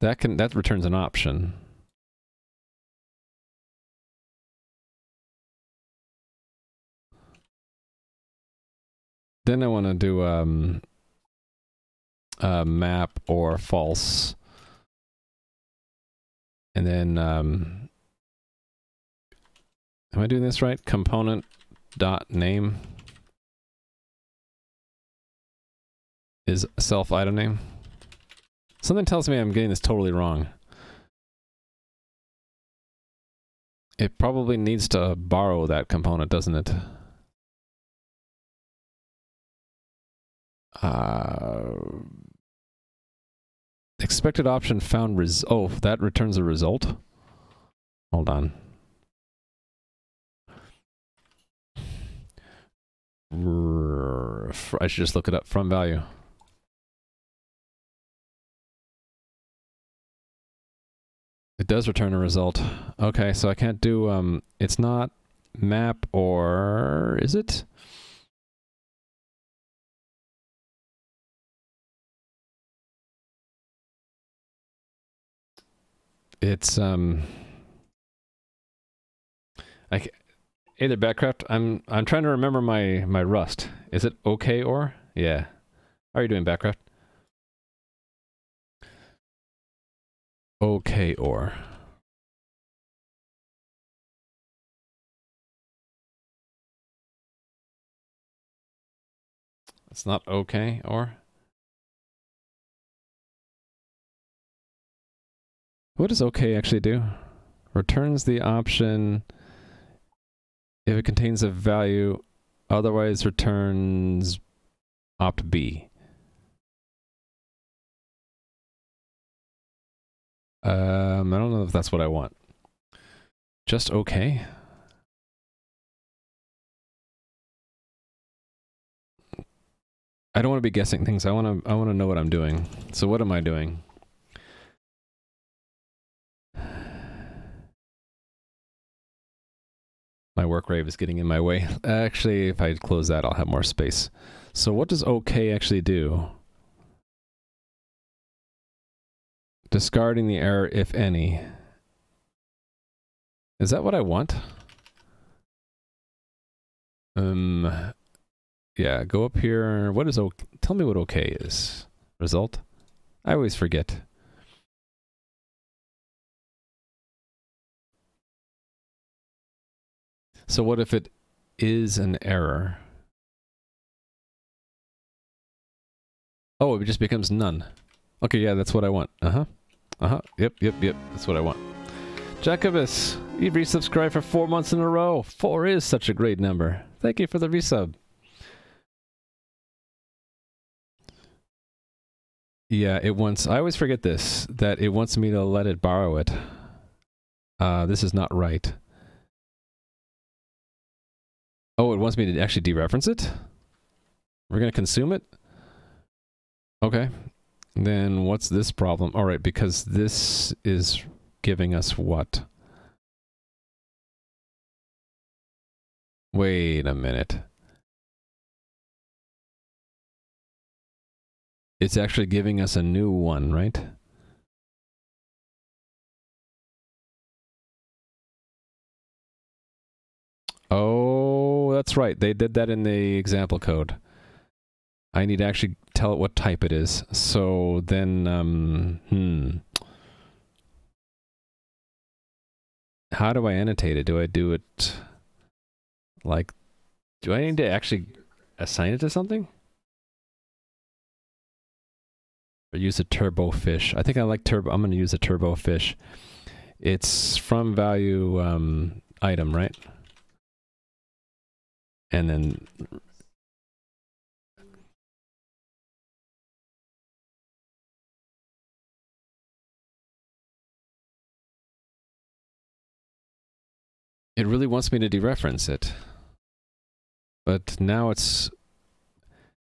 that can that returns an option. Then I want to do um, a map or false. And then, um, am I doing this right? Component dot name. is self item name. Something tells me I'm getting this totally wrong. It probably needs to borrow that component, doesn't it? Uh, expected option found res- oh, that returns a result? Hold on. I should just look it up from value. It does return a result. Okay, so I can't do, um, it's not map or, is it? It's, um, I, hey there, Backcraft. I'm, I'm trying to remember my, my Rust. Is it okay or? Yeah. How are you doing, Backcraft? okay or. It's not okay or. What does okay actually do? Returns the option if it contains a value, otherwise returns opt B. Um, I don't know if that's what I want. Just okay. I don't want to be guessing things. I want to I want to know what I'm doing. So what am I doing? My Workrave is getting in my way. Actually, if I close that, I'll have more space. So what does OK actually do? Discarding the error, if any. Is that what I want? Um, yeah, go up here. What is OK? Tell me what OK is. Result? I always forget. So what if it is an error? Oh, it just becomes none. Okay, yeah, that's what I want. Uh-huh. Uh-huh. Yep, yep, yep. That's what I want. Jacobus, you've resubscribed for four months in a row. Four is such a great number. Thank you for the resub. Yeah, it wants... I always forget this, that it wants me to let it borrow it. Uh, this is not right. Oh, it wants me to actually dereference it? We're going to consume it? Okay. Then what's this problem? All right, because this is giving us what? Wait a minute. It's actually giving us a new one, right? Oh, that's right. They did that in the example code. I need to actually tell it what type it is. So then, um, hmm. How do I annotate it? Do I do it like, do I need to actually assign it to something? Or use a turbo fish. I think I like turbo. I'm going to use a turbo fish. It's from value um, item, right? And then It really wants me to dereference it. But now it's...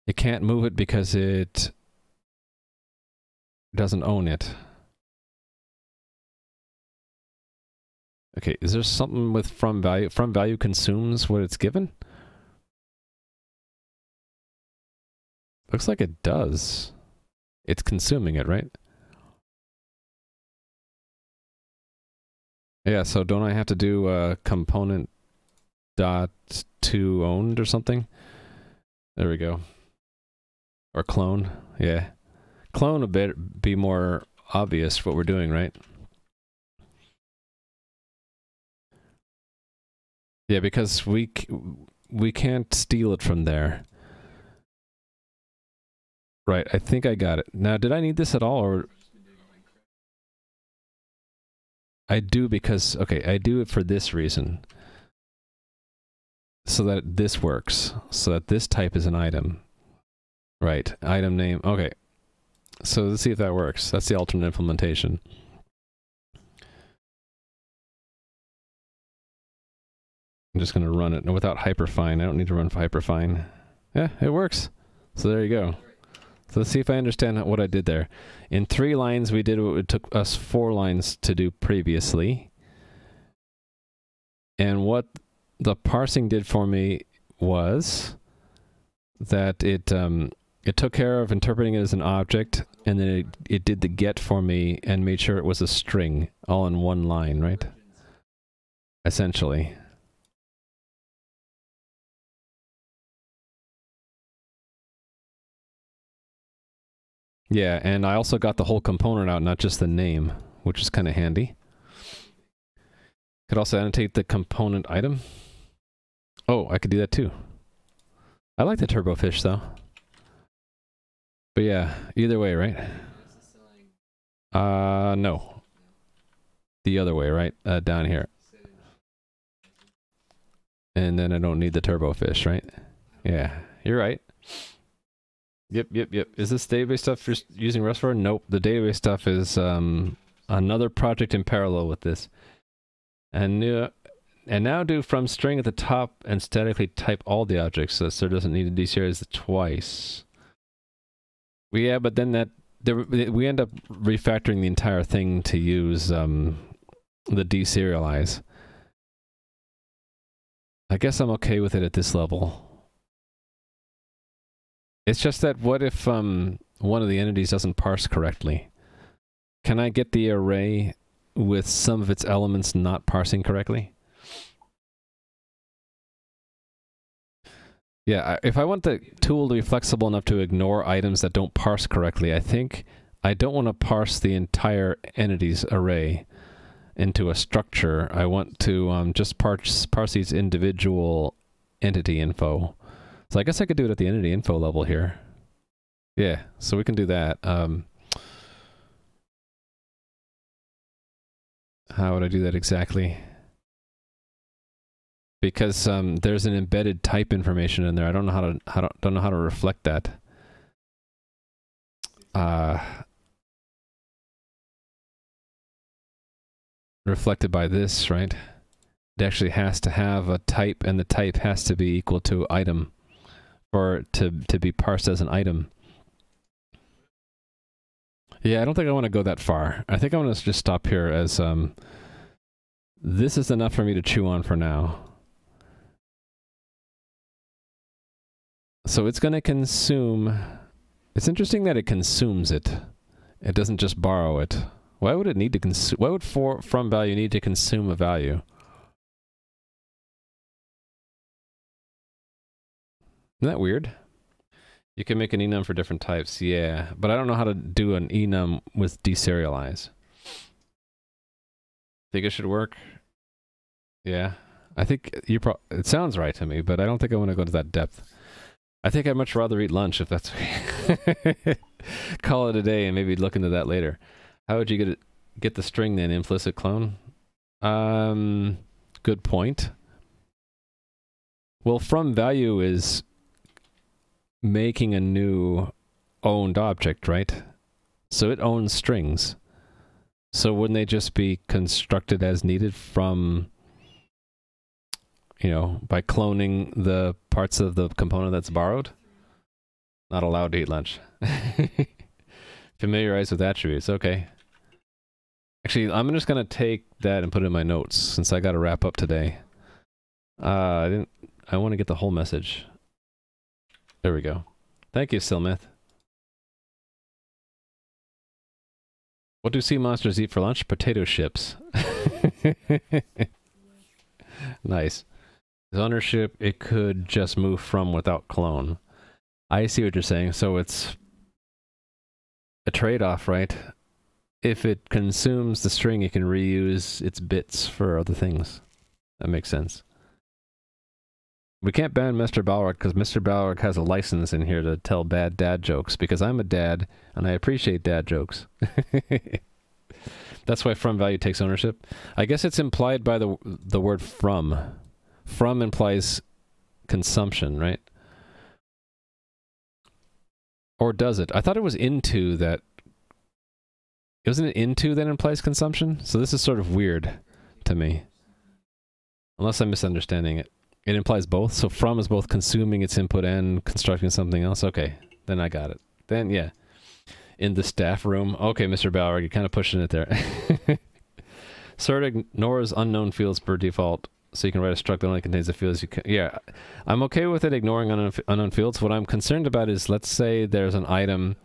It can't move it because it doesn't own it. Okay, is there something with from value? From value consumes what it's given? Looks like it does. It's consuming it, right? Yeah, so don't I have to do a component dot to owned or something? There we go. Or clone. Yeah. Clone a bit be more obvious what we're doing, right? Yeah, because we we can't steal it from there. Right, I think I got it. Now, did I need this at all, or I do because okay, I do it for this reason, so that this works, so that this type is an item. Right, item name. Okay, so let's see if that works. That's the alternate implementation. I'm just going to run it without hyperfine. I don't need to run hyperfine. Yeah, it works. So there you go. So let's see if I understand what I did there. In three lines, we did what it took us four lines to do previously. And what the parsing did for me was that it um, it took care of interpreting it as an object, and then it, it did the get for me and made sure it was a string, all in one line, right? Essentially. Yeah, and I also got the whole component out, not just the name, which is kind of handy. Could also annotate the component item. Oh, I could do that too. I like the turbo fish though. But yeah, either way, right? Uh, no. The other way, right? Uh, down here. And then I don't need the turbo fish, right? Yeah, you're right. Yep, yep, yep. Is this database stuff you're using Rust for? Nope. The database stuff is um, another project in parallel with this. And new, and now do from string at the top and statically type all the objects so there doesn't need to deserialize twice. Yeah, but then that there, we end up refactoring the entire thing to use um, the deserialize. I guess I'm okay with it at this level. It's just that what if um, one of the entities doesn't parse correctly? Can I get the array with some of its elements not parsing correctly? Yeah, if I want the tool to be flexible enough to ignore items that don't parse correctly, I think I don't want to parse the entire entities array into a structure. I want to um, just parse, parse these individual entity info. So I guess I could do it at the entity info level here. Yeah, so we can do that. Um, how would I do that exactly? Because um, there's an embedded type information in there. I don't know how to how to, don't know how to reflect that. Uh, reflected by this, right? It actually has to have a type, and the type has to be equal to item for to to be parsed as an item. Yeah, I don't think I want to go that far. I think I want to just stop here as um this is enough for me to chew on for now. So it's going to consume It's interesting that it consumes it. It doesn't just borrow it. Why would it need to consume why would for from value need to consume a value? Isn't that weird? You can make an enum for different types, yeah, but I don't know how to do an enum with deserialize. Think it should work? Yeah, I think you. Pro- it sounds right to me, but I don't think I want to go to that depth. I think I'd much rather eat lunch if that's. Call it a day and maybe look into that later. How would you get it? Get the string then implicit clone? Um, good point. Well, from value is making a new owned object, right? So it owns strings. So wouldn't they just be constructed as needed from, you know, by cloning the parts of the component that's borrowed? Not allowed to eat lunch. Familiarize with attributes. Okay. Actually, I'm just going to take that and put it in my notes since I got to wrap up today. Uh, I didn't. I want to get the whole message. There we go. Thank you, Silmeth. What do sea monsters eat for lunch? Potato chips. nice. His ownership, it could just move from without clone. I see what you're saying. So it's a trade-off, right? If it consumes the string, it can reuse its bits for other things. That makes sense. We can't ban Mr. Balrock because Mr. Balrock has a license in here to tell bad dad jokes because I'm a dad and I appreciate dad jokes. That's why from value takes ownership. I guess it's implied by the the word from. From implies consumption, right? Or does it? I thought it was into that. Isn't it into that implies consumption? So this is sort of weird to me. Unless I'm misunderstanding it. It implies both. So from is both consuming its input and constructing something else. Okay, then I got it. Then yeah, in the staff room. Okay, Mr. Bauer, you're kind of pushing it there. Sort ignores unknown fields per default, so you can write a struct that only contains the fields you can. Yeah, I'm okay with it ignoring unknown, unknown fields. What I'm concerned about is, let's say there's an item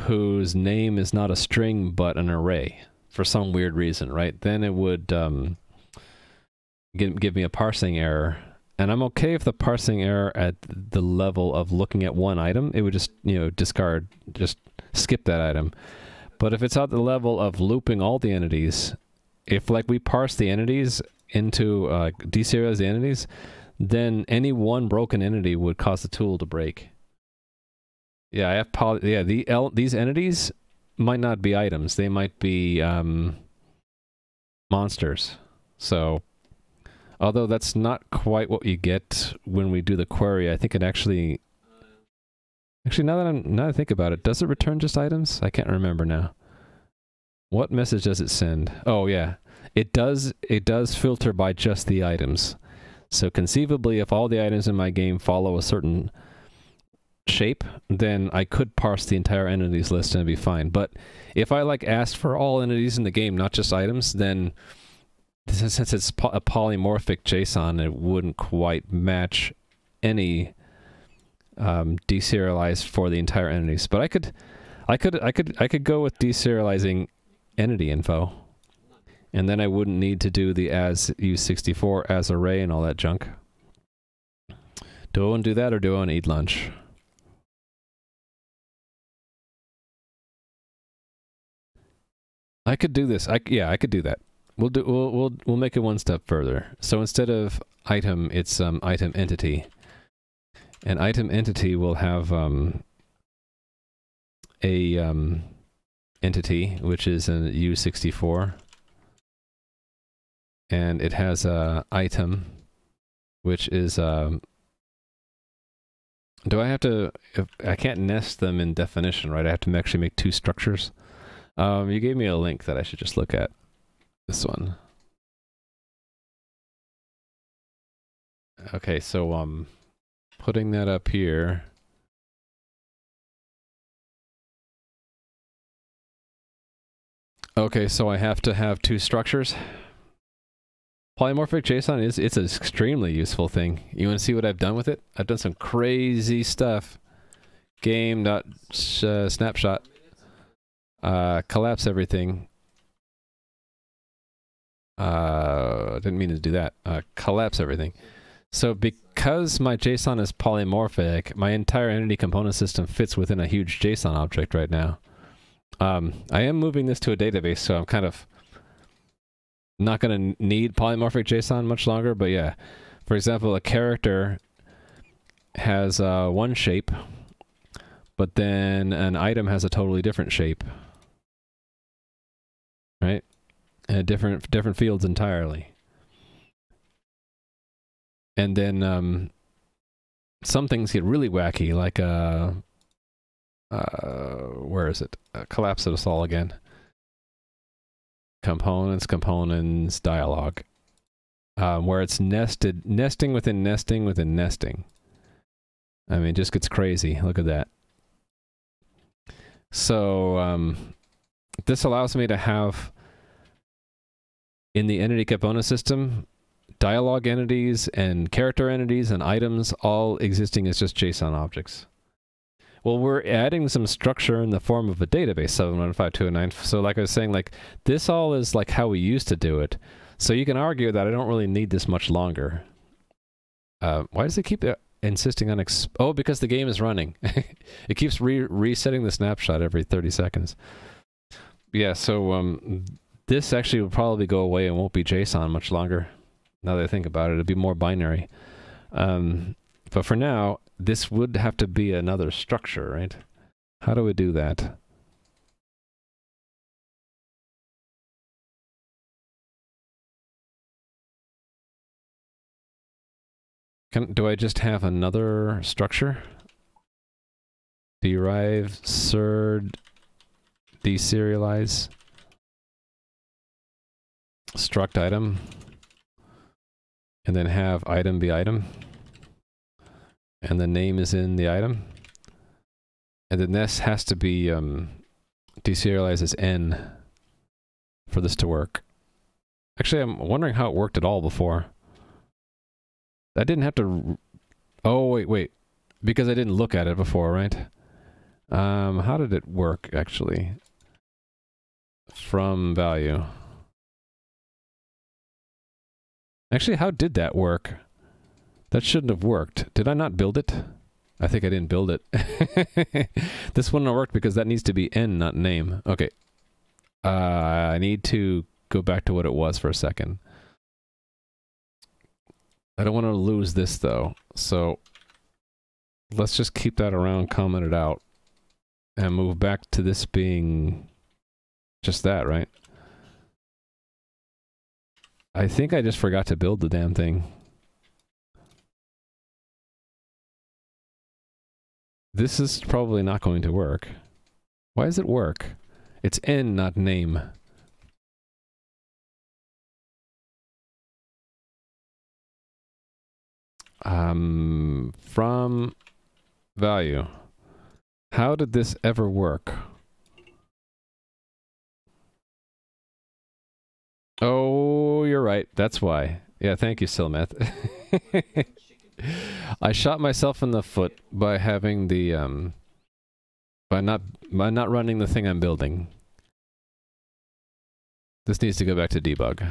whose name is not a string but an array for some weird reason, right? Then it would um, give, give me a parsing error. And I'm okay if the parsing error at the level of looking at one item, it would just, you know, discard, just skip that item. But if it's at the level of looping all the entities, if like we parse the entities into uh, deserialize the entities, then any one broken entity would cause the tool to break. Yeah, I have poly. Yeah, the L these entities might not be items; they might be um, monsters. So Although that's not quite what you get when we do the query. I think it actually... Actually, now that, I'm, now that I think about it, does it return just items? I can't remember now. What message does it send? Oh, yeah. It does, it does filter by just the items. So conceivably, if all the items in my game follow a certain shape, then I could parse the entire entities list and it'd be fine. But if I like asked for all entities in the game, not just items, then since it's a polymorphic JSON, it wouldn't quite match any um, deserialized for the entire entities. But I could, I could, I could, I could go with deserializing entity info, and then I wouldn't need to do the as u64 as array and all that junk. Do I want to do that, or do I want to eat lunch? I could do this. I yeah, I could do that. We'll do we'll we'll we'll make it one step further. So instead of item, it's um item entity. And item entity will have um a um entity which is an U64 and it has a item which is um do I have to I can't nest them in definition, right? I have to actually make two structures. Um, you gave me a link that I should just look at this one. Okay, so um putting that up here. Okay, so I have to have two structures. Polymorphic JSON is it's an extremely useful thing. You want to see what I've done with it? I've done some crazy stuff. Game dot uh, snapshot. Uh, collapse everything uh, didn't mean to do that, uh, collapse everything. So because my JSON is polymorphic, my entire entity component system fits within a huge JSON object right now. Um, I am moving this to a database, so I'm kind of not going to need polymorphic JSON much longer, but yeah. For example, a character has uh, one shape, but then an item has a totally different shape. Right? Uh, different different fields entirely. And then um, some things get really wacky, like uh, uh, where is it? Uh, collapse it us all again. Components, components, dialog, um, where it's nested, nesting within nesting within nesting. I mean, it just gets crazy. Look at that. So um, this allows me to have in the entity component system, dialog entities and character entities and items all existing as just JSON objects. Well, we're adding some structure in the form of a database, 71529. So like I was saying, like this all is like how we used to do it. So you can argue that I don't really need this much longer. Uh, why does it keep uh, insisting on oh because the game is running it keeps re resetting the snapshot every 30 seconds yeah so um this actually will probably go away and won't be JSON much longer. Now that I think about it, it'll be more binary. Um, but for now, this would have to be another structure, right? How do we do that? Can, do I just have another structure? Derive, serde, deserialize, struct item, and then have item be item, and the name is in the item, and then this has to be um, deserialized as n for this to work. Actually, I'm wondering how it worked at all before. I didn't have to... Oh, wait, wait. Because I didn't look at it before, right? Um, how did it work, actually? From value. Actually, how did that work? That shouldn't have worked. Did I not build it? I think I didn't build it. this wouldn't have worked because that needs to be n, not name. Okay. Uh, I need to go back to what it was for a second. I don't want to lose this though. So let's just keep that around, comment it out, and move back to this being just that, right? I think I just forgot to build the damn thing. This is probably not going to work. Why does it work? It's N, not name. Um, from value. How did this ever work? Oh, you're right. That's why. Yeah, thank you, Silmeth. I shot myself in the foot by having the um by not by not running the thing I'm building. This needs to go back to debug.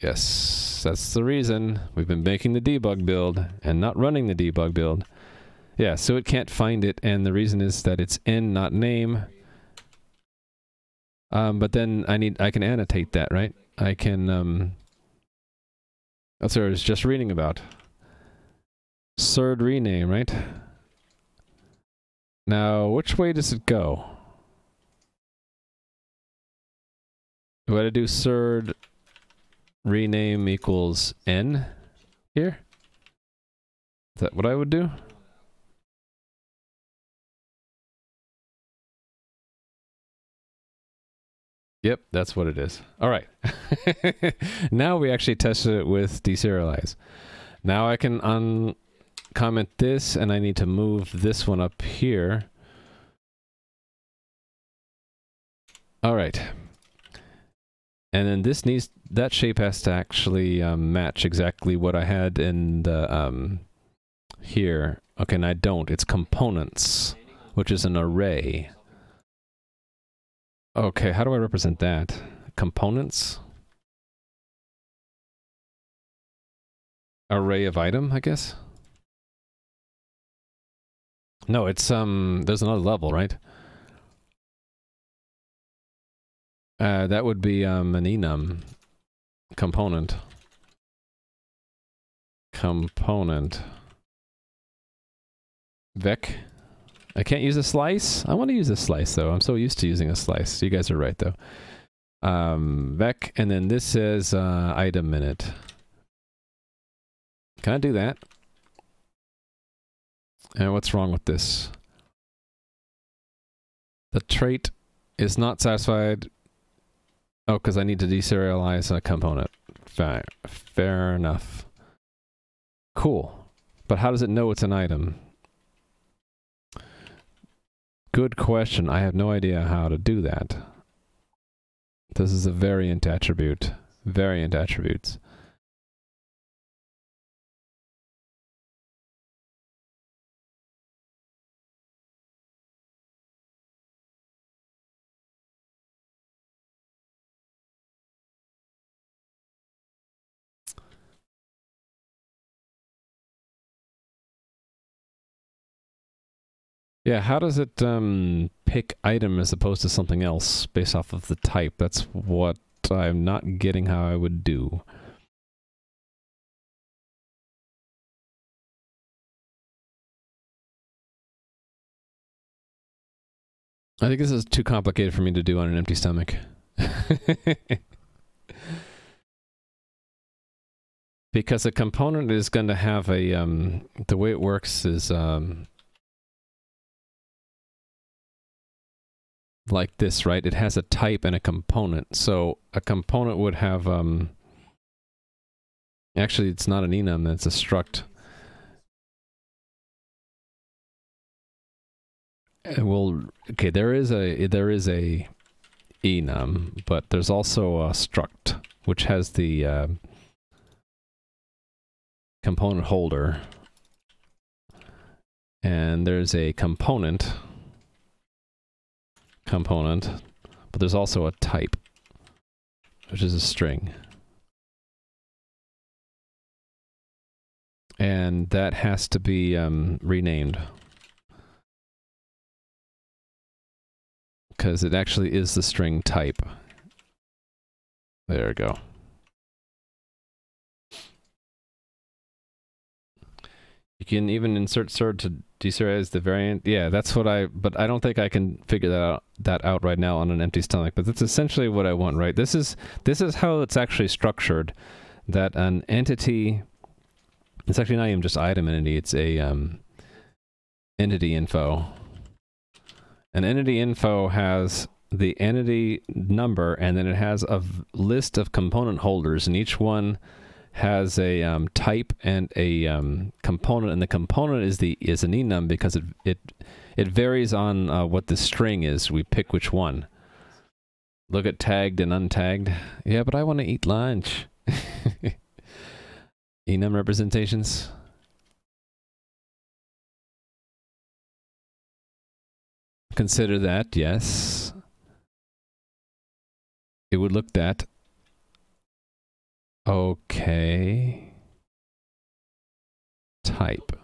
Yes, that's the reason. We've been making the debug build and not running the debug build. Yeah, so it can't find it, and the reason is that it's in not name. Um, but then I need I can annotate that, right? I can um that's what I was just reading about. serde rename, right? Now, which way does it go? Do I do serde rename equals n here? Is that what I would do? Yep, that's what it is. All right. now we actually tested it with deserialize. Now I can uncomment this and I need to move this one up here. All right. And then this needs, that shape has to actually um, match exactly what I had in the, um, here. Okay, and I don't. It's components, which is an array. Okay, how do I represent that? Components? Array of item, I guess? No, it's, um, there's another level, right? Uh, that would be um, an enum component. Component. Vec. I can't use a slice? I want to use a slice, though. I'm so used to using a slice. You guys are right, though. Um, Vec, and then this says uh, item minute. Can I do that? And what's wrong with this? The trait is not satisfied Oh, because I need to deserialize a component. Fair, fair enough. Cool. But how does it know it's an item? Good question. I have no idea how to do that. This is a variant attribute. Variant attributes. Yeah, how does it um, pick item as opposed to something else based off of the type? That's what I'm not getting how I would do. I think this is too complicated for me to do on an empty stomach. because a component is going to have a um, the way it works is um, like this, right? It has a type and a component. So a component would have um, actually it's not an enum, it's a struct. Uh, well, okay, there is a there is a enum, but there's also a struct which has the uh, component holder. And there's a component component, but there's also a type, which is a string. And that has to be um, renamed. Because it actually is the string type. There we go. You can even insert sort to deserialize the variant. Yeah, that's what I. But I don't think I can figure that out that out right now on an empty stomach. But that's essentially what I want. Right. This is this is how it's actually structured. That an entity. It's actually not even just item entity. It's a um, entity info. An entity info has the entity number, and then it has a list of component holders, and each one has a um, type and a um, component, and the component is the is an enum because it it it varies on uh, what the string is. We pick which one. Look at tagged and untagged. Yeah, but I want to eat lunch. enum representations. Consider that, yes. It would look that Okay. Type.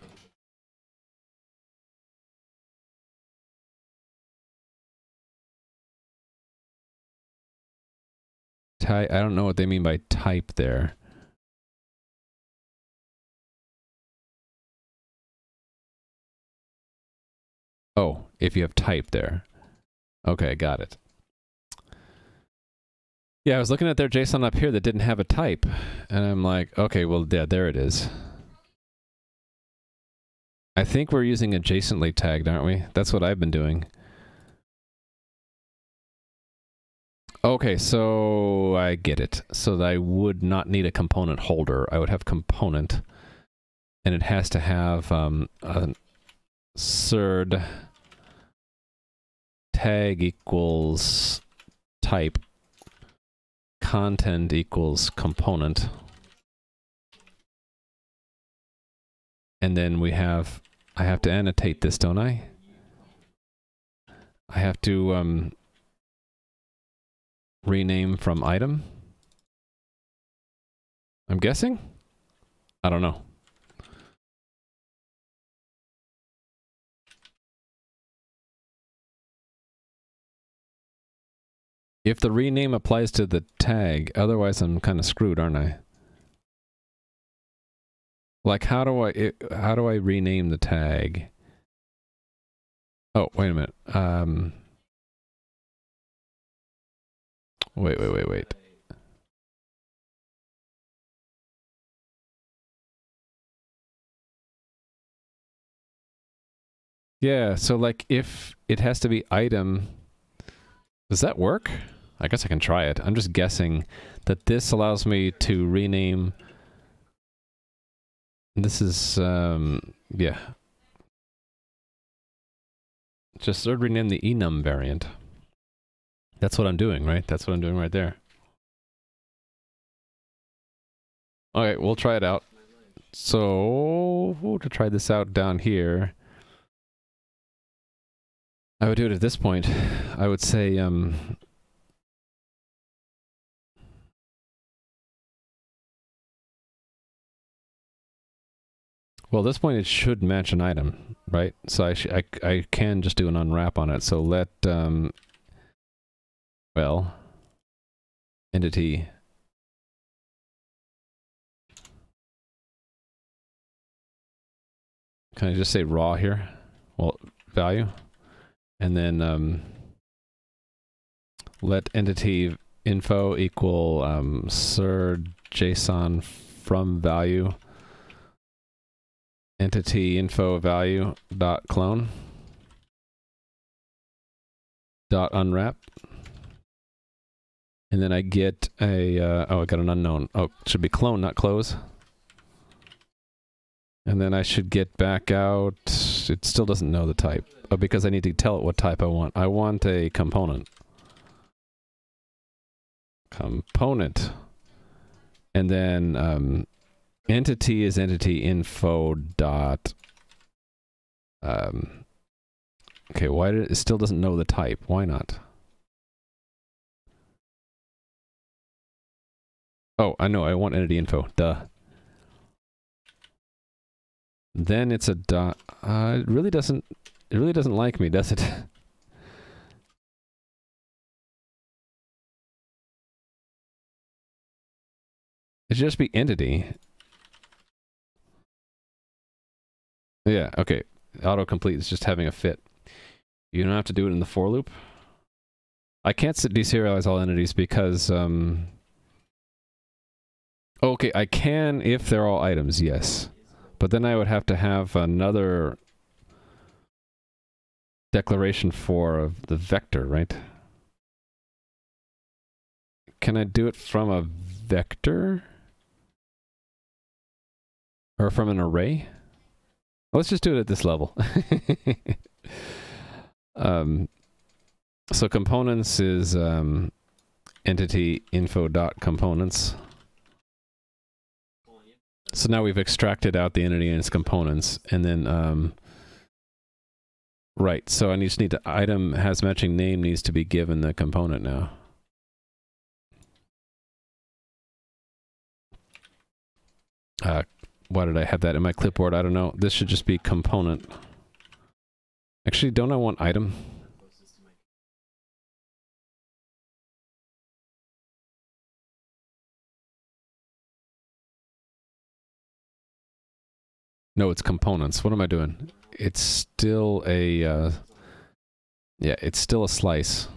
Type. I don't know what they mean by type there. Oh, if you have type there. Okay, got it. Yeah, I was looking at their JSON up here that didn't have a type. And I'm like, okay, well, yeah, there it is. I think we're using adjacently tagged, aren't we? That's what I've been doing. Okay, so I get it. So I would not need a component holder. I would have component, and it has to have um, a serde tag equals type content equals component. And then we have, I have to annotate this, don't I? I have to um, rename from item. I'm guessing? I don't know. If the rename applies to the tag, otherwise I'm kind of screwed, aren't I? Like, how do I how do I rename the tag? Oh, wait a minute. Um, wait, wait, wait, wait. Yeah, so like if it has to be item, does that work? I guess I can try it. I'm just guessing that this allows me to rename. This is, um, yeah. Just rename the enum variant. That's what I'm doing, right? That's what I'm doing right there. All right, we'll try it out. So, to try this out down here, I would do it at this point. I would say, um, Well, at this point, it should match an item, right? So I, I, I can just do an unwrap on it. So let, um, well, entity Can I just say raw here? Well, value. And then um, let entity info equal um, serde json from value entity info value dot clone dot unwrap and then I get a uh, oh I got an unknown. Oh should be clone not close. And then I should get back out. It still doesn't know the type oh, because I need to tell it what type I want. I want a component. Component. And then um, entity is entity info dot um okay why did it, it still doesn't know the type. Why not oh i know i want entity info duh then it's a dot uh, it really doesn't it really doesn't like me does it it should just be entity Yeah, okay. Autocomplete is just having a fit. You don't have to do it in the for loop. I can't deserialize all entities because, um... Okay, I can if they're all items, yes. But then I would have to have another declaration for the vector, right? Can I do it from a vector? Or from an array? Let's just do it at this level. um, so components is um, entity info dot components. So now we've extracted out the entity and its components, and then um, right. So I just need to item has matching name needs to be given the component now. Uh, why did I have that in my clipboard? I don't know. This should just be component. Actually, don't I want item? No, it's components. What am I doing? It's still a, uh, yeah, it's still a slice.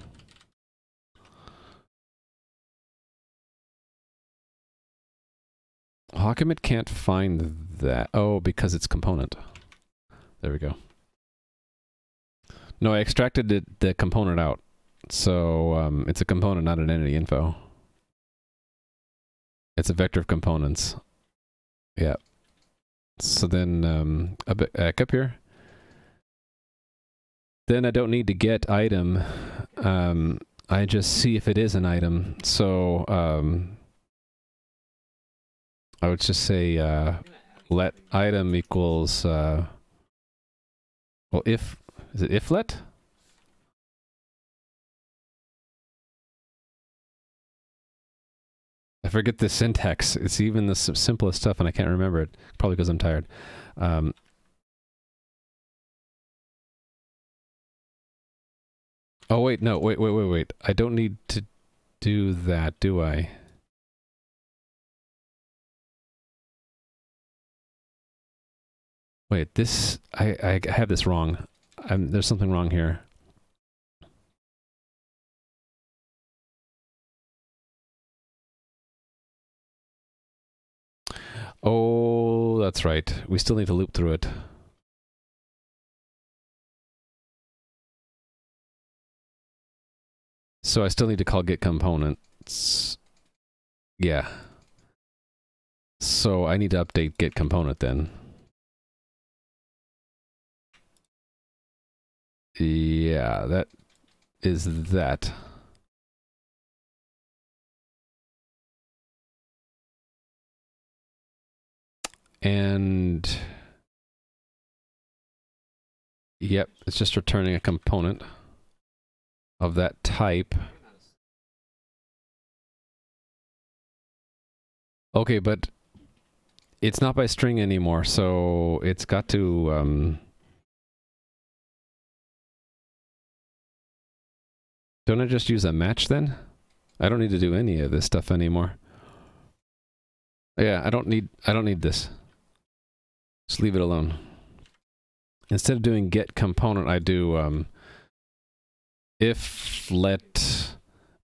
How come it can't find that? Oh, because it's component. There we go. No, I extracted it, the component out. So um, it's a component, not an entity info. It's a vector of components. Yeah. So then um, a bit back up here. Then I don't need to get item. Um, I just see if it is an item. So um, I would just say uh, let item equals uh, well if is it if let I forget the syntax. It's even the simplest stuff, and I can't remember it. Probably because I'm tired. Um, oh wait, no, wait, wait, wait, wait. I don't need to do that, do I? Wait, this I I have this wrong. I'm, there's something wrong here. Oh, that's right. We still need to loop through it. So I still need to call get components. Yeah. So I need to update get component then. Yeah, that is that. And yep, it's just returning a component of that type. Okay, but it's not by string anymore, so it's got to um, Don't I just use a match then? I don't need to do any of this stuff anymore. Yeah, I don't need I don't need this. Just leave it alone. Instead of doing get component, I do um, if let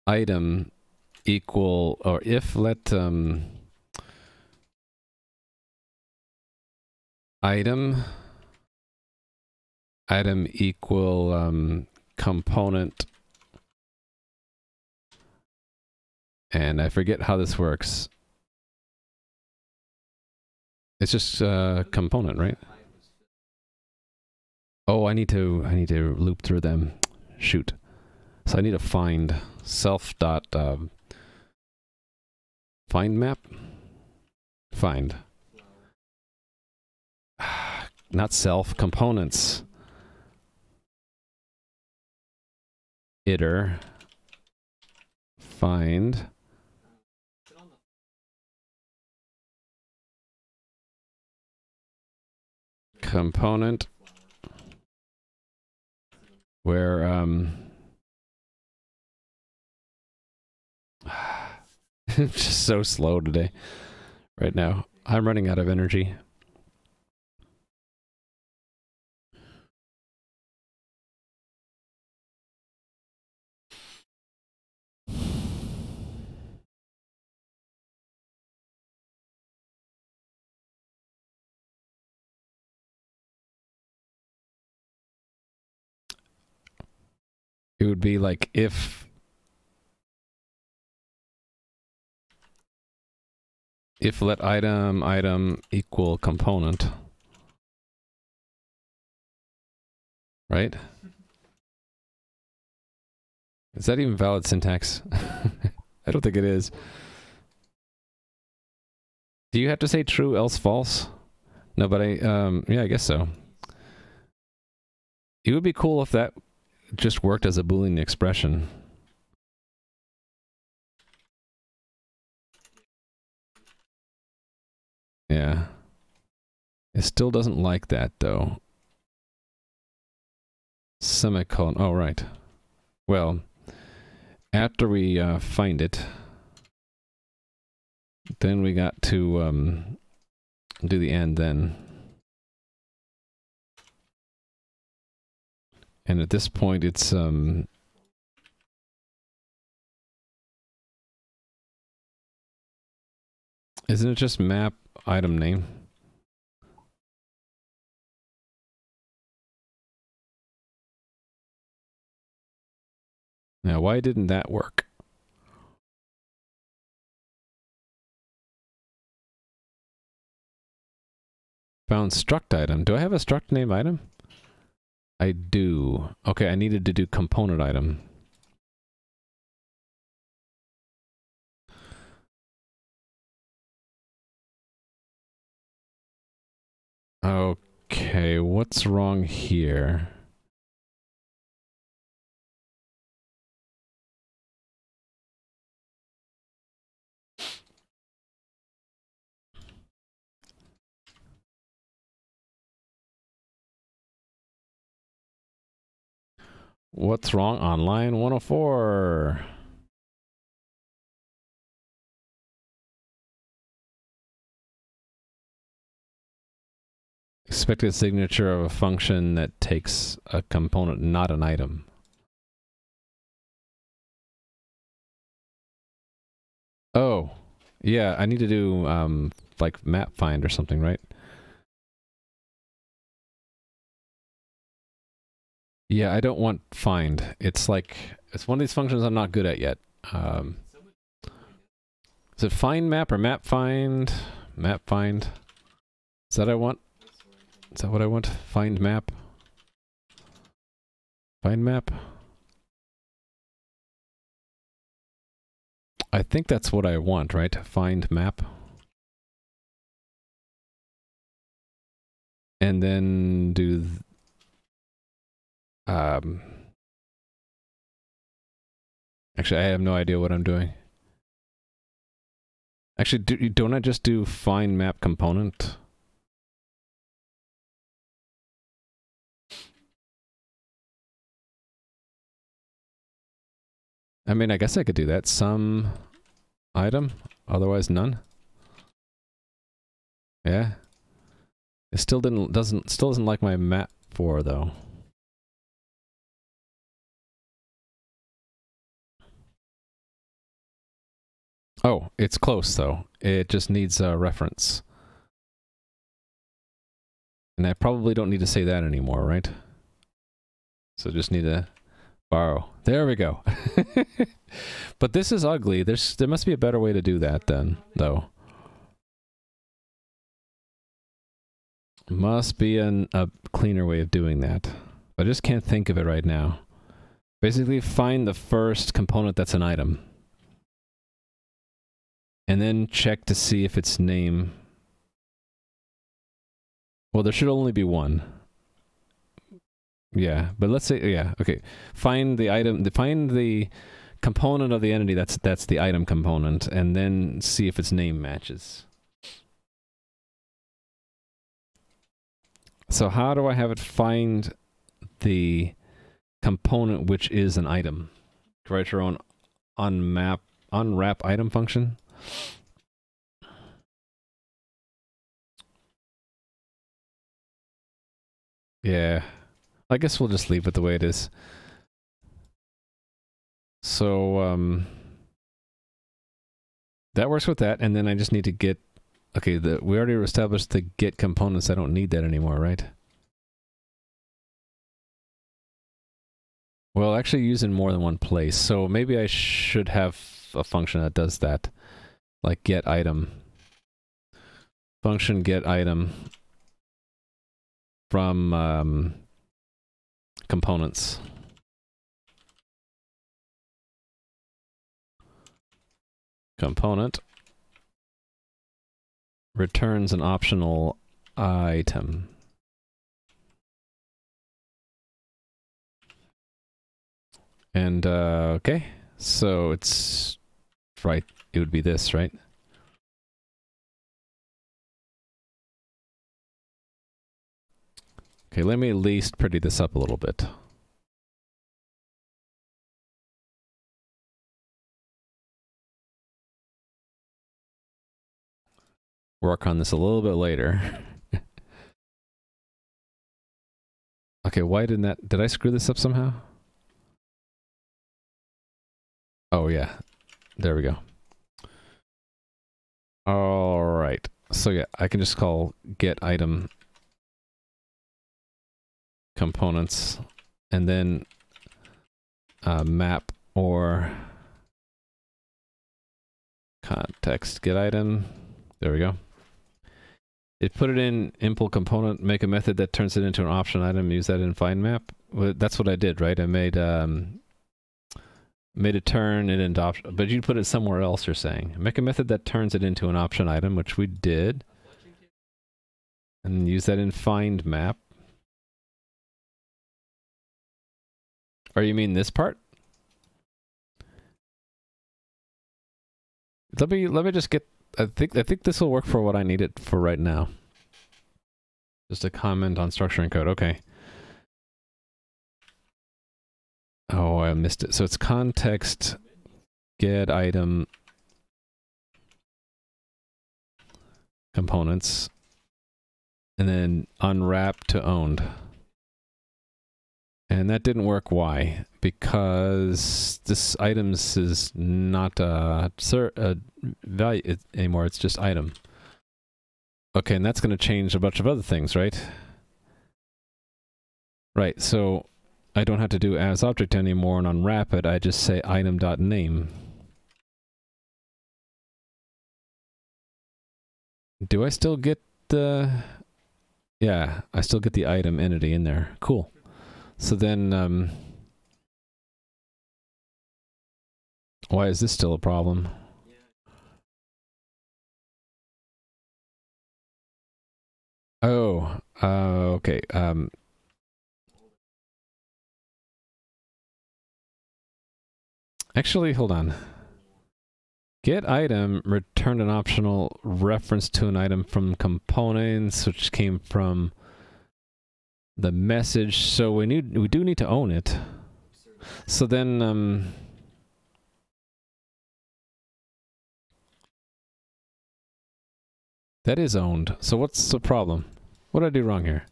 item equal or if let um, item item equal um, component and I forget how this works. It's just a uh, component, right? Oh, I need to I need to loop through them. Shoot. So I need to find self dot uh, find map. Find. Not self components. iter find component where um just so slow today right now. I'm running out of energy It would be like if if let item item equal component. Right? Is that even valid syntax? I don't think it is. Do you have to say true else false? No, but I um yeah, I guess so. It would be cool if that just worked as a Boolean expression. Yeah. It still doesn't like that, though. Semicolon. Oh, right. Well, after we uh, find it, then we got to um, do the end then. And at this point, it's um, isn't it just map item name? Now, why didn't that work? Found struct item. Do I have a struct name item? I do. Okay, I needed to do component item. Okay, what's wrong here? What's wrong on line 104? Expected signature of a function that takes a component, not an item. Oh, yeah, I need to do um, like map find or something, right? Yeah, I don't want find. It's like it's one of these functions I'm not good at yet. Um, is it find map or map find? Map find. Is that I want? Is that what I want? Find map. Find map. I think that's what I want, right? Find map. And then do um, actually, I have no idea what I'm doing. Actually, do, don't I just do find map component? I mean, I guess I could do that. Some item, otherwise none. Yeah. It still didn't doesn't still doesn't like my map for though. Oh, it's close though. It just needs a reference. And I probably don't need to say that anymore, right? So just need to borrow. There we go. but this is ugly. There's there must be a better way to do that then, though. Must be an, a cleaner way of doing that. I just can't think of it right now. Basically, find the first component that's an item. And then check to see if its name... Well, there should only be one. Yeah, but let's say yeah, okay. Find the item, find the component of the entity that's that's the item component, and then see if its name matches. So how do I have it find the component which is an item? Write your own unmap unwrap item function. Yeah. I guess we'll just leave it the way it is. So, um, that works with that, and then I just need to get, okay, the, we already established the get components, I don't need that anymore, right? Well, actually use in more than one place, so maybe I should have a function that does that, like get item. Function get item from, um, components. Component returns an optional item. And, uh, okay, so it's, right, it would be this, right? Okay, let me at least pretty this up a little bit. Work on this a little bit later. okay, why didn't that... Did I screw this up somehow? Oh, yeah. There we go. All right. So yeah, I can just call get item components and then uh, map or context get item. There we go. It put it in impl component, make a method that turns it into an option item, use that in find map. Well, that's what I did, right? I made um, made it turn it into option, but you put it somewhere else. You're saying make a method that turns it into an option item, which we did, and use that in find map. Or you mean this part? Let me let me just get I think I think this will work for what I need it for right now. Just a comment on structuring code. Okay. Oh, I missed it. So it's context get item components and then unwrap to owned. And that didn't work. Why? Because this items is not a, a value anymore. It's just item. Okay, and that's going to change a bunch of other things, right? Right, so I don't have to do as object anymore and unwrap it. I just say item.name. Do I still get the... Yeah, I still get the item entity in there. Cool. So then, um, why is this still a problem? Oh, uh, okay. Um, actually, hold on. Get item returned an optional reference to an item from components, which came from the message. So we need we do need to own it. So then um That is owned. So what's the problem? What did I do wrong here?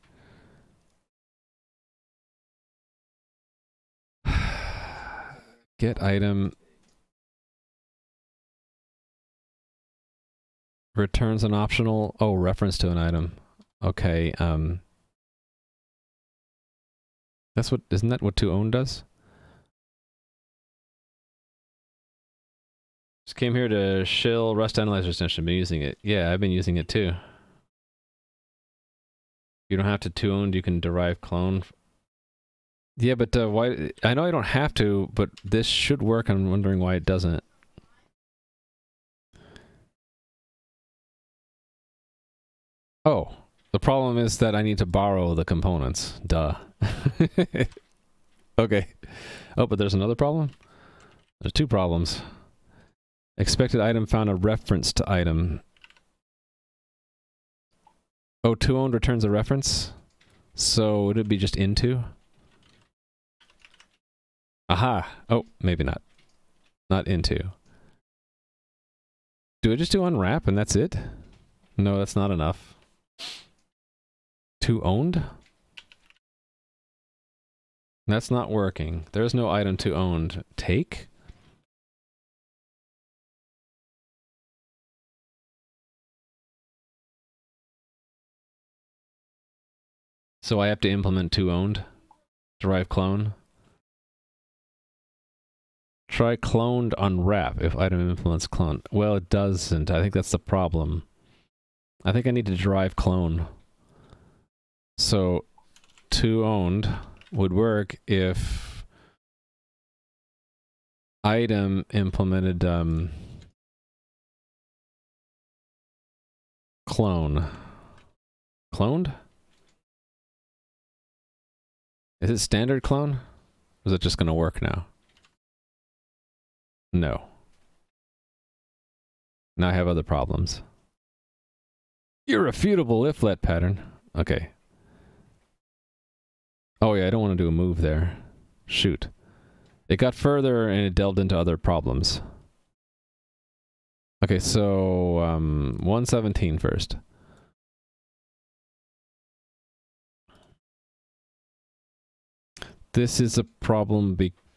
Get item returns an optional oh reference to an item. Okay, um That's what isn't that what to own does? Just came here to shill Rust Analyzer extension. Been using it. Yeah, I've been using it too. You don't have to to. You can derive clone. Yeah, but uh, why? I know I don't have to, but this should work. I'm wondering why it doesn't. Oh, the problem is that I need to borrow the components. Duh. okay. Oh, but there's another problem? There's two problems. Expected item found a reference to item. Oh, to owned returns a reference? So would it be just into? Aha! Oh, maybe not. Not into. Do I just do unwrap and that's it? No, that's not enough. To owned? That's not working. There's no item to owned. Take? So I have to implement to owned? Derive clone? Try cloned unwrap if item implements clone. Well, it doesn't. I think that's the problem. I think I need to derive clone. So, to owned would work if item implemented um, clone. Cloned? Is it standard clone? Or is it just going to work now? No. Now I have other problems. Irrefutable if let pattern. Okay. Oh yeah, I don't want to do a move there. Shoot. It got further and it delved into other problems. Okay, so um, 117 first. This is a problem because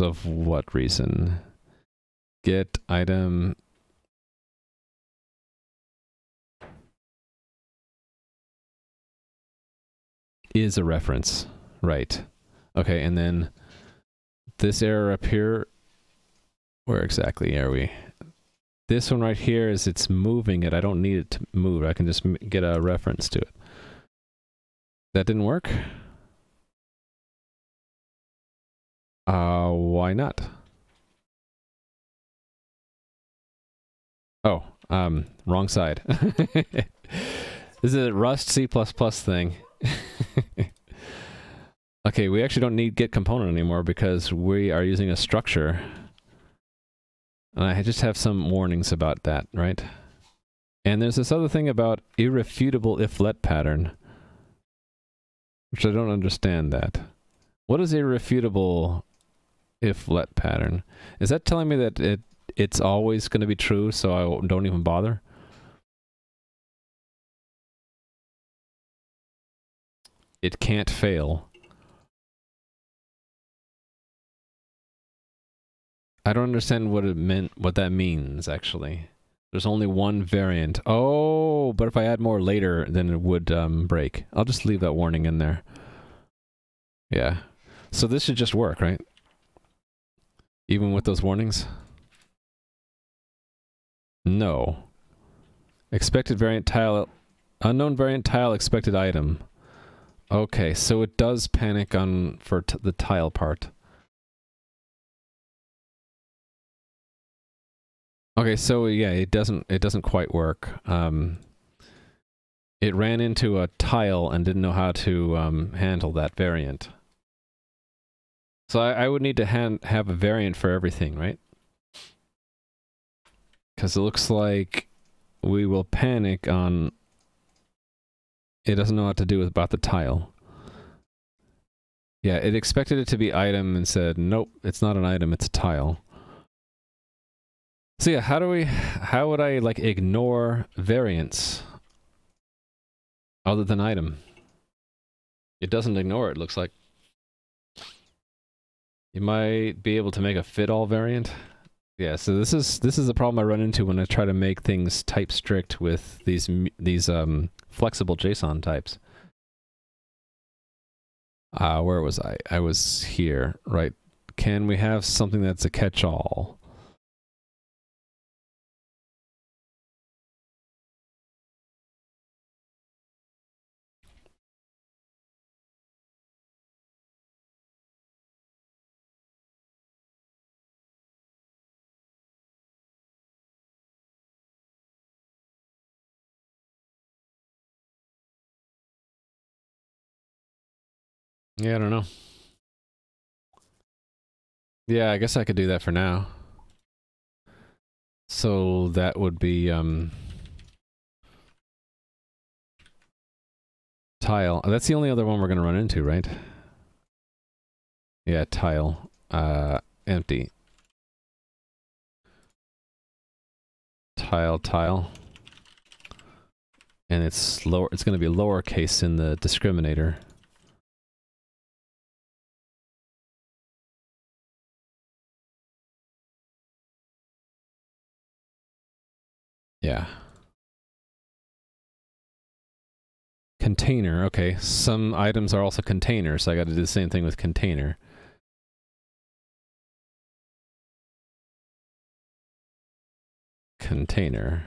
of what reason? Get item is a reference. Right. Okay, and then this error up here, where exactly are we? This one right here is it's moving it. I don't need it to move. I can just get a reference to it. That didn't work? Uh, why not? Oh, um, wrong side. this is a Rust C++ thing. okay, we actually don't need get component anymore because we are using a structure. And I just have some warnings about that, right? And there's this other thing about irrefutable if let pattern, which I don't understand that. What is irrefutable if let pattern? Is that telling me that it it's always going to be true, so I don't even bother? It can't fail. I don't understand what it meant, what that means, actually. There's only one variant. Oh, but if I add more later, then it would um, break. I'll just leave that warning in there. Yeah. So this should just work, right? Even with those warnings? No. Expected variant tile, unknown variant tile expected item. Okay, so it does panic on for the tile part. Okay, so yeah, it doesn't it doesn't quite work. Um, it ran into a tile and didn't know how to um, handle that variant. So I, I would need to have a variant for everything, right? Because it looks like we will panic on it doesn't know what to do with about the tile. Yeah, it expected it to be item and said, nope, it's not an item, it's a tile. So yeah, how do we, how would I like ignore variants other than item? It doesn't ignore it, looks like. You might be able to make a fit all variant. Yeah, so this is this is the problem I run into when I try to make things type strict with these these um flexible JSON types. Uh, where was I? I was here, right? Can we have something that's a catch-all? Yeah, I don't know. Yeah, I guess I could do that for now. So that would be um tile. That's the only other one we're going to run into, right? Yeah, tile. Uh empty. Tile tile. And it's lower it's going to be lowercase in the discriminator. Yeah. Container, okay. Some items are also containers, so I got to do the same thing with container. Container.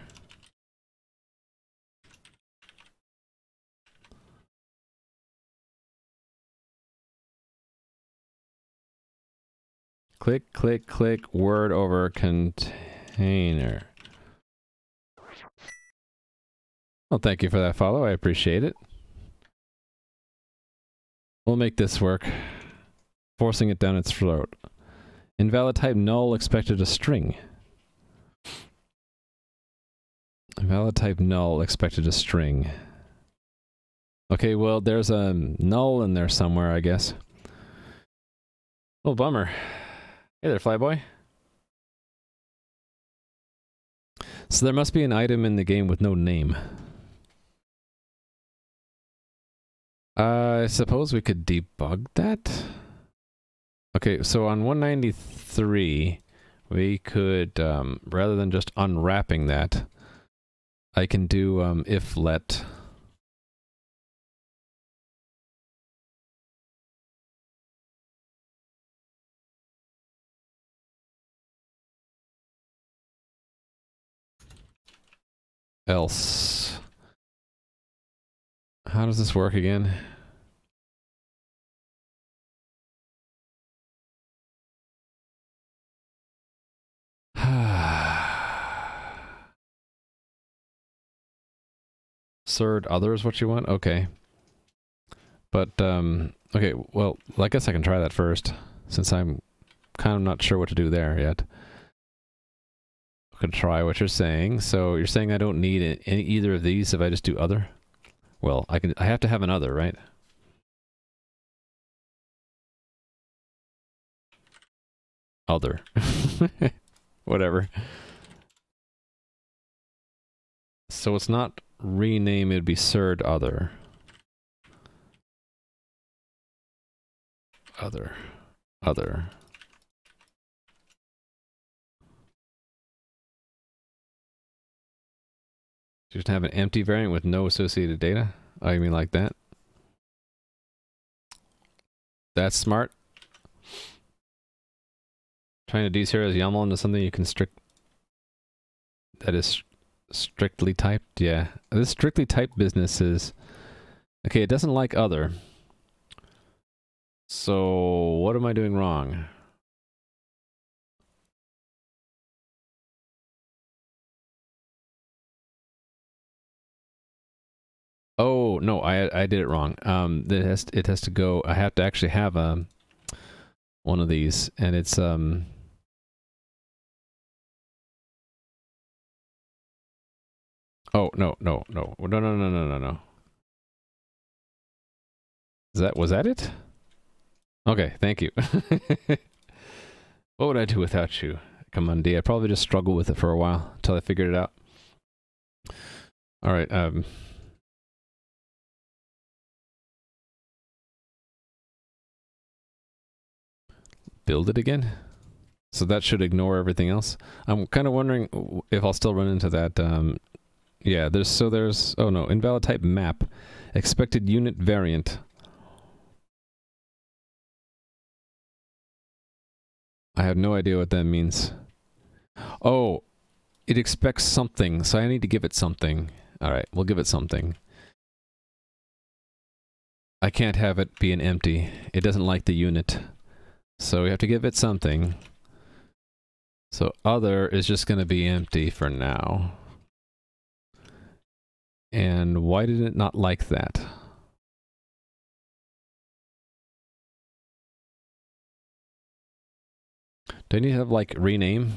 Click, click, click, word over container. Well, thank you for that follow. I appreciate it. We'll make this work. Forcing it down its throat. Invalid type null expected a string. Invalid type null expected a string. Okay, well, there's a null in there somewhere, I guess. Oh, bummer. Hey there, Flyboy. So there must be an item in the game with no name. Uh, I suppose we could debug that. Okay, so on 193, we could, um, rather than just unwrapping that, I can do um, if let. Else. How does this work again? serde other is what you want? Okay. But, um, okay, well, I guess I can try that first, since I'm kind of not sure what to do there yet. I can try what you're saying. So you're saying I don't need any, either of these if I just do other? Well, I can. I have to have another, right? Other. Whatever. So it's not rename, it'd be serde other. Other. Other. Just have an empty variant with no associated data? Oh, you mean like that? That's smart. Trying to deserialize YAML into something you can strict that is strictly typed. Yeah, this strictly typed business is okay. It doesn't like other. So what am I doing wrong? Oh no, I I did it wrong. Um, it has it has to go. I have to actually have um, one of these, and it's um. Oh no no no no no no no no no. Is that was that it? Okay, thank you. what would I do without you? Come on, D. I'd probably just struggle with it for a while until I figured it out. All right. Um. Build it again? So that should ignore everything else. I'm kind of wondering if I'll still run into that. Um, yeah, there's so there's oh no invalid type map, expected unit variant. I have no idea what that means. Oh, it expects something, so I need to give it something. All right, we'll give it something. I can't have it be an empty. It doesn't like the unit. So we have to give it something. So other is just going to be empty for now. And why did it not like that? Do I need to have like rename?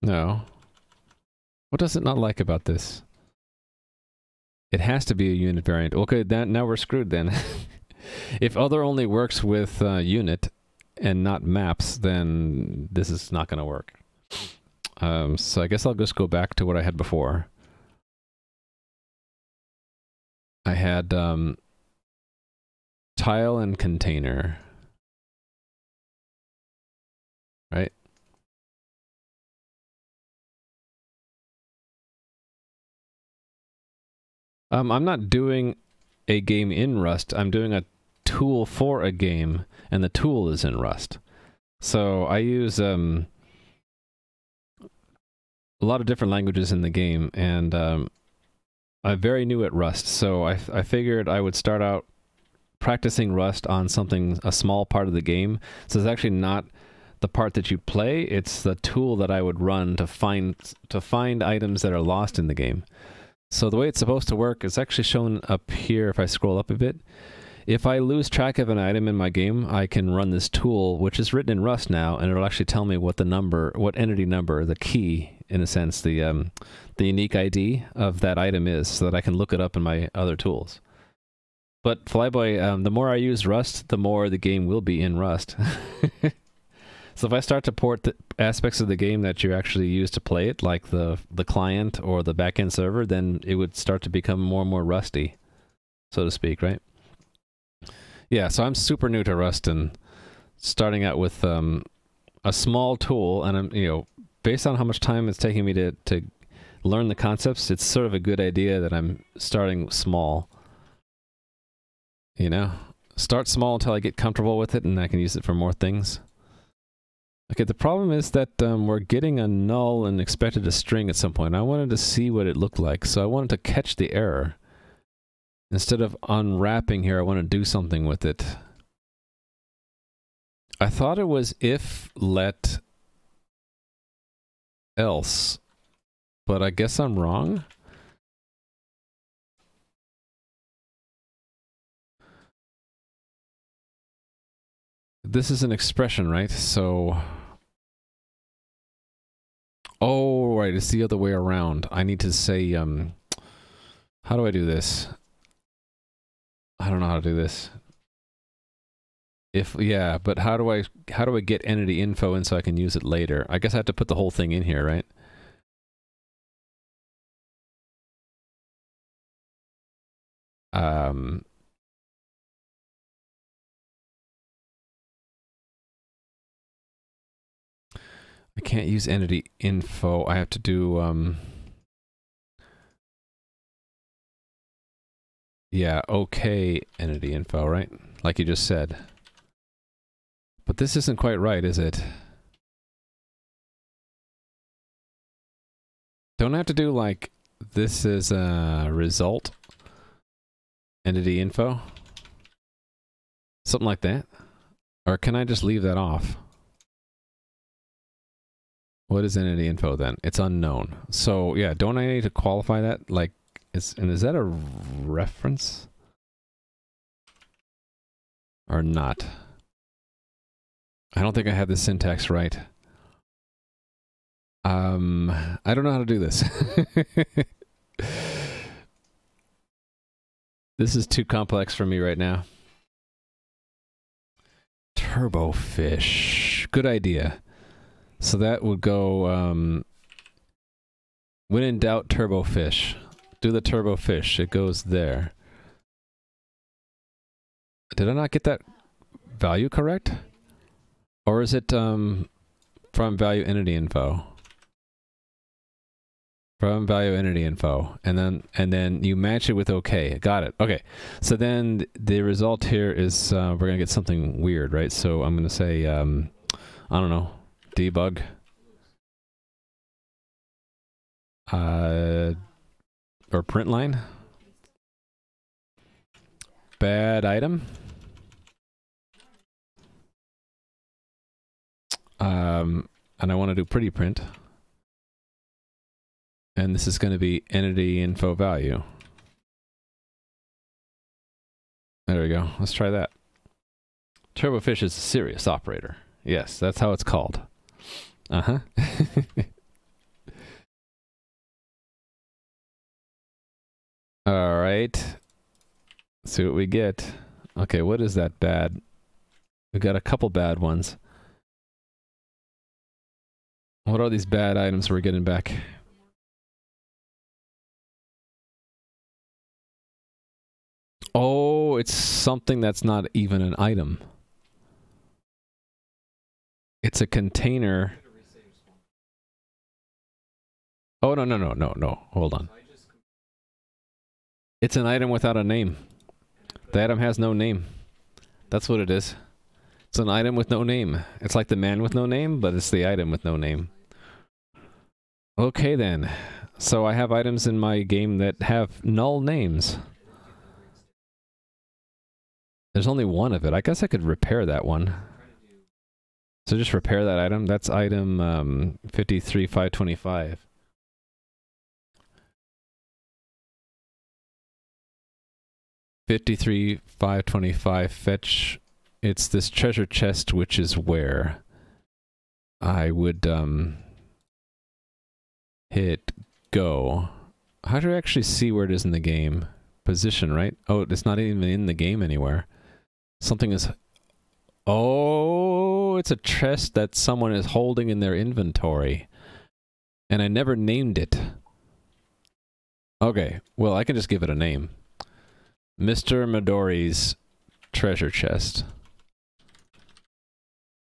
No. What does it not like about this? It has to be a unit variant. Okay, that now we're screwed then. if other only works with uh, unit and not maps, then this is not going to work. Um, so I guess I'll just go back to what I had before. I had um, tile and container. Right? Um, I'm not doing a game in Rust. I'm doing a tool for a game, and the tool is in Rust. So I use um, a lot of different languages in the game, and um, I'm very new at Rust. So I, I figured I would start out practicing Rust on something, a small part of the game. So it's actually not the part that you play; it's the tool that I would run to find to find items that are lost in the game. So the way it's supposed to work is actually shown up here if I scroll up a bit. If I lose track of an item in my game, I can run this tool, which is written in Rust now, and it'll actually tell me what the number, what entity number, the key, in a sense, the um, the unique ID of that item is, so that I can look it up in my other tools. But Flyboy, um, the more I use Rust, the more the game will be in Rust. So if I start to port the aspects of the game that you actually use to play it, like the the client or the backend server, then it would start to become more and more rusty, so to speak, right? Yeah, so I'm super new to Rust and starting out with um, a small tool, and I'm you know based on how much time it's taking me to to learn the concepts, it's sort of a good idea that I'm starting small. You know, start small until I get comfortable with it, and I can use it for more things. Okay, the problem is that um, we're getting a null and expected a string at some point. I wanted to see what it looked like, so I wanted to catch the error. Instead of unwrapping here, I want to do something with it. I thought it was if let else, but I guess I'm wrong. This is an expression, right? So Oh, right. It's the other way around. I need to say, um, how do I do this? I don't know how to do this. If, yeah, but how do I, how do I get entity info in so I can use it later? I guess I have to put the whole thing in here, right? Um, I can't use entity info. I have to do, um, yeah, okay entity info, right? Like you just said. But this isn't quite right, is it? Don't I have to do like, this is a result entity info? Something like that? Or can I just leave that off? What is entity info then? It's unknown. So yeah, don't I need to qualify that? Like, is and is that a reference or not? I don't think I have the syntax right. Um, I don't know how to do this. this is too complex for me right now. Turbofish. Good idea. So that would go, um, when in doubt, turbo fish. Do the turbo fish. It goes there. Did I not get that value correct? Or is it um, from value entity info? From value entity info, and then and then you match it with OK. Got it. Okay. So then the result here is uh, we're gonna get something weird, right? So I'm gonna say um, I don't know, debug. Uh, or print line. Bad item. Um, and I want to do pretty print. And this is going to be entity info value. There we go. Let's try that. Turbofish is a serious operator. Yes, that's how it's called. Uh-huh. All right. see what we get. Okay, what is that bad? We got a couple bad ones. What are these bad items we're getting back? Oh, it's something that's not even an item. It's a container. Oh, no, no, no, no, no. Hold on. It's an item without a name. The item has no name. That's what it is. It's an item with no name. It's like the man with no name, but it's the item with no name. Okay then. So I have items in my game that have null names. There's only one of it. I guess I could repair that one. So just repair that item. That's item um, 53525. Fifty-three five twenty-five. Fetch. It's this treasure chest, which is where I would um hit go. How do I actually see where it is in the game? Position, right? Oh, it's not even in the game anywhere. Something is Oh, it's a chest that someone is holding in their inventory. And I never named it. Okay, well, I can just give it a name. Mr. Midori's treasure chest.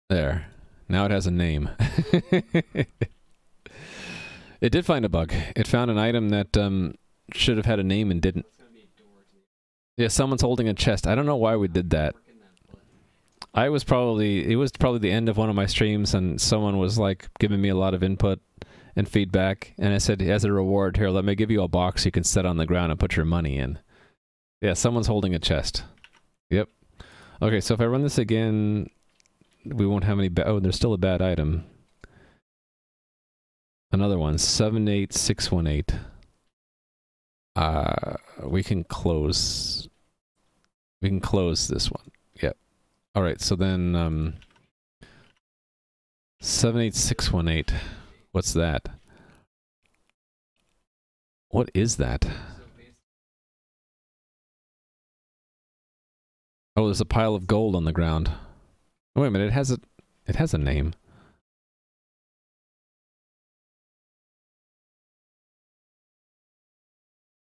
There. Now it has a name. it did find a bug. It found an item that um, should have had a name and didn't. Yeah, someone's holding a chest. I don't know why we did that. I was probably it was probably the end of one of my streams and someone was like giving me a lot of input and feedback and I said as a reward here let me give you a box you can set on the ground and put your money in. Yeah, someone's holding a chest. Yep. Okay, so if I run this again we won't have any oh there's still a bad item. Another one 78618. Uh we can close we can close this one. Yep. All right, so then um, 78618. What's that? What is that? Oh, there's a pile of gold on the ground. Oh, wait a minute, it has a it has a name.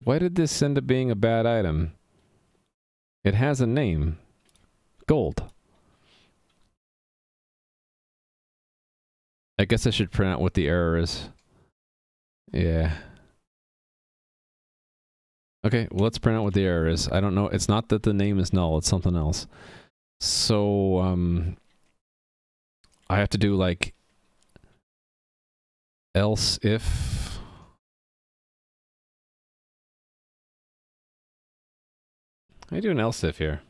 Why did this end up being a bad item? It has a name. Gold. I guess I should print out what the error is. Yeah. Okay, well, let's print out what the error is. I don't know. It's not that the name is null. It's something else. So, um... I have to do, like... Else if... I do an else if here.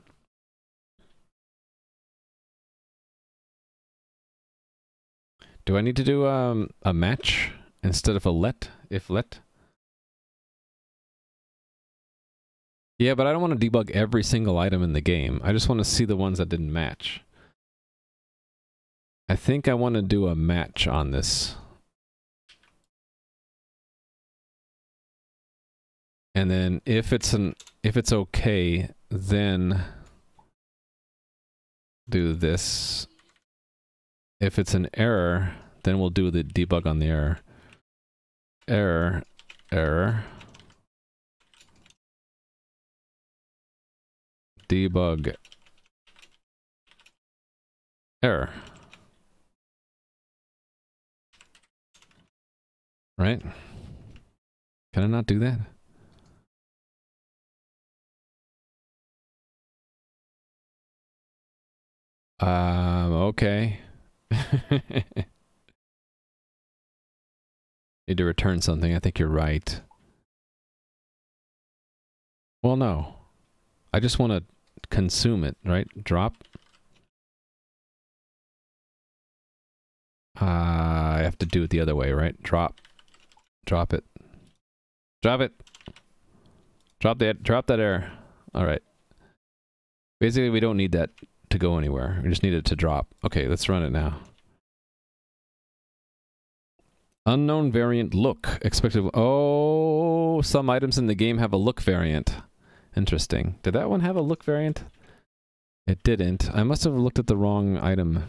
Do I need to do um, a match instead of a let, if let? Yeah, but I don't want to debug every single item in the game. I just want to see the ones that didn't match. I think I want to do a match on this. And then if it's an if it's okay, then do this if it's an error, then we'll do the debug on the error. Error, error. debug error. Right? Can I not do that? Um, okay. Need to return something. I think you're right. Well, no. I just want to consume it, right? Drop. Uh, I have to do it the other way, right? Drop. Drop it. Drop it. Drop that. Drop that error. All right. Basically, we don't need that to go anywhere. We just need it to drop. Okay, let's run it now. Unknown variant look. Expected. Oh, some items in the game have a look variant. Interesting. Did that one have a look variant? It didn't. I must have looked at the wrong item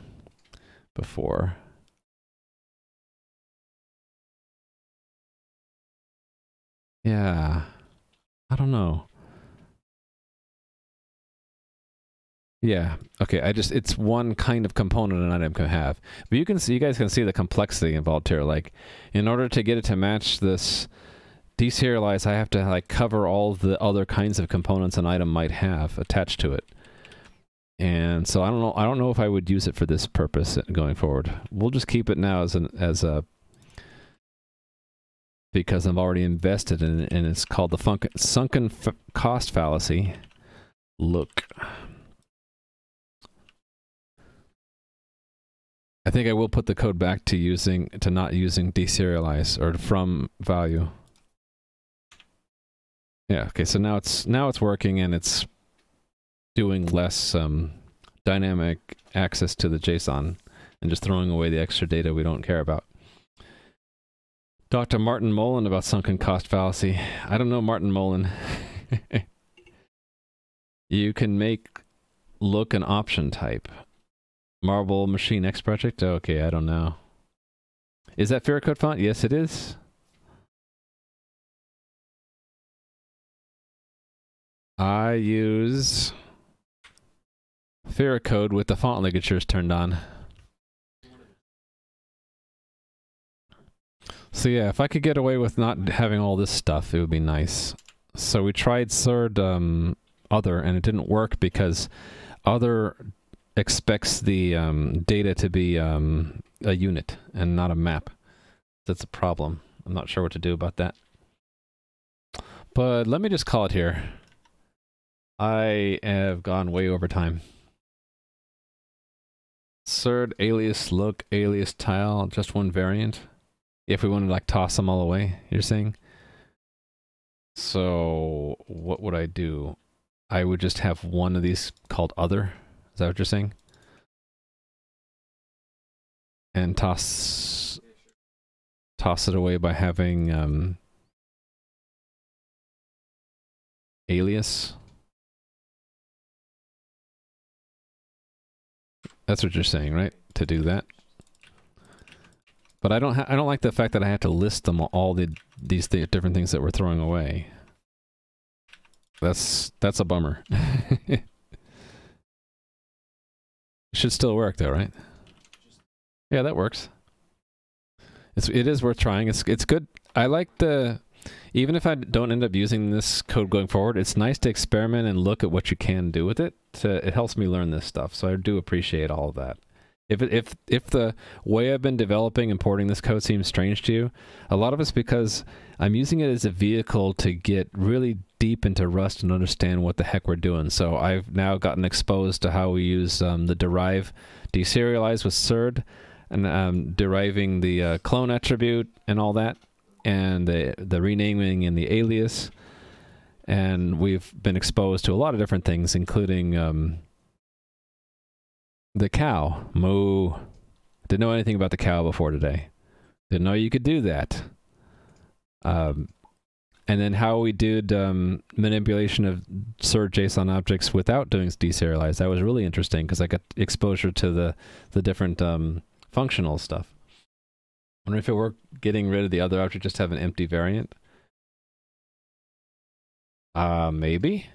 before. Yeah. I don't know. Yeah. Okay. I just it's one kind of component an item can have, but you can see you guys can see the complexity involved here. Like, in order to get it to match this deserialize, I have to like cover all the other kinds of components an item might have attached to it. And so I don't know. I don't know if I would use it for this purpose going forward. We'll just keep it now as an as a because I've already invested in it, and it's called the funk, sunken cost fallacy. Look. I think I will put the code back to using to not using deserialize or from value. Yeah, okay, so now it's now it's working and it's doing less um, dynamic access to the JSON and just throwing away the extra data we don't care about. Dr. Martin Mullen about sunken cost fallacy. I don't know Martin Mullen. you can make look an option type. Marble Machine X project? Okay, I don't know. Is that Code font? Yes, it is. I use Code with the font ligatures turned on. So yeah, if I could get away with not having all this stuff, it would be nice. So we tried serde um, Other, and it didn't work because Other expects the um, data to be um, a unit and not a map. That's a problem. I'm not sure what to do about that. But let me just call it here. I have gone way over time. Third alias look alias tile, just one variant. If we want to like toss them all away, you're saying? So what would I do? I would just have one of these called other Is that what you're saying? And toss toss it away by having um, alias. That's what you're saying, right? To do that. But I don't I don't like the fact that I have to list them all the these th different things that we're throwing away. That's that's a bummer. Should still work though, right? Yeah, that works. It's it is worth trying. It's it's good. I like the even if I don't end up using this code going forward, it's nice to experiment and look at what you can do with it. To, it helps me learn this stuff, so I do appreciate all of that. If if if the way I've been developing and porting this code seems strange to you, a lot of it's because I'm using it as a vehicle to get really deep into Rust and understand what the heck we're doing. So I've now gotten exposed to how we use um, the derive deserialize with serde and um, deriving the uh, clone attribute and all that, and the the renaming and the alias. And we've been exposed to a lot of different things, including um, the cow. Moo. Didn't know anything about the cow before today. Didn't know you could do that. Um, and then how we did um, manipulation of serde JSON objects without doing deserialize. That was really interesting because I got exposure to the the different um, functional stuff. Wonder if it worked getting rid of the other object, just have an empty variant. Uh, maybe.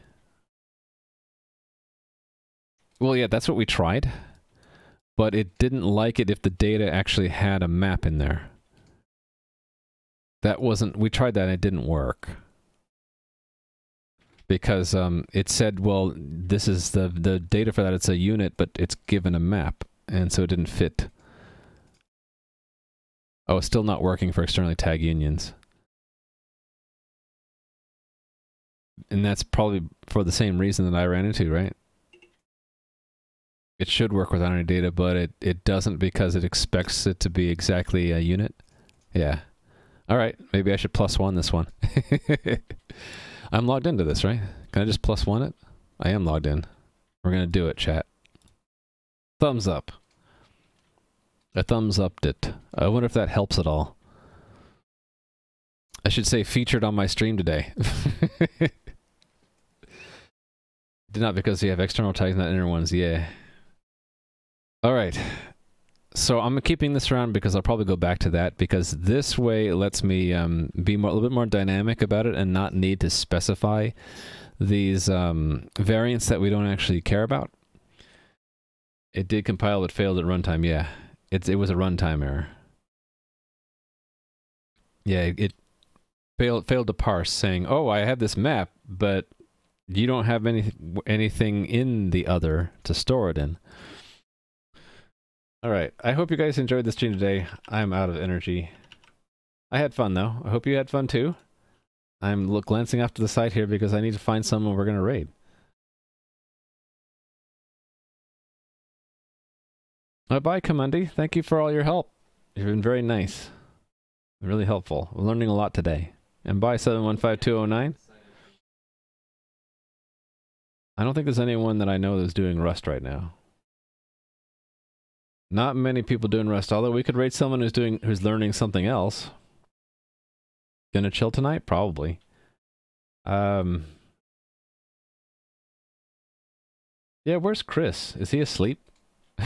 Well, yeah, that's what we tried. But it didn't like it if the data actually had a map in there. that wasn't. We tried that and it didn't work because um, it said, well, this is the the data for that. It's a unit, but it's given a map, and so it didn't fit. Oh, it's still not working for externally tagged unions. And that's probably for the same reason that I ran into, right? It should work without any data, but it, it doesn't because it expects it to be exactly a unit. Yeah. All right, maybe I should plus one this one. I'm logged into this, right? Can I just plus one it? I am logged in. We're going to do it, chat. Thumbs up. I thumbs upped it. I wonder if that helps at all. I should say featured on my stream today. Did not because you have external tags, not inner ones. Yeah. All right. So I'm keeping this around because I'll probably go back to that because this way it lets me um, be more, a little bit more dynamic about it and not need to specify these um, variants that we don't actually care about. It did compile but failed at runtime. Yeah, it's it was a runtime error. Yeah, it failed failed to parse, saying, "Oh, I have this map, but you don't have any anything in the other to store it in." All right. I hope you guys enjoyed the stream today. I'm out of energy. I had fun though. I hope you had fun too. I'm glancing off to the side here because I need to find someone we're gonna raid. Uh, bye, Kamundi. Thank you for all your help. You've been very nice. Really helpful. Learning a lot today. And bye, 715209. I don't think there's anyone that I know that's doing Rust right now. Not many people doing Rust, although we could rate someone who's doing who's learning something else. Gonna chill tonight? Probably. Um Yeah, where's Chris? Is he asleep?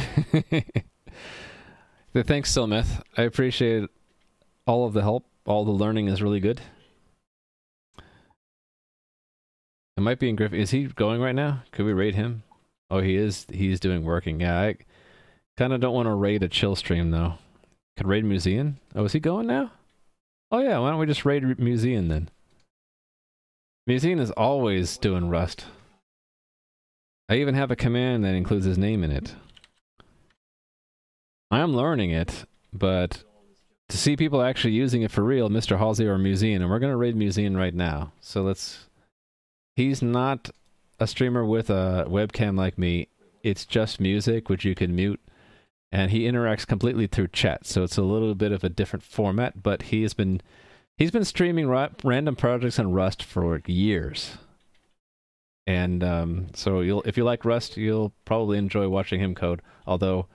Thanks, Silmeth. I appreciate all of the help. All the learning is really good. It might be in Griff. Is he going right now? Could we raid him? Oh, he is. He's doing working. Yeah, I kind of don't want to raid a chill stream though. Could raid museun? Oh, is he going now? Oh yeah, why don't we just raid museun then? museun is always doing Rust. I even have a command that includes his name in it. I am learning it, but to see people actually using it for real, Mr. Halsey or museun, and we're going to raid museun right now. So let's... He's not a streamer with a webcam like me. It's just music, which you can mute. And he interacts completely through chat, so it's a little bit of a different format, but he has been... He's been streaming ra random projects on Rust for years. And um, so you'll if you like Rust, you'll probably enjoy watching him code. Although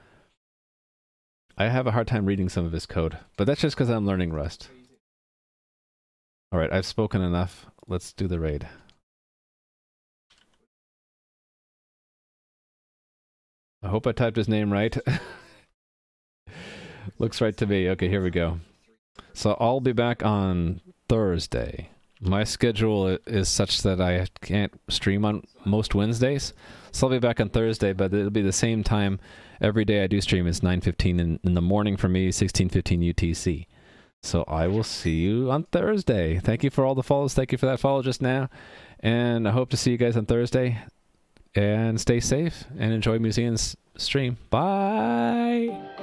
I have a hard time reading some of his code, but that's just because I'm learning Rust. All right, I've spoken enough. Let's do the raid. I hope I typed his name right. Looks right to me. Okay, here we go. So I'll be back on Thursday. My schedule is such that I can't stream on most Wednesdays. So I'll be back on Thursday, but it'll be the same time every day I do stream It's 9:15 in, in the morning for me, 16:15 UTC. So I will see you on Thursday. Thank you for all the follows. Thank you for that follow just now. And I hope to see you guys on Thursday. And stay safe and enjoy museun's stream. Bye.